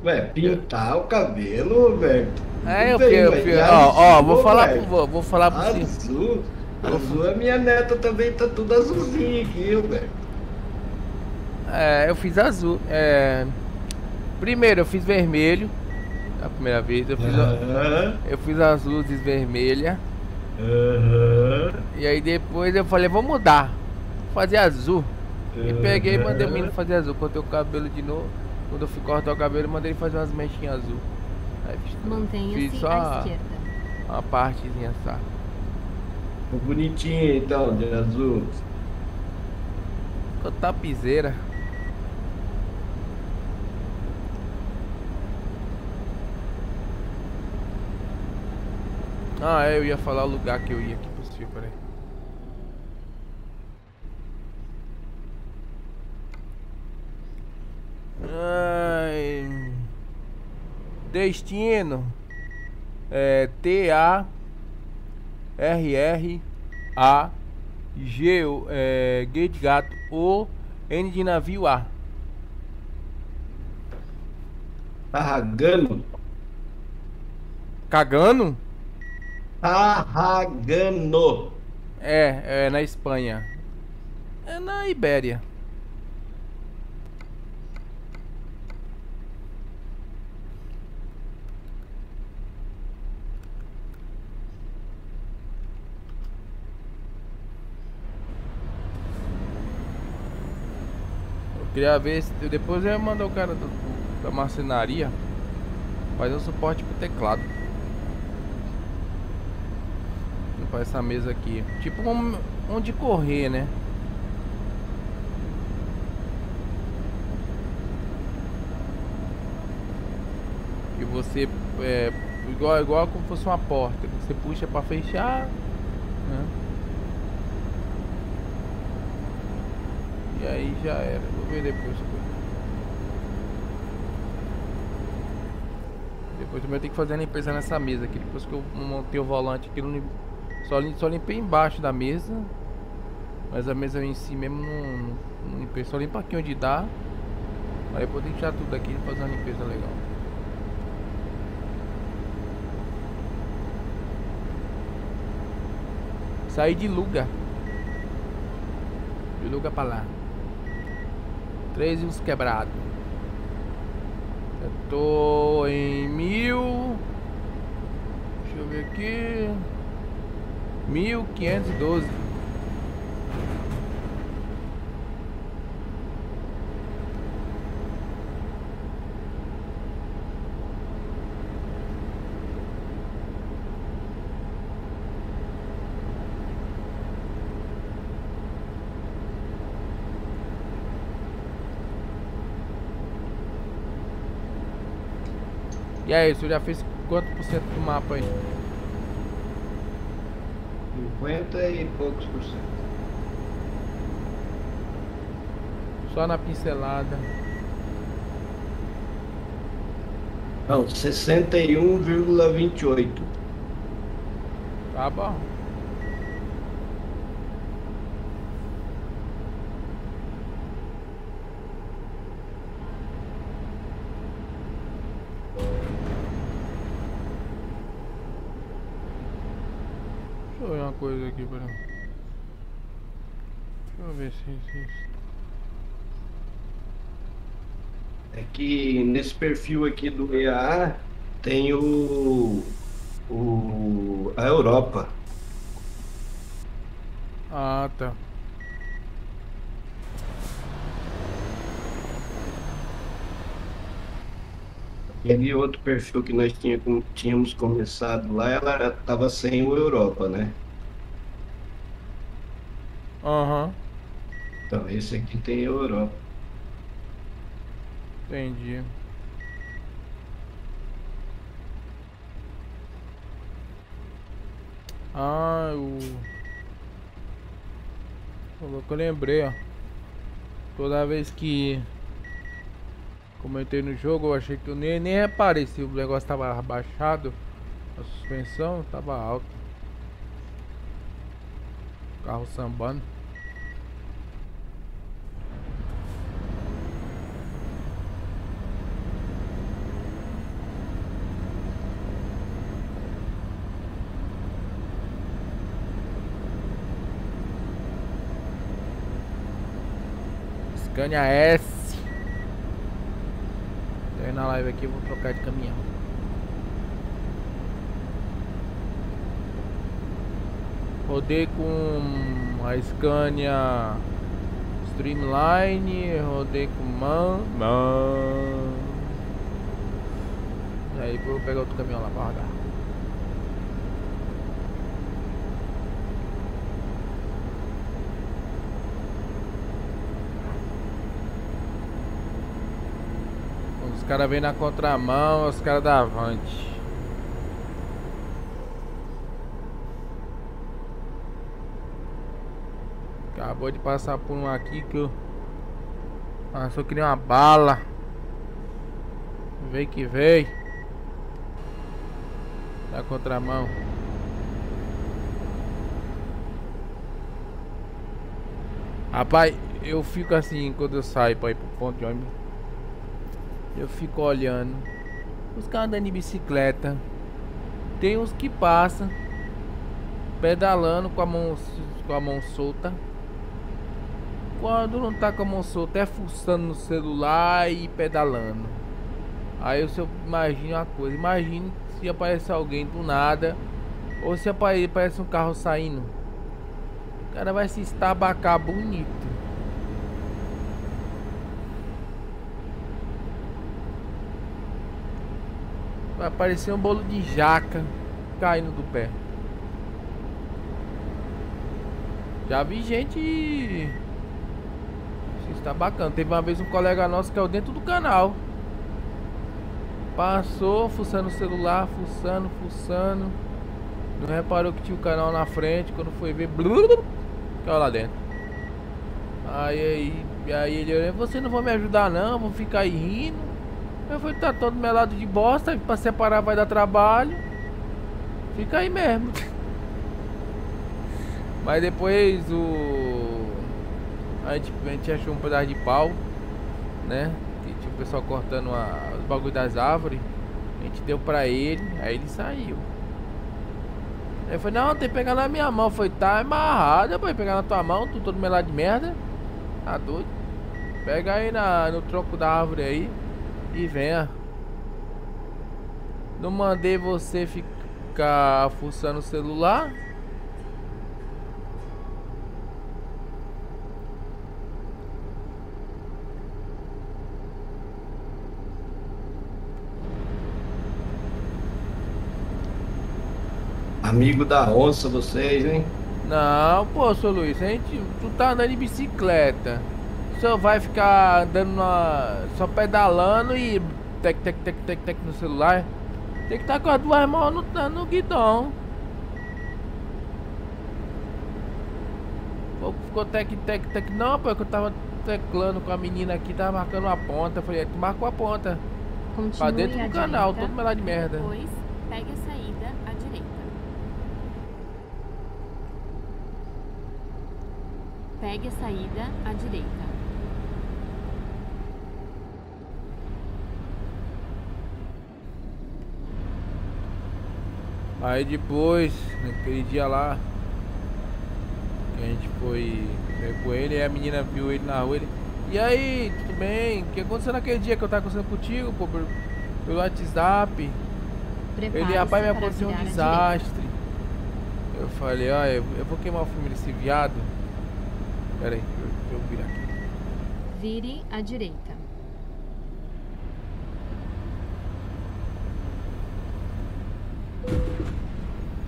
Ué, pintar o cabelo, velho. É, eu, bem, eu, é ó, ó, vou azul, falar pro, vou, vou falar pro. Azul. Azul, a minha neta também tá tudo azulzinho aqui, velho. É, eu fiz azul. É... Primeiro eu fiz vermelho. A primeira vez eu fiz, Aham. eu fiz as luzes vermelhas. Aham. E aí depois eu falei, vou mudar. Vou fazer azul. E peguei e mandei o menino fazer azul. Cortei o cabelo de novo. Quando eu fui cortar o cabelo, eu mandei ele fazer umas mechinhas azul. Aí fiz, fiz Mantenha-se só à a- esquerda. uma partezinha só. Ficou bonitinho então, de azul. Ficou tapizeira. Ah, é, eu ia falar o lugar que eu ia aqui possível, peraí. Ai, destino é T A R R A G o- é, G de gato O N de navio A Tarragano. Cagano? Tarragano. É, é na Espanha. É na Ibéria. Eu queria ver se depois eu mandar o cara do- do- da marcenaria fazer o suporte pro teclado. Pra essa mesa aqui. Tipo um, um de correr, né? Que você é igual, igual como fosse uma porta. Você puxa pra fechar. Né? E aí já era. Vou ver depois. Depois também eu tenho que fazer a limpeza nessa mesa aqui. Depois que eu montei o volante aqui, lim- só, lim- só limpei embaixo da mesa. Mas a mesa em si mesmo não, não, limpei. Só limpa aqui onde dá. Aí vou deixar tudo aqui e fazer uma limpeza legal. Saí de Luga. De Luga pra lá. Três e uns quebrados. Eu tô em mil. Deixa eu ver aqui. Mil quinhentos e doze. E aí, você já fez quanto por cento do mapa aí? 50 e poucos por cento. Só na pincelada. Não, 61,28. Tá bom. Coisa aqui, pera. Deixa eu ver se. se... É que nesse perfil aqui do EA tem o, o a Europa. Ah, tá. Aquele outro perfil que nós tínhamos começado lá, ela estava sem o Europa, né? Aham, Então esse aqui tem Europa. entendi. Ah, o. Falou que eu lembrei, ó. Toda vez que comentei no jogo, eu achei que eu nem, nem reparei se o negócio tava abaixado. A suspensão tava alta. Carro sambando. Scania S. Tô na live aqui, vou trocar de caminhão. Rodei com a Scania Streamline, rodei com Man. Man. E aí vou pegar outro caminhão lá pra rodar. Os caras vêm na contramão, os caras da Avante. Acabou de passar por um aqui que eu. Passou que nem uma bala. Vem que vem. Na contramão. Rapaz, eu fico assim quando eu saio pra ir pro ponto de ônibus. Eu fico olhando. Os caras andando de bicicleta. Tem uns que passam. Pedalando com a mão, com a mão solta. Quando não tá com a mão solta, é fuçando no celular e pedalando. Aí eu, imagino uma coisa, imagine se aparecer alguém do nada. Ou se apare- aparece um carro saindo. O cara vai se estabacar bonito. Vai aparecer um bolo de jaca caindo do pé. Já vi gente. Se está bacana. Teve uma vez um colega nosso que caiu dentro do canal. Passou, fuçando o celular, fuçando, fuçando. Não reparou que tinha o canal na frente. Quando foi ver, blu, caiu lá dentro. Aí, aí, aí ele olhou, você não vai me ajudar não, vou ficar aí rindo. Eu falei, tá todo melado de bosta, pra separar vai dar trabalho. Fica aí mesmo. Mas depois o. A gente, a gente achou um pedaço de pau, né? Que tinha o pessoal cortando a- os bagulho das árvores. A gente deu pra ele, aí ele saiu. Aí eu falei, não, tem que pegar na minha mão. Foi, tá amarrado, pode pegar na tua mão, tu todo melado de merda. Tá doido? Pega aí na, no tronco da árvore aí e venha. Não mandei você ficar fuçando o celular. Amigo da onça vocês, hein? Não, pô, seu Luiz, a gente, tu tá andando de bicicleta. Só vai ficar andando na, só pedalando e tec tec tec tec tec no celular. Tem que estar com as duas mãos no, no guidão. Pô, ficou tec tec tec não, pô, é que eu tava teclando com a menina aqui, tava marcando a ponta. Eu Falei, é, tu marcou a ponta. Pra Continue dentro à do canal, direita, todo melado de merda. Depois, pegue a saída à direita. Pegue a saída à direita. Aí depois, naquele dia lá, que a gente foi ver com ele, aí a menina viu ele na rua, ele. E aí, tudo bem? O que aconteceu naquele dia que eu tava conversando contigo, pô, pelo, pelo WhatsApp? Ele, rapaz, me aconteceu um desastre. Eu falei, ó, eu, eu vou queimar o filme desse viado. Pera aí, deixa eu, eu virar aqui. Vire à direita.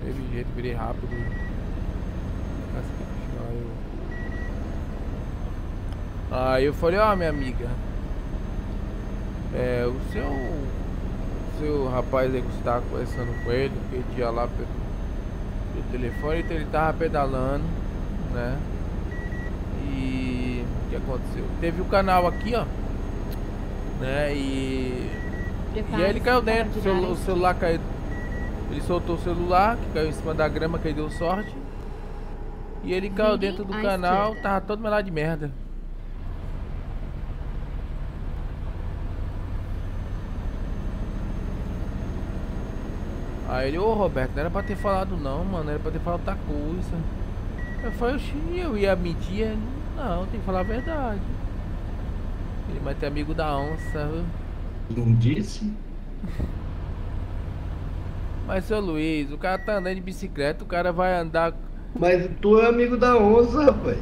Teve jeito, virei rápido. Aí eu- Aí eu falei, ó minha amiga. É, o seu. O seu rapaz aí que você tava conversando com ele, aquele dia lá pelo, pelo telefone, então ele tava pedalando, né? E o que aconteceu? Teve o canal aqui, ó. Né? E. E aí ele caiu Prepare-se dentro, o para virar celu- à o celular caiu. Ele soltou o celular, que caiu em cima da grama, que aí deu sorte. E ele caiu dentro do canal, tava todo melado de merda. Aí ele, ô Roberto, não era pra ter falado não, mano, era pra ter falado outra coisa. Eu falei, eu ia mentir? Não, tem que falar a verdade. Ele vai ter amigo da onça, viu? Não disse? Mas seu Luiz, o cara tá andando de bicicleta, o cara vai andar. Mas tu é amigo da onça, rapaz.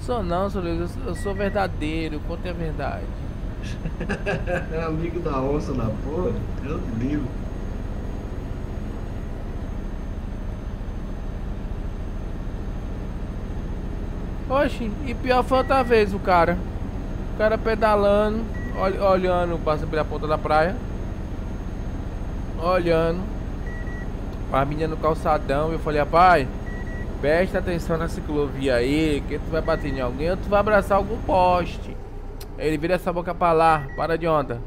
Sou não, seu Luiz, eu sou, eu sou verdadeiro, conta a verdade. amigo da onça na porra. Deus me Oxi, e pior foi outra vez o cara. O cara pedalando, ol- olhando, passa pela ponta da praia. Olhando. A menina no calçadão. Eu falei, rapaz, presta atenção na ciclovia aí, que tu vai bater em alguém ou tu vai abraçar algum poste. Ele vira essa boca pra lá, para de onda.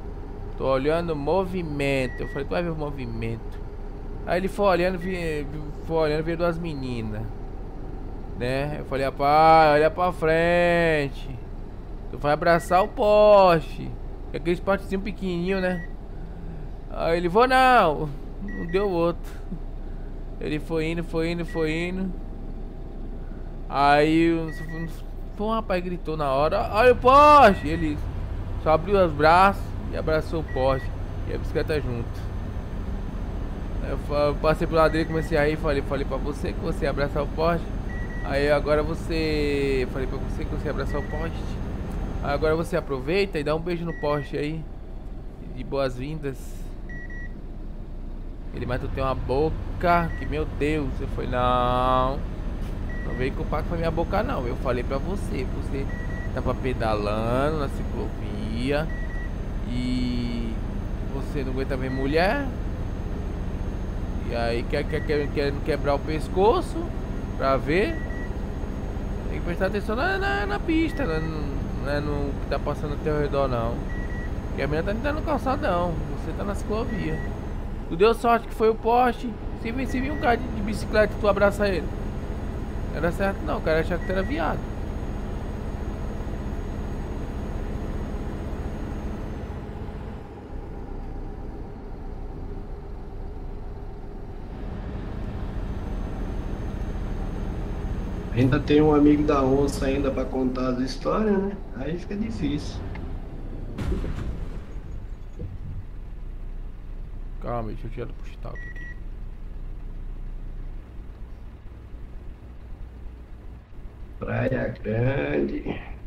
Tô olhando o movimento. Eu falei, tu vai ver o movimento. Aí ele foi olhando, vi, foi olhando, viu duas meninas né? Eu falei, rapaz, olha pra frente. Tu vai abraçar o poste. É aquele postezinho pequenininho, né? Aí ele, vou não. Não deu outro. Ele foi indo, foi indo, foi indo. Aí um, rapaz gritou na hora, olha o poste. Ele só abriu os braços e abraçou o poste. E a bicicleta junto. Eu passei pro lado dele, comecei a rir, falei, falei pra você que você ia abraçar o poste. Aí agora você. Falei pra você que você ia abraçar o poste. Agora você aproveita e dá um beijo no poste aí. De boas-vindas. Ele, mas tu tem uma boca que, meu Deus. Eu falei, não. Não veio culpar que foi minha boca, não. Eu falei pra você. Você tava pedalando na ciclovia. E você não aguenta ver mulher. E aí quer, quer, quer, querendo quebrar o pescoço pra ver. Tem que prestar atenção na, na, na pista, né? não, não é no que tá passando ao teu redor não. Porque a menina tá entrando no calçadão, você tá na ciclovia. Tu deu sorte que foi o poste. Se vir, um cara de, de bicicleta tu abraça ele. Não era certo não, o cara achar que tu era viado. Ainda tem um amigo da onça ainda pra contar as histórias, né? Aí fica difícil. Calma, deixa eu tirar do push-talk aqui. Praia Grande.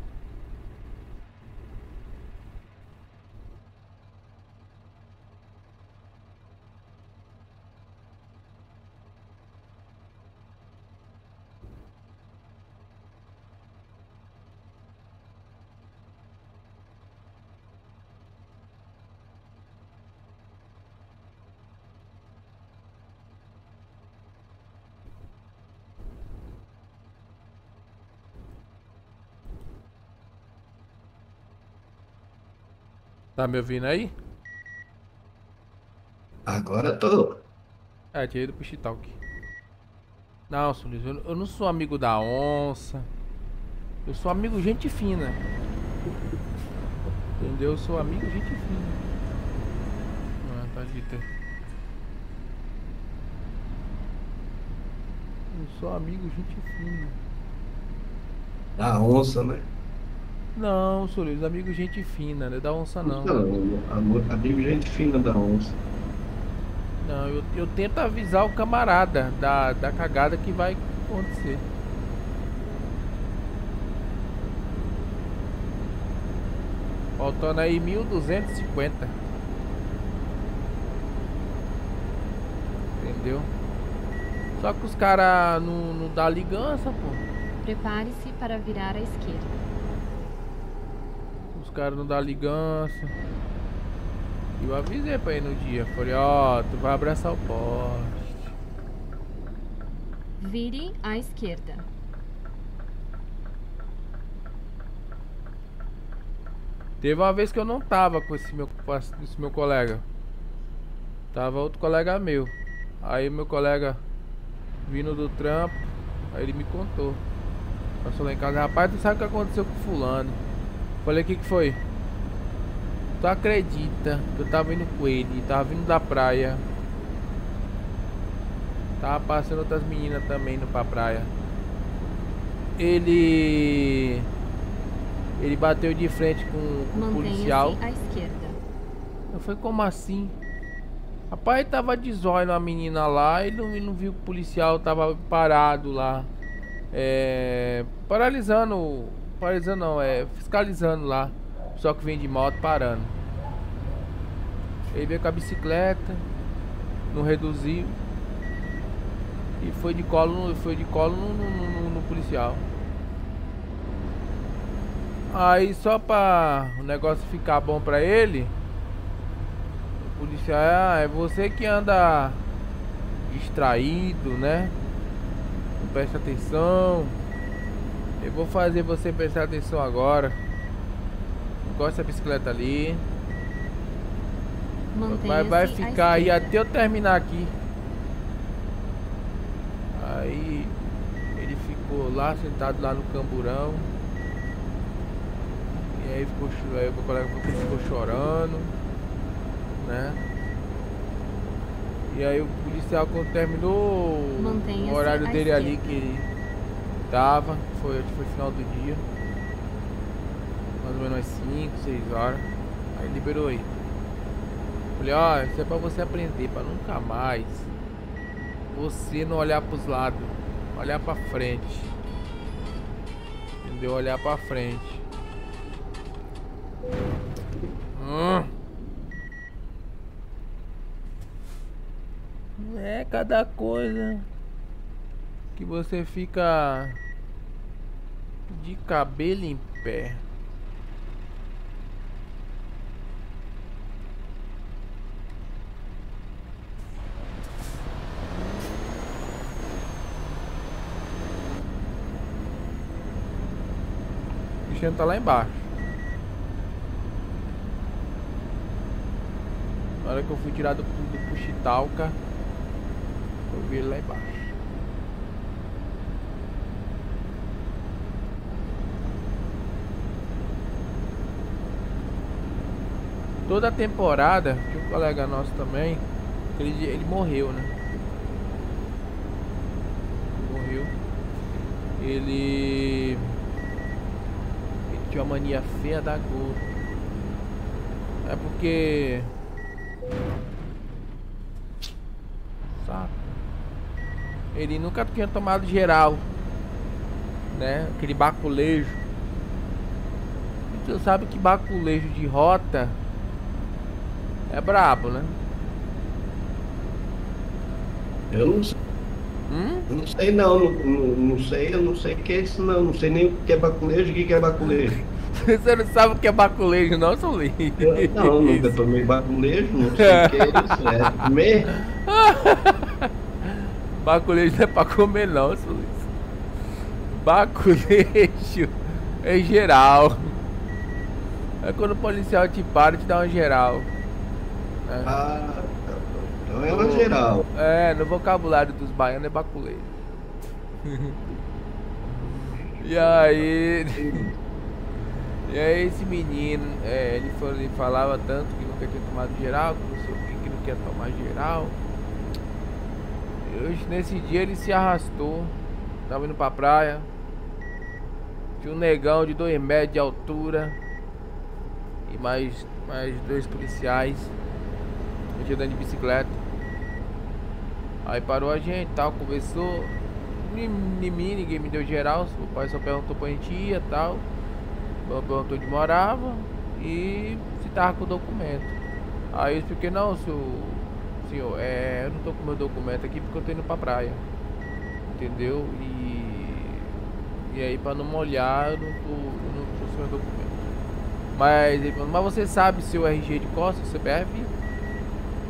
Tá me ouvindo aí? Agora tô. É, tirei do push talk. Não, Sulis, eu, eu não sou amigo da onça. Eu sou amigo gente fina. Entendeu? Eu sou amigo gente fina. Ah, tá dito. Eu sou amigo, gente fina. Da onça, né? Não, sou Luiz, amigo, gente fina, não é da onça não. Não, amigo gente fina da onça. Não, eu, eu tento avisar o camarada da, da cagada que vai acontecer. Faltando aí 1250. Entendeu? Só que os caras não, não dá ligança, pô. Prepare-se para virar à esquerda. Caras não dá ligança. Eu avisei pra ele no dia. Falei, ó, tu vai abraçar o poste. Vire à esquerda. Teve uma vez que eu não tava com esse meu, esse meu colega. Tava outro colega meu. Aí meu colega vindo do trampo, aí ele me contou. Passou lá em casa, rapaz, tu sabe o que aconteceu com fulano? Falei, o que que foi? Tu acredita que eu tava indo com ele, tava vindo da praia. Tava passando outras meninas também indo pra praia. Ele ele bateu de frente com, com o policial. à esquerda. Eu falei, como assim? Rapaz, tava de zóio na menina lá e não, e não viu que o policial tava parado lá. É. Paralisando. Paralisando não, é. Fiscalizando lá. Só que vem de moto parando. Ele veio com a bicicleta. Não reduziu. E foi de colo, foi de colo no, no, no, no policial. Aí só pra o negócio ficar bom pra ele, o policial ah, é você que anda distraído, né? Não presta atenção. Eu vou fazer você prestar atenção agora. Encosta a bicicleta ali. Mas vai ficar aí até eu terminar aqui. Aí ele ficou lá sentado lá no camburão. E aí ficou aí meu colega ficou chorando, né? E aí o policial quando terminou o horário dele ali que tava, foi, foi final do dia. Mais ou menos umas 5, 6 horas. Aí liberou ele. Falei, ó, isso é pra você aprender, pra nunca mais você não olhar pros lados, olhar pra frente. Entendeu? Olhar pra frente. Hum. É cada coisa que você fica de cabelo em pé. O bichinho tá lá embaixo. Na hora que eu fui tirar do, do puxitalca, eu vi ele lá embaixo. Toda a temporada, tinha um colega nosso também, ele, ele morreu, né? Morreu. Ele. Ele tinha uma mania feia da gota. É porque. Saco. Ele nunca tinha tomado geral. Né? Aquele baculejo. E sabe que baculejo de rota é brabo, né? Eu não sei. Hum? Eu não sei não, não, não, não sei, eu não sei o que é isso não, não sei nem o que é baculejo e o que é baculejo. Você não sabe o que é baculejo, não, Solim? Eu, não, nunca tomei baculejo, não sei o que é isso, é comer? Baculejo não é pra comer não, Solim. Baculejo é geral. É quando o policial te para e te dá uma geral. É. Ah, então é uma geral. É, no vocabulário dos baianos é baculejo. e aí. E aí esse menino, é, ele, foi, ele falava tanto que nunca tinha tomado geral, que não sei o que, que não quer tomar geral. hoje, nesse dia ele se arrastou. Tava indo pra praia. Tinha um negão de 2 metros de altura. E mais, mais dois policiais. A gente andando de bicicleta. Aí parou a gente tal, conversou. Em mim, ninguém me deu geral. O pai só perguntou pra gente e tal. Perguntou onde morava e se tava com o documento. Aí eu expliquei, não, senhor, senhor, é, eu não tô com meu documento aqui porque eu tô indo pra praia. Entendeu? E. E aí pra não molhar, eu não tô, eu não trouxe meu documento. Mas ele falou, mas você sabe seu RG de costas, CPF?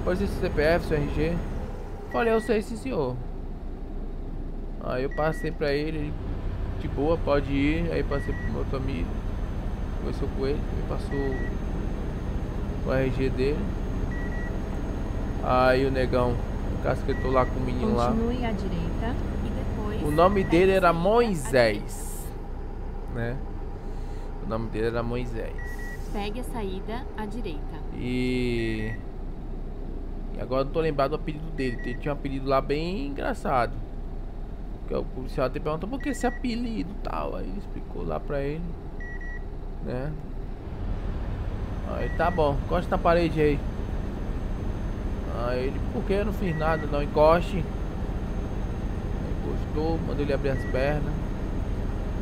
Pode ser seu CPF, seu RG? Falei, eu sei sim senhor. Aí eu passei pra ele, ele, de boa, pode ir. Aí passei pro meu outro amigo, conversou com ele, me passou o RG dele. Aí o negão casquetou lá com o menino lá. Continue à direita e depois. O nome pegue dele era Moisés, né? O nome dele era Moisés. Pegue a saída à direita. E. Agora não tô lembrado do apelido dele. Ele tinha um apelido lá bem engraçado. Que o policial até perguntou por que esse apelido tal. Aí ele explicou lá pra ele. Né? Aí tá bom, encosta na parede aí. Aí ele, por que eu não fiz nada? Não encoste. Encostou, mandou ele abrir as pernas.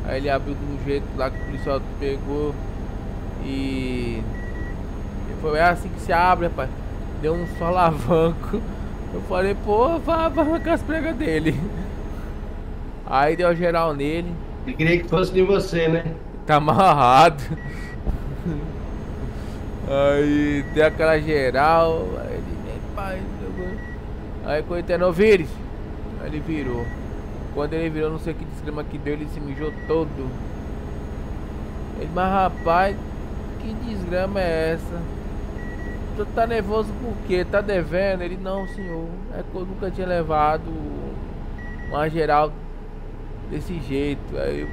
Aí ele abriu do jeito lá que o policial pegou e. foi é assim que se abre, rapaz. Deu um solavanco. Eu falei, pô, vai, vai arrancar as pregas dele. Aí deu geral nele. Eu queria que fosse de você, né? Tá amarrado. Aí deu aquela geral. Aí ele, "Ei, pai, jogou." Aí quando ele terminou, vire. Aí ele virou. Quando ele virou, não sei que desgrama que deu, ele se mijou todo. Ele, mas rapaz, que desgrama é essa? Tu tá nervoso por quê? Tá devendo? Ele, não, senhor. É que eu nunca tinha levado uma geral desse jeito. Aí eu,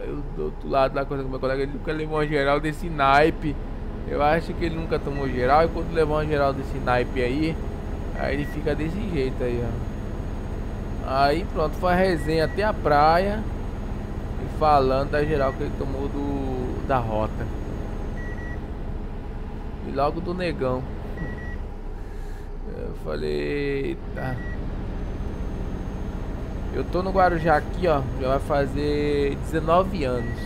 aí eu do outro lado lá com o meu colega, ele nunca levou uma geral desse naipe. Eu acho que ele nunca tomou geral e quando levou uma geral desse naipe aí, aí ele fica desse jeito aí, ó. Aí pronto, foi a resenha até a praia e falando da geral que ele tomou do da rota. E logo do negão. Eu falei, tá. Eu tô no Guarujá aqui, ó, já vai fazer 19 anos.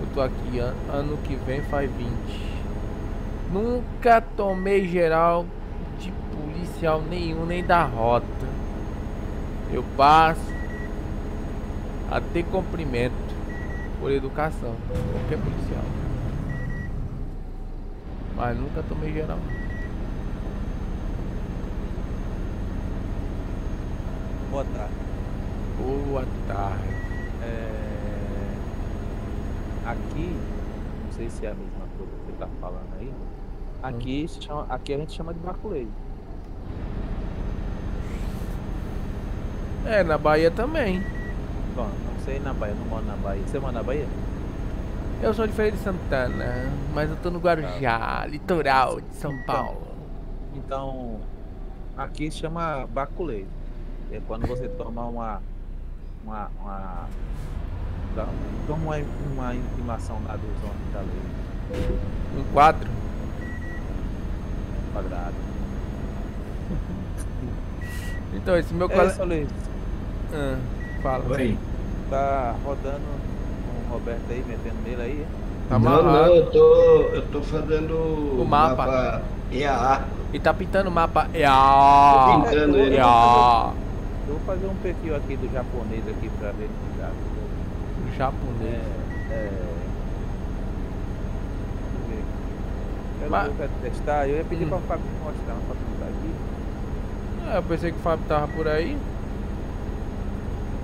Eu tô aqui, an- ano que vem faz 20. Nunca tomei geral de policial nenhum, nem da rota. Eu passo a ter cumprimento por educação, qualquer policial. Mas nunca tomei geral. Boa tarde. Boa tarde. É, Aqui, não sei se é a mesma coisa que você tá falando aí. Aqui, se chama... aqui a gente chama de baculeiro. É, na Bahia também. Bom, não sei na Bahia, não moro na Bahia. Você mora na Bahia? Eu sou de Feira de Santana, mas eu tô no Guarujá, litoral de São Paulo. Então, aqui chama baculeiro. É quando você toma uma. Uma. uma toma uma, uma intimação lá dos homens da lei. Um quadro? Quadrado. Então, esse meu É, colega. seu Luiz, Ah, fala. Oi. tá rodando Roberto aí, metendo nele aí? Tá não, não, eu tô, eu tô fazendo O mapa. EAA. E tá pintando o mapa. Ya. Tô pintando ele. Ya. Eu vou fazer um perfil aqui do japonês aqui pra verificar. O japonês. É. é... Ver. Quero, Mas- testar. Eu ia pedir Hum. pra Fábio me mostrar, mas Fábio não tá aqui. É, eu pensei que o Fábio tava por aí.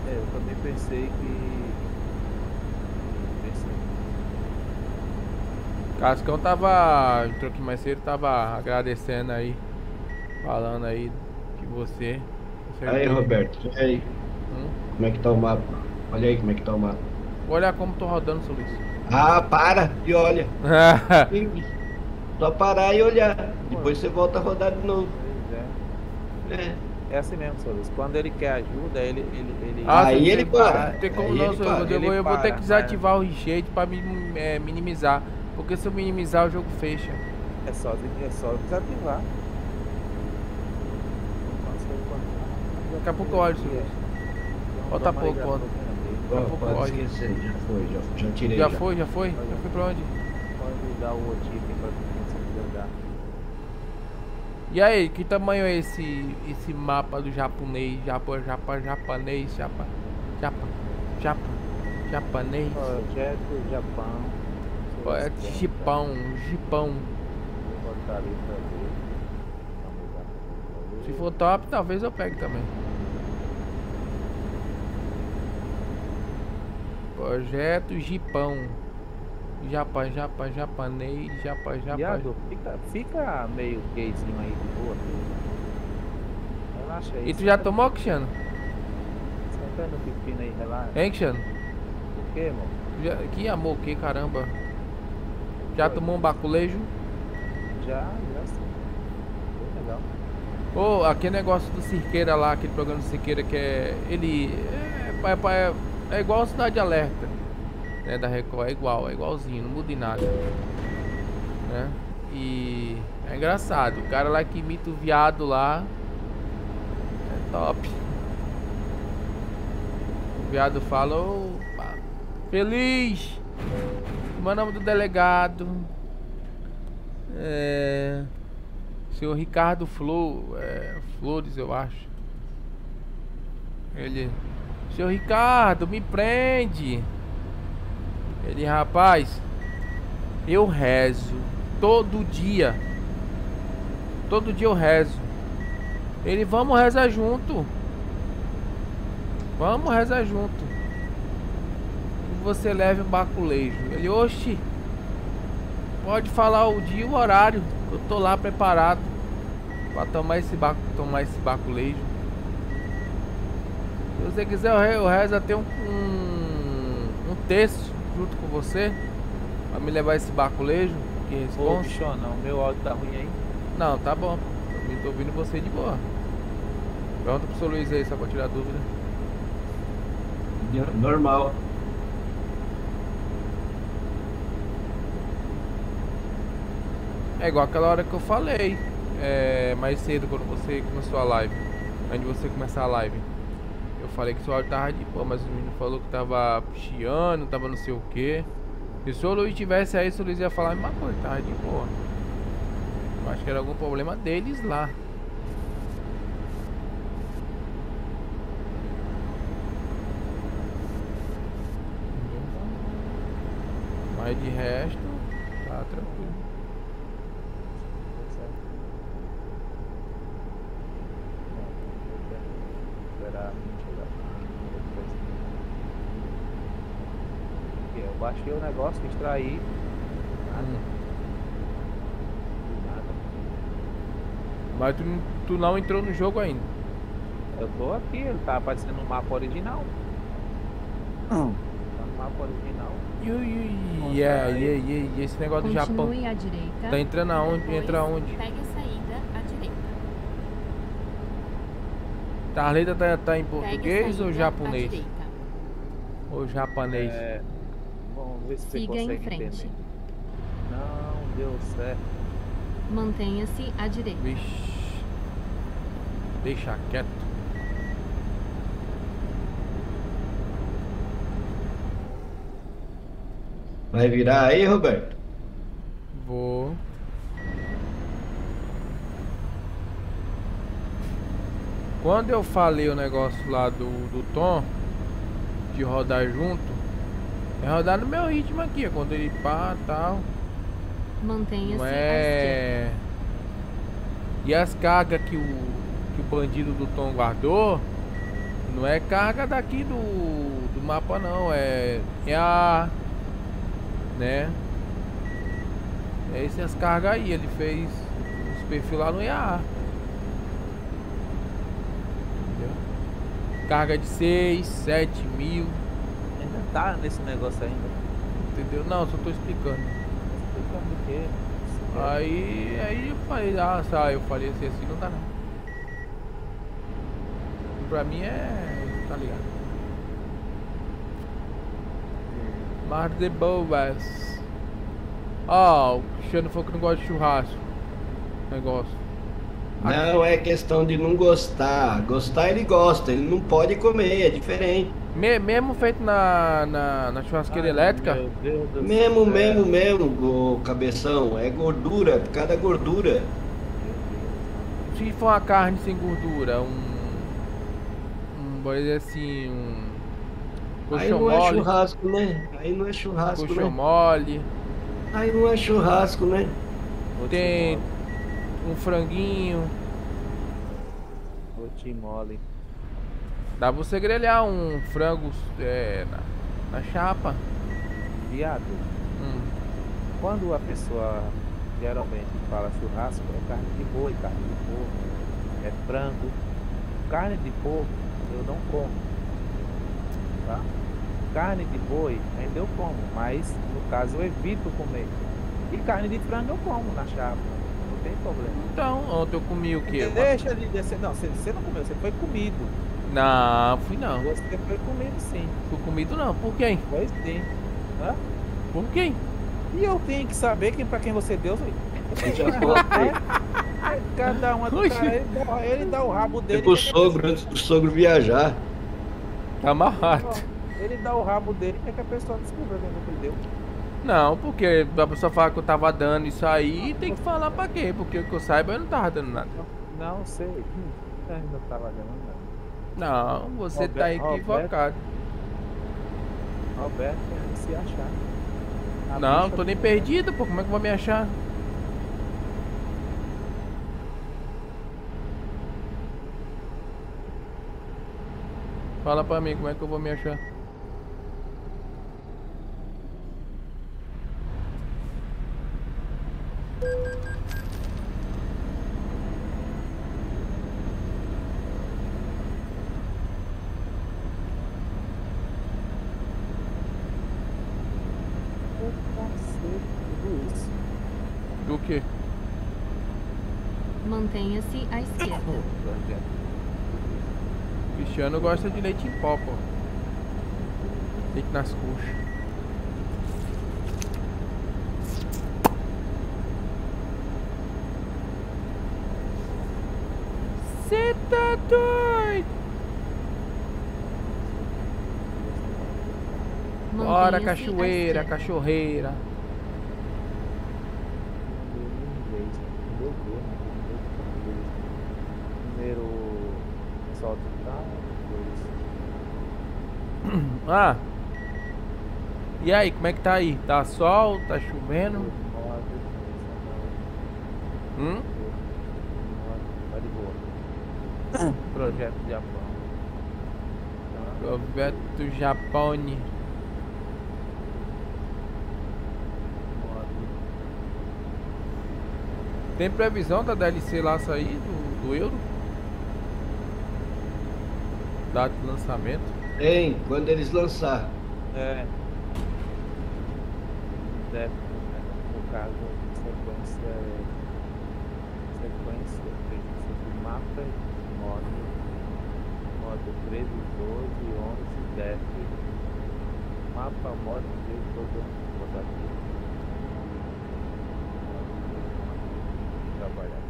É, eu também pensei que. Pensei. Cascão tava. Entrou aqui mais cedo, tava agradecendo aí. Falando aí que você. Aí. Roberto, e aí? Hum? Como é que tá o mapa? Olha aí como é que tá o mapa. Olha como tô rodando, seu Luiz. Ah, para e olha. Só parar e olhar. Depois você volta a rodar de novo. Pois é. É. É assim mesmo, seu Luiz. Quando ele quer ajuda, ele. ele, ele Ah, Aí ele para. Não tem como Aí não, para. Eu, vou- ter que desativar o recheio pra é, minimizar. Porque se eu minimizar o jogo fecha. É só, é só desativar. Daqui a pouco eu olho. Falta pouco, pode. Daqui a pouco eu olho. já foi, já, já tirei. Já foi, já foi? Já foi pra onde? Pode dar o OTIP pra quem você dar. E aí, que tamanho é esse esse mapa do japonês? Japa, japa, japonês, japa, japa, japa, japonês. Projeto Japão. É Jipão, Jipão. Vamos lá. Se for top, talvez eu pegue também. Projeto Jipão. Japa, japa, japonês, japa, japa. Viado, fica, fica meio gayzinho aí de boa. Relaxa aí. E tu já tomou, Cristiano? Senta no pepino aí, relaxa. Hein, Cristiano? Por quê, irmão? Já, que amor, que caramba. Já tomou um baculejo? Já, já sim. Bem legal. Ô, aquele negócio do Cirqueira lá, aquele programa do Cirqueira que é. Ele. É, é, é, é igual a Cidade Alerta. Né, da Record, é igual, é igualzinho, não muda em nada. Né? E. É engraçado, o cara lá que imita o viado lá. É top. O viado fala, opa, feliz! Como é o nome do delegado? É. Senhor Ricardo Flor, é, Flores, eu acho. Ele. Senhor Ricardo, me prende! Ele, rapaz, eu rezo todo dia. Todo dia eu rezo. Ele, vamos rezar junto. Vamos rezar junto. Você leve um baculejo. Ele, oxi. Pode falar o dia e o horário. Eu tô lá preparado pra tomar esse baco, tomar esse baculejo. Se você quiser, eu re- eu rezo até um, um, um texto junto com você pra me levar esse baculejo. Que Ô, responde. bichona, o meu áudio tá ruim aí. Não, tá bom. Eu tô ouvindo você de boa. Pergunta pro seu Luiz aí, só pra tirar dúvida. Normal. É igual aquela hora que eu falei. É, mais cedo quando você começou a live. Antes de você começar a live. Eu falei que seu áudio tava de boa, mas o menino falou que tava chiando, tava não sei o que. Se o seu Luiz tivesse aí, o seu Luiz ia falar a mesma coisa, tava de boa. Eu acho que era algum problema deles lá. Mas de resto, tá tranquilo. Esperar chegar. Aqui, Eu baixei o negócio, extraí. Nada. Nada. Mas tu, não- tu não entrou no jogo ainda. Eu tô aqui, ele tá aparecendo no mapa original. Tá no mapa original. E, é, e, e, e esse negócio do Japão. Continue à direita. Tá entrando aonde? Entra aonde? Pegue a saída à direita. Tá, a letra tá, tá em português ou japonês? Ou japonês? É, vamos ver se você Siga em consegue frente. entender. Não deu certo. Mantenha-se à direita. Vixe. Deixa quieto. Vai virar aí, Roberto? Vou. Quando eu falei o negócio lá do, do Tom, de rodar junto, é rodar no meu ritmo aqui, quando ele pá tal. Mantenha-se é. E as cargas que o, que o bandido do Tom guardou, não é carga daqui do, do mapa não, é, é a. Né? É essas cargas aí, ele fez os perfis lá no EA. Entendeu? Carga de 6, 7 mil. Ainda tá nesse negócio ainda. Entendeu? Não, só tô explicando. Explicando o quê? Aí, aí eu falei, ah, sabe, eu falei assim, assim não dá não. pra mim é. tá ligado? Mar de boas. Ó, o Cristiano falou que não gosta de churrasco. Negócio. Não é questão de não gostar. Gostar ele gosta, ele não pode comer, é diferente. Me- mesmo feito na, na, na churrasqueira elétrica? Mesmo, mesmo, mesmo, ô cabeção, é gordura, por causa da gordura. Se for uma carne sem gordura, um. Um, por exemplo assim, um. Aí Coxão não é mole. churrasco, né? Aí não é churrasco, Coxão né? mole. Aí não é churrasco, né? Tem um franguinho. Roti mole. Dá pra você grelhar um frango é, na, na chapa. Viado. Hum. Quando a pessoa geralmente fala churrasco, é carne de boi, carne de porco, é frango. Carne de porco eu não como. Tá? Carne de boi ainda eu como, mas no caso eu evito comer. E carne de frango eu como na chapa. Não tem problema. Então, ontem eu comi o quê? Deixa de descer. Não, você, você não comeu, você foi comido. Não, fui não. Você foi comido sim. Fui comido não. Por quem? Foi sim. Hã? Por quem? E eu tenho que saber quem, pra quem você deu. Eu já contei. É, Cada uma do cara, ele, dá- ele dá o rabo É dele. pro quem que a sogro, antes do sogro viajar. Tá amarrado. Ele dá o rabo dele, quer que a pessoa descubra quem que ele deu. Não, porque a pessoa fala que eu tava dando isso aí, tem que falar pra quê? Porque o que eu saiba eu não tava dando nada. Não sei. Eu ainda tava dando nada. Não, você tá Roberto- equivocado. Roberto quer se achar. A Não, tô nem perdido, pô. Como é que eu vou me achar? Fala pra mim como é que eu vou me achar. Ô, cacete, tudo isso. Do que? Mantenha-se à esquerda. Cristiano gosta de leite em pó, pô. Leite nas coxas. Cê tá doido? Bora, cachoeira, cachorreira. inglês. Meu Deus, Primeiro sol de tal, depois Ah. E aí, como é que tá aí? Tá sol? Tá chovendo? Hum? Tá de boa. Projeto Japão. Roberto Japone. Tem previsão da DLC lá sair do, do Euro? Data de lançamento? Tem, quando eles lançar. É. Deve, né? no caso, sequência. Sequência, sequência de mapa, modo, modo 13, 12, 11, def. Mapa, modo 13, 12, 11, botar aqui. Trabalhar.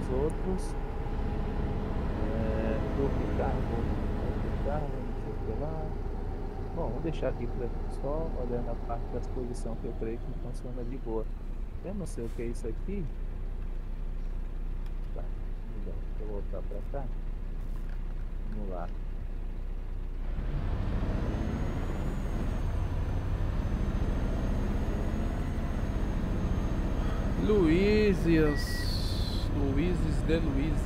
Os outros. É, do carro, do carro, não sei o que lá. Bom, vou deixar aqui por aqui só olhando a parte da exposição que eu creio que funciona de boa. Eu não sei o que é isso aqui. Tá, legal. Deixa eu voltar pra cá. Vamos lá. Luísias. Luíses de Luíses.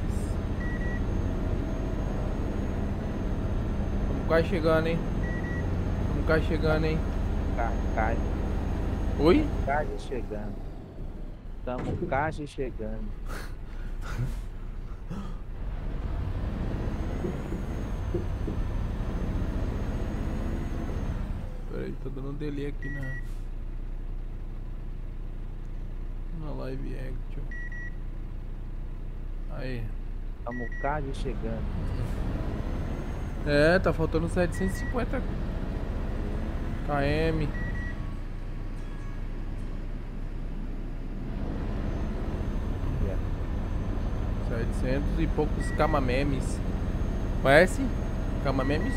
Vamos quase chegando, hein? Quase chegando, hein? Ca- Cai. Oi? Cage chegando. Estamos cage chegando. Peraí, tô dando um delay aqui na. live action. Aí. Kamukage chegando. É, tá faltando 750 km. Yeah. 700 e poucos camamemes. Conhece? Camamemes?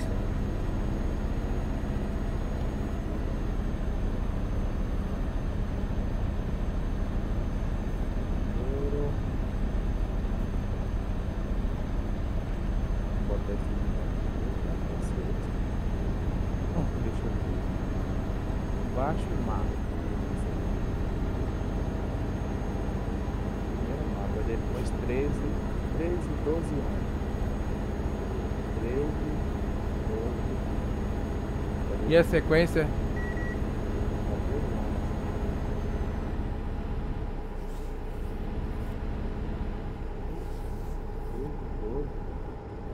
Ouro. Vou botar esse aqui pra vocês. Bom, Deixa eu ver. Baixo mapa. Primeiro mapa, depois 13, 13, 12, 11. 13, 12. E a sequência?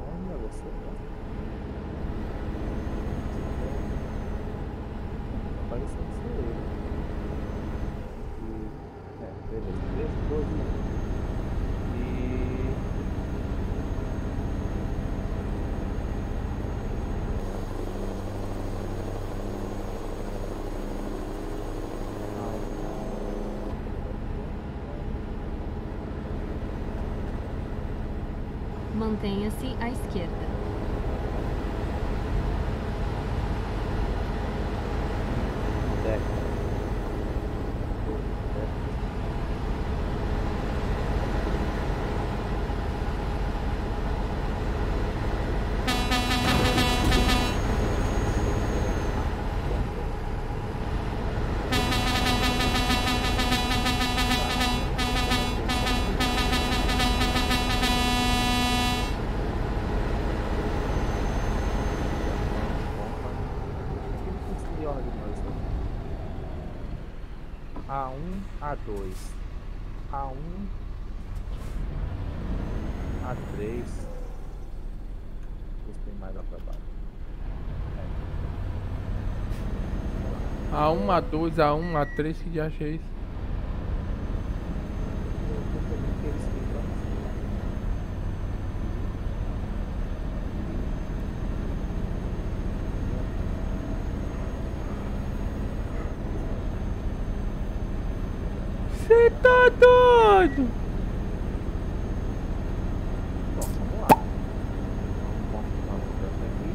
Olha você. Tá parecendo ser ele. E, é, beleza. 13, 12, 11. E. Mantenha-se à esquerda. de ordem nós A1, A2, A1, A3. Ver se tem mais lá pra baixo. A1, A2, A1, A3, que já achei isso. Você tá doido? Bom, vamos lá. Vamos continuar mudando aqui.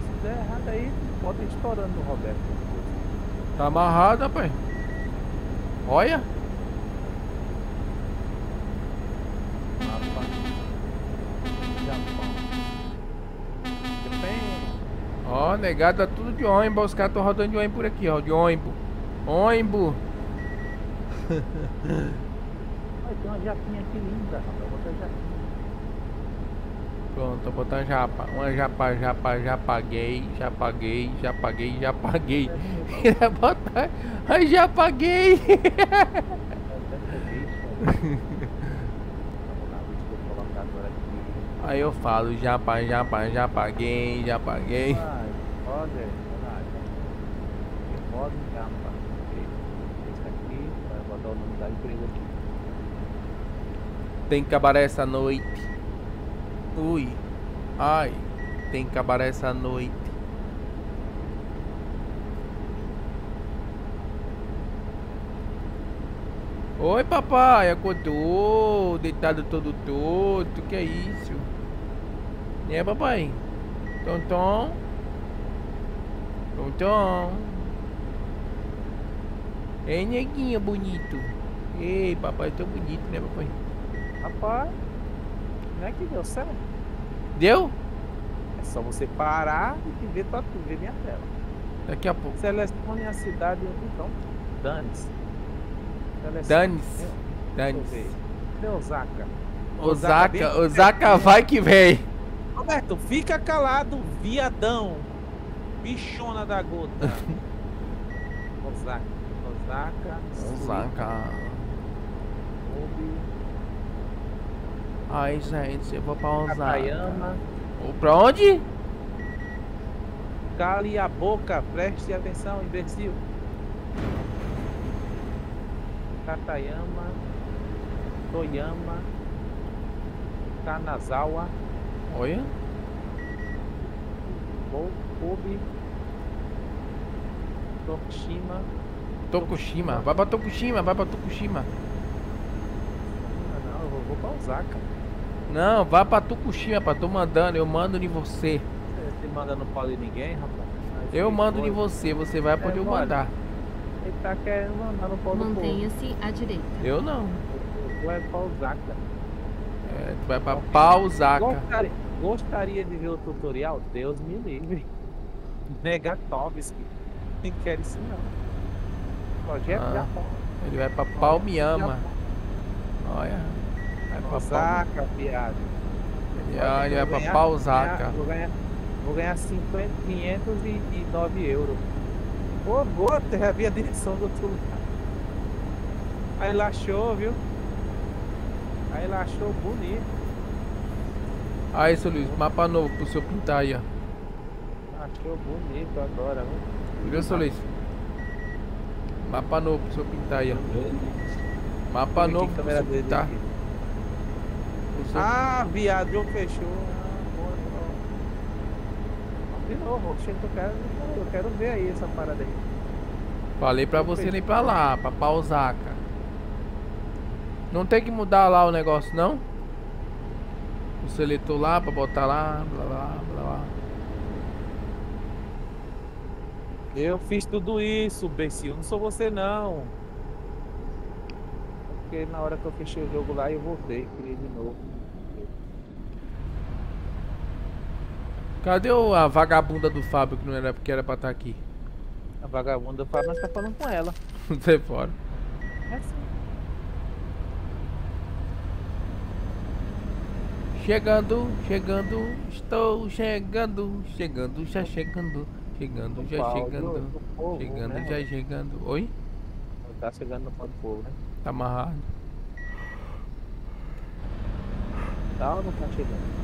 Se der errado aí, bota estourando no Roberto. depois. Tá amarrado, rapaz. Olha. Mapa. Japão. Japan. Ó, negada tudo de ônibus. Os caras estão rodando de ônibus por aqui, ó. De ônibus. Ônibus. Ai, tem uma japinha aqui linda, rapaz. Vou botar japinha. Pronto, tô botando japa. Uma japa, japa, já paguei, já paguei, já paguei, já paguei. Ia botar. Ai, já paguei. Aí eu falo, japa, japa, já paguei, já paguei. Botar. Tem cabaré essa noite. Ui. Ai. Tem cabaré essa noite. Oi, papai. Acordou. Deitado todo torto. Que é isso? É, papai? Tom, tom. Ei, neguinho bonito. Ei, papai, tão bonito, né, papai? Rapaz, não é que deu certo. Deu? É só você parar e ver tua ver minha tela. Daqui a pouco. Selecione a cidade então. Dane-se. Dane-se. Dane-se. ver. Cadê Osaka? Osaka, Osaka vai que vem. Roberto, fica calado, viadão. Bichona da gota. Osaka. Osaka. Osaka. Kobe, Ai, gente, eu vou. Takayama. Ou pra onde? Cale a boca, preste atenção, imbecil. Katayama, Toyama, Kanazawa, Olha. Kobe, Tokushima. Tokushima. Vai pra Tokushima, vai pra Tokushima. Não, eu vou, vou pra Osaka. Não, vai pra Tokushima, pá. Tô mandando, eu mando em você. Você manda no pau de ninguém, rapaz? Mas Eu mando coisa. em você, você vai pra onde É, eu mandar. Ele tá querendo mandar no pau do. Mantenha-se à direita. Eu não. Vai pra Osaka. É, tu vai pra Pausaka. Gostaria, gostaria de ver o tutorial? Deus me livre. Negatovski. Nem quero isso não. Projeto Ah. Ele vai pra Palmiama. Olha. Vai pra ah, ele vai Vou pra ganhar- Pausaka. ganhar- Vou ganhar, vou ganhar 50, 509 euros. Ô, gota, já vi a direção do outro lado. Aí ele achou, viu? Aí ele achou bonito. Aí, seu Luiz, mapa novo pro seu pintar aí, ó. Achou bonito agora, viu? Viu, seu Luiz? Mapa novo pro seu pintar aí, ó. Mapa novo pro seu dele pintar. aqui. Ah, viado, já fechou. Ah, De novo, eu quero, eu quero ver aí essa parada aí. Falei pra você nem pra lá, pra Pausaka. Não tem que mudar lá o negócio, não? O seletor lá, pra botar lá, blá blá blá blá. Eu fiz tudo isso, Becil. Não sou você não. Porque na hora que eu fechei o jogo lá eu voltei, criei de novo. Cadê a vagabunda do Fábio que não era porque era pra estar aqui? A vagabunda fala, mas tá falando com ela. Sai fora. É assim. Chegando, chegando, estou chegando, chegando, já chegando, chegando, já chegando, do chegando, né? já chegando. Oi? Tá chegando no pó do povo, né? Tá amarrado. Tá ou não tá chegando?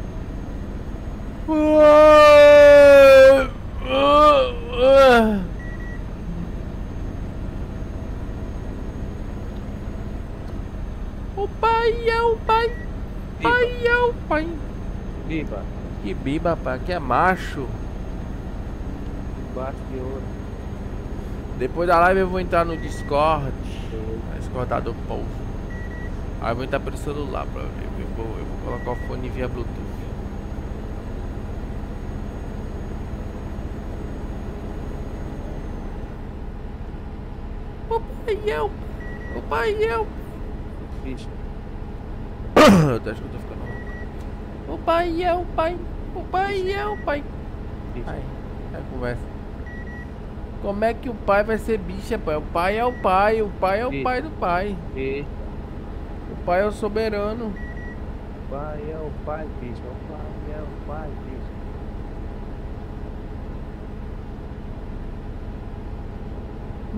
O pai é o pai, pai é o pai. Biba, Que biba, pai, que é macho. baixo de ouro. Depois da live eu vou entrar no Discord. Discordar do povo. Aí eu vou entrar pelo celular pra ver. Eu vou, eu vou colocar o fone via Bluetooth. O pai é o pai é o Bicho. Eu acho que eu tô ficando rouco. O pai é o pai. O pai é o pai. Aí, aí conversa. Como é que o pai vai ser bicha, pai? O pai é o pai, o pai é o pai do pai. E O pai é o soberano. o pai é o pai, bicho. O pai é o pai, bicho.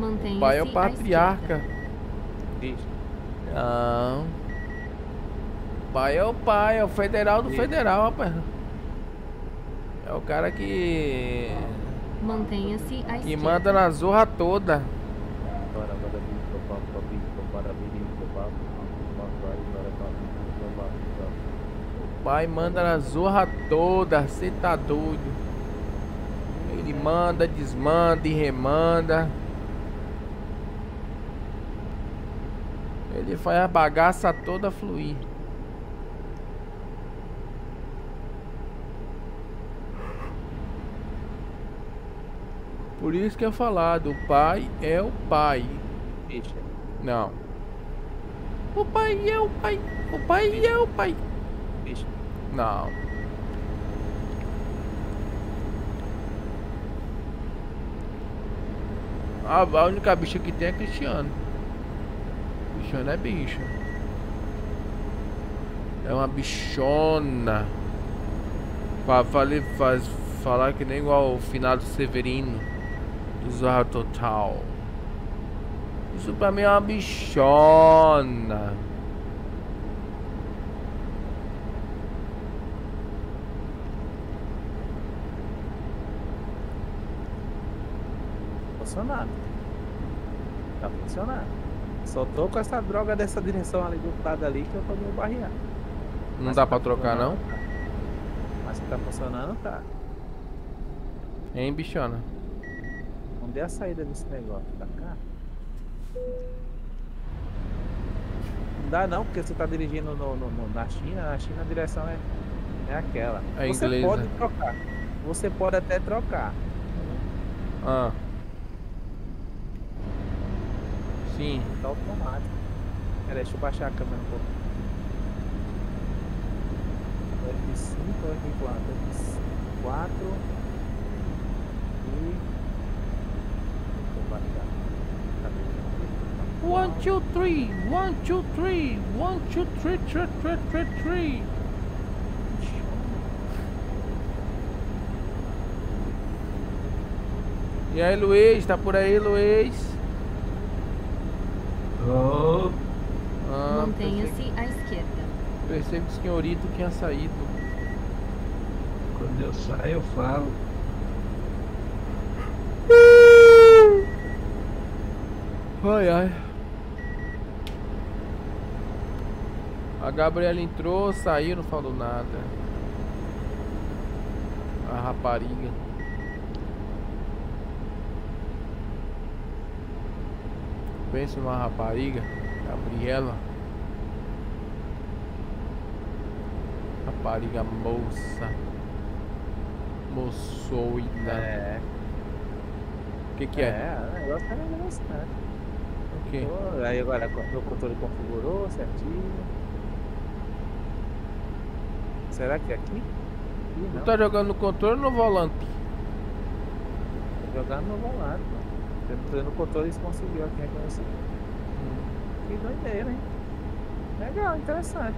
O pai é o patriarca. Não. O pai é o pai, é o federal do Sim. federal, rapaz. É o cara que. Mantenha-se à que manda na zorra toda. O pai manda na zorra toda, cê tá doido. Ele manda, desmanda e remanda. Ele faz a bagaça toda fluir. Por isso que é falado, o pai é o pai. Não. O pai é o pai. O pai é o pai. Não. A, a única bicha que tem é Cristiano. Cristiano é bicho. É uma bichona. Fa- Falei, faz, falar que nem igual o finado Severino do Zorra Total. Isso pra mim é uma bichona. Funcionando. Tá funcionando. Só tô com essa droga dessa direção ali do lado ali que eu tô meio barreado. Não Mas dá que pra tá trocar, não? tá. Mas que tá funcionando, tá. Hein, bichona? Onde é a saída desse negócio? Pra cá? Não dá não, porque você tá dirigindo no, no- no- na China, na China a direção é, é aquela. É você pode trocar. Você pode até trocar. Ah. Sim. Tá automático. Pera, deixa eu baixar a câmera um pouco. F5 ou F4? F4 e. Baixar. One, two, three, one, two, three, one, two, three, three, three, three, three. E aí, Luiz, tá por aí, Luiz? Oh, Ah, Mantenha-se à esquerda. Pensei que o senhorito tinha saído. quando eu saio, eu falo. Ai, ai. A Gabriela entrou, saiu, não falou nada. A rapariga. Pensa numa rapariga, Gabriela. Rapariga moça. Moçoida. É. O que que é? É, o negócio tá negociado. O quê? Pô, Aí agora meu controle configurou certinho. Será que é aqui? Tu não. tá jogando no controle ou no volante? Tô jogando no volante, entrei no controle e conseguiu aqui reconhecer. Que doideira, hein? Legal, interessante.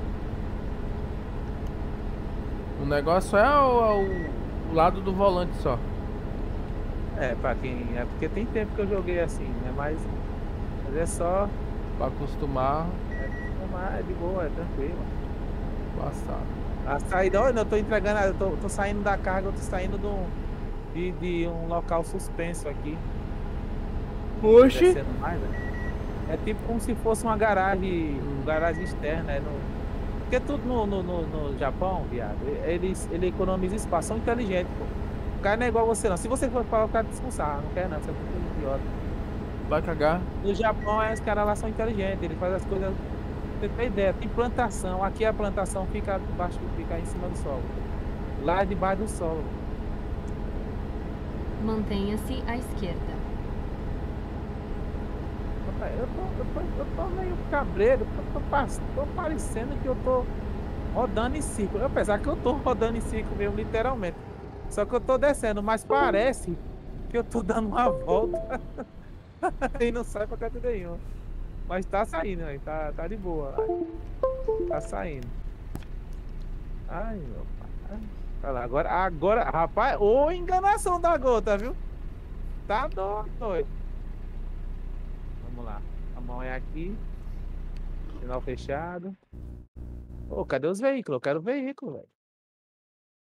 O negócio é o, o- o lado do volante só. É, pra quem. É porque tem tempo que eu joguei assim, né? Mas. Mas é só. Pra acostumar, É, acostumar, é de boa, é tranquilo. passado. A saída, olha, eu tô entregando, eu tô, tô saindo da carga, eu tô saindo de um, de, de um local suspenso aqui. Oxi! Mais, né? É tipo como se fosse uma garagem, uma garagem externa, é no... Porque tudo no, no, no, no Japão, viado, eles, ele economiza espaço, são inteligentes, pô. O cara não é igual você não. Se você for falar, o cara descansar, não quer não, você é muito idiota. Vai cagar. No Japão, é, os caras lá são inteligentes, eles fazem as coisas. Você tem ideia, tem plantação. Aqui a plantação fica debaixo, fica em cima do solo. Lá é debaixo do solo. Mantenha-se à esquerda. Rapaz, Eu tô, eu tô, eu tô meio cabreiro, tô, pas- tô parecendo que eu tô rodando em círculo. Apesar que eu tô rodando em círculo mesmo, literalmente. Só que eu tô descendo, mas parece que eu tô dando uma volta e não sai pra canto nenhum. Mas tá saindo, aí, tá, tá de boa. Tá saindo. Ai, meu pai. Olha lá, agora, agora, rapaz, ô enganação da gota, viu? Tá doido. Vamos lá. A mão é aqui. Sinal fechado. Ô, cadê os veículos? Eu quero veículo, velho.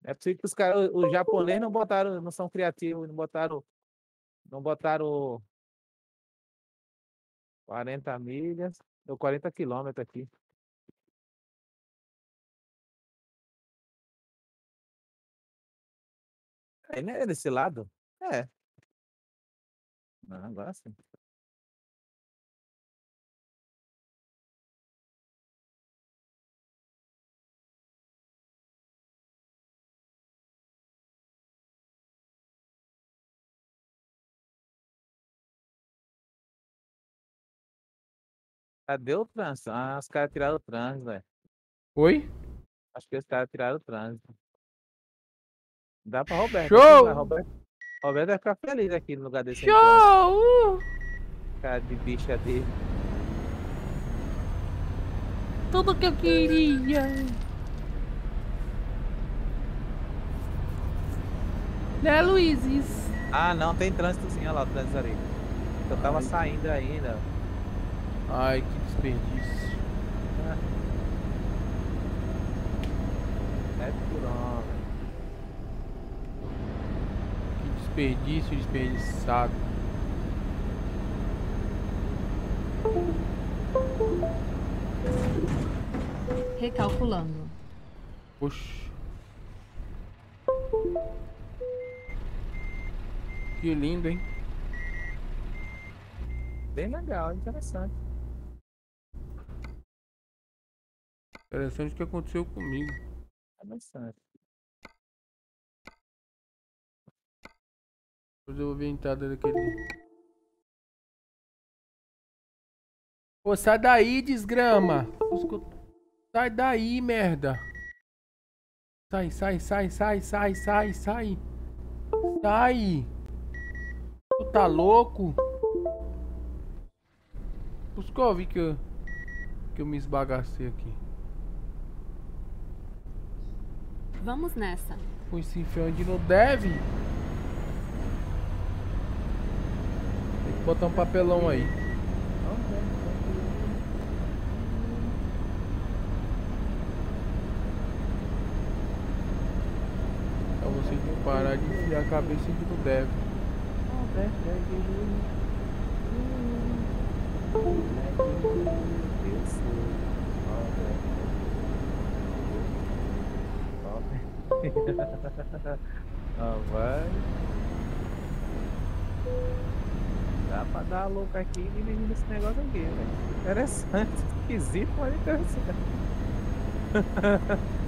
É possível que os caras, os japoneses não botaram, não são criativos, não botaram, não botaram 40 milhas, ou 40 quilômetros aqui. Aí, né, desse lado? É. Não, agora sim. Cadê o trânsito? Ah, os caras tiraram o trânsito, velho. Oi? Acho que os caras tiraram o trânsito. Dá pra Roberto. Show! aqui, Roberto, Roberto vai ficar feliz aqui no lugar desse Show! cara de bicha dele. Tudo que eu queria. Né, Luizes? Ah, não, tem trânsito sim, olha lá o trânsito ali. Eu tava saindo ainda. Ai, que desperdício. É por né? Que desperdício desperdiçado. Recalculando. Oxi. Que lindo, hein? Bem legal, interessante. Interessante o que aconteceu comigo. Interessante. Depois eu vou ver a entrada daquele. Pô, sai daí, desgrama! Sai daí, merda! Sai, sai, sai, sai, sai, sai, sai! Sai! Tu tá louco? Eu vi que eu, que eu me esbagacei aqui. Vamos nessa. Pô, se enfiou onde não deve. Tem que botar um papelão aí. Pra você não parar de enfiar a cabeça onde não deve. Ah, vai. Dá pra dar louco aqui e dividir esse negócio aqui, velho. Interessante, esquisito, mas interessante.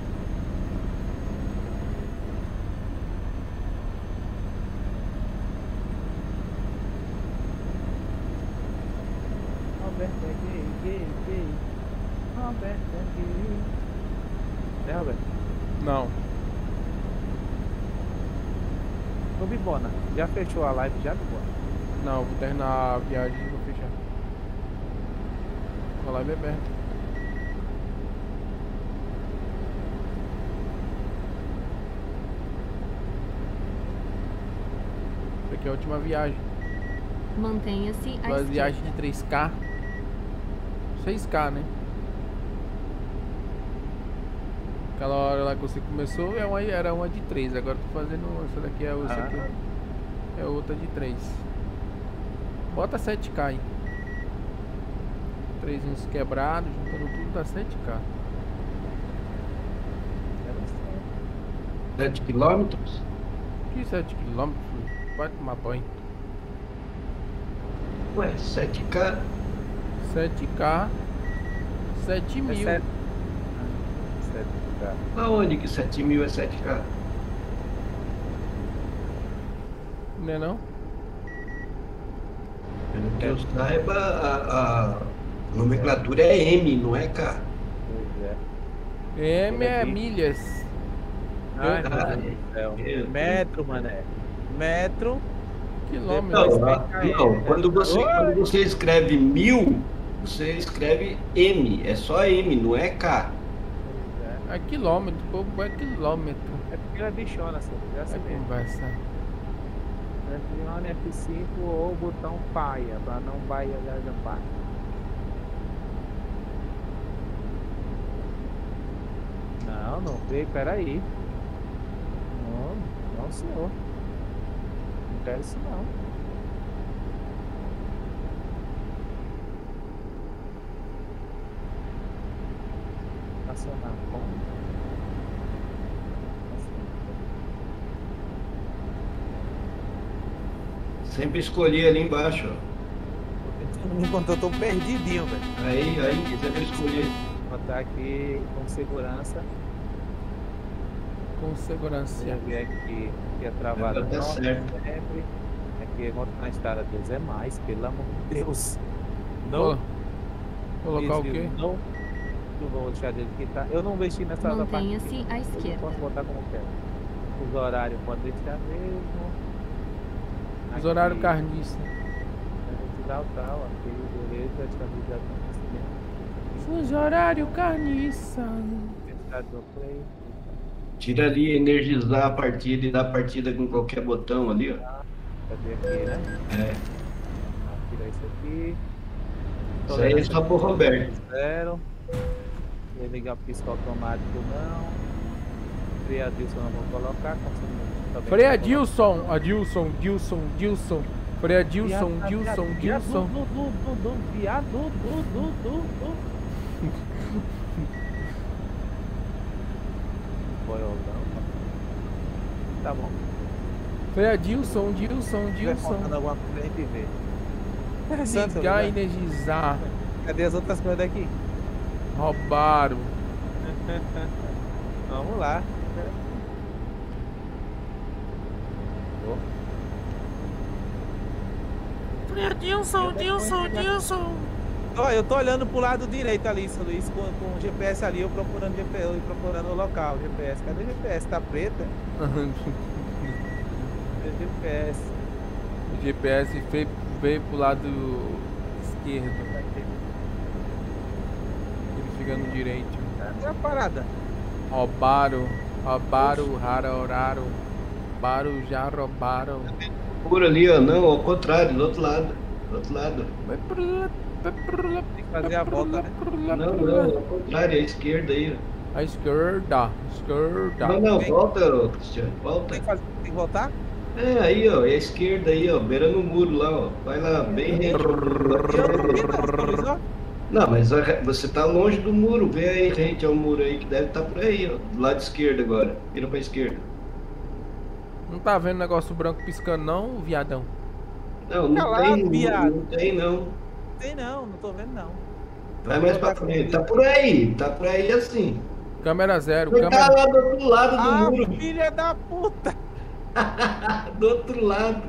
Roberto é gay, gay, gay. Roberto é gay. É, Roberto? Não. Ô Bibona, já fechou a live já, Bibona? Não, vou terminar a viagem e vou fechar. A live é aberta. Isso aqui é a última viagem. Mantenha-se à Duas viagens esquerda. de 3K. 6K, né? Aquela hora lá que você começou é uma, era uma de 3, agora tô fazendo. Essa daqui é, essa Ah. aqui é outra de 3. Bota 7K aí. 3 uns quebrados, juntando tudo dá 7K. 7 quilômetros? Que 7 km? Vai tomar banho. Ué, 7K? 7K. 7 mil. sete. 7K. Aonde que 7 mil é 7K? Não é não? Pelo que eu saiba, a, a nomenclatura é M, não é K. Pois é. M é milhas. Ai, Eu- meu Deus do céu. Metro, mané. Metro. Quilômetro. Não, a- não, quando você, quando você escreve mil, você escreve M, é só M, não é K. É quilômetro, pouco é quilômetro. É porque ela é bichona, assim. Já É se vê. conversa. F1, F5 ou botão paia, pra não baia gajapar. Não, não veio, peraí. Não, não senhor. Não quero isso não. Nacional, como? Sempre escolhi ali embaixo. ó. Enquanto eu tô perdidinho, velho. Aí, aí, sempre escolhi. Vou botar aqui com segurança. Com segurança. Vou ver aqui que é travado. Não, certo. Sempre. Aqui, volta na estrada. Deus é mais, pelo amor de Deus. Não. Colocar o quê? Não. Eu vou deixar dele que tá. Eu não mexi nessa parte. Mantenha-se à Eu esquerda. Posso botar como quero. Os horários pode deixar mesmo. Os horários Aqui, carniça. Tal, tal, aqui, beleza, estabilidade no crescimento. Os horários carniça. Velocidade do play. Tira ali energizar a partida e dar partida com qualquer botão ali, ó. Cadê aqui, né? É. Tira isso aqui. Isso aí é só pro Roberto. Zero. É ligar o pisca automático não. Freio Adilson não vou colocar. Também Freio Adilson, Adilson, Dilson, Dilson. Freio Adilson, Dilson, Dilson. Viado, du, du, du, tá? tá bom. Freio Dilson, Dilson, Dilson. Alguma coisa a gente vê. Ligar, né? energizar. Cadê as outras coisas daqui? Roubaram. Vamos lá. Dilson, Dilson, Dilson. Ó, eu tô olhando pro lado direito ali, seu Luiz, com, com o GPS ali, eu procurando GPS, eu procurando o local, GPS. Cadê o GPS? Tá preta? Cadê o GPS? O GPS veio, veio pro lado esquerdo. No direito. Cadê a parada? Roubaram, roubaram, raroraram. Roubaram, já roubaram. Por ali, ó, não, ao contrário, do outro lado. Do outro lado. Tem que fazer a volta, né? Não, não, ao contrário, à esquerda aí, ó. A esquerda, esquerda. Não, não, volta, ô, Cristiano, volta. Tem que, fazer, tem que voltar? É, aí, ó, é a esquerda aí, ó, beirando o muro lá, ó. Vai lá, bem rente. Não, mas você tá longe do muro, vê aí rente ao muro aí, que deve estar por aí, ó. Do lado esquerdo agora. Vira pra esquerda. Não tá vendo negócio branco piscando não, viadão? Não, não Calado, tem, não, viado. não tem não. Tem não, não tô vendo não. Vai mais pra frente. Tá por aí, tá por aí assim. Câmera zero, tá câmera... lá do outro lado do Ah, muro, filha da puta! do outro lado.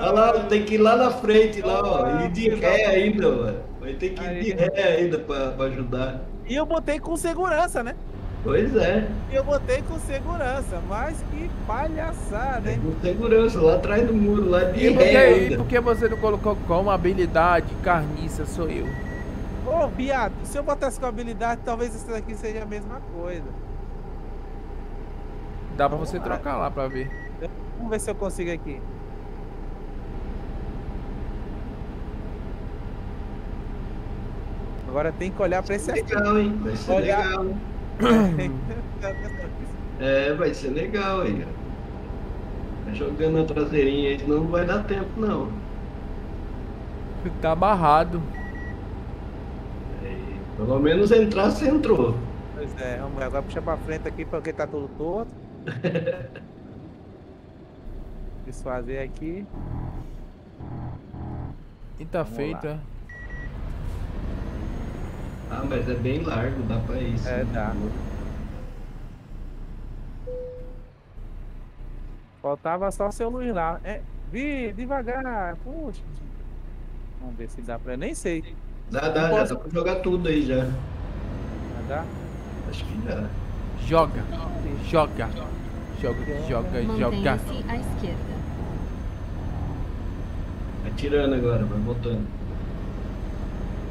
Olha lá, tem que ir lá na frente, lá, ó. E de ré ainda, mano. Vai ter que ir de ré ainda pra, pra ajudar. E eu botei com segurança, né? Pois é. E eu botei com segurança, mas que palhaçada, hein? Com segurança, lá atrás do muro, lá de E por, que, ré e por que você não colocou como habilidade carniça sou eu? Ô, viado, se eu botasse com habilidade, talvez isso daqui seja a mesma coisa. Dá pra você trocar lá pra ver. Vamos ver se eu consigo aqui. Agora tem que olhar pra esse aqui. Legal, hein? Vai ser Olhar- legal. É, vai ser legal aí. Tá jogando a traseirinha aí, senão não vai dar tempo, não. Tá barrado. Pelo menos entrar, você entrou. Pois é, vamos. Agora puxa pra frente aqui porque tá tudo torto. Desfazer aqui. E tá Vamos feito, lá. Ah, mas é bem largo, dá pra ir. sim. É, dá. Faltava só o seu Luiz lá. É, vi, devagar. Puxa. Vamos ver se dá pra. Nem sei. Dá, dá, já posso- dá pra jogar tudo aí já. Já dá? Acho que já. Joga, joga, joga, joga, joga. Mantenha-se à esquerda. Vai tirando agora, vai voltando.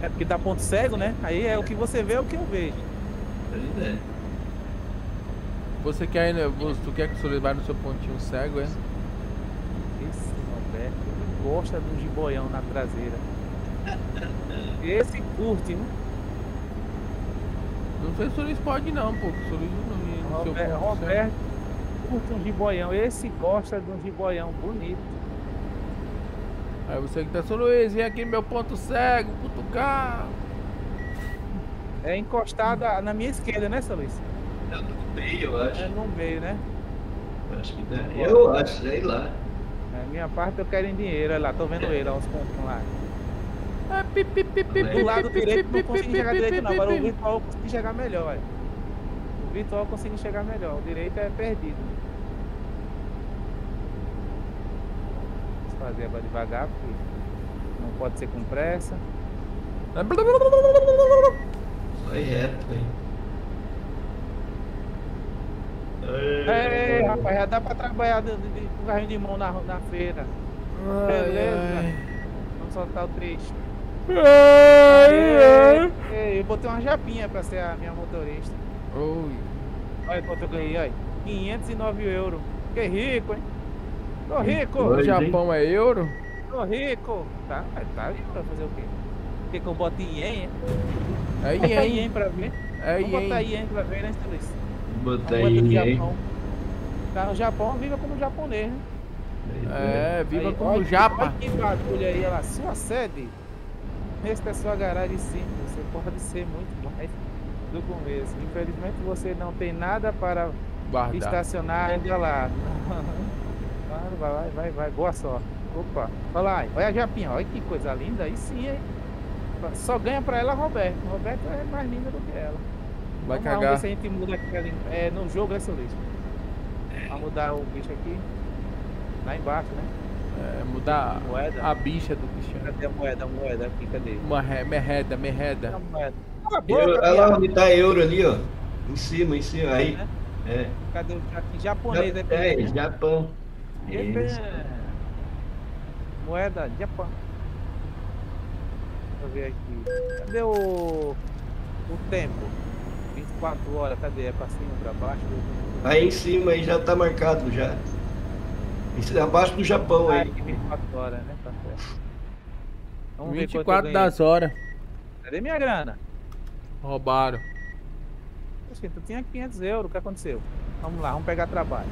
É porque dá ponto cego, né? Aí é o que você vê, é o que eu vejo. Pois é. Você quer, né, tu quer que o senhor vá no seu pontinho cego, é? Esse Roberto ele gosta do jiboião na traseira. Esse curte, né? Não sei se o senhor pode não, pô. O senhor não seu Roberto, ponto Roberto curte um jiboião. Esse gosta de um jiboião bonito. Aí você que tá, senhor Luiz, vem aqui no meu ponto cego, cutucar. É encostado na minha esquerda, né, seu Luiz? É no meio, eu acho. É no meio, né? Acho que dá. Eu acho, sei lá. É, minha parte eu quero em dinheiro. Olha lá, tô vendo ele, ó, os pontos lá. Ah, pi, pi, pi, pi, Do pi, lado pi, direito pi, não pi, consigo pi, enxergar pi, direito pi, não, pi, agora o pi. virtual eu consigo enxergar melhor, olha. O virtual eu consigo enxergar melhor, o direito é perdido. Vamos fazer agora devagar, porque não pode ser com pressa. Vai reto, hein. É, rapaz, já dá pra trabalhar de, de, de- com carrinho de mão na, na feira. Beleza. Vamos soltar o trecho. Aê, aê, eu botei uma japinha pra ser a minha motorista. Oi. Olha quanto eu ganhei, olha. 509 euros. Que rico, hein? Tô rico. O Japão é euro? Tô rico. Tá, tá aí pra fazer o quê? Quer que eu bote em ien? É botar ien. ien pra ver. É Vamos botar ien. ien pra ver, né, Luiz? Botar. Japão. Tá no Japão, viva como japonês, né? É, viva Aí, como olha japa. Olha que bagulho aí, olha lá. Sua sede. Esta é sua garagem sim. Você pode ser muito mais do começo. Infelizmente você não tem nada para Guardar. estacionar ainda lá. Claro, vai, vai, vai, vai. Boa sorte. Opa, olha lá, olha a Japinha, olha que coisa linda. Aí sim, hein? Só ganha pra ela Roberto. Roberto é mais linda do que ela. Vai Vamos cagar. Vamos ver se a gente muda aqui. ali. É, no jogo é solista. Vamos mudar o bicho aqui. Lá embaixo, né? É, mudar Moeda. a bicha do Cristiano. Cadê a moeda? A moeda aqui, cadê? Uma re- merreda, merreda. Olha lá onde tá euro ali, ó. Em cima, em cima. Aí. É. Cadê o aqui? Japonês, Ja- né? É, Japão. Japan. Isso. Moeda, Japão. Deixa eu ver aqui. Cadê o. O tempo? 24 horas, cadê? É pra cima, pra baixo? Aí em cima aí já tá marcado já. Em cima, abaixo do Japão Ah, aí. aqui 24 horas, né? Tá certo. Vamos ver quanto eu 24 ganhei. das horas. Cadê minha grana? Roubaram. Poxa, tu tinha 500 euros, o que aconteceu? Vamos lá, vamos pegar trabalho.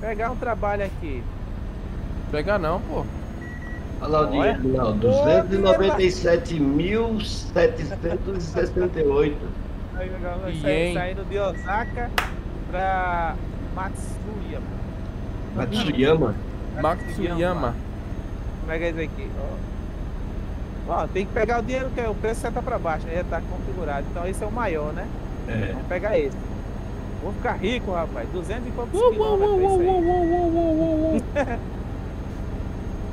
Pegar um trabalho aqui. Pegar não, pô. Olha lá o dinheiro, não. 297.768. Aí, legal, vai E, sair- hein? saindo de Osaka pra Matsuyama. Matsuyama. Matsuyama. Como é que é isso aqui? Ó. Ó, tem que pegar o dinheiro que é o preço seta pra baixo, aí já tá configurado. Então esse é o maior, né? É. Vamos pegar esse. Vou ficar rico, rapaz. 200 e poucos quilômetros isso.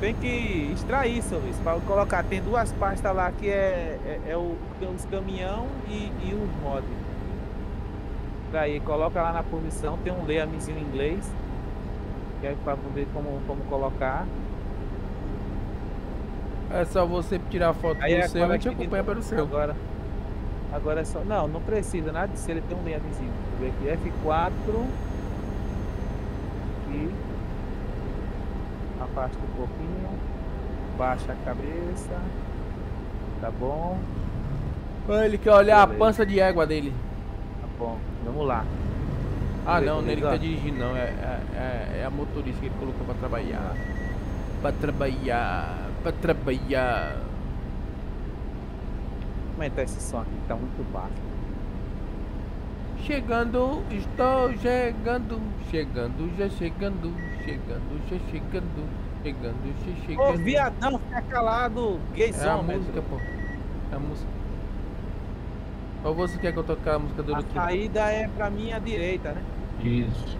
Tem que extrair, seu Luiz, para colocar. Tem duas pastas lá que é, é, é o, os caminhão e, e os mods. Daí coloca lá na posição, tem um leamezinho em inglês. Que é para ver como, como colocar. É só você tirar foto Aí do é seu e te que- acompanha pelo seu. Agora, agora é só. Não, não precisa nada disso. Ele tem um leamezinho. Ver aqui. F4. Aqui. Afasta um pouquinho. Baixa a cabeça. Tá bom. Ele quer olhar a Beleza. pança de égua dele. Tá bom. Vamos lá. Ah não, como nele que ele tá tá. dirigindo não, é, é, é- é a motorista que ele colocou pra trabalhar. Pra trabalhar, pra trabalhar. Aumentar esse som aqui, tá muito baixo. Chegando, estou chegando, chegando, já chegando, chegando, já chegando, chegando, já chegando. Ô, viadão, fica calado, É a música, pô. É a música. Ou você quer que eu toque a música do A saída é pra minha direita, né? Isso.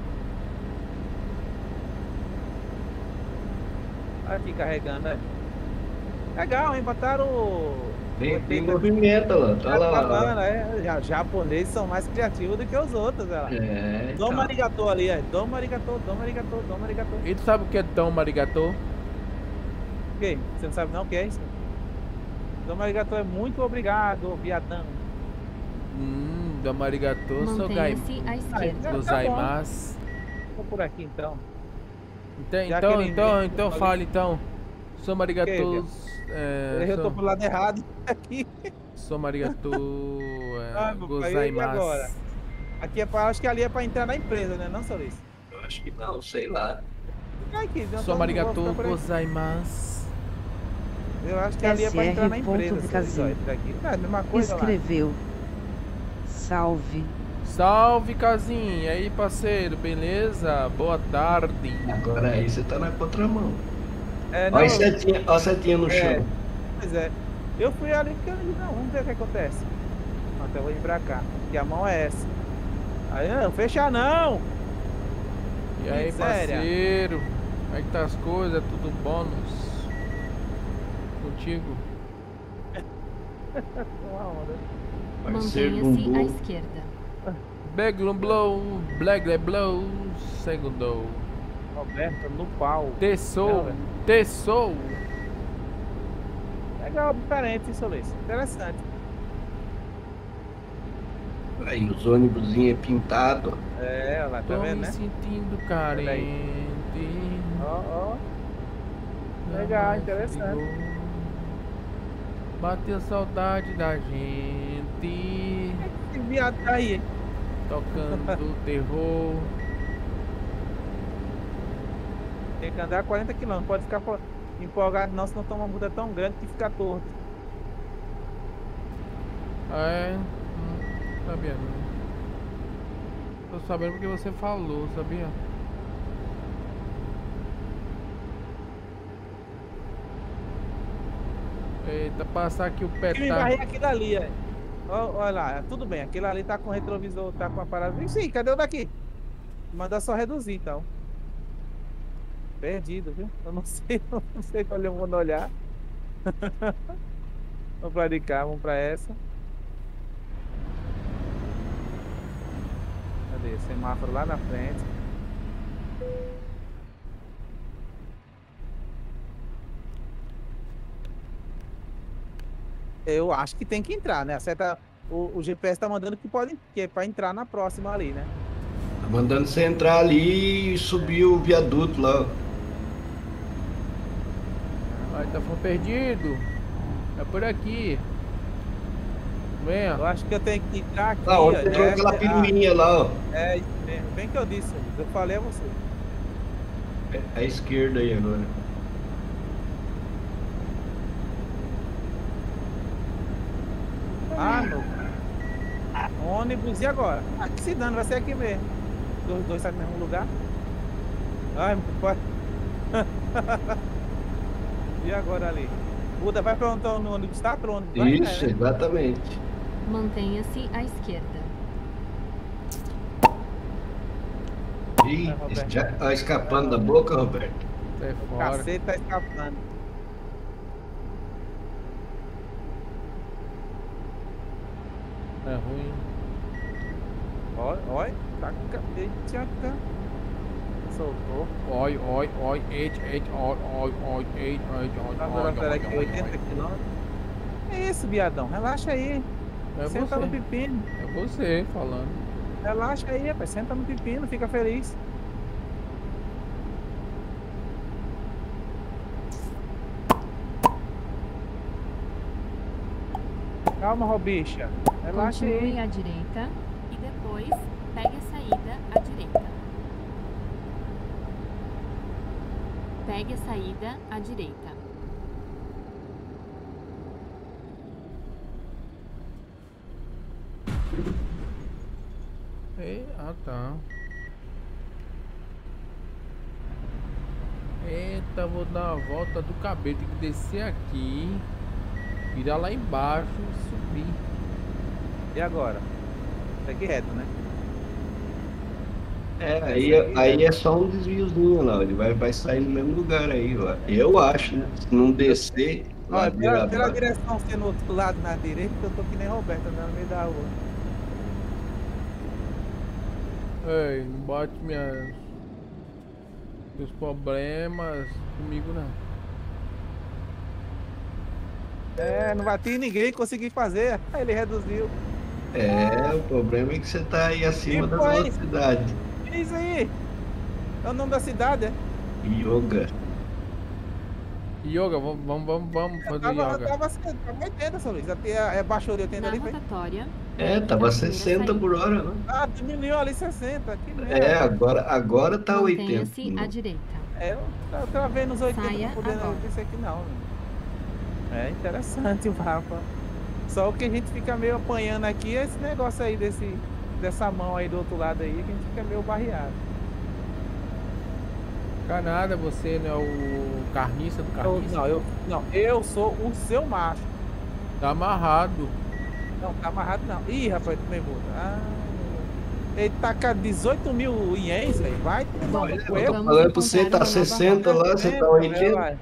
Aqui carregando, é. Legal, hein? Botaram. Tem, tem movimento lá, tá Tá lá. bacana, é. Ja- Japoneses são mais criativos do que os outros, lá. É, Doma então. arigatô ali, é. Doma arigatô, doma arigatô, doma arigatô. E tu sabe o que é Dom Marigatô? O quê? Você não sabe não o que é isso? Doma arigatô é muito obrigado, viadão. Hum, Dom Marigatô, sou gai. À Ah, esquerda. tá. Gozaimasu. Vou por aqui então. Então, Já então, então, então fale então. Sou Marigatô. É, eu tô sou, pro lado errado aqui. Ah, É, e agora? Aqui é pra, acho que ali é pra entrar na empresa, né? Não, Solis? Eu acho que não, sei lá. Fica aqui, por aqui. Gozaimasu. Eu acho que ali é pra entrar na empresa. do Solis, é a mesma coisa lá. Escreveu. Salve. Salve, Casim. E aí, parceiro, beleza? Boa tarde. Agora aí você tá na contramão. É, não, Olha a setinha, olha a setinha no É. chão. Pois é. Eu fui ali porque eu disse, não, vamos ver o que acontece. Eu vou vir pra cá. Que a mão é essa. Aí, não, fechar não! E aí, Miséria. parceiro? Como é que tá as coisas? Tudo bônus? Contigo? Uma onda. Parceiro Mantenha-se à esquerda. Beglum blow, black blow, segundo. Roberto no pau. Tessou. Tessou. Legal, diferente isso, Luiz. Interessante. Aí os ônibus. É, olha lá, tá Tô vendo, me né? sentindo carente. Ó, ó. Legal, interessante. Bateu saudade da gente. Esse viado tá aí? Tocando terror. Tem que andar 40 km. Não pode ficar empolgado não, senão toma uma multa tão grande que fica torto. Ah, é? Sabia não. Tô sabendo porque você falou, sabia? Eita, passar aqui o Que me varrer petar. aquilo ali, é. Olha lá, tudo bem, aquele ali tá com retrovisor, tá com a parada. Aí, cadê o daqui? Manda só reduzir então. Perdido, viu? Eu não sei, eu não sei qual eu vou olhar. vamos pra de cá, vamos pra essa. Cadê? Semáforo lá na frente. Eu acho que tem que entrar, né? O, o GPS tá mandando que pode que é pra entrar na próxima ali, né? Tá mandando você entrar ali e subir o viaduto lá. Ai, tá perdido. É por aqui. Venha. Eu acho que eu tenho que entrar aqui. Onde ó, entrou é- aquela é- piruinha lá, ó. É isso mesmo, bem que eu disse, eu falei a você. É à esquerda aí agora. Ah, meu. Ônibus, e agora? Ah, que se dane, vai ser aqui mesmo. Os dois saem no mesmo lugar. Ai, meu pai. e agora ali? Buda, vai pra onde tá no ônibus? Tá pra onde? Vai, Isso, né? exatamente. Mantenha-se à esquerda. Ih, já tá escapando da boca, Roberto. Sai O cacete tá escapando. É ruim. Olha, olha. Taca, eita, Soltou. Oi, oi, oi, eight, eight, oi, oi, oi, eight, eight, oi, Tá oi, oi, oi, 80 oi. quilômetros. É isso, viadão. Relaxa aí. É Senta você. no pepino. É você falando. Relaxa aí, rapaz. Senta no pepino, fica feliz. Calma, Robicha. Relaxa Continue aí. à direita e depois pegue a saída à direita. Pegue a saída à direita. Ei, ah tá. Eita, vou dar uma volta do cabelo. Tem que descer aqui. Virar lá embaixo e subir. E agora? Segue reto, né? É, aí, aí é só um desviozinho lá, ele vai, vai sair no mesmo lugar aí, ó. Eu acho, né? Se não descer, Olha, pela, pela direção ser no outro lado, na direita, eu tô que nem Roberto, andando no meio da rua. Ei, não bote minhas. Meus problemas comigo não. É, não bati em ninguém, consegui fazer. Aí ele reduziu. É, o problema é que você tá aí acima da velocidade. Que isso aí? É o nome da cidade, é? Yoga. Yoga, vamos, vamos, vamos, vamos fazer Tava, yoga. tava, tava 80, São Luís. Até é, baixou de 80 Na ali, foi? É, tava 60 por hora, né? Ah, diminuiu ali 60. Que merda. É, agora, agora tá 80. mantenha-se à direita. É, eu tava- tava vendo os 80 Saia agora. pensei que não. né? É interessante o mapa. Só o que a gente fica meio apanhando aqui é esse negócio aí desse, dessa mão aí do outro lado aí, que a gente fica meio barreado. Canada, você não é o carniça do Eu, carniça? não, eu, não, eu sou o seu macho. Tá amarrado. Não, tá amarrado não. Ih, rapaz, tomei multa. Ah, ele tá com 18 mil ienes, velho. Vai no cu. Eu tô falando pra você, tá 60 lá, você tá 80.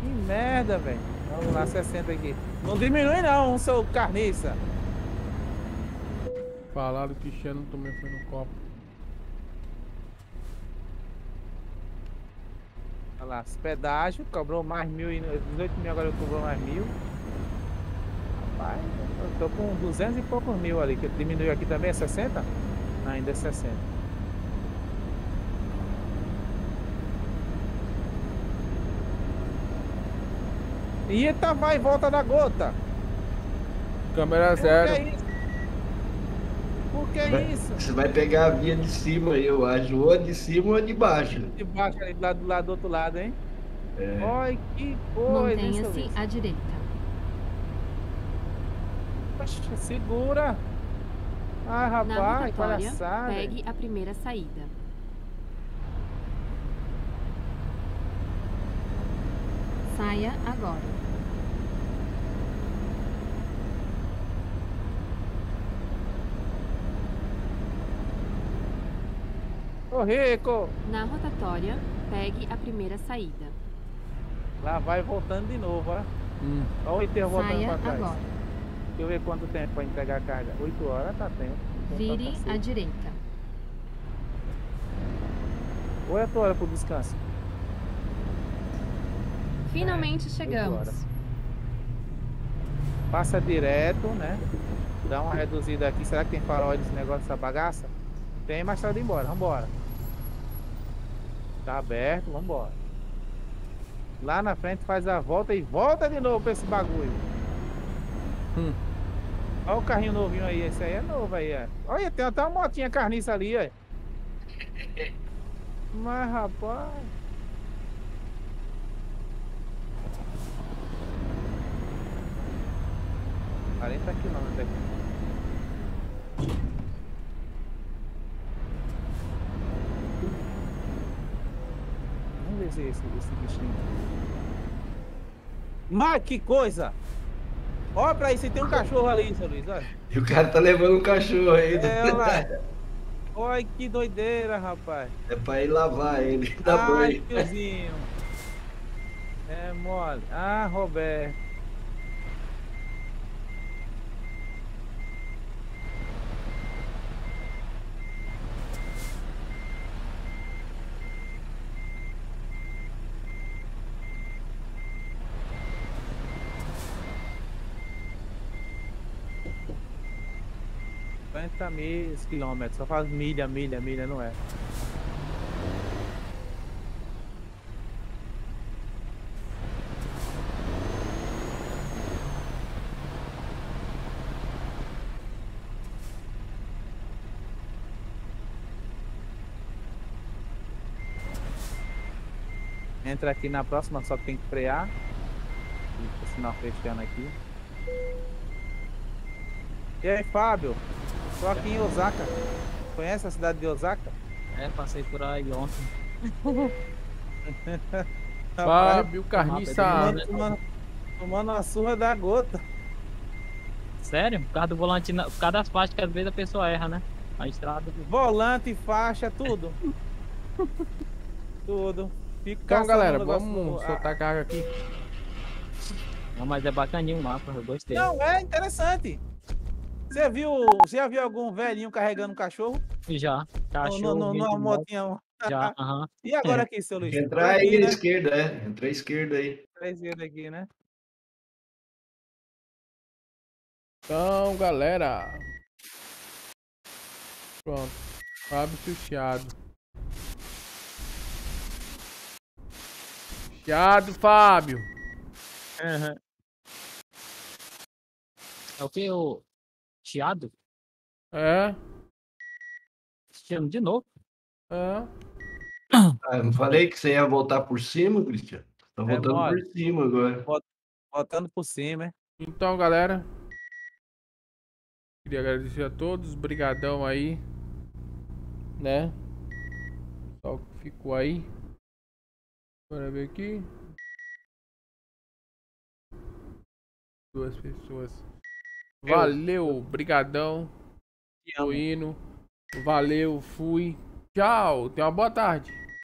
Que merda, velho. Vamos lá, 60 aqui. Não diminui não, seu carniça. Falaram que Xeno também foi no copo. Olha lá, pedágio, cobrou mais mil, e 18 mil agora cobrou mais mil. Rapaz, eu tô com 200 e poucos mil ali, que diminuiu aqui também, é 60? Ainda é 60. E eita, vai e volta da gota. Câmera zero. isso? Por que Vai- isso? Você vai pegar a via de cima aí, eu acho. Ou a de cima ou a de baixo. De baixo ali, do lado, do lado do outro lado, hein? É. Olha que coisa, Mantenha-se Luiz? à direita. Poxa, segura. Ah, rapaz, palhaçada. pegue a primeira saída. Saia agora. Ô, Rico! Na rotatória, pegue a primeira saída. Lá vai voltando de novo, ó. Hum. Olha o enterro voltando Saia pra trás. agora. Deixa eu ver quanto tempo pra entregar a carga. 8 horas tá tempo. Então tá Vire à direita. Ou é a tua hora pro descanso? Finalmente chegamos. horas. Passa direto, né? Dá uma reduzida aqui. Será que tem farol desse negócio, dessa bagaça? Tem, mas tá indo embora. Vambora. Tá aberto, vambora. Lá na frente faz a volta e volta de novo pra esse bagulho. Hum. Olha o carrinho novinho aí. Esse aí é novo aí, ó. Olha, tem até uma motinha carniça ali, ó. Mas, rapaz... Quarenta quilômetros aqui. Se esse, esse bichinho. Mas que coisa! Olha pra se tem um cachorro ali, seu Luiz, olha. E o cara tá levando um cachorro aí. É, olha. Olha que doideira, rapaz. É pra ir lavar ele. Tá Ai, tiozinho. É mole. Ah, Roberto. Cinquenta mil quilômetros, só faz milha, milha, milha, não é? Entra aqui na próxima, só tem que frear. O sinal fechando aqui. E aí, Fábio? Tô aqui em Osaka. Conhece a cidade de Osaka? É, passei por aí ontem. Fábio Carniça. Tomando, tomando, tomando uma surra da gota. Sério? Por causa do volante, na- por causa das faixas que às vezes a pessoa erra, né? A estrada. Volante, faixa, tudo. tudo. Fico Então, galera, vamos no- soltar a carga aqui. Não, mas é bacaninho o mapa, eu gostei. Não, é interessante. Você viu, você já viu algum velhinho carregando um cachorro? Já. Cachorro. No, no, numa motinha. Já, aham. E agora aqui, seu Luiz? Entrar aí à né? esquerda, é. Entra à esquerda aí. Três vezes aqui, né? Então, galera. Pronto. Fábio Chiado. Chiado, Fábio. É o que? O chiado? É. Chiado de novo? É. Ah, não falei que você ia voltar por cima, Cristiano? Tá É voltando mole. por cima agora. Botando por cima, hein? Então, galera. Queria agradecer a todos. Brigadão aí. Né? Só que ficou aí. Bora ver aqui. Duas pessoas. Eu- Valeu, brigadão. Tô indo. Valeu, fui. Tchau. Tenha uma boa tarde.